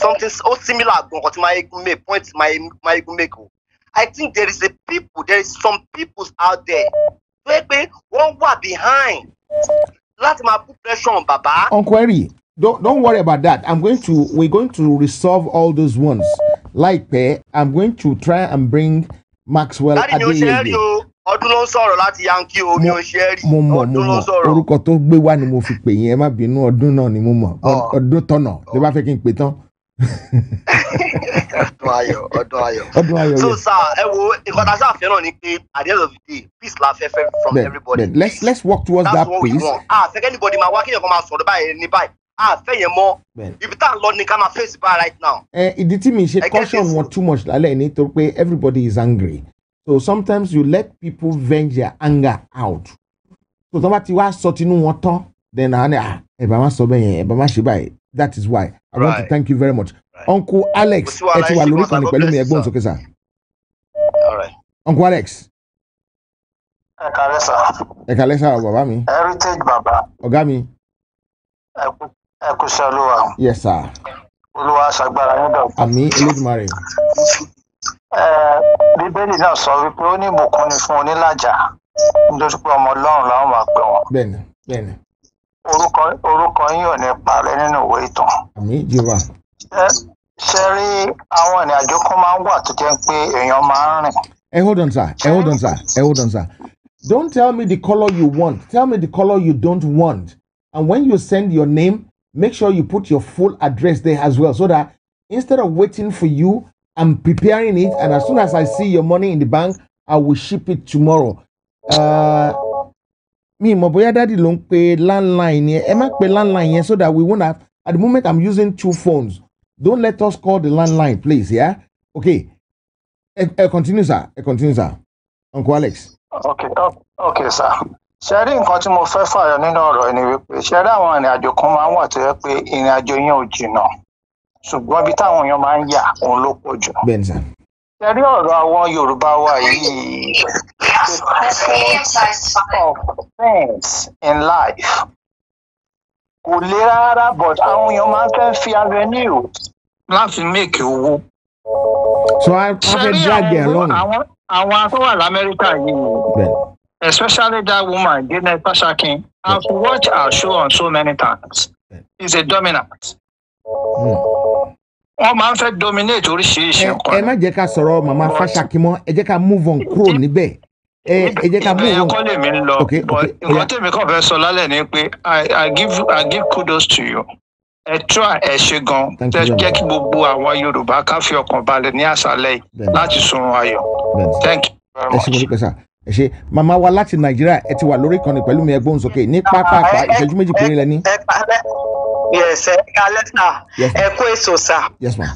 [SPEAKER 13] something ó similar gan kan tí mayegun make point mayegun make o i think there is a people there is some people out there. Tó yẹ pé wọ́n wà behind. Láti máa put pressure on bàbá.
[SPEAKER 2] uncle Harry don't don't worry about that. I'm going to we're going to resolve all those ones. Láìpẹ́ i'm going to try and bring maxwell
[SPEAKER 13] dáàdi ni ó ṣe é rí
[SPEAKER 2] adeyeye
[SPEAKER 13] o. Ọdún ló ń sọ̀rọ̀ láti o ó ṣe é rí. ọdún ló ń sọ̀rọ̀.
[SPEAKER 2] orúkọ tó gbé wá ni mo fi pè yín. Ẹ má bínú ọdún náà ni mo mọ̀. Ọdún tọ̀nà. Tí bá fẹ́ kí n pè tán
[SPEAKER 13] ọdún ayọ̀ ọdún ayọ̀.
[SPEAKER 2] ọdún ayọ̀
[SPEAKER 13] so sir ẹ wo nǹkan tá a ṣàfihàn náà ni pé at the end of the day peace la fẹ́ fẹ́ from
[SPEAKER 2] Then,
[SPEAKER 13] everybody.
[SPEAKER 2] then let's let's work towards
[SPEAKER 13] that's
[SPEAKER 2] that peace.
[SPEAKER 13] want. a fẹ́ kẹ́ anybody máa wá kéèyàn kan máa sọ̀rọ̀ báyìí ní báyìí a fẹ́ yẹn mọ́
[SPEAKER 2] Then,
[SPEAKER 13] ibi tá à ń lọ ni ká máa face báyìí right now.
[SPEAKER 2] eh, ìdí tí mi ṣe
[SPEAKER 13] I
[SPEAKER 2] caution wọn too much lálẹ́ ní torí pé everybody is angry so sometimes you let people vent their anger out so tó bá ti wá sọ tinú wọn tán then àwọn ni ah ẹ bá má sọ bẹ́ẹ̀ yẹn ẹ bá má ṣe báyìí that is why. I want to
[SPEAKER 13] Right.
[SPEAKER 2] thank you very much. Uncle alex ẹ ti wà lórí ìkànnì pẹ̀lú mi ẹgbọ́n
[SPEAKER 13] sir.
[SPEAKER 2] sókè sá
[SPEAKER 13] All right.
[SPEAKER 2] uncle alex.
[SPEAKER 14] Ẹ kàlẹ́ sà.
[SPEAKER 2] Ẹ kàlẹ́ sá bàbá mi.
[SPEAKER 14] Heritage bàbá.
[SPEAKER 2] Ọ̀gá mi.
[SPEAKER 14] Ẹ kú sí olúwa.
[SPEAKER 2] Yes sir.
[SPEAKER 14] Olúwa ṣàgbára yín dọ̀tun.
[SPEAKER 2] àmì elédùnmarè
[SPEAKER 14] ẹ bíbélì náà sọ wípé ó ní ìbùkún ni fún onílàjà. Nítorí pé ọmọ ọlọ́run làwọn máa pè wọ́n.
[SPEAKER 2] Bẹ́ẹ̀ni bẹ́ẹ̀ni
[SPEAKER 14] orúkọ orúkọ yín ò ní parẹ́ nínú ìwé ìtàn.
[SPEAKER 2] àmì
[SPEAKER 14] Ṣé- ṣe rí àwọn ìrìn àjò kan máa ń wà tó jẹ́ pé èèyàn máa ń rìn
[SPEAKER 2] Hey, hold on, sir. Hey, hold on, sir. Hey, hold on, sir. Don't tell me the color you want. Tell me the color you don't want. And when you send your name, make sure you put your full address there as well, so that instead of waiting for you, I'm preparing it, and as soon as I see your money in the bank, I will ship it tomorrow. Uh, me, mo bóyá daddy ló ń pe landline yẹn. Ẹ má pe landline yẹn so that we won't have. At the moment, I'm using two phones. Don't let us call the landline, please. Yeah. Okay. Ẹ ẹ continue, sir. Ẹ continue, sir. Uncle Alex.
[SPEAKER 14] ok ok- ok sà ṣe rí nǹkan tí mo fẹ́ fààyàn nínú ọ̀rọ̀ ẹni wípé ṣe rí àwọn ìrìn àjò kan máa ń wà tó yẹ pé ìrìn àjò yẹn ò jìnnà ṣùgbọ́n ibi táwọn èèyàn máa ń yà òun ló pọ̀ jù.
[SPEAKER 2] Sir.
[SPEAKER 14] ṣe rí ọ̀rọ̀ àwọn yorùbá wa yìí of things in life kò le rárá but àwọn èèyàn máa ń fẹ́ fi avenue láti make owó.
[SPEAKER 2] So I I fẹ́ drag ẹ along.
[SPEAKER 14] àwọn tó wà lamẹ́ríkà yìí especially that woman Janet Pasakin I've watched her show on so many times she's a dominant. wọ́n máa ń fẹ́ dominate oríṣiríṣi nǹkan.
[SPEAKER 2] ẹ má jẹ́ ká sọ̀rọ̀ màmá Fáṣakí mọ́. Ẹ jẹ́ ká move on kúrò níbẹ̀. Ẹ ẹ jẹ́ ká
[SPEAKER 14] yẹn
[SPEAKER 2] on.
[SPEAKER 14] kọ́ lèmi ń lọ nǹkan tèmi kàn fẹ́ sọ lálẹ́ ni pé I, give I give kudos to you. Ẹ try ẹ ṣe gan. Ẹ jẹ́ kí gbogbo àwọn Yorùbá ká fi ọkàn balẹ̀ ní àṣálẹ́ yìí láti sunrun ayọ̀. Thank you very
[SPEAKER 2] Ẹ
[SPEAKER 14] much.
[SPEAKER 2] ṣe mo dúpẹ́ sà. Ẹ ṣe màmá wa láti Nàìjíríà ẹ ti wà lórí ìkànnì pẹ̀lú mi ẹgbọ́n sókè ní pápápá ìṣẹ́jú méjì péré lẹ́ni.
[SPEAKER 9] yes ẹ kalẹ sà ẹ kó èso sà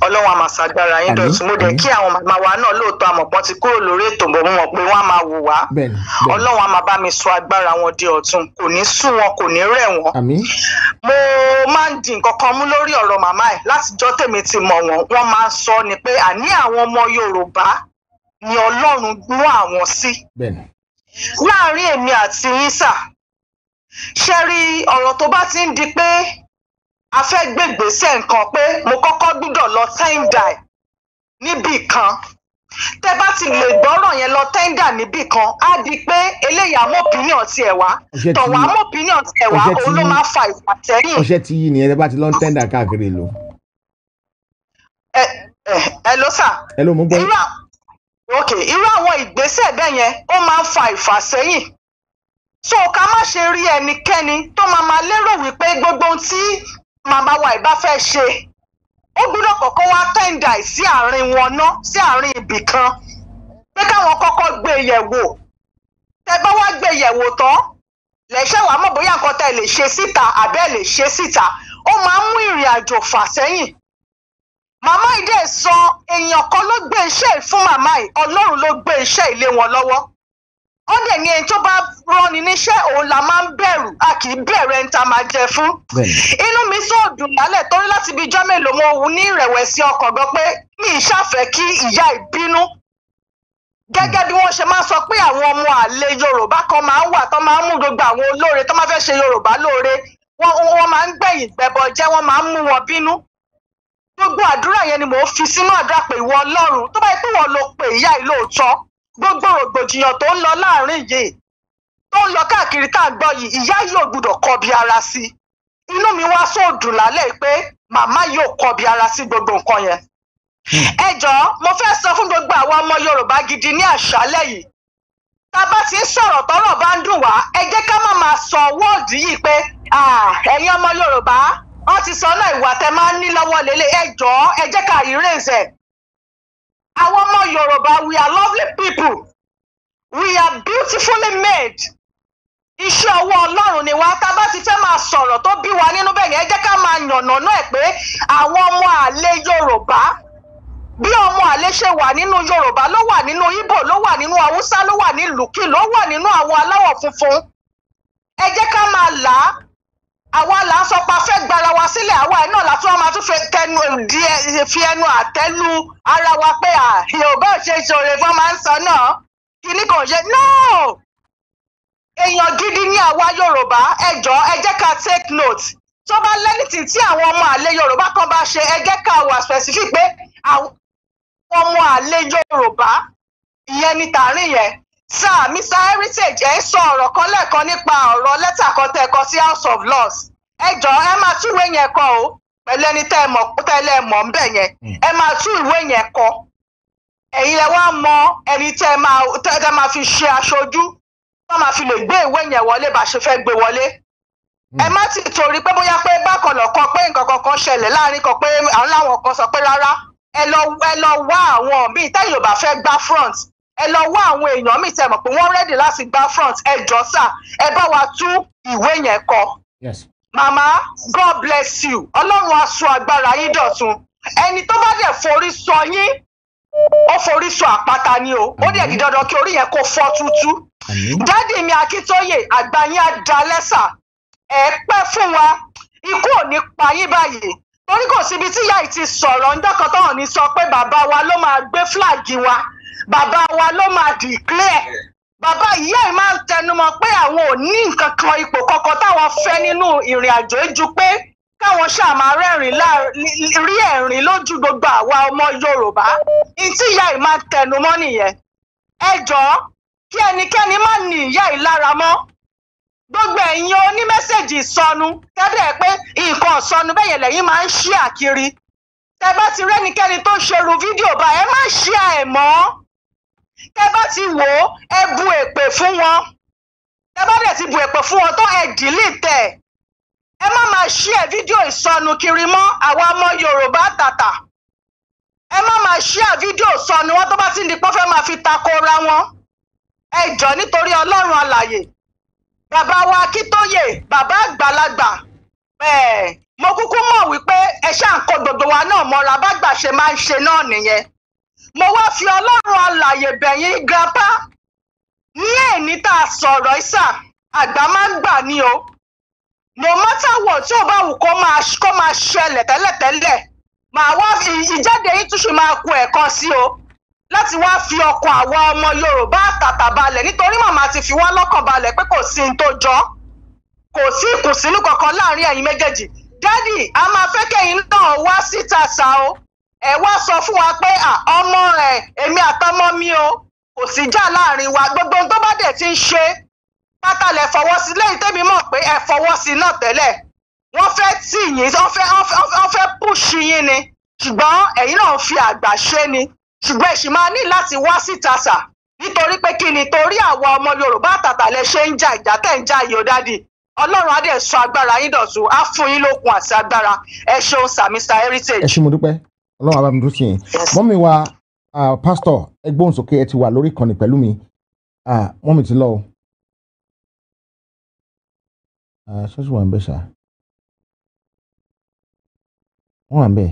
[SPEAKER 9] ọlọ́run àmàṣàgbára yín dọ̀tún mo dẹ̀ kí àwọn màmá wa náà lóòótọ́ àmọ̀pọ́n ti kúrò lórí ètò bọ̀ mo mọ̀ pé wọ́n á máa wò wá. Ọlọ́run á máa bá mi sọ agbára wọn di ọ̀tun. Kò ní sú wọn kò ní rẹ̀ wọ́n. Mo máa ń di nǹkan kan mú lórí ọ̀rọ̀ màmá ẹ̀. Látijọ́ tèmi ti mọ̀ wọ́n wọ́n máa ń sọ ni pé àní àwọn ọmọ yorùbá ni ọlọ́run mú àwọn sí. Láàrin èmi àti yín sà ṣe rí ọ̀rọ̀ tó bá ti ń di pé a fẹ́ gbègbèsè nǹkan pé mo kọ́kọ́ gbúdọ̀ lọ tẹ́ńdà ẹ̀ níbì kan. Tẹ bá ti lè gbọ́rọ̀ yẹn lọ tẹ́ńdà níbì kan á di pé eléyìí àmọ́ opinion tiẹ̀ wá.
[SPEAKER 2] Ti-
[SPEAKER 9] tọ̀wọ́ àmọ́ opinion tiẹ̀ wá
[SPEAKER 2] ti-
[SPEAKER 9] òun ló máa fa ìfàsẹ́yìn.
[SPEAKER 2] Ọṣẹ ti yí nìyẹn ẹ bá ti lọ ń tẹ́ndà káàkiri ìlú.
[SPEAKER 9] ẹ ẹ ẹ ló sà.
[SPEAKER 2] Ẹ ló mú gbọ́.
[SPEAKER 9] Ok irú àwọn ìgbésẹ̀ bẹ́ẹ̀ yẹn ó máa ń fa ìfàsẹ́yìn. So ká má ṣe rí ẹnikẹ́ni tó máa máa lérò wípé gbogbo ohun tí màmá wa ìbá fẹ́ ṣe ó gbúdọ̀ kọ́kọ́ wá tẹ́ǹdà sí àárín wọn ná sí àárín ibì kan. Pé káwọn kọ́kọ́ gbé e yẹ̀ wò. Tẹ bá wá gbé e yẹ̀ wò tán lẹ́sẹ̀ wàá mọ̀ bóyá nǹkan tẹ́ lè ṣe síta àbẹ́ lè ṣe síta. Ó máa ń mú ìrìn àjò fà sẹ́yìn màmá yìí dẹ̀ sọ èèyàn kan ló gbé iṣẹ́ yìí fún màmá yìí ọlọ́run ló gbé iṣẹ́ yìí lé wọn lọ́wọ́. Ó dẹ̀ ní ẹni tó bá rọ́ni níṣẹ́ òun la máa ń bẹ̀rù a kì í bẹ̀rù ẹni tá a máa jẹ fún. Inú mi sọ dùn lálẹ́ torí láti ibi ijọ́ mélòó mo ní ìrẹ̀wẹ̀sì ọkàn gan pé mi ì ṣàfẹ́ kí ìyá ìbínú gẹ́gẹ́ bí wọ́n ṣe máa sọ pé àwọn ọmọ àlè yorùbá kan máa ń wà tó máa ń mú gbogbo àwọn olóore tó máa fẹ́ ṣe yorùbá lóore wọ́n máa ń gbẹ̀yìn gbẹbọ jẹ́ wọ́n máa ń mú wọn bínú gbogbo àdúrà yẹn ni mò ń fi sínú àdúrà pé ìwọ ọlọ́run. Tó bá yẹ pé wọ́n lo pé ìyá yìí lóòótọ́ gbogbo rògbòdìyàn tó ń lọ láàárín yìí tó ń lọ káàkiri tá à ń gbọ́ yìí ìyá yìí ò gbúdọ̀ kọbi ara sí. Inú mi wá sóòdùn lálẹ́ pé màmá yìí ò kọbi ara sí gbogbo nǹkan yẹn. Ẹ jọ̀ọ́ mo fẹ́ sọ fún gbogbo àwọn ọmọ yorùbá gidi ní àṣálẹ́ yìí. Tá a bá ti ń sọ̀rọ̀ tọ́rọ̀ bá ń dùn wá ẹ jẹ́ ká má máa sọ wọ́ọ̀dù yìí pé "Ah, ẹ̀yin ọmọ yorùbá wọ́n ti sọ náà ìwà tẹ máa ń ní lọ́wọ́ lélẹ̀ ẹ jọ̀ọ́ ká erase àwọn ọmọ yorùbá we are lovely people. We are beautifully made. Iṣẹ́ ọwọ́ ọlọ́run ni wá. Tá a bá ti fẹ́ máa sọ̀rọ̀ tó bí wa nínú bẹ́ẹ̀ yẹn jẹ́ ká máa yànnàná ẹ̀ pé àwọn ọmọ àlè yorùbá bí ọmọ àlè ṣe wà nínú yorùbá ló wà nínú ibo ló wà nínú haúsá ló wà ní ló wà nínú àwọn aláwọ̀ funfun. Ẹ jẹ́ ká máa là á àwa là ń sọ pa fẹ́ gbara wa sílẹ̀. Àwa ẹ̀ náà la tún máa tún fi ẹnu àtẹ́lu ara wa pé yorùbá ò ṣe ṣòro fún máa ń sọ náà. Kíní kan ṣe no! Èèyàn gidi ní àwa yorùbá. Ẹ jọ̀ọ́ ẹ jẹ́ ká take note. Tó bá lẹ́nìtì tí àwọn ọmọ àlè yorùbá kan bá ṣe ẹ jẹ́ ká wà specific pé àwọn ọmọ àlè yorùbá ìyẹn ní tààrin yẹn sir mr heritage ẹ ń sọ ọ̀rọ̀ kan lẹ́ẹ̀kan nípa ọ̀rọ̀ lẹ́tà kan tẹ́ kọ sí house of laws ẹ jọ̀ọ́ ẹ máa tún ìwé yẹn kọ o pẹ̀lú ẹni tẹ́ ẹ mọ̀ tẹ́lẹ̀ ẹ mọ̀ ń bẹ̀ yẹn. Ẹ máa tún ìwé yẹn kọ. Ẹ̀yin lẹ wá mọ ẹni tẹ́ ẹ máa tẹ́ ẹ máa fi ṣe aṣojú tó máa fi lè gbé ìwé yẹn wọlé bá ṣe fẹ́ gbé wọlé. Ẹ má ti torí pé bóyá pé bákan lọ̀kan pé nǹkan kankan ṣẹlẹ̀ láàárín kan pé àwọn làwọn kan sọ pé rárá ẹ lọ wá àwọn míì tẹ́yìn ò bá fẹ́ gbá front ẹ lọ wá àwọn èèyàn míì tẹ́ mọ̀ pé wọ́n rẹ́dì láti gbá front. Ẹ jọ sà ẹ bá wa tú ìwé yẹn kọ.
[SPEAKER 2] Yes.
[SPEAKER 9] màmá god bless you. Ọlọ́run á sọ agbára yín dọ̀tun. Ẹni tó bá dẹ̀ forí sọ yín ó forí sọ àpáta ni o. Ó dẹ̀ di dandan kí orí yẹn kó fọ́ tútú. Dádì mi akíntóyè àgbà yín á da lẹ́sà ẹ pẹ́ fún wa. Ikú ò ní pa yín báyìí. Torí kò síbi tí ìyá yìí ti sọ̀rọ̀. Kan tọ́hàn ní sọ pé bàbá wa ló máa gbé fúlàgì wa bàbá wa ló máa declare. Bàbá ìyá yìí máa ń tẹnumọ́ pé àwọn ò ní nǹkan kan ipò kankan táwọn fẹ́ nínú ìrìn àjò yìí ju pé káwọn ṣáà máa rẹ́rìn rí ẹ̀rín lójú gbogbo àwa ọmọ yorùbá. Ní tí ìyá yìí máa ń tẹnumọ́ nìyẹn. Ẹ jọ̀ọ́ kí ẹnikẹ́ni má ní ìyá yìí lára mọ́. Gbogbo ẹ̀yin onímẹ́sẹ̀gì ìsọnù tẹ́lẹ̀ pé nǹkan ìsọnù bẹ́ẹ̀ yẹn lẹ́yìn máa ń ṣí àkiri. Tẹ́ bá ti rẹ́nikẹ́ni tó ṣerú fídíò bá ẹ má ṣí ẹ̀ mọ́ tẹ́ bá ti wò ó ẹ bu èpè fún wọn. Tẹ́ bá dẹ̀ ti bu èpè fún wọn tó ẹ dìlítẹ̀ ẹ̀. Ẹ má máa ẹ̀ fídíò ìsọnù kiri mọ́ àwa ọmọ yorùbá tàtà. Ẹ má máa ẹ̀ fídíò ìsọnù wọn tó bá ti ń di ó fẹ́ máa fi takora wọn. Ẹ jọ nítorí ọlọ́run alàyè bàbá wa akíntóyè bàbá àgbàlagbà. Mo kúkú mọ̀ wípé ẹ ṣáà ń kó gbogbo wa náà mọ́ra. Bágbà ṣe máa ń ṣe náà nìyẹn mo wá fi ọlọ́run alàyè bẹ̀yìn grandpa. Ní èní tá a sọ̀rọ̀ ìsà àgbà máa ń gbà ní o. No matter what tí ò bá wù kó máa kó máa ṣẹlẹ̀ tẹ́lẹ̀tẹ́lẹ̀ màá wá ìjáde yìí tún ṣe máa ku ẹ̀kan sí o. Láti wá fi ọkàn àwa ọmọ yorùbá àtàtà balẹ̀ nítorí màmá ti fi wá lọ́kàn balẹ̀ pé kò sí ní tó jọ. Kò sí ìkùnsínú kankan láàárín ẹ̀yin méjèèjì. Dádì a máa fẹ́ kẹ́yìn náà wá síta sá o ẹ wá sọ fún wa pé ọmọ ẹ èmi àtọmọ mi o kò sí jà láàárín wa. Gbogbo ohun tó bá dẹ̀ ti ń ṣe pátá lẹ fọwọ́ sí. Lẹ́yìn tẹ́mi mọ̀ pé ẹ fọwọ́ sí náà tẹ́lẹ̀. Wọ́n fẹ́ tì yín wọ́n fẹ́ wọ́n fẹ́ pùṣì yín ni. Ṣùgbọ́n ẹ̀yin náà fi àgbà ṣe ni. Ṣùgbọ́n èsì máa ní láti wá síta sà. Nítorí pé kí ni? Torí àwa ọmọ yorùbá àtàtà lẹ ṣe ń jà ìjà tẹ̀ ń jà yìí ó dádì. Ọlọ́run á dẹ̀ sọ agbára yín dọ̀tun á fún yín lókun àti agbára. Ẹ ṣeun sà mr heritage.
[SPEAKER 2] ẹ ṣé mo dúpẹ́ ọlọ́run àbámi dúró sí yẹn mọ́mí wa pásítọ̀ ẹ gbóhùn sókè ẹ ti wà lórí ìkànnì pẹ̀lú mi mọ́mí ti lọ o ṣọ́ọ̀ṣì wà ń bẹ̀ ṣá wọ́n wà ń bẹ̀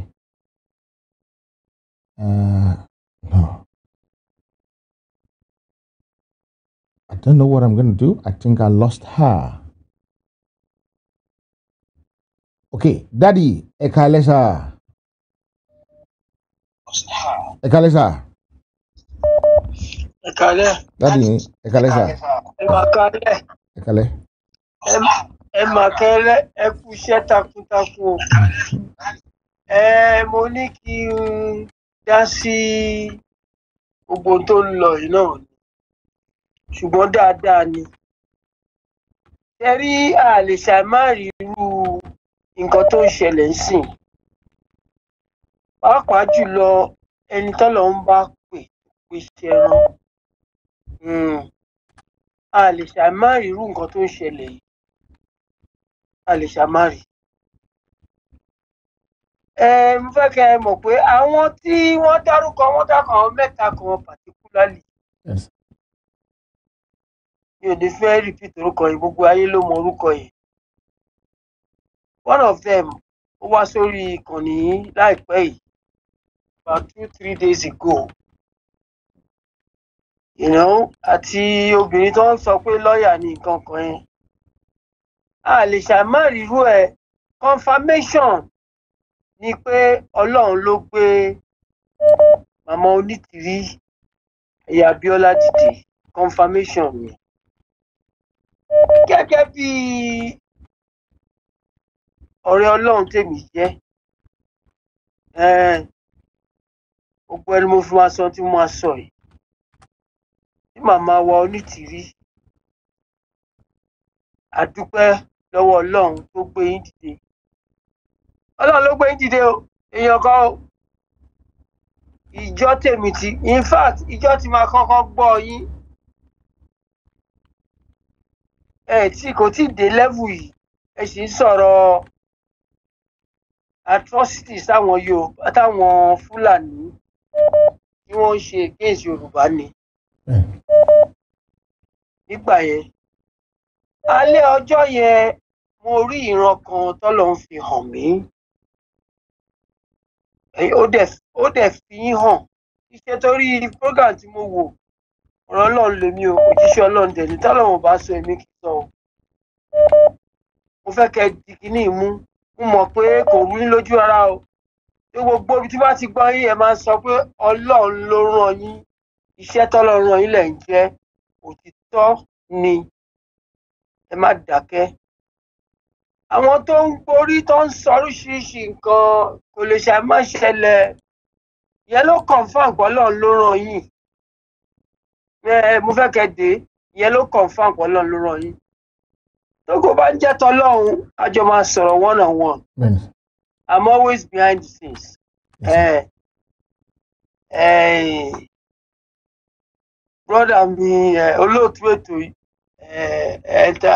[SPEAKER 2] no. don't know what I'm to do. I think I lost her. Okay, Daddy, ẹ káalẹ́ sà. Ẹ káalẹ́ sà.
[SPEAKER 15] ẹ kálẹ́.
[SPEAKER 2] Daddy, ẹ káalẹ́ sà.
[SPEAKER 15] ẹ máa kálẹ́.
[SPEAKER 2] Ẹ káalẹ́.
[SPEAKER 15] ẹ má- ẹ máa kẹ́lẹ́ ẹ kú iṣẹ́ takuntakun o. Ẹ mo ní kí n dá sí gbogbo tó ń lọ yìí náà ni. Ṣùgbọ́n dáadáa ni. Ẹ rí a lè ṣàìmáàrí irú nǹkan tó ń ṣẹlẹ̀ ń sìn pàápàá jùlọ ẹni tọ́lọ̀ ń bá pè pé ṣẹran um a lè ṣàìmáàrí irú nǹkan tó ń ṣẹlẹ̀ yìí a lè ṣàmárì. ẹ mo fẹ́ kẹ́ ẹ mọ̀ pé àwọn tí wọ́n dárúkọ wọ́n dákọ̀ àwọn mẹ́ta kan
[SPEAKER 2] Yes.
[SPEAKER 15] mi ò ní fẹ́ repeat orúkọ yìí gbogbo ayé ló mọ orúkọ yìí. one of them ó wá sórí ìkànnì yìí láìpẹ́ yìí about two three days ago. You know, àti obìnrin tó ń sọ pé lọ́ọ̀yà ní nǹkan kan yẹn. A lè ṣàmárì irú ẹ̀. Confirmation ni pé ọlọ́run ló gbé màmá onítìrí ẹ̀yà abiola dìde. Confirmation ni. Gẹ́gẹ́ bí ọ̀rẹ́ ọlọ́run tèmi jẹ́ gbogbo ẹni mo fi máa sọ tí mo máa sọ yìí. Tí màmá wa onítìrí àdúpẹ́ lọ́wọ́ ọlọ́run tó gbé yín dìde. Ọlọ́run ló gbé yín dìde o èèyàn kan o. Ìjọ tèmi ti in fact ìjọ ti máa kọ́kọ́ gbọ́ yín. Ẹ tí kò tí ì dé level yìí. Ẹ sì ń sọ̀rọ̀ atrocities táwọn yorùbá táwọn fúlàní tí wọ́n ń ṣe against yorùbá ni. Nígbà yẹn alẹ́ ọjọ́ yẹn mo rí ìran kan tọ́lọ́ ń fi hàn mí. Ó dẹ̀ fi yín hàn. Iṣẹ́ torí program tí mo wò ọ̀rọ̀ ọlọ́run lèmi o òjíṣẹ́ ọlọ́run dẹ̀ ní tọ́lọ́run bá sọ èmi kì í sọ o. Mo fẹ́ kẹ́ di kínní mú. Mo mọ̀ pé kò rú lójú ara o gbogbo ibi tí bá ti gbọ́ yín ẹ máa ń sọ pé ọlọ́run ló rán yín. Iṣẹ́ tọ́lọ́run rán yín lẹ̀ ń jẹ́ òtítọ́ ni. Ẹ má dákẹ́. Àwọn tó ń gborí tó ń sọ oríṣiríṣi nǹkan kò lè ṣàì má ṣẹlẹ̀. Ìyẹn ló confam pé ọlọ́run ló rán yín. Mo fẹ́ kẹ́ dé. Ló confam pé ọlọ́run ló rán yín. Tó kò bá ń jẹ́ tọ́lọ́run a jọ máa sọ̀rọ̀ one on one. I'm always behind the scenes. ẹ ẹ brother mi ẹ olóòtú ètò yìí ẹ ẹ ta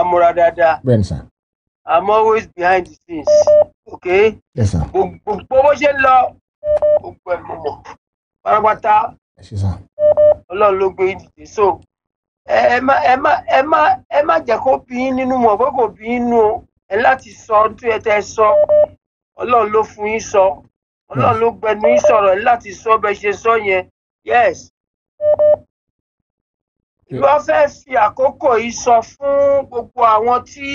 [SPEAKER 15] amúra dáadáa.
[SPEAKER 2] Bẹ́ẹ̀ni sà.
[SPEAKER 15] i'm always behind the scenes okay
[SPEAKER 2] Yes sir.
[SPEAKER 15] gbogbo bó ṣe ń lọ gbogbo ẹ mọ mọ. Pátápátá
[SPEAKER 2] Ẹ
[SPEAKER 15] ọlọ́run ló gbé so ẹ má ẹ má ẹ má ẹ má jẹ́ kó bí yín nínú mọ̀ pé kò bí yín nú o ẹ láti sọ ohun tó yẹ tẹ́ sọ ọlọ́run ló fún yín sọ. Ọlọ́run ló gbẹnu yín sọ̀rọ̀ láti sọ bẹ́ẹ̀ ṣe sọ yẹn. Yes. Ìlú ọfẹ́ fi àkókò yìí sọ fún gbogbo àwọn tí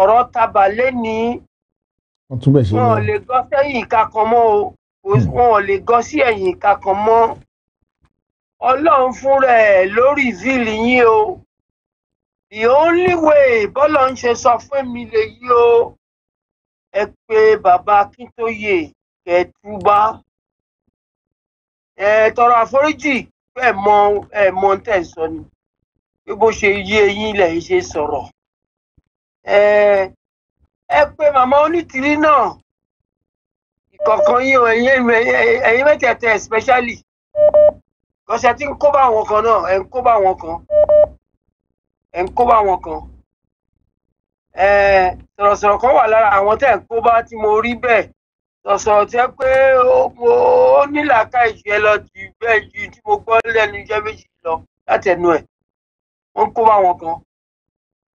[SPEAKER 15] ọ̀rọ̀ tabà
[SPEAKER 2] bẹ̀ ṣe
[SPEAKER 15] wọn ò lè gọ sẹ́yìn ìka kan mọ́ o. Wọn ò lè gọ sí ẹ̀yìn ìka kan mọ́. Ọlọ́run fúnra ẹ̀ ló reveal yín o. The only way bọ́lọ̀ ń ṣe sọ fún mi lèyí o ẹ pé bàbá akíntóye kẹtùbá ẹ tọrọ àforíjì ẹ mọ ẹ mọ ń tẹ̀ sọ ni. Pé bó ṣe yé eyín lẹ̀ ń ṣe sọ̀rọ̀. Ẹ ẹ pé màmá onítìrí náà. Ìkọ̀ọ̀kan yín o ẹ̀yin mẹ́tẹ̀ẹ̀tẹ̀ especially. Kọ́sẹ̀ tí ń kó bá àwọn kan náà ẹ̀ ń kó bá àwọn kan. Ẹ̀ ń kó bá àwọn kan sọ̀rọ̀sọ̀rọ̀ kan wà lára àwọn tẹ̀ ń kó bá tí mo rí bẹ́ẹ̀. Sọ̀sọ̀rọ̀ tí ẹ pé ó ó ní làákàyè jù ẹ lọ jù bẹ́ẹ̀ ju tí mo gbọ́ lẹ́nu iṣẹ́ méjì lọ látẹnu ẹ̀. Wọ́n ń kó bá àwọn kan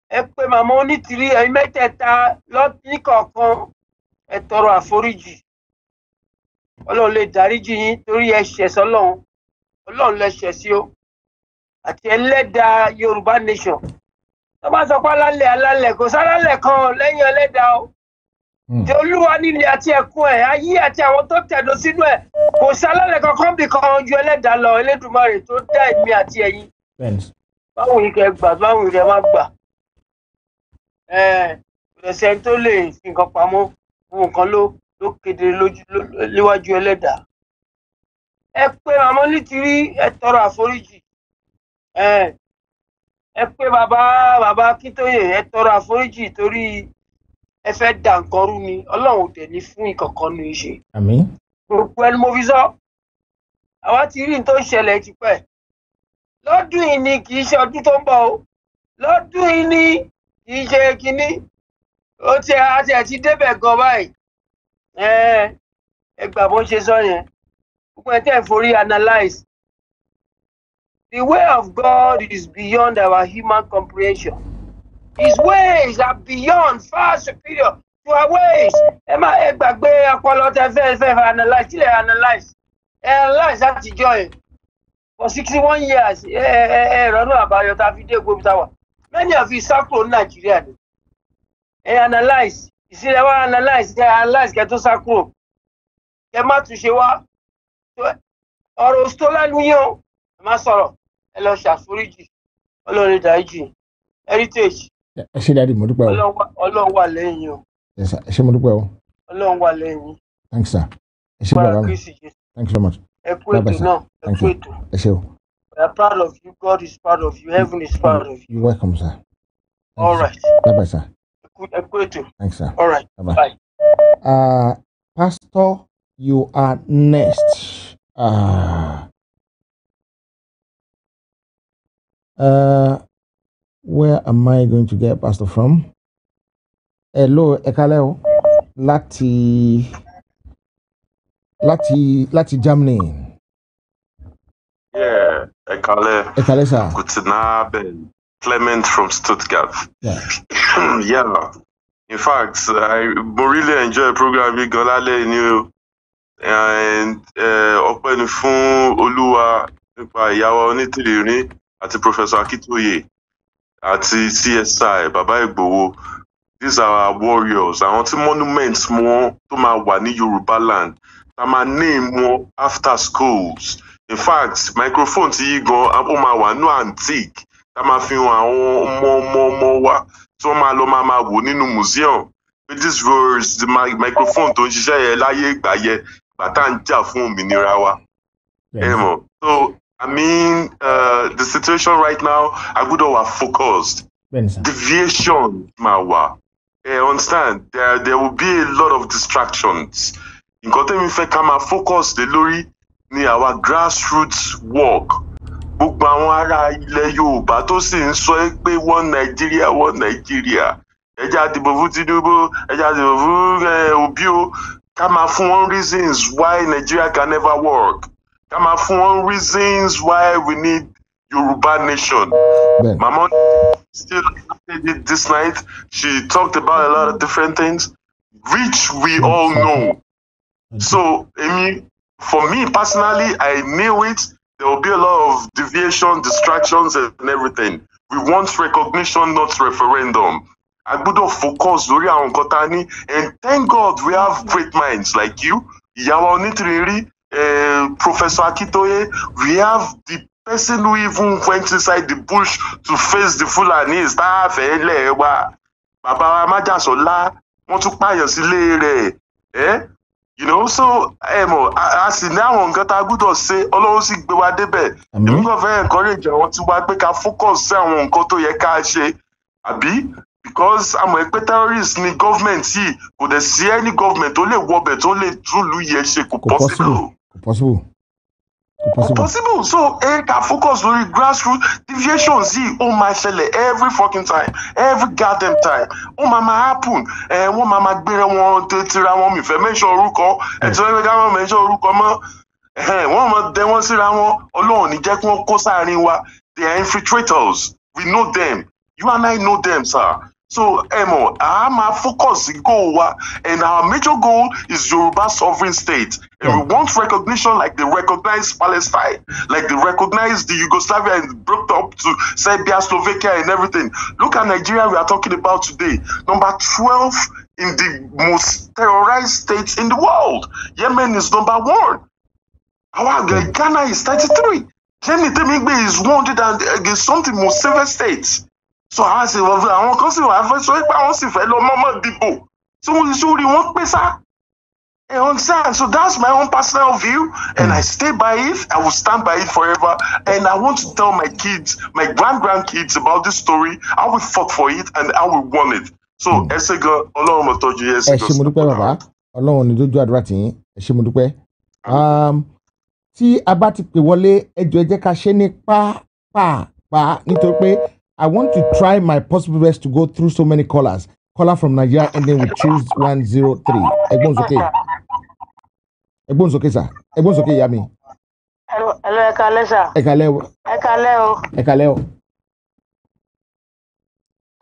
[SPEAKER 15] ẹ pé màmá onítìrí ẹ̀yin mẹ́tẹ̀ẹ̀ta lọ́nìkọ̀ọ̀kan ẹ tọrọ àforíjì. Ọlọ́run lè dáríjì yín torí ẹ ṣẹ̀ sọ́lọ́run. Ọlọ́run lẹ ṣẹ̀ sí o. Àti ẹlẹ́dàá yorùbá nation tó bá sọ pé alálẹ̀ alálẹ̀ kò sálálẹ̀ kan lẹ́yìn ẹlẹ́dàá o. Tí olúwa nílé àti ẹ̀kún ẹ̀ ayé àti àwọn tó tẹ̀dó sínú ẹ̀ kò sálálẹ̀ kankan bì kan ju ẹlẹ́dàá lọ elédùnmarè tó dá èmi àti ẹ̀yin. Báwo yìí kẹ́ gbà báwo yìí kẹ́ má gbà? Ẹ̀ kò lè sẹ́ni tó lè fi nǹkan pamọ́ fún nǹkan ló ló kedere lójú ló- níwájú ẹlẹ́dàá. Ẹ pé màmá nítorí ẹ tọrọ àforíjì. Ẹ ẹ pé bàbá bàbá akíntóyè ẹ tọrọ àforíjì torí ẹ fẹ́ dà nǹkan rú ni. Ọlọ́run ò tẹ̀ ní fún ìkọ̀kan nu ìṣe gbogbo ẹni mo fi sọ. Àwa ti rí n tó ń ṣẹlẹ̀ tipẹ́. Lọ́dún yìí ni kì í ṣe ọdún tó ń bọ̀ o. Lọ́dún yìí ni kì í ṣe kínní. Ó ti àti ẹ̀ ti débẹ̀ gan báyìí. Ẹ gbà bó ṣe sọ yẹn. Gbogbo ẹ̀ tẹ́ ẹ̀ forí analyse the way of God is beyond our human comprehension. His ways are beyond far superior to our ways. Ẹ má ẹ gbàgbé ọpọlọ tẹ fẹ́ fẹ́ analyse kílẹ̀ analyse analyse for sixty one years ẹ ẹ ẹ ìrọ̀nà àbáyọ tá a fi dé gbóbi táwa many of you kúrò ní nàìjíríà ni. Ẹ analyse ìsílẹ̀ wa analyse kẹ analyse kẹ tó sá kúrò. Kẹ má tún ṣe wá. Ọ̀rọ̀ òsítọ́ lẹ́nu yín o ẹ lọ ṣàforíjì ọlọ́run dáríjì heritage.
[SPEAKER 2] Ẹ ṣe dáadé mo dúpẹ́ o.
[SPEAKER 15] Ọlọ́run wà- lẹ́yìn o.
[SPEAKER 2] Ẹ ṣe mo dúpẹ́ o.
[SPEAKER 15] Ọlọ́run wà lẹ́yìn
[SPEAKER 2] thanks sir. Ẹ ṣe bàbá mi. Thank you so much.
[SPEAKER 15] Ẹ kú ètò náà. Ẹ
[SPEAKER 2] thank
[SPEAKER 15] kú
[SPEAKER 2] you
[SPEAKER 15] ètò.
[SPEAKER 2] Ẹ ṣe o.
[SPEAKER 15] We are proud of you. God is proud of you. Heaven is proud of you.
[SPEAKER 2] You welcome sir.
[SPEAKER 15] All right.
[SPEAKER 2] Bye bye sir.
[SPEAKER 15] Ẹ kú- ẹ kú ètò.
[SPEAKER 2] Thanks sir.
[SPEAKER 15] All right.
[SPEAKER 2] Bye bye.
[SPEAKER 15] bye.
[SPEAKER 2] Uh, Pastor, you are next. Uh, uh, where am I going to get Pastor from? Hello, Ekaleo. Láti láti láti Germany.
[SPEAKER 11] Yeah, Ekale.
[SPEAKER 2] Ekale, sir.
[SPEAKER 11] Guten Abend. Clement from Stuttgart.
[SPEAKER 2] Yeah. (clears throat)
[SPEAKER 11] yeah. In fact, I mo really enjoy program yìí gan lálẹ́ ni o. And eh, ọpẹ́ ni fún Olúwa nípa ìyàwó onítìrìrín àti Professor Akitoye àti CSI Bàbá Ìgbòho. These are our warriors. Àwọn tí monument wọn tó máa wà ní Yorùbá land. Ta máa name wọn after schools. In fact, microphone ti yí gan, ó máa wà ní antique. Ta máa fi hàn àwọn ọmọ ọmọ ọmọ wa tí wọ́n máa lọ máa máa wò nínú museum. Pé this was the mi- microphone tó ń ṣiṣẹ́ yẹn láyé ìgbà yẹn ìgbà tá à ń jà fún òmìnira wa. Ẹ mọ̀. So I mean uh, the situation right now, a gbọ́dọ̀ wà focused. Deviation máa wà. I understand there there will be a lot of distractions. Nǹkan tẹ́mi fẹ́ ká máa focus lé lórí ni our grassroots work. Gbogbo àwọn ará ilẹ̀ Yorùbá tó sì ń sọ pé one Nigeria one Nigeria. Ẹ jẹ́ á dìbò fún Tinubu, ẹ jẹ́ á dìbò fún eh, Obi o. Ká máa fún wọn reasons why Nigeria can never work. Ká máa fún wọn reasons why we need Yoruba nation. Mama still did this night. She talked about a lot of different things, which we all know. So, I mean, for me personally, I knew it. There will be a lot of deviation, distractions, and everything. We want recognition, not referendum. I gbọ́dọ̀ focus lórí àwọn nǹkan tá a ní and thank God we have great minds like you, ìyàwó onítìrírí, uh, Professor Akitoye. We have the person who even went inside the bush to face the Fulanis tá a fẹ́ lẹ̀ wá. Bàbá wa Májàsọ́lá, wọ́n tún pààyàn sílé rẹ̀. Eh? You know, so ẹ mọ̀, a a sì ní àwọn nǹkan tá a gbọ́dọ̀ ṣe, Ọlọ́run sì gbé wa débẹ̀. Èmi kàn fẹ́ encourage àwọn tí wá pé ká focus sí àwọn nǹkan tó yẹ ká ṣe. Àbí? Because àmọ̀ pé terrorist ni government yìí, kò dẹ̀ sí any government tó lè wọbẹ̀ tó lè túlù yẹn ṣe kò
[SPEAKER 2] Kò
[SPEAKER 11] possible.
[SPEAKER 2] possible. Kò possible. Kò possible.
[SPEAKER 11] possible. So ẹ ká focus lórí grassroots deviations yìí ó máa ṣẹlẹ̀ every fucking time every goddamn time. Ó máa máa happen. Ẹ wọ́n máa máa gbéra wọn tẹ tira wọn mi fẹ́ mention orúkọ. Ẹ tí wọ́n fẹ́ ká wọn mention orúkọ mọ́. Wọ́n máa dẹ wọ́n síra wọn. Ọlọ́run ní jẹ́ kí wọ́n kó sáàrin wa. They are infiltrators. We know them. You and I know them sir So, Emo, I'm a focus goal, and our major goal is Yoruba sovereign state. And we want recognition like they recognize Palestine, like they recognize the Yugoslavia and broke up to Serbia, Slovakia, and everything. Look at Nigeria we are talking about today. Number 12 in the most terrorized states in the world. Yemen is number one. Our Ghana is 33. Kenya Temigbe is 100 and uh, something most safest states. So àwọn sì wọ́n àwọn kan sì wà fẹ́ sọ pé àwọn sì fẹ́ lọ mọ́mọ́ dìbò. So wọ́n sórí wọn pé sá. You understand? So that's my own personal view, and I stay by it. I will stand by it forever. And I want to tell my kids, my grand grandkids, about this story. How we fought for it and how we won it. So, ẹ ṣé gan, Ọlọ́run mọ̀ tọ́jú yẹn, ẹ ṣé
[SPEAKER 2] ẹ ṣe mo dúpẹ́ bàbá ọlọ́run ní dójú àdúrà tì yín ẹ ṣe mo dúpẹ́. Um, tí a bá ti pè wọlé ẹjọ́ ẹ jẹ́ ká ṣe ní pàápàá nítorí pé I want to try my possible best to go through so many callers. Caller from Nigeria ending with choose one zero three. Ẹgbọ́n sókè. Ẹgbọ́n sókè sà. Ẹgbọ́n sókè ìyá mi.
[SPEAKER 16] Hello, hello, ẹ kalẹ́ sà.
[SPEAKER 2] Ẹ kalẹ́ o.
[SPEAKER 16] Ẹ kalẹ́ o.
[SPEAKER 2] Ẹ kalẹ́ o.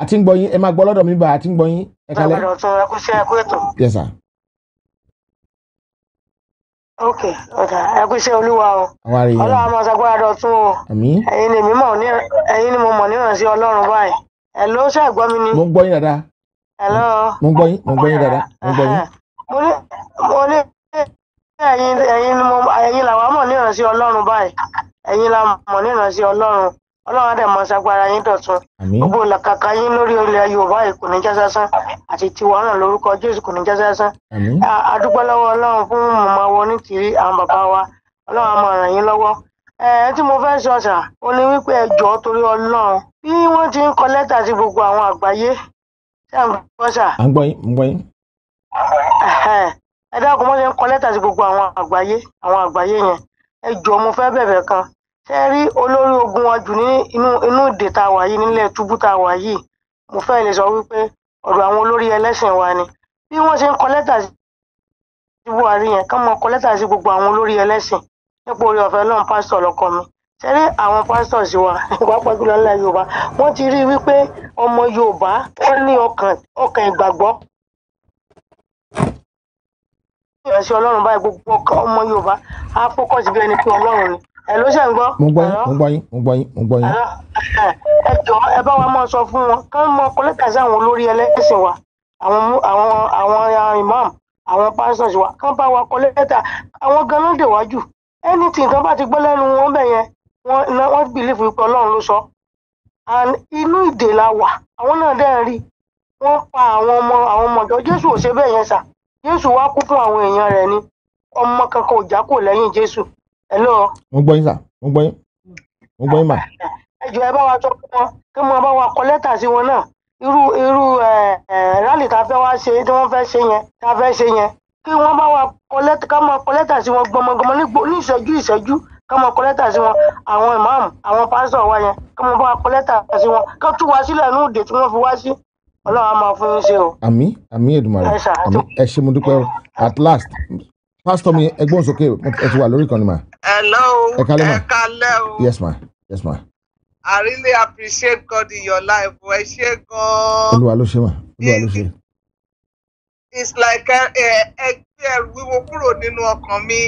[SPEAKER 2] Àti ń gbọ́ yín ẹ máa gbọ́ lọ́dọ̀ mi bá àti ń gbọ́ yín. Ẹ kalẹ́.
[SPEAKER 16] Ọ̀gbẹ̀dọ̀ tún ẹ kú iṣẹ́ ẹ kú ètò.
[SPEAKER 2] Yes sir.
[SPEAKER 16] Ok, ọ̀dà ẹ kú iṣẹ́ olúwa o. Ọlọ́run máa ṣagbára dọ̀tún o. Ẹ̀yin ni èmi mọ̀ ní ẹ̀yin ni mo mọ̀ nírànsí Ọlọ́run báyìí. Ẹ ló ṣe gbọ́ mi ni.
[SPEAKER 2] Mo ń gbọ́ yín dáadáa.
[SPEAKER 16] Hello.
[SPEAKER 2] Mo ń gbọ́ yín. Mo ń gbọ́ yín dáadáa. Mo ń gbọ́ yín.
[SPEAKER 16] Mo ní mo ní ẹ̀yin ẹ̀yin ni mo ẹ̀yin làwa mọ̀ nírànsí Ọlọ́run báyìí. Ẹ̀yin la mọ̀ nírànsí Ọlọ́run. Ọlọ́run á dẹ̀ máa ṣagbára yín dọ̀tun. Gbogbo làkàkà yín lórí ilẹ̀ Yorùbá yìí kò ní já sásán. Àti tiwa náà lórúkọ Jésù kò ní já sásán.
[SPEAKER 2] Àmín.
[SPEAKER 16] A- a dúpẹ́ lọ́wọ́ Ọlọ́run fún màmá wo ní tìrí àwọn bàbá wa Ọlọ́run á máa ràn yín lọ́wọ́. ẹ tí mo fẹ́ sọ ṣà ó ní wípé ẹ jọ̀ọ́ torí Ọlọ́run bí wọ́n ti ń kọ lẹ́tà sí gbogbo àwọn àgbáyé ṣé à ń gbọ́ ṣà
[SPEAKER 2] À ń gbọ́ yín. Ń gbọ́ yín.
[SPEAKER 16] Ẹ dákun wọ́n ti ń kọ lẹ́tà sí gbogbo àwọn àgbáyé àwọn àgbáyé yẹn ẹ jọ̀ọ́ mo fẹ́ bẹ̀bẹ̀ kan ṣé ẹ rí olórí ogun wa jù ní inú ìdè tá a wà yìí nílẹ̀ túbú tá a wà yìí? Mo fẹ́ lè sọ wípé ọ̀dọ̀ àwọn olórí ẹlẹ́sìn wa ni. Bí wọ́n ṣe ń kọ lẹ́tà sí buhari yẹn kán mọ kọ lẹ́tà sí gbogbo àwọn olórí ẹlẹ́sìn nípa orí ọ̀fẹ́ lọ́run pásítọ̀ lọ́kọ mi. Ṣẹ́rí àwọn pásítọ̀ sí wa (laughs) pàápàá jùlọ ńlẹ̀ yorùbá wọ́n ti rí i wípé ọmọ yorùbá wọ́n ní ọkàn ọkàn ìgbàgbọ́. Ọmọ yorùbá á fókọ̀sì bí ẹni pé ọlọ́run ni ẹ ló ṣe ń gbọ́?
[SPEAKER 2] Mo gbọ́ yín. Mo gbọ́ yín. Mo gbọ́ yín. Mo gbọ́ yín.
[SPEAKER 16] ẹ jọ ẹ bá wa máa sọ fún wọn. Kán mọ kọ lẹ́tà sí àwọn olórí ẹlẹ́sìn wa àwọn àwọn àwọn imam àwọn pastors wa. Kán bá wa kọ lẹ́tà àwọn ganan dè wájú anything tó bá ti gbọ́ lẹ́nu wọn bẹ̀ yẹn wọ́n wọ́n believe pé ọlọ́run ló sọ. And inú ìdè la wà. Àwọn náà dẹ́ rí. Wọ́n pa àwọn ọmọ àwọn ọmọ ọ̀dọ́. Jésù ò ṣe bẹ́ẹ̀ yẹn sà. Jésù wá kú fún àwọn èèyàn rẹ̀ ni. Ọmọ kankan ò já kò lẹ́yìn jésù hello
[SPEAKER 2] Mo gbọ́ yín sà. Mo gbọ́ yín. Mo gbọ́ yín mà.
[SPEAKER 16] ẹ jọ̀ọ́ ẹ bá wa sọ fún wọn kí wọn bá wa kọ lẹ́tà sí wọn náà irú irú rálì tá a fẹ́ wá ṣe tí wọ́n fẹ́ ṣe yẹn tá a fẹ́ ṣe yẹn kí wọ́n bá wa kọ lẹ́tà ká máa kọ lẹ́tà sí wọn gbọmọgbọmọ ní ìṣẹ́jú ìṣẹ́jú ká máa kọ lẹ́tà sí wọn àwọn ìmáàmù àwọn pásítọ̀ wa yẹn ká máa bá wa kọ lẹ́tà sí wọn ká tú wa sílẹ̀ ní òde tí wọ́n fi wá sí ọlọ́run á máa fún yín ṣe o.
[SPEAKER 2] Àmín. Àmín Èdùmàrè. Àmín. Ẹ ṣé mo dúpẹ́ o. At last. Pásítọ̀ mi ẹgbọ́n sókè ẹ ti wà lórí ìkànnì mà.
[SPEAKER 17] Hello,
[SPEAKER 2] Ẹ kálẹ́ mà.
[SPEAKER 17] ẹ kálẹ́ o.
[SPEAKER 2] Yes ma. Yes ma.
[SPEAKER 17] I really appreciate God in your life. Ẹ ṣé gan-an.
[SPEAKER 2] Olúwa ló ṣe mà. Olúwa ló ṣe.
[SPEAKER 17] It's like ẹ ẹ ẹ gbé ẹrù wíwo kúrò nínú ọkàn mi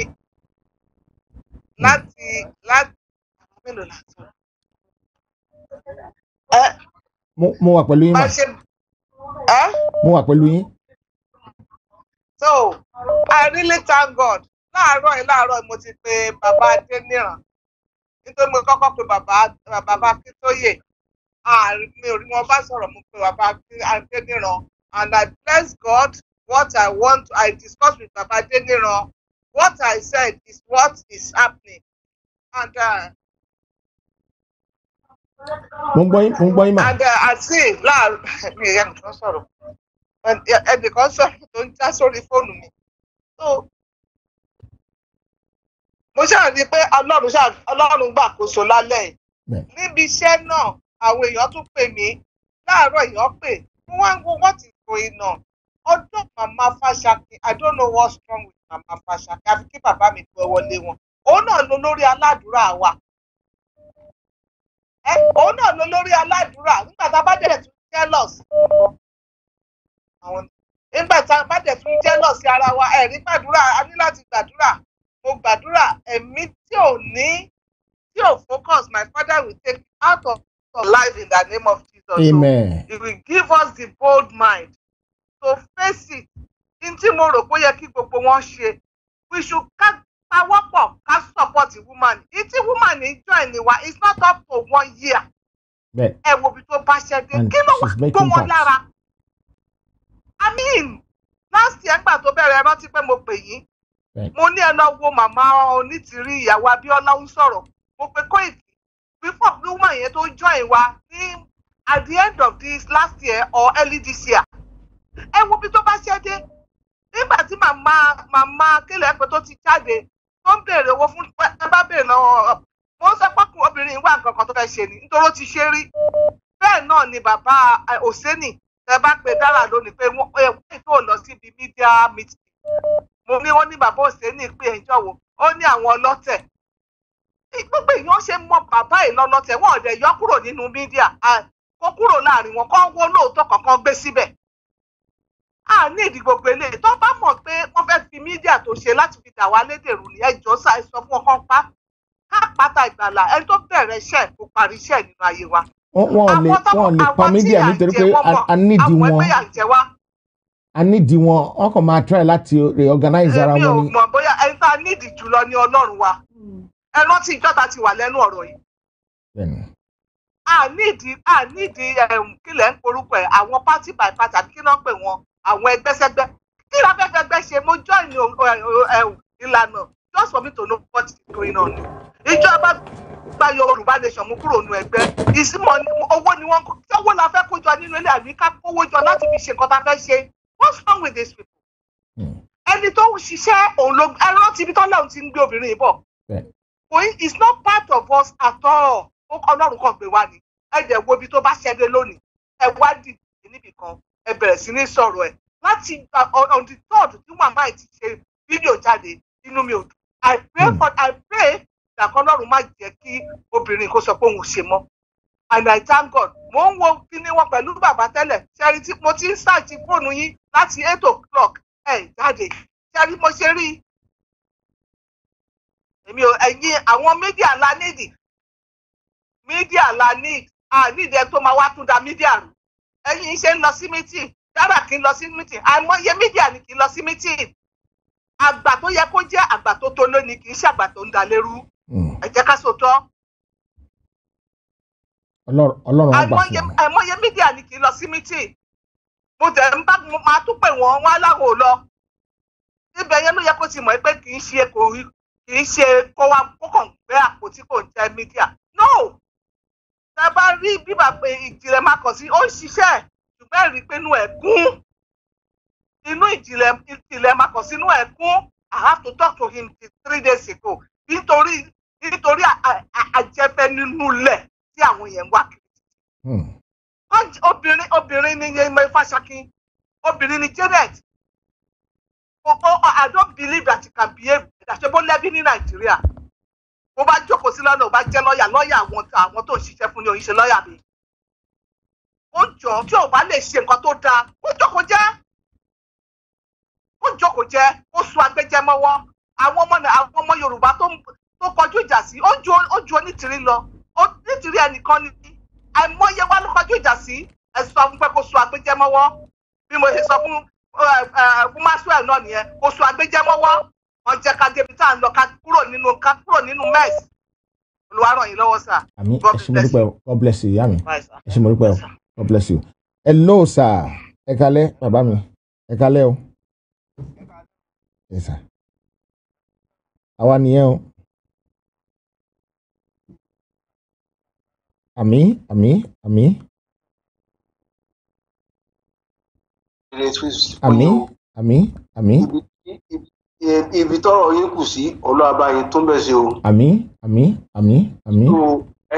[SPEAKER 17] láti láti mélòó láti sọ. Ẹ
[SPEAKER 2] Mo wà pẹ̀lú yín mà.
[SPEAKER 17] ṣe
[SPEAKER 2] Mo wà pẹ̀lú yín.
[SPEAKER 17] So I really thank God. Láàárọ̀ yìí láàárọ̀ yìí mo ti pe bàbá Adéníran nítorí mo kọ́kọ́ pe bàbá bàbá Akíntóyè. mi ò rí wọn bá sọ̀rọ̀ mo pe bàbá Adéníran and I bless God what I want I discuss with bàbá Adéníran what I said is what is happening and uh,
[SPEAKER 2] Mo ń gbọ́ yín. Mo ń gbọ́ yín mà.
[SPEAKER 17] and uh, I see láàárọ̀ (laughs) mi ìyá nìkan sọ̀rọ̀ ẹnìkan sọ̀rọ̀ (laughs) tó ń já sórí fóònù mi. So mo ṣáà rí i pé Ọlọ́run ṣáà Ọlọ́run gbàkóso lálẹ́ yìí. Níbi iṣẹ́ náà àwọn èèyàn tún pè mí. Láàárọ̀ èèyàn pè. Wọ́n wá ń wo what is going on. Ọjọ́ màmá Fáṣakí I don't know what's wrong with màmá Fáṣakí àfi kí bàbá mi gbọ́ wọlé wọn. Òun náà ló lórí aládùúrà wa. Òun náà ló lórí aládùúrà. Nígbà tá a bá dẹ̀ tún jealous àwọn nígbà tá a bá dẹ̀ tún jealous ara wa ẹ̀rí gbàdúrà a ní láti gbàdúrà mo gbàdúrà ẹ̀mí tí ò ní tí ò focus my father will take out of of life in the name of Jesus.
[SPEAKER 2] Amen.
[SPEAKER 17] So he will give us the bold mind to face it. In tí mo rò pé ó yẹ kí gbogbo wọn ṣe, we should ká pawọ́pọ̀ ká support woman. Ìtí woman ní join ni wa, it's not up to one year. Ẹ wo ibi tó bá ṣẹ́ dé. Kí ló wà gbó wọn lára? I mean, last year gbà tó bẹ̀rẹ̀ rántí pé mo pè yín. Mo ní ẹ lọ wo màmá onítìrí ìyàwó Abíọ́lá ń sọ̀rọ̀. Mo pe Kóìkì before woman yẹn tó join wa ní at the end of this last year or early this year. Ẹ wo bí tó bá ṣe dé. Nígbà tí màmá màmá kílẹ̀ pé tó ti jáde tó ń béèrè owó fún ẹ bá béèrè lọ́wọ́ mo ń sọ pé obìnrin wà nǹkan kan tó fẹ́ ṣe ni nítorí ó ti ṣe rí. Bẹ́ẹ̀ náà ni bàbá Òsénì tẹ bá pe dára lónìí pé wọ́n ẹ wọ́n tó lọ síbi media meeting mo ní wọ́n ní bàbá Òsénì pé ẹ̀ jọ̀wọ́ ó ní àwọn ọlọ́tẹ̀ gbogbo èèyàn ṣe mọ bàbá yìí lọ́lọ́tẹ̀ wọn ò dẹ̀ yọ kúrò nínú mídíà kó kúrò láàárín wọn kó wó lóòótọ́ kankan gbé síbẹ̀. a ní ìdí gbogbo eléyìí tó bá mọ̀ pé wọ́n fẹ́ fi mídíà tó ṣe láti fi dà wá lédèrú ní ẹjọ́ ẹ sọ fún ọkàn pa ká pátá ìgbàlà ẹni tó bẹ̀rẹ̀ iṣẹ́ kó parí iṣẹ́ nínú ayé wa.
[SPEAKER 2] Wọ́n lè wọ́n lè pa mídíà nítorí pé a- nídìí wọn. a nídìí wọn. Wọ́n kàn máa try láti reorganize ara
[SPEAKER 17] èmi ò
[SPEAKER 2] wọn ni.
[SPEAKER 17] mọ̀ bóyá ẹni tá a nídìí jùlọ ní ọlọ́run wa. Ẹ rántí ìjọba ti wà lẹ́nu ọ̀rọ̀ yìí. A nídìí a nídìí kílẹ̀ ń porúkọ ẹ̀? Àwọn party by party àbí kí náà pè wọ́n? Àwọn ẹgbẹ́sẹ́gbẹ́. Kí la fẹ́ fẹ́ gbẹ́ ṣe? Mo join ìlànà just for me to know what is going on. Ìjọba gba yorùbá nation mú kúrò nínú ẹgbẹ́. Ìsímọ̀ owó ni wọ́n owó la fẹ́ kó jọ nínú ilé àbí ká kówó jọ láti fi ṣe nǹkan tá a fẹ́ ṣe? What's wrong with these people? Ẹni tó ń ṣiṣẹ́ òun ló ẹ rántí ibi tó lẹ́hùn ti ń gbé obìnrin yìí bọ̀? It's not part of us at all. Ó kọ́ ọlọ́run kan gbé wá ni. Ẹ dẹ̀ wo ibi tó bá ṣẹ́dé lónìí. Ẹ wá dìde níbì kan. Ẹ bẹ̀rẹ̀ sí ní sọ̀rọ̀ ẹ̀. Láti uh, on the third tí màmá ẹ̀ ti ṣe fídíò jáde inú mi ò dùn i pray for i pray dàkọ́ ọlọ́run má jẹ́ kí obìnrin kó sọ pé òun ò ṣe mọ́. And i thank god. Mo ń wo kíní wọn pẹ̀lú bàbá tẹ́lẹ̀. Ṣẹ́rí tí mo ti ń ṣáàjì fóònù yín láti eight o'clock? Ẹ̀ jáde. Ṣẹ́rí mo ṣe rí? Èmi ò ẹ̀yin àwọn mídíà la nídìí mídíà la need. A nídìí ẹ tó máa wá tún da mídíà rù ẹ̀yin ṣe ń lọ sí mítìn dára kí n lọ sí mítìn àìmọye mídíà ni kì í lọ sí mítìn àgbà tó yẹ kó jẹ́ àgbà tó tó lónìí kì í ṣe àgbà tó ń da lérú. Ẹ jẹ́ ká sòótọ́.
[SPEAKER 2] Ọlọ́run Ọlọ́run á gbà
[SPEAKER 17] àìmọye
[SPEAKER 2] fún wọn.
[SPEAKER 17] àìmọye mídíà ni kì í lọ sí mítìn mo tẹ̀ ń bá mo máa tún pè wọ́n wọ́n aláwọ̀ lọ. Ibẹ̀ yẹn ló yẹ kó ti mọ̀ pé kì í ṣe kò rí kì í ṣe kó wá kó kàn gbé àpótí kò ń jẹ mídíà. No! Tẹ bá rí bíbà pé ìjìnlẹ̀ máa kàn sí ó ń ṣiṣẹ́. Ṣùgbọ́n ẹ̀rí pé inú ẹ̀ kún inú ìjìnlẹ̀ máa kàn sí inú ẹ̀ kún. I have to talk to him three days ago. Nítorí nítorí à- à- à- àjẹfẹ́ nínú ilẹ̀ tí àwọn yẹn ń wá kiri. Kọ́- obìnrin obìnrin ni yẹn Fáṣákí obìnrin ni Janet. I don't believe that he can behave àṣẹ bó lẹ́bí ní Nàìjíríà bó bá jókòó sí lọ́nà ò bá jẹ́ lọ́ọ̀yà lọ́ọ̀yà àwọn tó ń ṣiṣẹ́ fún ni òun ṣe lọ́ọ̀yà mi. Ó jọ tí ò bá lè ṣe nǹkan tó dáa ó jókòó jẹ́ ó jókòó jẹ́ ó sun agbẹ́jẹ́ mọ́wọ́. Àwọn ọmọ àwọn ọmọ Yorùbá tó kọjú ìjà sí ó ju onítìrí lọ. Onítìrí ẹnìkan ni. Àìmọye wa ló kọjú ìjà sí. Ẹ sọ fún pé kó sun agbẹ́jẹ́ mọ́wọ́. Bí mo ṣe sọ fún fún Maxwell náà nìyẹn kó sun agbẹ́jẹ́ mọ́wọ́. Wọn jẹ́ ká débi tá à ń lọ ká kúrò nínú ká kúrò nínú mess. Olúwa ràn yín lọ́wọ́ sà.
[SPEAKER 2] àmì ẹ ṣé mo dúpẹ́ o. God bless you ìyá mi. Ẹ ṣé mo dúpẹ́ o. God bless you. hello sir ẹ kalẹ́ bàbá mi. Ẹ kalẹ́ o. Yes, sir. àwa nìyẹn o. àmì àmì àmì àmì àmì àmì
[SPEAKER 15] ibi tọrọ yín kù sí ọlọ́ọ̀bá yín tó ń bẹ̀ sí o.
[SPEAKER 2] àmì àmì àmì àmì.
[SPEAKER 15] so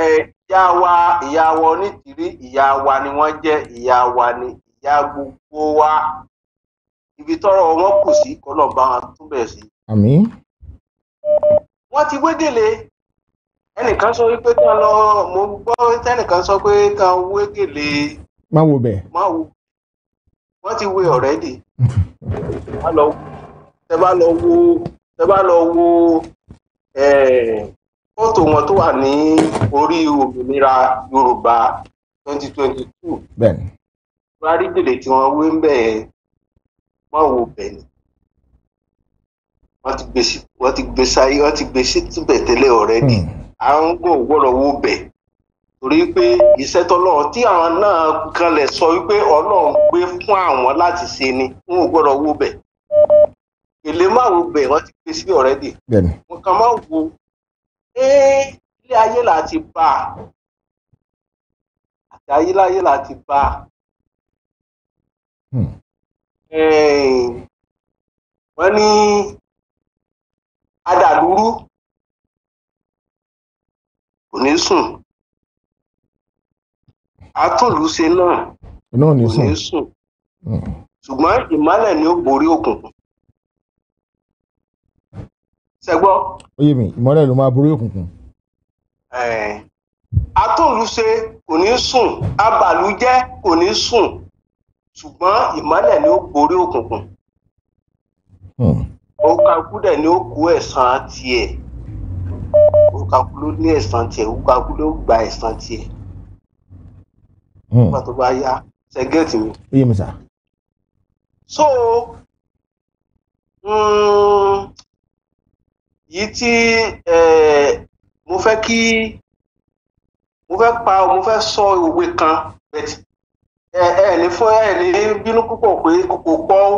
[SPEAKER 15] ẹ ìyá wa ìyá wa onítìrí ìyá wa ni wọ́n jẹ́ ìyá wa ni ìyá gbogbo wa ibi tọrọ wọn kù sí ọlọ́ọ̀bá wọn tó bẹ̀ sí.
[SPEAKER 2] àmì
[SPEAKER 15] wọ́n ti wégele ẹnìkan sọ wípé kán lọ mo gbọ́ tẹnìkan sọ pé kán wégele
[SPEAKER 2] má wo bẹ́ẹ̀.
[SPEAKER 18] má wo. Wọ́n ti wé ọ̀rẹ́dì (laughs) wọ́n tẹ bá lọ wo tẹ bá lọ wo eh, fọ́tò wọn tó wà ní orí òmìnira yorùbá twenty twenty two.
[SPEAKER 2] Bẹ́ẹ̀ni.
[SPEAKER 18] Rárí gèlè tí wọ́n wé ń bẹ̀ yẹn má wo bẹ̀ ni. Wọ́n ti gbé sí wọ́n ti gbé sáyé wọ́n ti gbé sí tibẹ̀ tẹ́lẹ̀ ọ̀rẹ́dì à ń gbọ́ gbọ́dọ̀ wo bẹ̀. Torí pé iṣẹ́ tọ́lọ́run tí àwọn náà kanlẹ̀ sọ wípé ọlọ́run gbé fún àwọn láti ṣe ni wọn ò gbọ́dọ̀ wo bẹ̀. Èlé má wo bẹ̀ wọ́n ti gbé sí ọ̀rẹ́dì
[SPEAKER 2] bẹ́ẹ̀ni
[SPEAKER 18] wọn kàn máa wo ilé ayé là ti bá? A àti ayé láyé là ti bá? A Eh, wọ́n ní adàlúrú kò ní sùn. Atúnlùṣe náà kò ní sùn. ṣùgbọ́n ìmọ́lẹ̀ ni ó borí òkùnkùn. Ṣẹgbọ́
[SPEAKER 2] yé mi ìmọ́lẹ̀ ló máa borí òkùnkùn.
[SPEAKER 18] eh, atúnlùṣe kò ní sùn abàlújẹ́ kò ní sùn ṣùgbọ́n ìmọ́lẹ̀ ni ó borí òkùnkùn. Òkàkú dẹ̀ ni ó kó ẹ̀san tiẹ̀. Òkàkú ló ní ẹ̀san tiẹ̀ òkàkú ló gba ẹ̀san tiẹ̀. Nígbà tó bá yá ṣẹgẹ́tì mi.
[SPEAKER 2] ó yé mi sà.
[SPEAKER 18] so mm, yìí tí mo fẹ́ kí mo fẹ́ pa mo fẹ́ sọ òwe kan but ẹ ẹ ní fún ẹ ní bínú púpọ̀ pé kò pọ̀ ó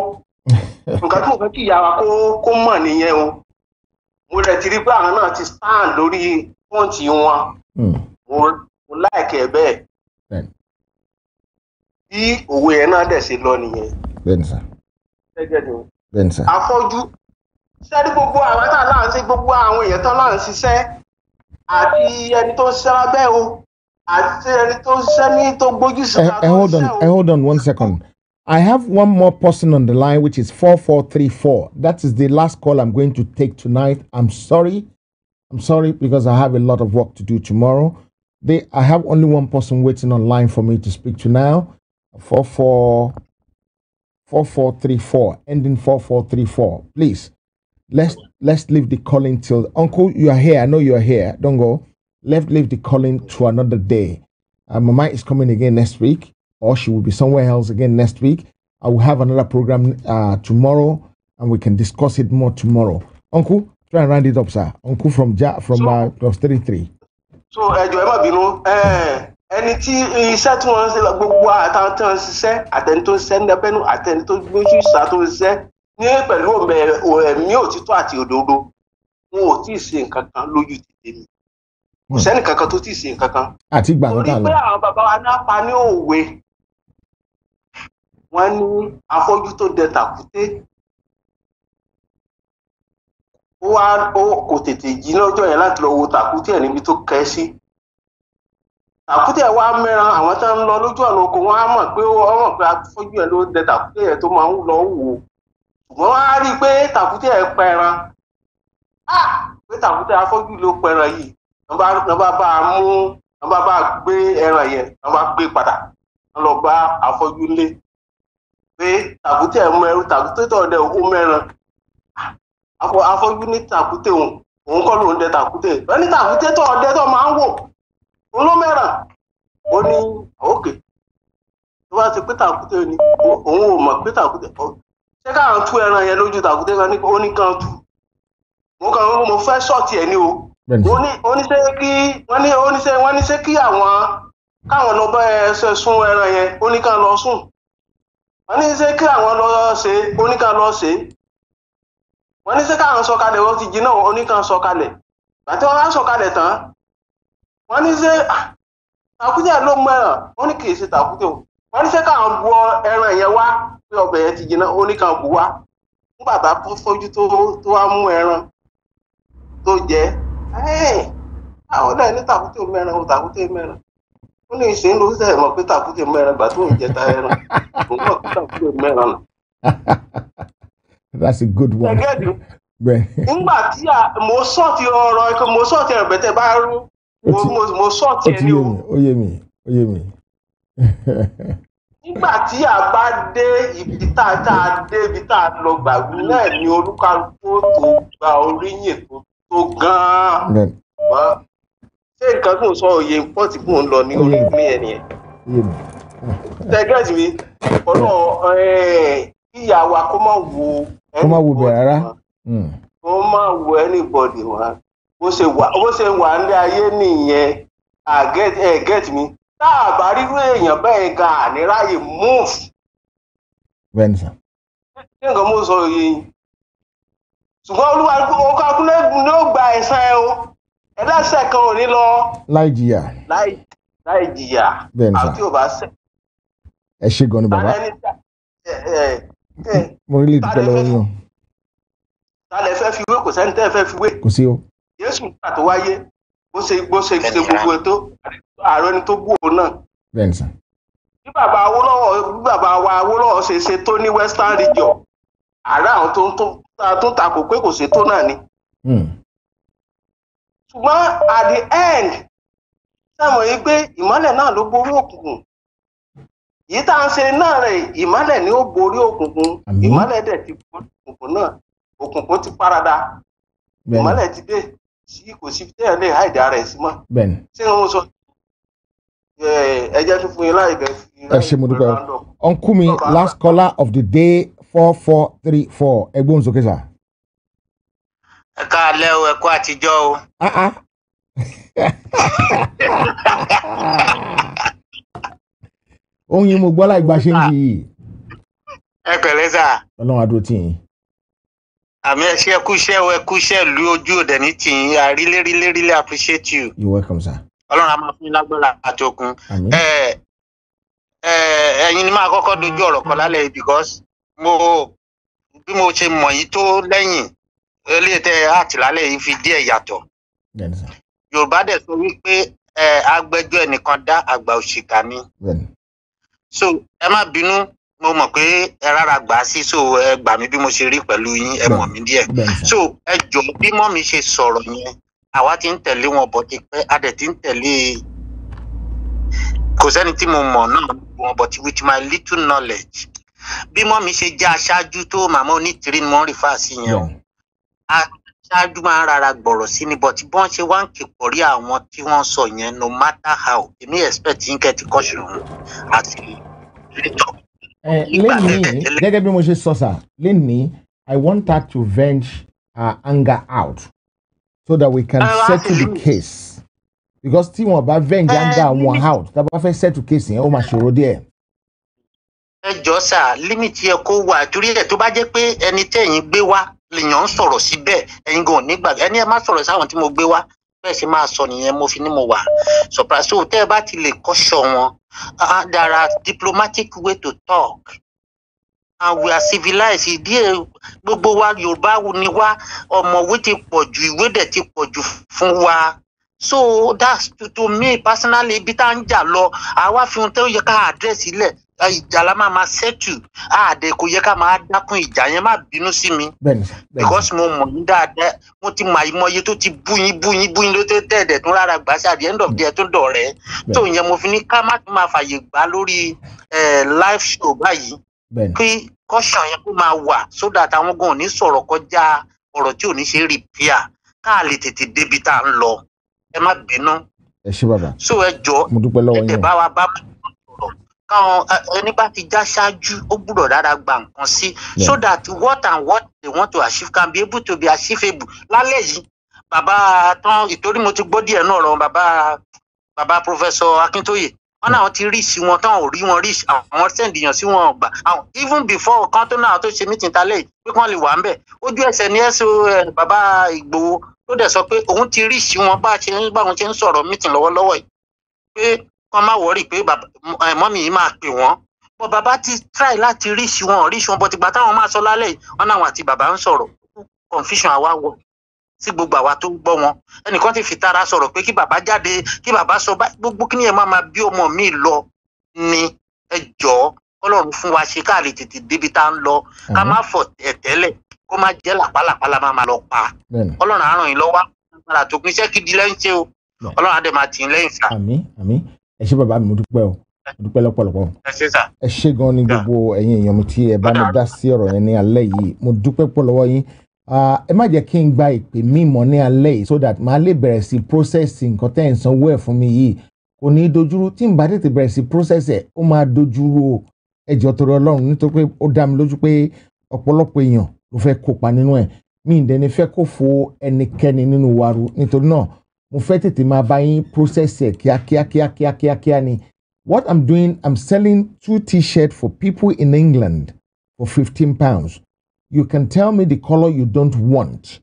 [SPEAKER 18] (laughs) nǹkan tí mo fẹ́ kí ìyá wa kó kó mọ̀ nìyẹn o. Mo rẹ̀ ti rí pé àwọn náà ti stand lórí pọ́ǹtì wọn. Mo mo láìkẹ́ bẹ́ẹ̀. Bí òwe yẹn náà dẹ̀ ṣe lọ nìyẹn.
[SPEAKER 2] Bẹ́ẹ̀ni
[SPEAKER 18] ni
[SPEAKER 2] bẹ́ẹ̀ni sà.
[SPEAKER 18] afọ́jú. Sẹ́ni gbogbo àwọn tá là ń ṣe gbogbo àwọn èèyàn tán là ń ṣiṣẹ́ àti ẹni tó ń ṣiṣẹ́ lábẹ́ o àti ẹni tó ń ṣiṣẹ́ ní tó gbójú sí
[SPEAKER 2] Eh, eh, hold on, eh, hold on one second. I have one more person on the line, which is 4434. That is the last call I'm going to take tonight. I'm sorry. I'm sorry because I have a lot of work to do tomorrow. They, I have only one person waiting online for me to speak to now. 44 4434, ending 4434. Please, let's let's leave the calling till Uncle, you are here. I know you are here. Don't go. Let's leave the calling to another day. Uh, Mama is coming again next week, or she will be somewhere else again next week. I will have another program uh, tomorrow, and we can discuss it more tomorrow. Uncle, try and round it up, sir. Uncle from ja from uh, plus thirty three.
[SPEAKER 18] so ẹjọ ẹ má bínú ẹni tí iṣẹ́ tí wọ́n ń ṣe gbogbo àtàwọn tí wọ́n ń ṣiṣẹ́ àtẹni tó ń ṣiṣẹ́ nídẹ́pẹ́nu àtẹni tó gbójú ìṣà tó ń ṣiṣẹ́ ní pẹ̀lú ẹ̀mí òtítọ́ àti òdodo wọn ò tí ì ṣe nǹkan kan lójú ti tèmi kò sẹ́nì kankan tó ì ṣe nǹkan kan.
[SPEAKER 2] Àti ìgbà
[SPEAKER 18] torí
[SPEAKER 2] kan
[SPEAKER 18] pé
[SPEAKER 2] lọ.
[SPEAKER 18] àwọn bàbá wa náà pa ní òwe. Wọn ní afọ́jú tó dẹ tàkúté. Ó wá ó kò tètè jí lọ́jọ́ yẹn láti lọ wo tàkúté ẹ̀ níbi tó kẹ́ sí. Tàkúté ẹ̀ wá mẹ́ran àwọn tó ń lọ lójú ọ̀nà oko wọn á mọ̀ pé wọ́n mọ̀ pé afọ́jú ẹ̀ ló dẹ tàkúté ẹ̀ tó máa ń lọ wò. Ó ṣùgbọ́n wọ́n á rí i pé tàkúté ẹ̀ pẹran. Ah! pé tàkúté afọ́jú ló pẹran yìí wọ́n bá bá a mú wọ́n bá bá a gbé ẹran yẹn wọ́n bá gbé padà. Wọ́n lọ bá afọ́jú lé pé tàkúté ẹ̀ mú ẹrú tàkúté tó ọdẹ ó mẹ́ran afọ- afọ́jú ní tàkúté òun òun kọ́ lòun dẹ tàkúté wọ́n ní tàkúté tó ọdẹ tó máa ń wò òun ló mẹ́ràn ó ní òkè tó bá ti pé tàkúté ni òun ò mọ̀ pé tàkúté ó- ṣé káwọn tú ẹran yẹn lójú tàkúté kan ní kan tú. Mo kàn mo fẹ́ ṣọ́ọ̀tì ẹ̀ ní o ó ní ó wọ́n ní ó kí àwọn káwọn lọ bá ẹ ṣe sún ẹran yẹn ó lọ sùn wọ́n ní ṣé kí àwọn lọ ṣe ó lọ ṣe. Wọ́n ní ṣé káwọn sọ̀kalẹ̀ wọ́n ti jí náà ó ní àti wọ́n á sọ̀kalẹ̀ tán wọ́n ní ṣé ah, tàkúté ló mú ẹran. Ó ní kì ṣe tàkúté o. Wọ́n ní ṣé káwọn bu ẹran yẹn wá pé ọbẹ̀ yẹn ti jiná ó ní ká bu wá. Nígbà tá a fojú tó wá mú ẹran tó jẹ àwọn náà ní tàkúté mẹ́ran o tàkúté mẹ́ran ó ní ìṣe ń lo sẹ́ẹ̀ mọ̀ pé tàkúté mẹ́ran gbà tó ń jẹ ta ẹran òun mọ̀ pé tàkúté nù. (laughs)
[SPEAKER 2] That's a good one.
[SPEAKER 18] Nígbà tí a- mo sọ́ọ̀tì ọ̀rọ̀ ẹ̀kọ́ mo sọ́ọ̀tì ẹ̀rọ bẹ̀tẹ̀ bá rú mo sọ́ọ̀tì ẹ̀ ní o
[SPEAKER 2] ó yé mi, ó yé mi. (laughs)
[SPEAKER 18] nígbà tí a bá dé ibi tá a dé ibi tá a lọ gbàgbé náà ni olúkálùkù ó tó gba oríyìn tó tó gan-an wá. Ṣé nǹkan tó ń sọ òye pọ́ọ̀tì kò ń lọ ní orí mi ẹ̀ nìyẹn tẹ́gẹ́tì mi ọ̀nà kíyà wa kó má wo
[SPEAKER 2] kó má wo bẹ̀ rárá. Mm.
[SPEAKER 18] kó má wo anybody wá bó ṣe wà bó ṣe wà ní ayé nìyẹn. À get ẹ get mi? Tá a bá rírú èèyàn bẹ́ẹ̀ gan àníráyè move.
[SPEAKER 2] Bẹ́ẹ̀ni sà.
[SPEAKER 18] kí nǹkan mú sọ yín ṣùgbọ́n olúwa ọkọ̀ akúnlẹ̀ ni ó gba ẹ̀san ẹ o. Ẹlẹ́sẹ̀ kan ò ní lọ.
[SPEAKER 2] Láì jìyà.
[SPEAKER 18] Láì jìyà. Àti ò bá ṣẹ̀.
[SPEAKER 2] Ẹ ṣe gan ni bàbá. mo rí lè dúpẹ́ lọ́wọ́ yín o
[SPEAKER 18] tálẹ́ fẹ́ fi wé? Kò sẹ́ni tẹ́ fẹ́ fi wé.
[SPEAKER 2] Kò sí o.
[SPEAKER 18] Jésù nígbà tó wáyé. Bó ṣe bó ṣe ṣe gbogbo ètò ààrẹ ẹni tó gbó òun náà.
[SPEAKER 2] Bẹ́ẹ̀ni sà.
[SPEAKER 18] bí bàbá Awólọ́wọ̀ bí bàbá wa Awólọ́wọ̀ ṣe ṣe tó ní Western region ààrẹ àwọn tó ń tó ń takò pé kò ṣètò náà ni.
[SPEAKER 2] Mm.
[SPEAKER 18] ṣùgbọ́n at the end sẹ́wọ̀n yìí pé ìmọ́lẹ̀ náà ló borí òkùnkùn? Yìí tá à ń ṣe náà rẹ̀ ìmọ́lẹ̀ ni ó borí òkùnkùn. Ìmọ́lẹ̀ dẹ̀ ti borí òkùnkùn náà. Òkùnkùn ti parada. Ìmọ́lẹ̀ ti dé. Sí kò sí tẹ́ẹ̀ lè háìdá rẹ̀ sí mọ́. Ṣé wọ́n sọ? Ẹ jẹ́ tún fún yín láì bẹ́ẹ̀ fi
[SPEAKER 2] ẹ ṣe mo dúpẹ́ uncle mi last caller of the day four four three four ẹgbọ́n sókè sà.
[SPEAKER 19] ẹ káalẹ́ o ẹ kú àtijọ́ o.
[SPEAKER 2] Ah, ah. (laughs) ohun yìí mo gbọ́ láì gba ṣe ń yí yìí
[SPEAKER 19] ẹ pẹ̀lẹ́ sà
[SPEAKER 2] ọlọ́run adúró tì yín
[SPEAKER 19] àmì ẹ ṣe ẹkú iṣẹ́ o ẹkú iṣẹ́ ìlú ojú òde ní tìyín i really really really appreciate you
[SPEAKER 2] you welcome sir.
[SPEAKER 19] ọlọ́run a máa fún yín lágbára àti okun.
[SPEAKER 2] Àmín.
[SPEAKER 19] ẹ ẹ ẹ̀yin ni máa kọ́kọ́ dojú ọ̀rọ̀ kan lálẹ́ yìí because mo bí mo ṣe mọ̀ yín tó lẹ́yìn eléyìí tẹ àti lálẹ́ yìí fi díẹ̀ yàtọ̀. Yorùbá dẹ̀ sọ wípé ẹ agbẹjọ́ ẹnìkan dá àgbà òṣìkà ni. So ẹ má bínú mo mọ̀ pé ẹ rárá gbà á sí so ẹ gbà mí bí mo ṣe rí pẹ̀lú yín ẹ mọ̀ mí díẹ̀. So ẹ jọ bí mọ́ mi ṣe sọ̀rọ̀ yẹn àwa ti ń tẹ̀lé wọn bọ̀ ti pẹ́ a dẹ̀ ti ń tẹ̀lé kò sẹ́ni tí mo mọ̀ náà wọn but with my little knowledge bí mọ́ mi ṣe jẹ́ aṣáájú tó màmá onítìrí ni wọ́n rí fà sí yẹn. Aṣáájú máa ń rárá gbọ̀rọ̀ sí ni but bọ́n ṣe wá ń kèpọ̀ rí àwọn tí wọ́n sọ yẹn no matter how èmi expect yín kẹ́ ti kọ́ṣù àti
[SPEAKER 2] ẹ lẹ́nìí gẹ́gẹ́ bí mo ṣe sọ sà lẹ́nìí i want her to venge her anger out so that we can
[SPEAKER 19] Uh,
[SPEAKER 2] settle the case. Because tí wọn bá venge anger wọn out tá a bá fẹ́ settle case yẹn ó máa ṣòro díẹ̀.
[SPEAKER 19] Ẹ jọ sà límìtì ẹ kó wà torí ẹ tó bá jẹ́ pé ẹni tẹ̀yin gbé wá lèèyàn ń sọ̀rọ̀ síbẹ̀ ẹ̀yin gan ò ní gbàgbé. Ẹni ẹ má sọ̀rọ̀ sáwọn tí mo gbé wá. Bẹ́ẹ̀ sì máa sọ nìyẹn mo fi ní mo wà. So tẹ́ ẹ bá ti lè kọ́ṣọ́ wọn there are diplomatic way to talk. And we are civilized. Ìdí ẹ gbogbo wa yorùbá ni wá ọmọwé ti pọ̀ jù ìwé dẹ̀ ti pọ̀ jù fún wa. So that's to, to me personally ibi tá à ń jà lọ àwa fi ohun tó yẹ ká sílẹ̀. eh, ìjà la máa ma settle àdè kò yẹ ká máa dákun ìjà yẹn má bínú sí mi. Because mo mọ̀ yín dáadáa. Mo ti mọ àìmọye tó ti bú yín bú yín bú yín ló tẹ́ tẹ́ẹ̀dẹ̀ tún rárá gbà sí. The end of the day tó dọ̀rẹ́. Tó yẹn mo fi ní ká má tún máa fàyè gbà lórí eh, live show báyìí. Kí caution yẹn kó máa wà so that àwọn gan ò ní sọ̀rọ̀ kọjá ọ̀rọ̀ tí ò ní ṣe repair. Ká lè tètè débi tá à ń lọ. Ẹ má bínú.
[SPEAKER 2] Ẹ ṣé bàbá. Mo dúpẹ́ lọ́wọ́ yín o.
[SPEAKER 19] bá wa bá sọ̀rọ̀ káwọn ẹni bá ti já ṣáájú ó gbúdọ̀ dára gba nǹkan sí. So that what and what they want to achieve can be able to be achievable. Lálẹ́ yìí bàbá tán ìtorí mo ti gbọ́ díẹ̀ náà rọ bàbá bàbá professor akintoye. Wọn náà ti rí sí wọn tán ò rí wọn rí àwọn sẹ́ǹdìyàn sí wọn gbà. Àwọn even before kan tó náà tó ṣe meeting talẹ̀ yìí pé kán lè wà ń bẹ̀ ojú ẹsẹ̀ ní ẹ̀sọ́ bàbá ìgbòho ló dẹ̀ sọ pé òun ti rí sí wọn bá ṣe ń báwọn ṣe ń sọ̀rọ̀ meeting lọ́wọ́lọ́wọ́ yìí. Pé kán má wọrí pé mọ́mì yìí máa pè wọ́n. Bọ́ bàbá ti try láti rí sí wọn rí sí wọn bọ́ tìgbà táwọn máa sọ lálẹ́ wọn náà àti bàbá ń sọ̀rọ̀. Confusion àwa wọ sí gbogbo àwa tó gbọ́ wọn. Ẹnìkan ti fi tara sọ̀rọ̀ pé kí bàbá jáde kí bàbá sọ gbogbo kí ni ẹ máa bí ọmọ mi lọ ni. Ẹ jọ̀ọ́ Ọlọ́run fún wa ṣe ká lè tètè débi tá ń lọ. Ká má fọ̀ tẹ̀tẹ́lẹ̀ kó má jẹ́ làpálàpálà máa máa lọ pa. Ọlọ́run á ràn yín lọ́wọ́. Àgbàlá tó pín iṣẹ́ gidi lẹ́yìn ṣe o. Ọlọ́run á dẹ̀ máa tì í lẹ́yìn
[SPEAKER 2] àmín àmín ẹ ṣé bàbá mi mo dúpẹ́ o. Mo dúpẹ́ lọ́pọ̀lọpọ̀.
[SPEAKER 20] Ẹ
[SPEAKER 2] ṣé gan ni gbogbo ẹ̀yin èèyàn mi tí ẹ bá mi dá sí ọ̀rọ̀ yẹn ní alẹ́ yìí. Mo dúpẹ́ pọ̀ lọ́wọ́ yín. Ẹ má jẹ́ kí n gba ìpè mí mọ́ ní alẹ́ yìí so that màá lè bẹ̀rẹ̀ sí process nǹkan tẹ́ ẹ̀ ń sanwó ẹ̀ fún mi yìí. Kò ní í dojúrú. Tí n bá tètè bẹ̀rẹ̀ sí process ẹ̀ ó máa dojúrú o. Ẹjọ́ torí ọlọ́run nítorí pé ó dá mi lójú pé ọ̀pọ̀lọpọ̀ èèyàn ló fẹ́ kópa nínú ẹ̀. Mi ì dẹni fẹ́ kó fo ẹnikẹ́ni nínú wa ru. Nítorí náà mo fẹ́ tètè máa bá process ẹ̀ ni. What i'm doing i'm selling two t-shirts for people in england for fifteen pounds. You can tell me the color you don't want.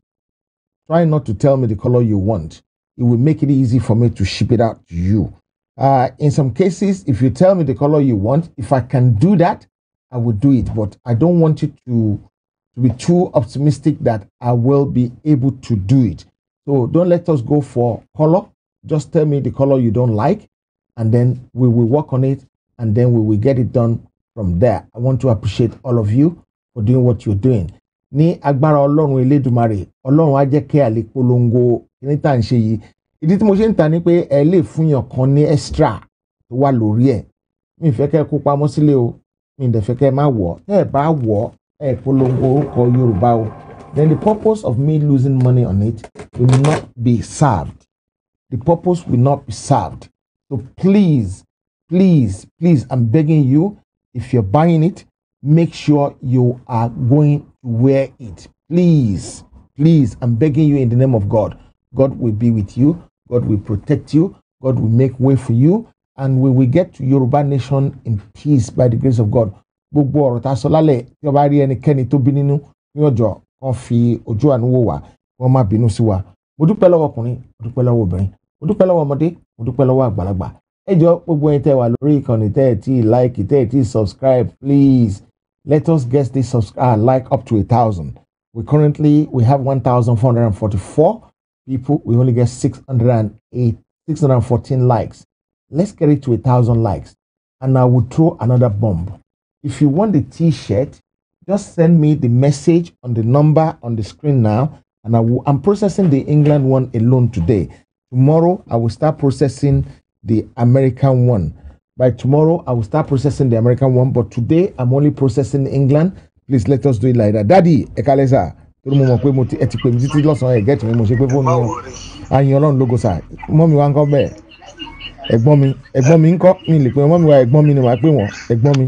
[SPEAKER 2] Try not to tell me the color you want. It will make it easy for me to ship it out to you. Uh, in some cases if you tell me the color you want if i can do that i will do it. But i don't want you to to be too optimistic that I will be able to do it. So don't let us go for color. Just tell me the color you don't like, and then we will work on it, and then we will get it done from there. I want to appreciate all of you for doing what you're doing. Ní agbára Ọlọ́run Elédùmarè, Ọlọ́run á jẹ́ kí a lè polongo ní tá à ń ṣe yìí. Ìdí tí mo ṣe ń ta ni pé ẹ lè fúnyàn kan ní extra tó wà lórí ẹ̀. Mi fẹ́ kẹ́ kó pamọ́ sílé o, mi ì dẹ̀ fẹ́ kẹ́ má wọ̀ ọ́. Tẹ́ ẹ bá wọ̀ ọ́, ẹ polongo orúkọ yorùbá o then the purpose of me losing money on it will not be served. The purpose will not be served. So please please please i'm begging you if you're buying it make sure you are going to wear it. Please please i'm begging you in the name of god. God will be with you. God will protect you. God will make way for you. And we will get to yoruba nation in peace by the grace of god. Gbogbo ọ̀rọ̀ tá sọ lálẹ́ tí bá rí ẹnikẹ́ni tó bí nínú ní ọjọ́ kan fi ojú àánú wò wá kí wọ́n má bínú sí wa. Mo dúpẹ́ lọ́wọ́ ọkùnrin mo dúpẹ́ lọ́wọ́ obìnrin mo dúpẹ́ lọ́wọ́ ọmọdé mo dúpẹ́ lọ́wọ́ àgbàlagbà. Ẹ jọ gbogbo ẹ̀yin tẹ́ wà lórí ìkànnì tẹ́ ẹ̀ tí ì like tẹ́ ẹ̀ tí ì subscribe please let us get this subscribe like up to a thousand. We currently we have one thousand four hundred and forty-four people we only get six hundred and eight six hundred and fourteen likes. Let's get it to a thousand likes and I will throw another bomb. If you want the t-shirt just send me the message on the number on the screen now and I will, i'm processing the england one alone today. Tomorrow i will start processing the american one. By tomorrow i will start processing the american one but today i'm only processing england. Please let us do it like that. Daddy ekalesa torí mo mọ̀ pé mo ti ẹ ti pè mí títí lọ́sàn-án ẹ̀ gẹ́tì mi mo ṣe pé fóònù yẹn. Ayin ọlọ́run lógo sà. Mọ́ mi wá ń kọ́ bẹ́ẹ̀. Mi ẹ̀gbọ́n mi ń kọ́. Mi lè pè wọ́n. Mọ́ mi wá ẹ̀gbọ́n mi ni màá pè wọ́n. Ẹ̀gbọ́n mi.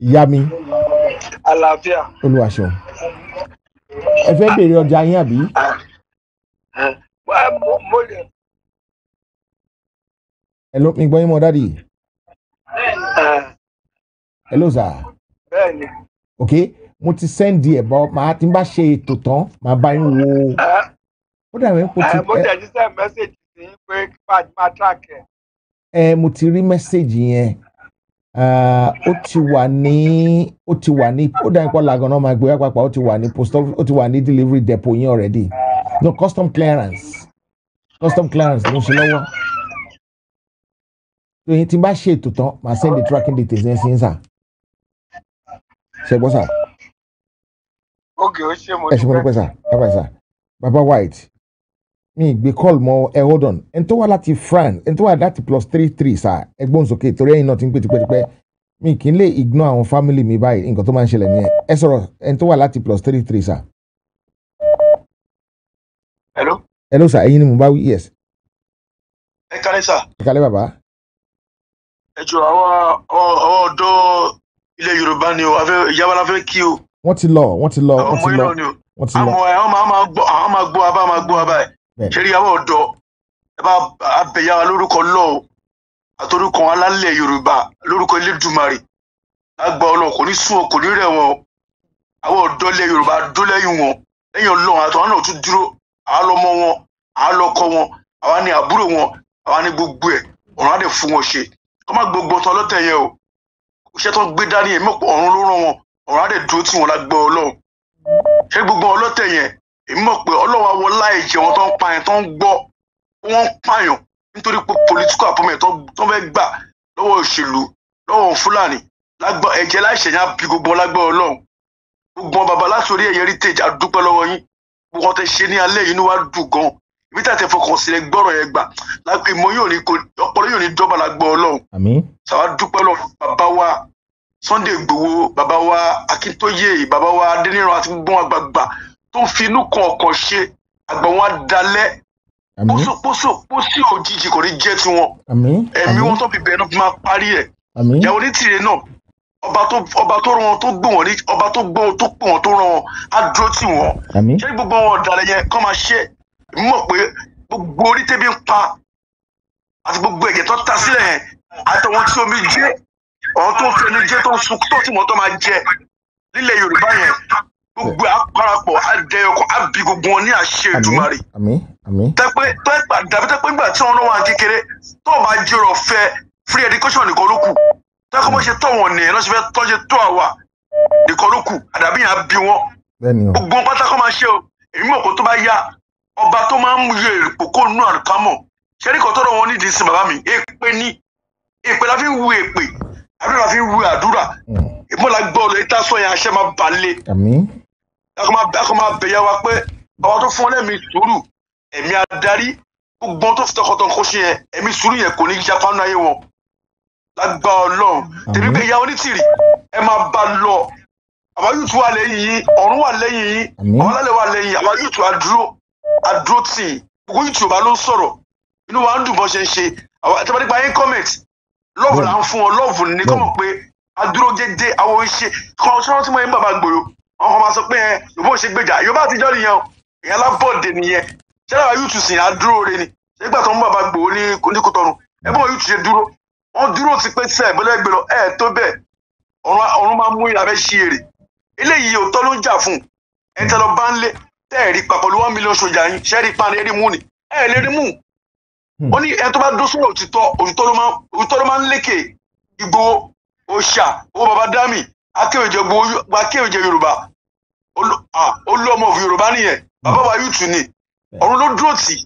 [SPEAKER 2] Ìyá mi
[SPEAKER 11] àlàáfíà.
[SPEAKER 2] olùwàṣọ ẹ fẹ́ béèrè ọjà yín àbí?
[SPEAKER 11] Mo lè.
[SPEAKER 2] Ẹ ló mi gbọ́ yín mọ́ dádì. Ẹ. Ló sà.
[SPEAKER 11] Bẹ́ẹ̀ ni
[SPEAKER 2] ok mo ti sẹ́ndì ẹ̀ bọ́ màá n bá ṣe ètò tán màá bá yín wo. Ó dàbí pé
[SPEAKER 11] ẹ mo
[SPEAKER 2] ẹ
[SPEAKER 11] tẹ̀ jíṣẹ́ mẹ́sẹ̀gì sí pé máa track ẹ̀.
[SPEAKER 2] ẹ mo ti rí mẹ́sẹ̀gì yẹn ó ti wà ní ó ti wà ní ó dàbí pọ́ làgànnà máa gbé papà ó ti wà ní post office ó ti wà ní delivery depot yín already. No custom clearance. Custom clearance ló ń ṣe lọ́wọ́. Tó yín tí n bá ṣe ètò tán màá send the tracking details yẹn sí yín sà ṣe gbọ́ sà
[SPEAKER 11] Oge ó ṣe mo
[SPEAKER 2] ẹ ṣe mo dúpẹ́. sà sà bàbá white mi gbé call mọ ẹ hold on. Ẹni tó wá láti France ẹni tó wá láti plus three three sà ẹgbọ́n sókè torí ẹ̀yin náà ti ń pè tipẹ́tipẹ́ mi kì í lè ignore àwọn family mi báyìí nǹkan tó máa ń ṣẹlẹ̀ nìyẹn. Ẹ sọ̀rọ̀ ẹni tó wá láti plus three three sà.
[SPEAKER 11] Hello.
[SPEAKER 2] hello sà ẹ̀yin ni mo bá wí yes.
[SPEAKER 11] Ẹ kálẹ̀ sà
[SPEAKER 2] ẹ kálẹ̀ bàbá.
[SPEAKER 11] Ẹ jọ àwọn àwọn ọ̀dọ́ ilẹ̀ yorùbá ni o ìyáwó la fẹ́ kí o.
[SPEAKER 2] Wọ́n ti lọ wọ́n ti lọ wọ́n
[SPEAKER 11] ọmọ
[SPEAKER 2] ti lọ wọ́n ti lọ.
[SPEAKER 11] Àwọn ẹ̀ wọ́n máa gbọ́ àwọn máa gbọ́ abá ẹ̀
[SPEAKER 2] Bẹ́ẹ̀.
[SPEAKER 11] ṣe rí àwọn ọ̀dọ́? Ẹ bá abẹ̀yà lórúkọ lọ́ o àtòrúkọ wọn alálẹ̀ yorùbá lórúkọ elédùmarè. Lágbà ọlọ́run kò ní sún ọ kò ní rẹ̀ wọn. Àwọn ọ̀dọ́ ilẹ̀ yorùbá dó lẹ́yìn wọn. Lẹ́yìn ọlọ́run àtàwọn náà tún dúró. Àá lọ́mọ wọn àá lọ́kọ wọn àwa ni àbúrò wọn àwa ni gbogbo ẹ̀. Ọ̀run á dẹ̀ fún wọn ṣe. Kọ́ má gbogbo ọ̀tọ̀ ọlọ́tẹ̀ yẹn o. Iṣẹ́ tó ń gbé dání èmi mọ̀ ọ̀run ló rán wọn. Ọ̀run á dẹ̀ dúró tí wọn lágbà ọlọ́run. Ṣé gbogbo ọlọ́tẹ̀ yẹn èmi mọ̀ pé ọlọ́run á wọ láì jẹ wọn tó ń pa yẹn tó ń gbọ́ wọ́n ń pààyàn nítorí pé political appointment tó fẹ́ gbà lọ́wọ́ òṣèlú lọ́wọ́ fúlàní. Ẹ̀jẹ̀ láìṣẹ̀ yẹn á bí gbogbo wọn lágbà ọlọ́run. Gbogbo bàbá láti orí ẹ̀yẹ heritage àdúpẹ́ lọ́wọ́ yín. Gbogbo wọn tẹ ṣe ní alẹ́ yìí inú wa dùn gan. Ibi ti fọkàn sílẹ̀ gbọ́rọ̀ yẹn gbà. Ìmọ̀ yóò ní kò ọpọlọ yóò ní dọ́bà lágbọ́ ọlọ́run. Sàwa dúpẹ́ lọ bàbá wa sunday igbòho bàbá wa akíntóyè bàbá wa adẹniran àti gbogbo àgbààgbà tó ń fi inú kan ọkàn ṣe àgbà wọn á dalẹ̀.
[SPEAKER 2] Àmín.
[SPEAKER 11] Pósò pósò pósì òjijì kò ní jẹ́ tiwọn. Ẹ̀mí wọn tó fi bẹ̀rẹ̀ náà máa parí ẹ̀. Ìyàwó onítìrẹ náà ọba tó ọba tó rán wọn tó gbé wọn ní ọba tó gbé wọn tó pè wọn tó rán wọn á dúró tì wọn. Ṣé gbogbo wọn ọ̀dàlẹ̀ yẹn kọ́ máa ṣe? Mọ̀ pé gbogbo orí tẹ́bí ń pa àti gbogbo ẹ̀jẹ̀ tó ta sílẹ̀ yẹn àtàwọn tí omi jẹ́ ọ̀hún tó ń fi ẹni jẹ́ tó ń sun tó tí wọ́n tó máa jẹ. Nílẹ̀ yorùbá yẹn gbogbo àparapọ̀ àdẹyọkọ̀ àbí gbogbo wọn ní àṣẹ
[SPEAKER 2] àmín
[SPEAKER 11] tẹ́pẹ́ tẹ́pẹ́ dàbí tẹ́pẹ́ nígbà tí wọn náà wà kékeré tó bá jẹ́rọ̀ fẹ́ free education nìkan ló kù. Tẹ́kọ̀ bó ṣe tọ̀ wọ́n nìyẹn lọ́sẹ̀ fẹ́ tọ́jú tó àwa nìkan ló kù. Àdàbí yẹn á bí wọn. Gbogbo pátákó máa ṣe o. Èmi mọ̀ kó tó bá yá ọba tó máa ń mú iye èrìpò kó nù àlùkámọ̀. Ṣẹ́rí kan tọ́rọ̀ wọn nídìí sí bàbá mi? Èpè ní èpè la fi ń wu èpè. La fi ń wu àdúrà. Ìmọ̀ la gbọ́ ọ lọ ìta sọ yẹn aṣẹ́ máa balẹ̀
[SPEAKER 2] àmín
[SPEAKER 11] akọ máa bẹ̀yà wa pé ọba tó fún ọ lẹ́mìí sùúrù ẹ̀mí adarí gbogbo wọn tó fi tọkọtọ̀ kó ṣe yẹn ẹ̀mí sùúrù yẹn kò ní fánú ayé wọn. Lágbá ọlọ́run. Tèmi pé ìyá onítìrì ẹ máa bá lọ. Àwọn yóò tún wà lẹ́yìn yín ọ̀run wà lẹ́yìn yín àwọn alálẹ̀ wà lẹ́yìn àwọn yóò tún adúró adúró tì í. Gbogbo yóò tún ọba ló ń sọ̀rọ̀. Inú wa ń dùn bọ́ ṣe ń ṣe. Àti nípa yín comment love là ń fún ọ love ní kọ́ mọ̀ pé adúró gédé àwọn ìṣe kọ́ ṣọ́nà tí mo yín bàbá gbòòrò kan máa sọ pé ẹ yòbó ṣe gbèjà yorùbá àtijọ́ nìyẹn o. Ìyẹn alábọ̀dé nìyẹn. Ṣẹlẹ̀ àwọn yóò tún sìn adúró re ni? Nígbà tó ń bàbá gbòòrò ní kòtọ́nu ẹ bọ́ yóò tún ṣe dúró. Wọ́n dúró ti pé sẹ́ẹ̀ bọ́lá gbé lọ. Ẹ̀ tó bẹ́ẹ̀ ọ̀run máa mú ìlàbẹ́ ṣí èrè. Eléyìí òótọ́ ló ń jà fún ẹ̀ tẹ́ lọ bá ń lé tẹ́ ẹ̀ rí pa pẹ̀lú one million sojà yín ṣẹ́ rí pa ní ẹ̀rí mú ni? Ẹ̀ lè rí mú. Ó ní ẹ̀ tó bá dó sórí òtítọ́ ló òtítọ́ ló máa ń lékè Ìgbòho òòṣà owó baba dami akéwèjẹ gbogbo akéwèjẹ Yorùbá olú- ọmọ òfin Yorùbá nìyẹn. Bàbá wa yóò tù ní ọ̀run ló dúró tì.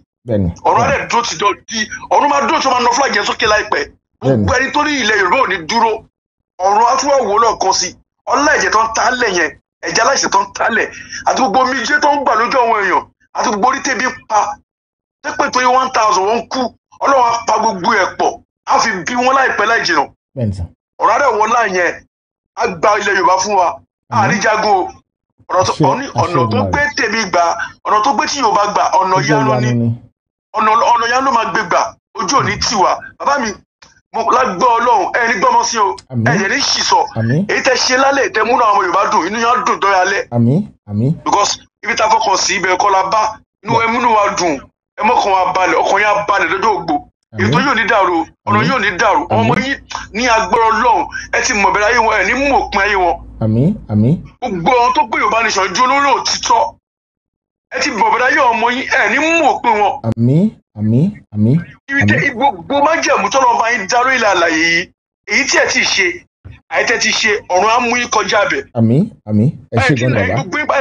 [SPEAKER 11] Ọ̀run á dẹ̀ dúró tì dọ̀ di ọ̀run máa dúró tí wọ́n máa nọ fúlàgì yẹn sókè láìpẹ́. Gbogbo ẹni tó ní ilẹ̀ Yorùbá ò ní dúró. Ọ̀run wà wò lọ́ọ̀kan sí. Ọlá ẹ̀jẹ̀ tó ń tálẹ̀ yẹn ẹ̀jẹ̀ aláìsàn tó ń tálẹ̀ àti gbogbo omijé tó ń gbà lójú àwọn èèyàn àti gbogbo orí tẹ́bí pa. Tẹ́pẹ́ yẹ one thousand wọ́n kú? Ọlọ́run á pa gbogbo ẹ̀ pọ̀ á fi bí wọn láìpẹ́ láì
[SPEAKER 2] sà.
[SPEAKER 11] Ọ̀rọ̀ adẹ̀ wọ́n láì yẹn á gba ilẹ̀ Yorùbá fún wa. Àríjagun o. Ọ̀nà tó gbé tèmi gbà ọ̀nà tó gbé tí Yorùbá gbà ọ̀nà yanu ni. ọ̀nà yanu máa gbé gbà. Ojú òní tiwa bàbá mi mo lágbọ́ Ọlọ́run. Ẹ̀ ní gbọ́mọ sí o. Ẹ̀ jẹ́ ní ṣìṣọ èyí tẹ́ ṣe lálẹ́ tẹ́ múnú àwọn Yorùbá dùn inú yẹn dùn dọ́yà
[SPEAKER 2] àmín.
[SPEAKER 11] Because ibi tá a fọkàn sí ibẹ̀ kọ́ la bá. Inú ẹ múnú wa dùn. Ẹ mọ́kàn wa balẹ̀ ọkàn yẹn á balẹ̀ lọ́jọ́ ògbó ètò yóò ní dàrú ọ̀nà yóò ní dàrú. Ọmọ yín ní agbára Ọlọ́run ẹ ti mọ̀ bẹ̀rẹ̀ ayé wọn ẹ̀ ní mú òpin ayé wọn.
[SPEAKER 2] Àmín àmín.
[SPEAKER 11] Gbogbo àwọn tó gbé Yorùbá nation ju olórí òtítọ́ ẹ ti mọ̀ bẹ̀rẹ̀ ayé ọmọ yín ẹ̀ ní mú òpin wọn.
[SPEAKER 2] Àmín àmín àmín
[SPEAKER 11] ibi gbogbo májẹ̀mú tọ́lọ́ bá yín dáró ilẹ̀ àlàyé yìí èyí tí ẹ ti ṣe àyètẹ́ ti ṣe ọ̀run á mú yín kọjá bẹ̀.
[SPEAKER 2] Àmín àmín. Ẹ ṣe
[SPEAKER 11] ipa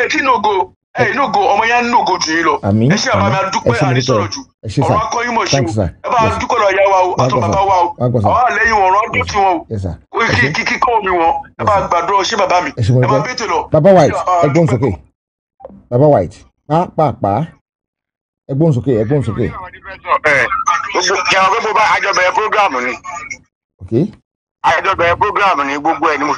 [SPEAKER 11] ẹ̀ ẹ̀ nógo ọmọ yẹn á nógo jù yín lọ. Ẹ ṣe àbá mi
[SPEAKER 2] àmín. ẹ
[SPEAKER 11] adúpẹ́
[SPEAKER 2] dúpẹ́
[SPEAKER 11] jù. Ọ̀run akọ́yìn mọ̀ ṣe o. ẹ bá
[SPEAKER 2] yes
[SPEAKER 11] dúpẹ́ lọ ìyá wa o àtọ̀ bàbá wa o. Àwọn àlẹ́yìn wọn ọ̀run ọdún tí wọn o.
[SPEAKER 2] Yes sir.
[SPEAKER 11] Kó kí kí kí kọ́ mi wọn. Ẹ bá gbàdúrà ṣé bàbá mi.
[SPEAKER 2] Ẹ
[SPEAKER 11] bá bẹ́tẹ̀ lọ.
[SPEAKER 2] bàbá white ẹ gbóhùn sókè. Bàbá white pàápàá ẹ gbóhùn sókè ẹ gbóhùn sókè.
[SPEAKER 8] Kí àwọn gbogbo bá àjọ bẹ̀rẹ̀ program ni.
[SPEAKER 2] Ok
[SPEAKER 8] àjọ bẹ̀rẹ̀ program ni gbogbo ẹ̀ ni mo.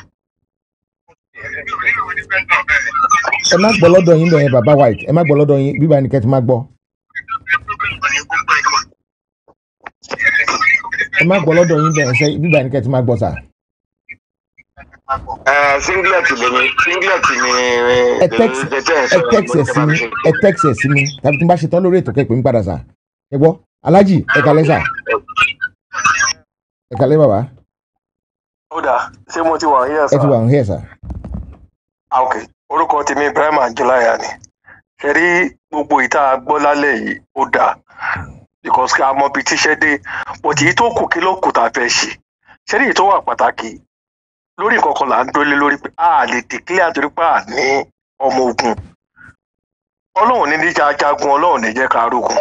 [SPEAKER 2] Ẹ má gbọ́ lọ́dọ̀ yín bẹ̀yẹn bàbá white. Ẹ má gbọ́ lọ́dọ̀ yín bíbá ni kẹ́ ti má gbọ́. Ẹ má gbọ́ lọ́dọ̀ yín bẹ̀yẹn sẹ́ bíbá ni kẹ́ ti má gbọ́ sà?
[SPEAKER 8] Singlet lè ní singlet ni
[SPEAKER 2] ẹ text ẹ text ẹ sí mi ẹ text ẹ sí mi. Tàbí tí n bá ṣe tán lórí ètò kẹ́ pè mí padà sà. Ẹ gbọ́. Alájì ẹ kalẹ́ sà. Ẹ kalẹ́ bàbá.
[SPEAKER 21] Ó dáa ṣé mo ti wà ń yẹ
[SPEAKER 2] ẹ ti wà ń hẹ́ sà.
[SPEAKER 21] Ah, ok. Orúkọ tèmi ibrahim angelaya ni. Ṣe rí gbogbo ìta gbọ́ lálẹ́ yìí ó dáa because ká mọ ibi tíṣẹ́ dé. But èyí tó kù kí ló kù tá a fẹ́ ṣe? Ṣe rí èyí tó wà pàtàkì? Lórí kan là ń dólé lórí pé a lè declare torí pé a ní ọmọ ogun. Ọlọ́run ní níjà jagun ọlọ́run ní jẹ́ ká rógun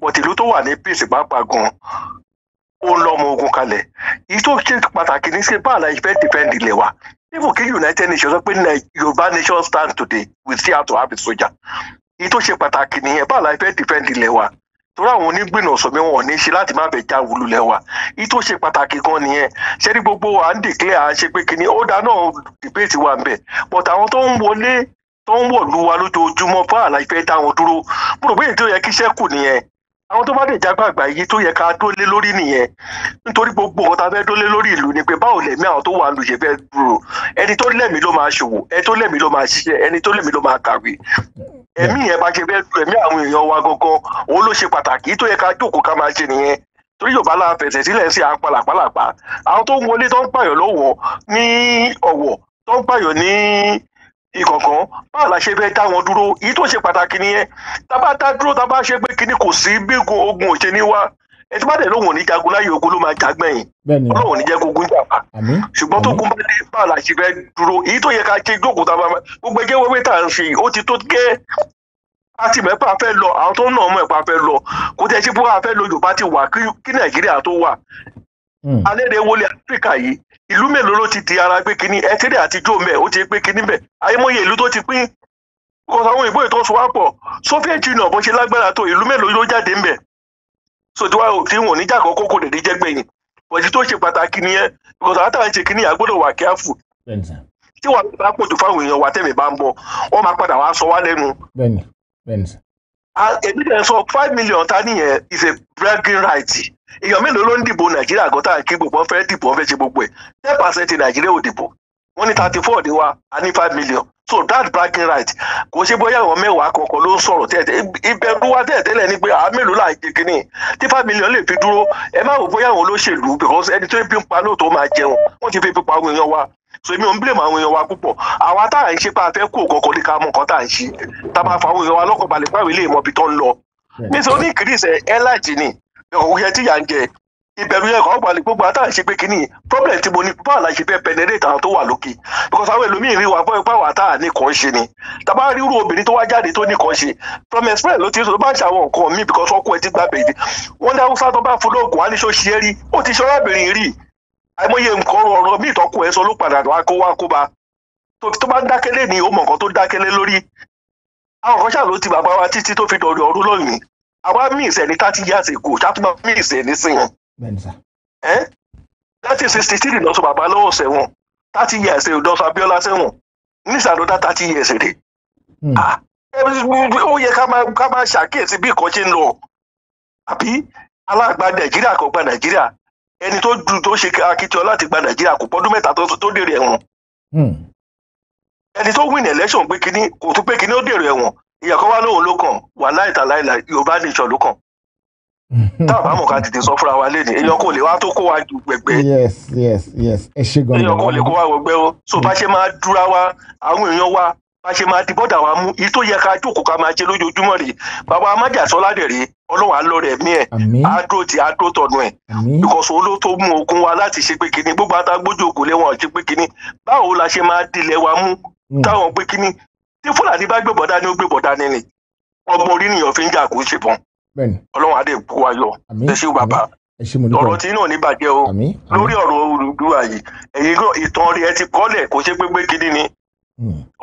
[SPEAKER 21] but ìlú tó wà ní peace pàápàá gan ó ń lọ́mọ ogun kalẹ̀. Èyí tó ṣe pàtàkì ní ṣe báàlà ìfẹ́ defend ilẹ̀ wa even kí united nations sọ pé yorùbá nation stand today we still have to have a soldier. Èyí tó ṣe pàtàkì nìyẹn báàlà ìfẹ́ defend ilẹ̀ wa?
[SPEAKER 11] Torí àwọn onígbìnàṣọ mi wọn ò ní ṣe láti má bẹ já wululẹ̀ wa. Èyí tó ṣe pàtàkì gan nìyẹn. Ṣé ní gbogbo à ń dèklẹ́ à ń ṣe pé kíní ó dáná dìbéètì wà ń bẹ̀. But àwọn tó ń wọlé tó ń wọ̀lú wa lójoojúmọ́ fún àlàyé fẹ́ dá wọn dúró? Mo rò pé èyí tó yẹ kí iṣẹ́ kù nìyẹn àwọn tó bá dé jágbàgbà yìí tó yẹ ká dólé lórí nìyẹn. Nítorí gbogbo nǹkan tá a fẹ́ dólé lórí ìlú ni pé báwo lẹ̀mí àwọn tó wà lù ṣe fẹ́ dúró. Ẹni tó lẹ̀mí ló máa ṣòwò ẹni tó lẹ̀mí ló máa ṣiṣẹ́ ẹni tó lẹ̀mí ló máa kàwé. Ẹ̀mí yẹn bá ṣe fẹ́ du ẹ̀mí àwọn èèyàn wa gangan òun ló ṣe pàtàkì. Tó yẹ ká jókòó ká máa ṣe nìyẹn. Torí yorùbá la fẹsẹ̀ sílẹ̀ sí palàpalàpà àwọn tó ń wọlé tó ń pààyàn lọ́wọ́ ní ọ̀wọ̀ tó ń pààyàn ní ìkọ̀kan báwo la ṣe fẹ́ dá wọn dúró? Èyí tó ṣe pàtàkì nìyẹn. Tá a bá dá dúró tá a bá ṣe pé kíní kò sí bí ogun ogun ò ṣe ní wá. Ẹ tí bá dẹ̀ lóhùn ò ní jagun láyé ogun ló máa jágbẹ̀yìn
[SPEAKER 2] bẹ́ẹ̀ni.
[SPEAKER 11] Ọlọ́run ò ní jẹ́ kó ogun jà wá
[SPEAKER 2] àmín.
[SPEAKER 11] Ṣùgbọ́n tó gun bá dé báwo la ṣe fẹ́ dúró? Èyí tó yẹ ká ṣe jókòó tá a bá gbogbo ẹjẹ́ wẹ́wẹ́ tá à ń ṣe yìí ó ti tó gẹ́. A ti mẹ́pà fẹ́ lọ àwọn tó ń nà ọmọ ẹ̀pà fẹ́ lọ. Kò tẹ́ sí bó a fẹ́ lo yorùbá ti wà kí nàìjíríà tó wà. Alẹ́dẹ̀ wọlé áfíríkà yìí ìlú mélòó ló ti di ara gbé kínní ẹtẹ́rẹ́ àtijọ́ mẹ́ ó ti gbé kínní mẹ́ ayémọ́yé ìlú tó ti pín. Kọ́sọ̀ àwọn ìbò ètò ìsọwápọ̀ soviet union bó ṣe lágbára tó ìlú mélòó ló jáde ń bẹ̀? So tí wàá tí wọn ò ní jà kọ́kọ́ kò ní jẹ́gbẹ̀yìn bọ̀dí tó ṣe pàtàkì nìyẹn because àtàwọn ṣe kínní àgbọ́dọ̀ wà
[SPEAKER 2] sà
[SPEAKER 11] tí wàá bá pòjù fáwọn èèyàn wa tẹ̀mí bá ń bọ̀ wọ́n máa padà wá sọ wá lẹ́nu. Èmi dẹ̀ sọ five million ta nìyẹn is a bragging right èèyàn mélòó ló ń dìbò nàìjíríà gọ́tà kí gbogbo fẹ́ dìbò wọn fẹ́ ṣe gbogbo ẹ̀? Ten percent nàìjíríà ò dìbò. Wọ́n ní thirty four ní wa a ní five million. So that bragging right kò ṣe bóyá àwọn mẹ́wàá kọ̀ọ̀kan ló ń sọ̀rọ̀ tẹ́tẹ́. Ìbẹ̀rù wa tẹ́tẹ́lẹ̀ ni pé àwọn mélòó là ń jẹ kínní? Tí five million lè fi dúró ẹ má wò bóyá àwọn olóṣèlú because ẹni tó bí ń pa lóòótọ́ máa jẹun. Wọ́n ti fi fi pa àwọn èèyàn wa. So èmi ò ń blame àwọn èèyàn wa púpọ̀. Àwa tá à ń ṣe pé a fẹ́ kó kọ̀ọ̀kan ní ká mọ nǹkan tá à ń ṣe. Tá a máa fa àwọn èèyàn wa lọ́kàn balẹ̀ pàwé lè mọ ibi tó ń lọ. Nítorí ìkírísẹ airline ni òun yẹ tí yà ń jẹ. Ìbẹ̀rù yẹn kàn wà ní gbogbo àtàwọn ṣe pé kínní problem tí mo ní báwo la ṣe fẹ́ penetrate tó wà lókè? Because àwọn ẹlòmíín rí wa fún ipá wà tá à ní kàn ṣe ni. Tàbá rí irú obìnrin tó wá jáde tó ní kàn ṣe from experience ló ti sọ bá ń ṣe àwọn nǹkan míì because ọkọ ẹ ti gbà bèèrè wọn ní haúsá tó bá fún lóògùn wá ní ṣó ṣe é rí? Ó ti ṣe ọlábìnrin rí. Àìmọye nǹkan ọ̀rọ̀ míì wa àwa miss ẹni thirty years ago ṣàtúmọ̀ miss ẹni sìn. Ẹ́? Láti sixty three lọ́sọ̀ bàbá lọ́wọ́ sẹ́wọ̀n. Thirty years ago lọ́sọ̀ Abíọ́lá sẹ́wọ̀n. Nísàlódà thirty years rè Ah, ó yẹ ká máa ṣàkíyèsí bí nǹkan ṣe ń lọ. Àbí alágbà Nàìjíríà kò gba Nàìjíríà. Ẹni tó du tó ṣe akitiyan láti gba Nàìjíríà kò pọ́dún mẹ́ta tó tó dèrè ẹ̀wọ̀n. Ẹni tó win election pé kínní kò tún pé kínní ó dèrò ẹ̀wọ̀n ìyàkọ́ wa lóhùn ló kàn wà láìtàláìlà Yorùbá nation ló kàn. Tá a bá mọ̀ ká tètè sọ fúnra wa léde èèyàn kò lè wá tó kó wa ju gbẹgbẹ.
[SPEAKER 2] Yes yes yes. Ẹ ṣe gan
[SPEAKER 11] èèyàn kò lè kó wa wọgbẹ o. So bá ṣe máa dúra wa àwọn èèyàn wa bá ṣe máa di bọ́dà wa mú èyí tó yẹ ká jókòó ká máa ṣe lójoojúmọ́ rè bàbá amájàsọ́lá dẹ̀ rè ọlọ́wà lọ rẹ̀ mí ẹ̀. Àádó tí àádó tọ̀nù ẹ̀. Because olú tó mú ogun wa láti ṣe pé kinní gbogbo àtàgbójú ògùn lẹ́wọ̀n ṣe pé kinní báwo la ṣe máa dilẹ̀ wa mú? Táwọn pé kinní tí fúlàní bá gbé bọ̀dá ni ó gbé bọ̀dá ni ni. Ọgbọ́n orí nìyàn fi ń jà kó ṣe
[SPEAKER 2] bẹ́ẹ̀ni.
[SPEAKER 11] Ọlọ́run adé kó wa yọ. Ẹ ṣé bàbá ọ̀rọ̀ tí náà ní bàjẹ́ o. Lórí ọ̀rọ̀ Odùduwà yìí ẹ̀yin gan ìtàn rí ẹ ti kọ́lẹ̀ kó ṣe pé kinní ni.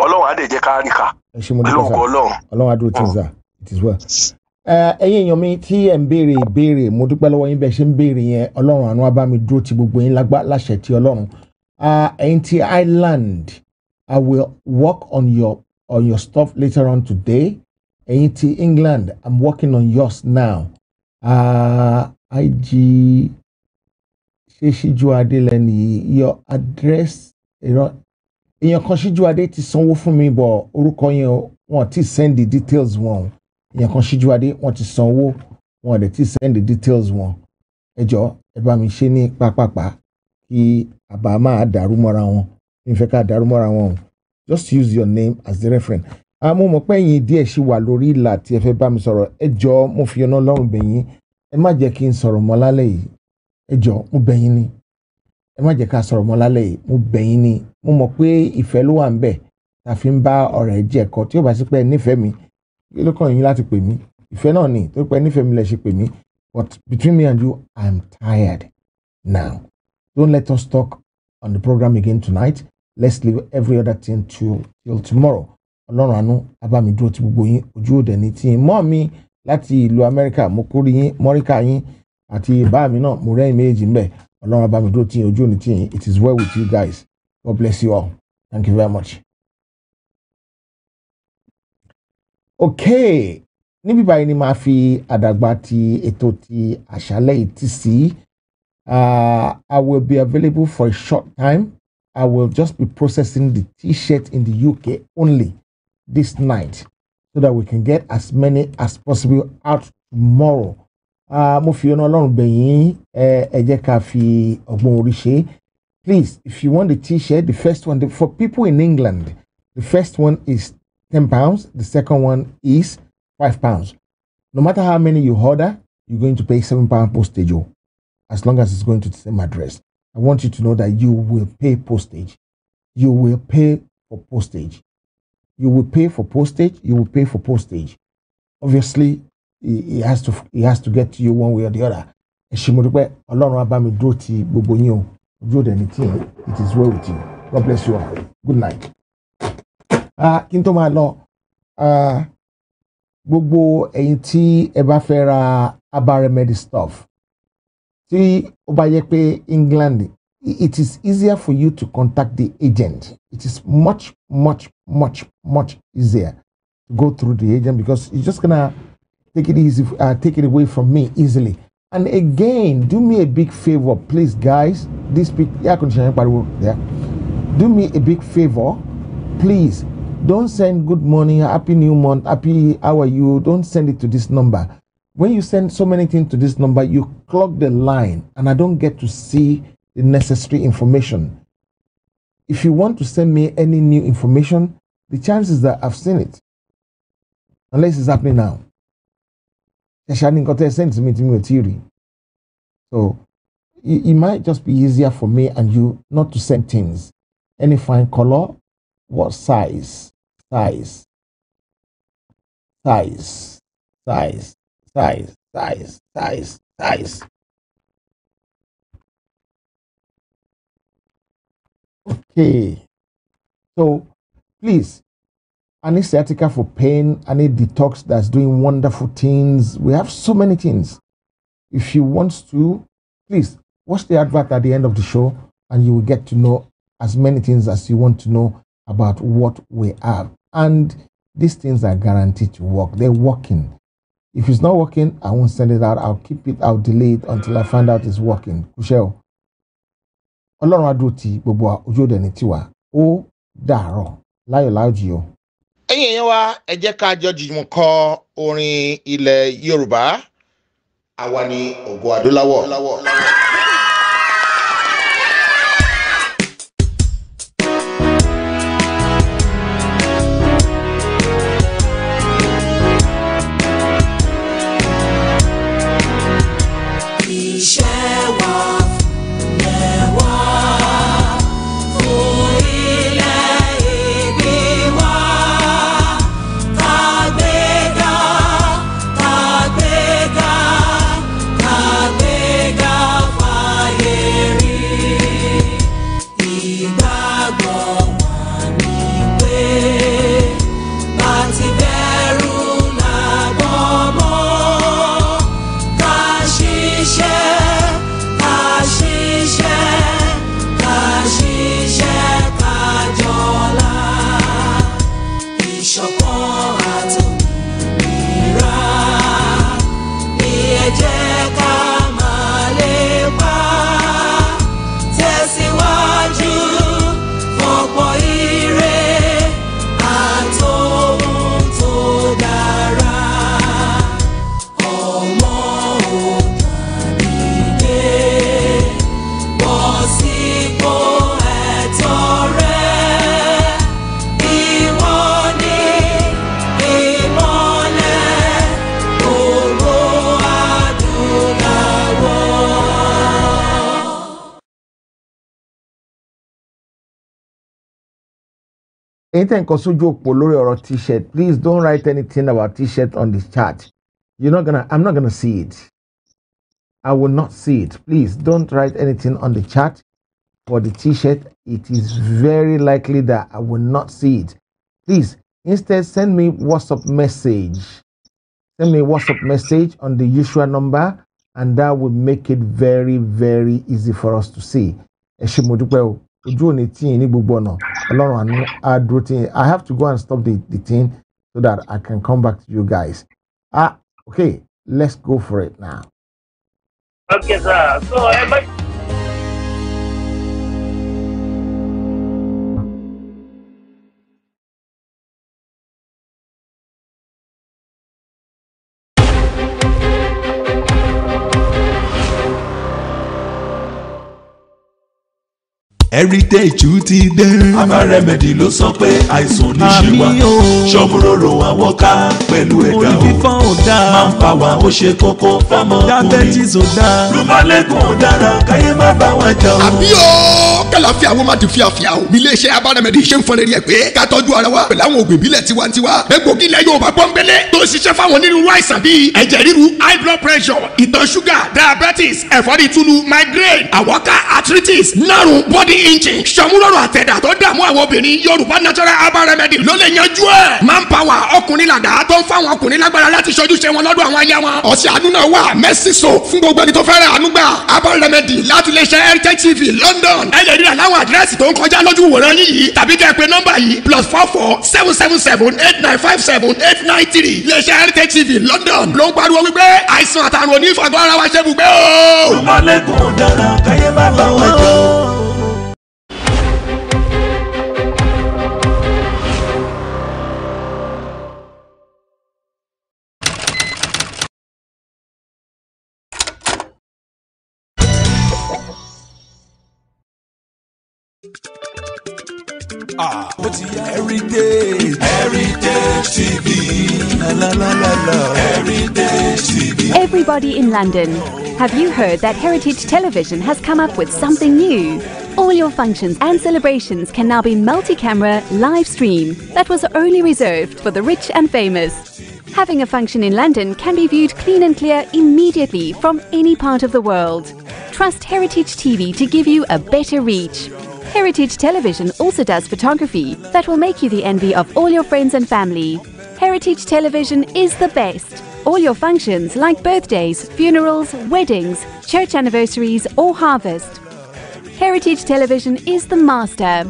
[SPEAKER 11] Ọlọ́run adé jẹ́ ká rí ká. Pẹ̀lú ògo
[SPEAKER 2] sà
[SPEAKER 11] ọlọ́run.
[SPEAKER 2] ọlọ́run adúró tí ń zà it is well. Ẹ̀yin èèyàn mi tí ẹ̀ ń béèrè ìbéèrè mo dúpẹ́ lọ́wọ́ yín bẹ́ẹ̀ ṣe ń béèrè yẹn. Ọlọ́run àánú á bá mi dúró ti gbogbo yín lágbá láṣẹ ti ọlọ́run. Ah, ẹ̀yin ti Ireland I will work on your on your stuff later on today. Ẹ̀yin England I'm working on yours now. Ah, IG ṣé ṣíjú adé lẹ́nu your address ìran èèyàn kan ṣíjú adé ti sanwó fún mi bọ̀ orúkọ yẹn wọn ti send the details wọn. O èèyàn kan ṣíjú adé wọn ti sanwó wọn send the details wọn. Ẹ jọ ẹ bá mi ṣe ní pápápá kí àbá máa dàrú mọ́ra mi fẹ́ ká dàrú mọ́ra wọn just use your name as the reference. Àmọ́ mo pẹ́ yín díẹ̀ ṣì wà lórí ìlà tí ẹ fẹ́ bá mi sọ̀rọ̀. Ẹ jọ mo fi ọ̀nà ọlọ́run bẹ̀ yín. Ẹ má jẹ́ kí n sọ̀rọ̀ mọ́ lálẹ́ yìí. Ẹ jọ mo bẹ̀ yín ni. Ẹ má jẹ́ ká sọ̀rọ̀ mọ́ lálẹ́ yìí. Mo bẹ̀ yín ni. Mo mọ̀ pé ìfẹ́ ló wà ń bẹ̀. Tá ń bá ọ̀rẹ́ jẹ́ ẹ̀kọ́. Tí ó bá sí pé nífẹ̀ẹ́ mi ló kàn yín láti pè mí? Ìfẹ́ náà ni. Tó pé nífẹ̀ẹ́ mi lẹ ṣe pè mí. But between me and you I'm tired now. Don't let us talk on the program again tonight let's leave every other thing till till tomorrow. Ọlọ́run àánú abámi dúró ti gbogbo yín ojú òde ní tí mọ́ mi láti ìlú amẹ́ríkà mo kórè yín mọ́ríkà yín àti bá mi náà mo rẹ́yìn méjì ń bẹ̀ ọlọ́run abá mi dúró tí ojú òní tí yín. It is well with you guys. God bless you all. Thank you very much. okay níbí báyìí ni màá fi àdàgbà ti ètò ti àṣálẹ́ yìí tì uh, i will be available for a short time i will just be processing the t-shirt in the uk only this night so that we can get as many as possible out tomorrow. Uh, mo fi ọ̀nà ọlọ́run bẹ̀yìn ẹ jẹ́ ká. Please, if you want the t-shirt, the first one, the, for people in England, the first one is ten pounds, the second one is five pounds. No matter how many you order, you're going to pay seven pound postage, oh, as long as it's going to the same address. I want you to know that you will pay postage. You will pay for postage. You will pay for postage. You will pay for postage. Obviously it has to it has to get to you one way or the other. Ẹ ṣé mo dúpẹ́. Ọlọ́run á bá mi dúró ti gbogbo yín it is well with you. God bless you all. Good night. Ah, n tó máa lọ gbogbo ẹ̀yin tí ẹ bá fẹ́ ra herbal remedy stuff pé England it is easier for you to contact the agent. It is much, much, much, much easier to go through the agent because you're just gonna take it easy, uh, take it away from me easily. And again, do me a big favor, please, guys. This big, yeah, yeah. Do me a big favor, please. Don't send good morning, happy new month, happy how are you? Don't send it to this number. When you send so many things to this number, you clog the line, and I don't get to see the necessary information. If you want to send me any new information, the chances that I've seen it, unless it's happening now. Nǹkan tẹ́ ẹ send to me ì rí. So it might just be easier for me and you not to send things. Any fine color, what size, size, size, size, size, size, size, size. Okay. So please, sciatica for pain. Need detox that's doing wonderful things. We have so many things. If you want to, please watch the advert at the end of the show and you will get to know as many things as you want to know about what we have. And these things are guaranteed to work. They're working. If it's not working, I won't send it out. I'll keep it, I'll delay it until I find out it's working. Kushel. ọlọ́run á dúró ti gbogbo ojú òde ní tiwa ó dàárọ̀ láyọ̀ láòjì o. ẹ̀yin èèyàn wa ẹ jẹ́ ká jọ jùmọ̀ kọ orin ilẹ̀ yorùbá àwa ni ògo adúláwọ̀. Ẹ̀yin tẹ̀ ń kọ t-shirt. Please don't write anything about t-shirt on the chat you're not gonna i'm not gonna see it. I will not see it. Please don't write anything on the chat for the t-shirt. It is very likely that i will not see it. Please instead send me whatsapp message. Send me WhatsApp message on the usual number, and that will make it very, very easy for us to see. Ẹ ojú ò ní tí yín ní gbogbo ọ̀nà, Ọlọ́run àánú á dúró tí yín. I have to go and stop the, the thing so that I can come back to you guys. Ah, okay, let's go for it now.
[SPEAKER 22] Okay, sir. So, ẹ bá.
[SPEAKER 23] Heritage ti dé. aba remedy ló sọ pé àìsàn ní ṣe wá.
[SPEAKER 24] Àmì o.
[SPEAKER 23] ṣọmúròrò àwọn ká pẹ̀lú ẹ̀dá
[SPEAKER 24] orí
[SPEAKER 23] o
[SPEAKER 24] fífọ́ ò dáa
[SPEAKER 23] máa ń pa wá ó ṣe kókó fọmọ
[SPEAKER 24] diabetes ò dáa
[SPEAKER 23] rúmọ́lẹ́gùn ò dára káyé má bá wọn jà o.
[SPEAKER 6] àbí o kàlàfíà wọn máa di fíafíà o. Nílé iṣẹ́ abárẹ̀mẹ̀dì ṣe ń fọnrẹ́rì ẹ̀ pé ká tọ́jú ara wa pẹ̀lú àwọn òògùn ìbílẹ̀ tiwantiwa. Egbògi ilẹ̀ yorùbá pọ́nbélé tó ń ṣiṣẹ́ fáwọn onírúurú àìsàn bíi ẹ̀jẹ̀ ríru high blood pressure ìtọ̀ ṣúgà diabetes ẹ̀fọ́rí túlù migraine àwọ̀ká arthritis nárùn body injin ṣọmúlọ́rọ̀ àtẹ̀dá tó dààmú àwọn obìnrin yorùbá natural herbal remedy ló lè yanjú ẹ̀. Manpower ọkùnrin làdá tó ń fáwọn ọkùnrin lágbára láti ṣojú ṣe wọn lọ́dọ̀ àwọn aya wọn. Ọ̀sẹ̀ àánú náà wà mercy soap fún gbogbo ẹni tó fẹ́ràn àánú gbà. Herbal remedy láti lè ṣe heritage tv london. Ẹ lè rí rà láwọn àdírẹ́sì tó ń kọjá lójú wòran yìí tàbí kẹ́ ẹ pé nọ́mbà yìí plus four four seven seven seven eight nine five seven eight nine three. Lè ṣe heritage tv london. Ló ń pariwo wípé àìsàn àtàrùn onífàgọ́ ara wa ṣe bùgbé o.
[SPEAKER 23] rúmọ́lẹ́gùn ò dára káyé bá wọn jà Ah.
[SPEAKER 25] Everybody in London, have you heard that Heritage Television has come up with something new? All your functions and celebrations can now be multi camera live stream that was only reserved for the rich and famous. Having a function in London can be viewed clean and clear immediately from any part of the world. Trust Heritage TV to give you a better reach. Heritage Television also does photography that will make you the envy of all your friends and family. Heritage Television is the best. All your functions like birthdays, funerals, weddings, church anniversaries, or harvest. Heritage Television is the master.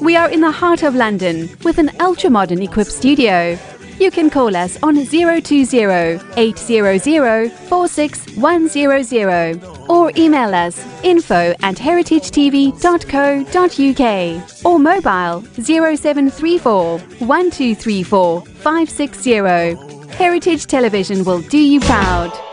[SPEAKER 25] We are in the heart of London with an ultra modern equipped studio. You can call us on 020 800 46100 or email us info at heritagetv.co.uk or mobile 0734 1234 560. Heritage Television will do you proud.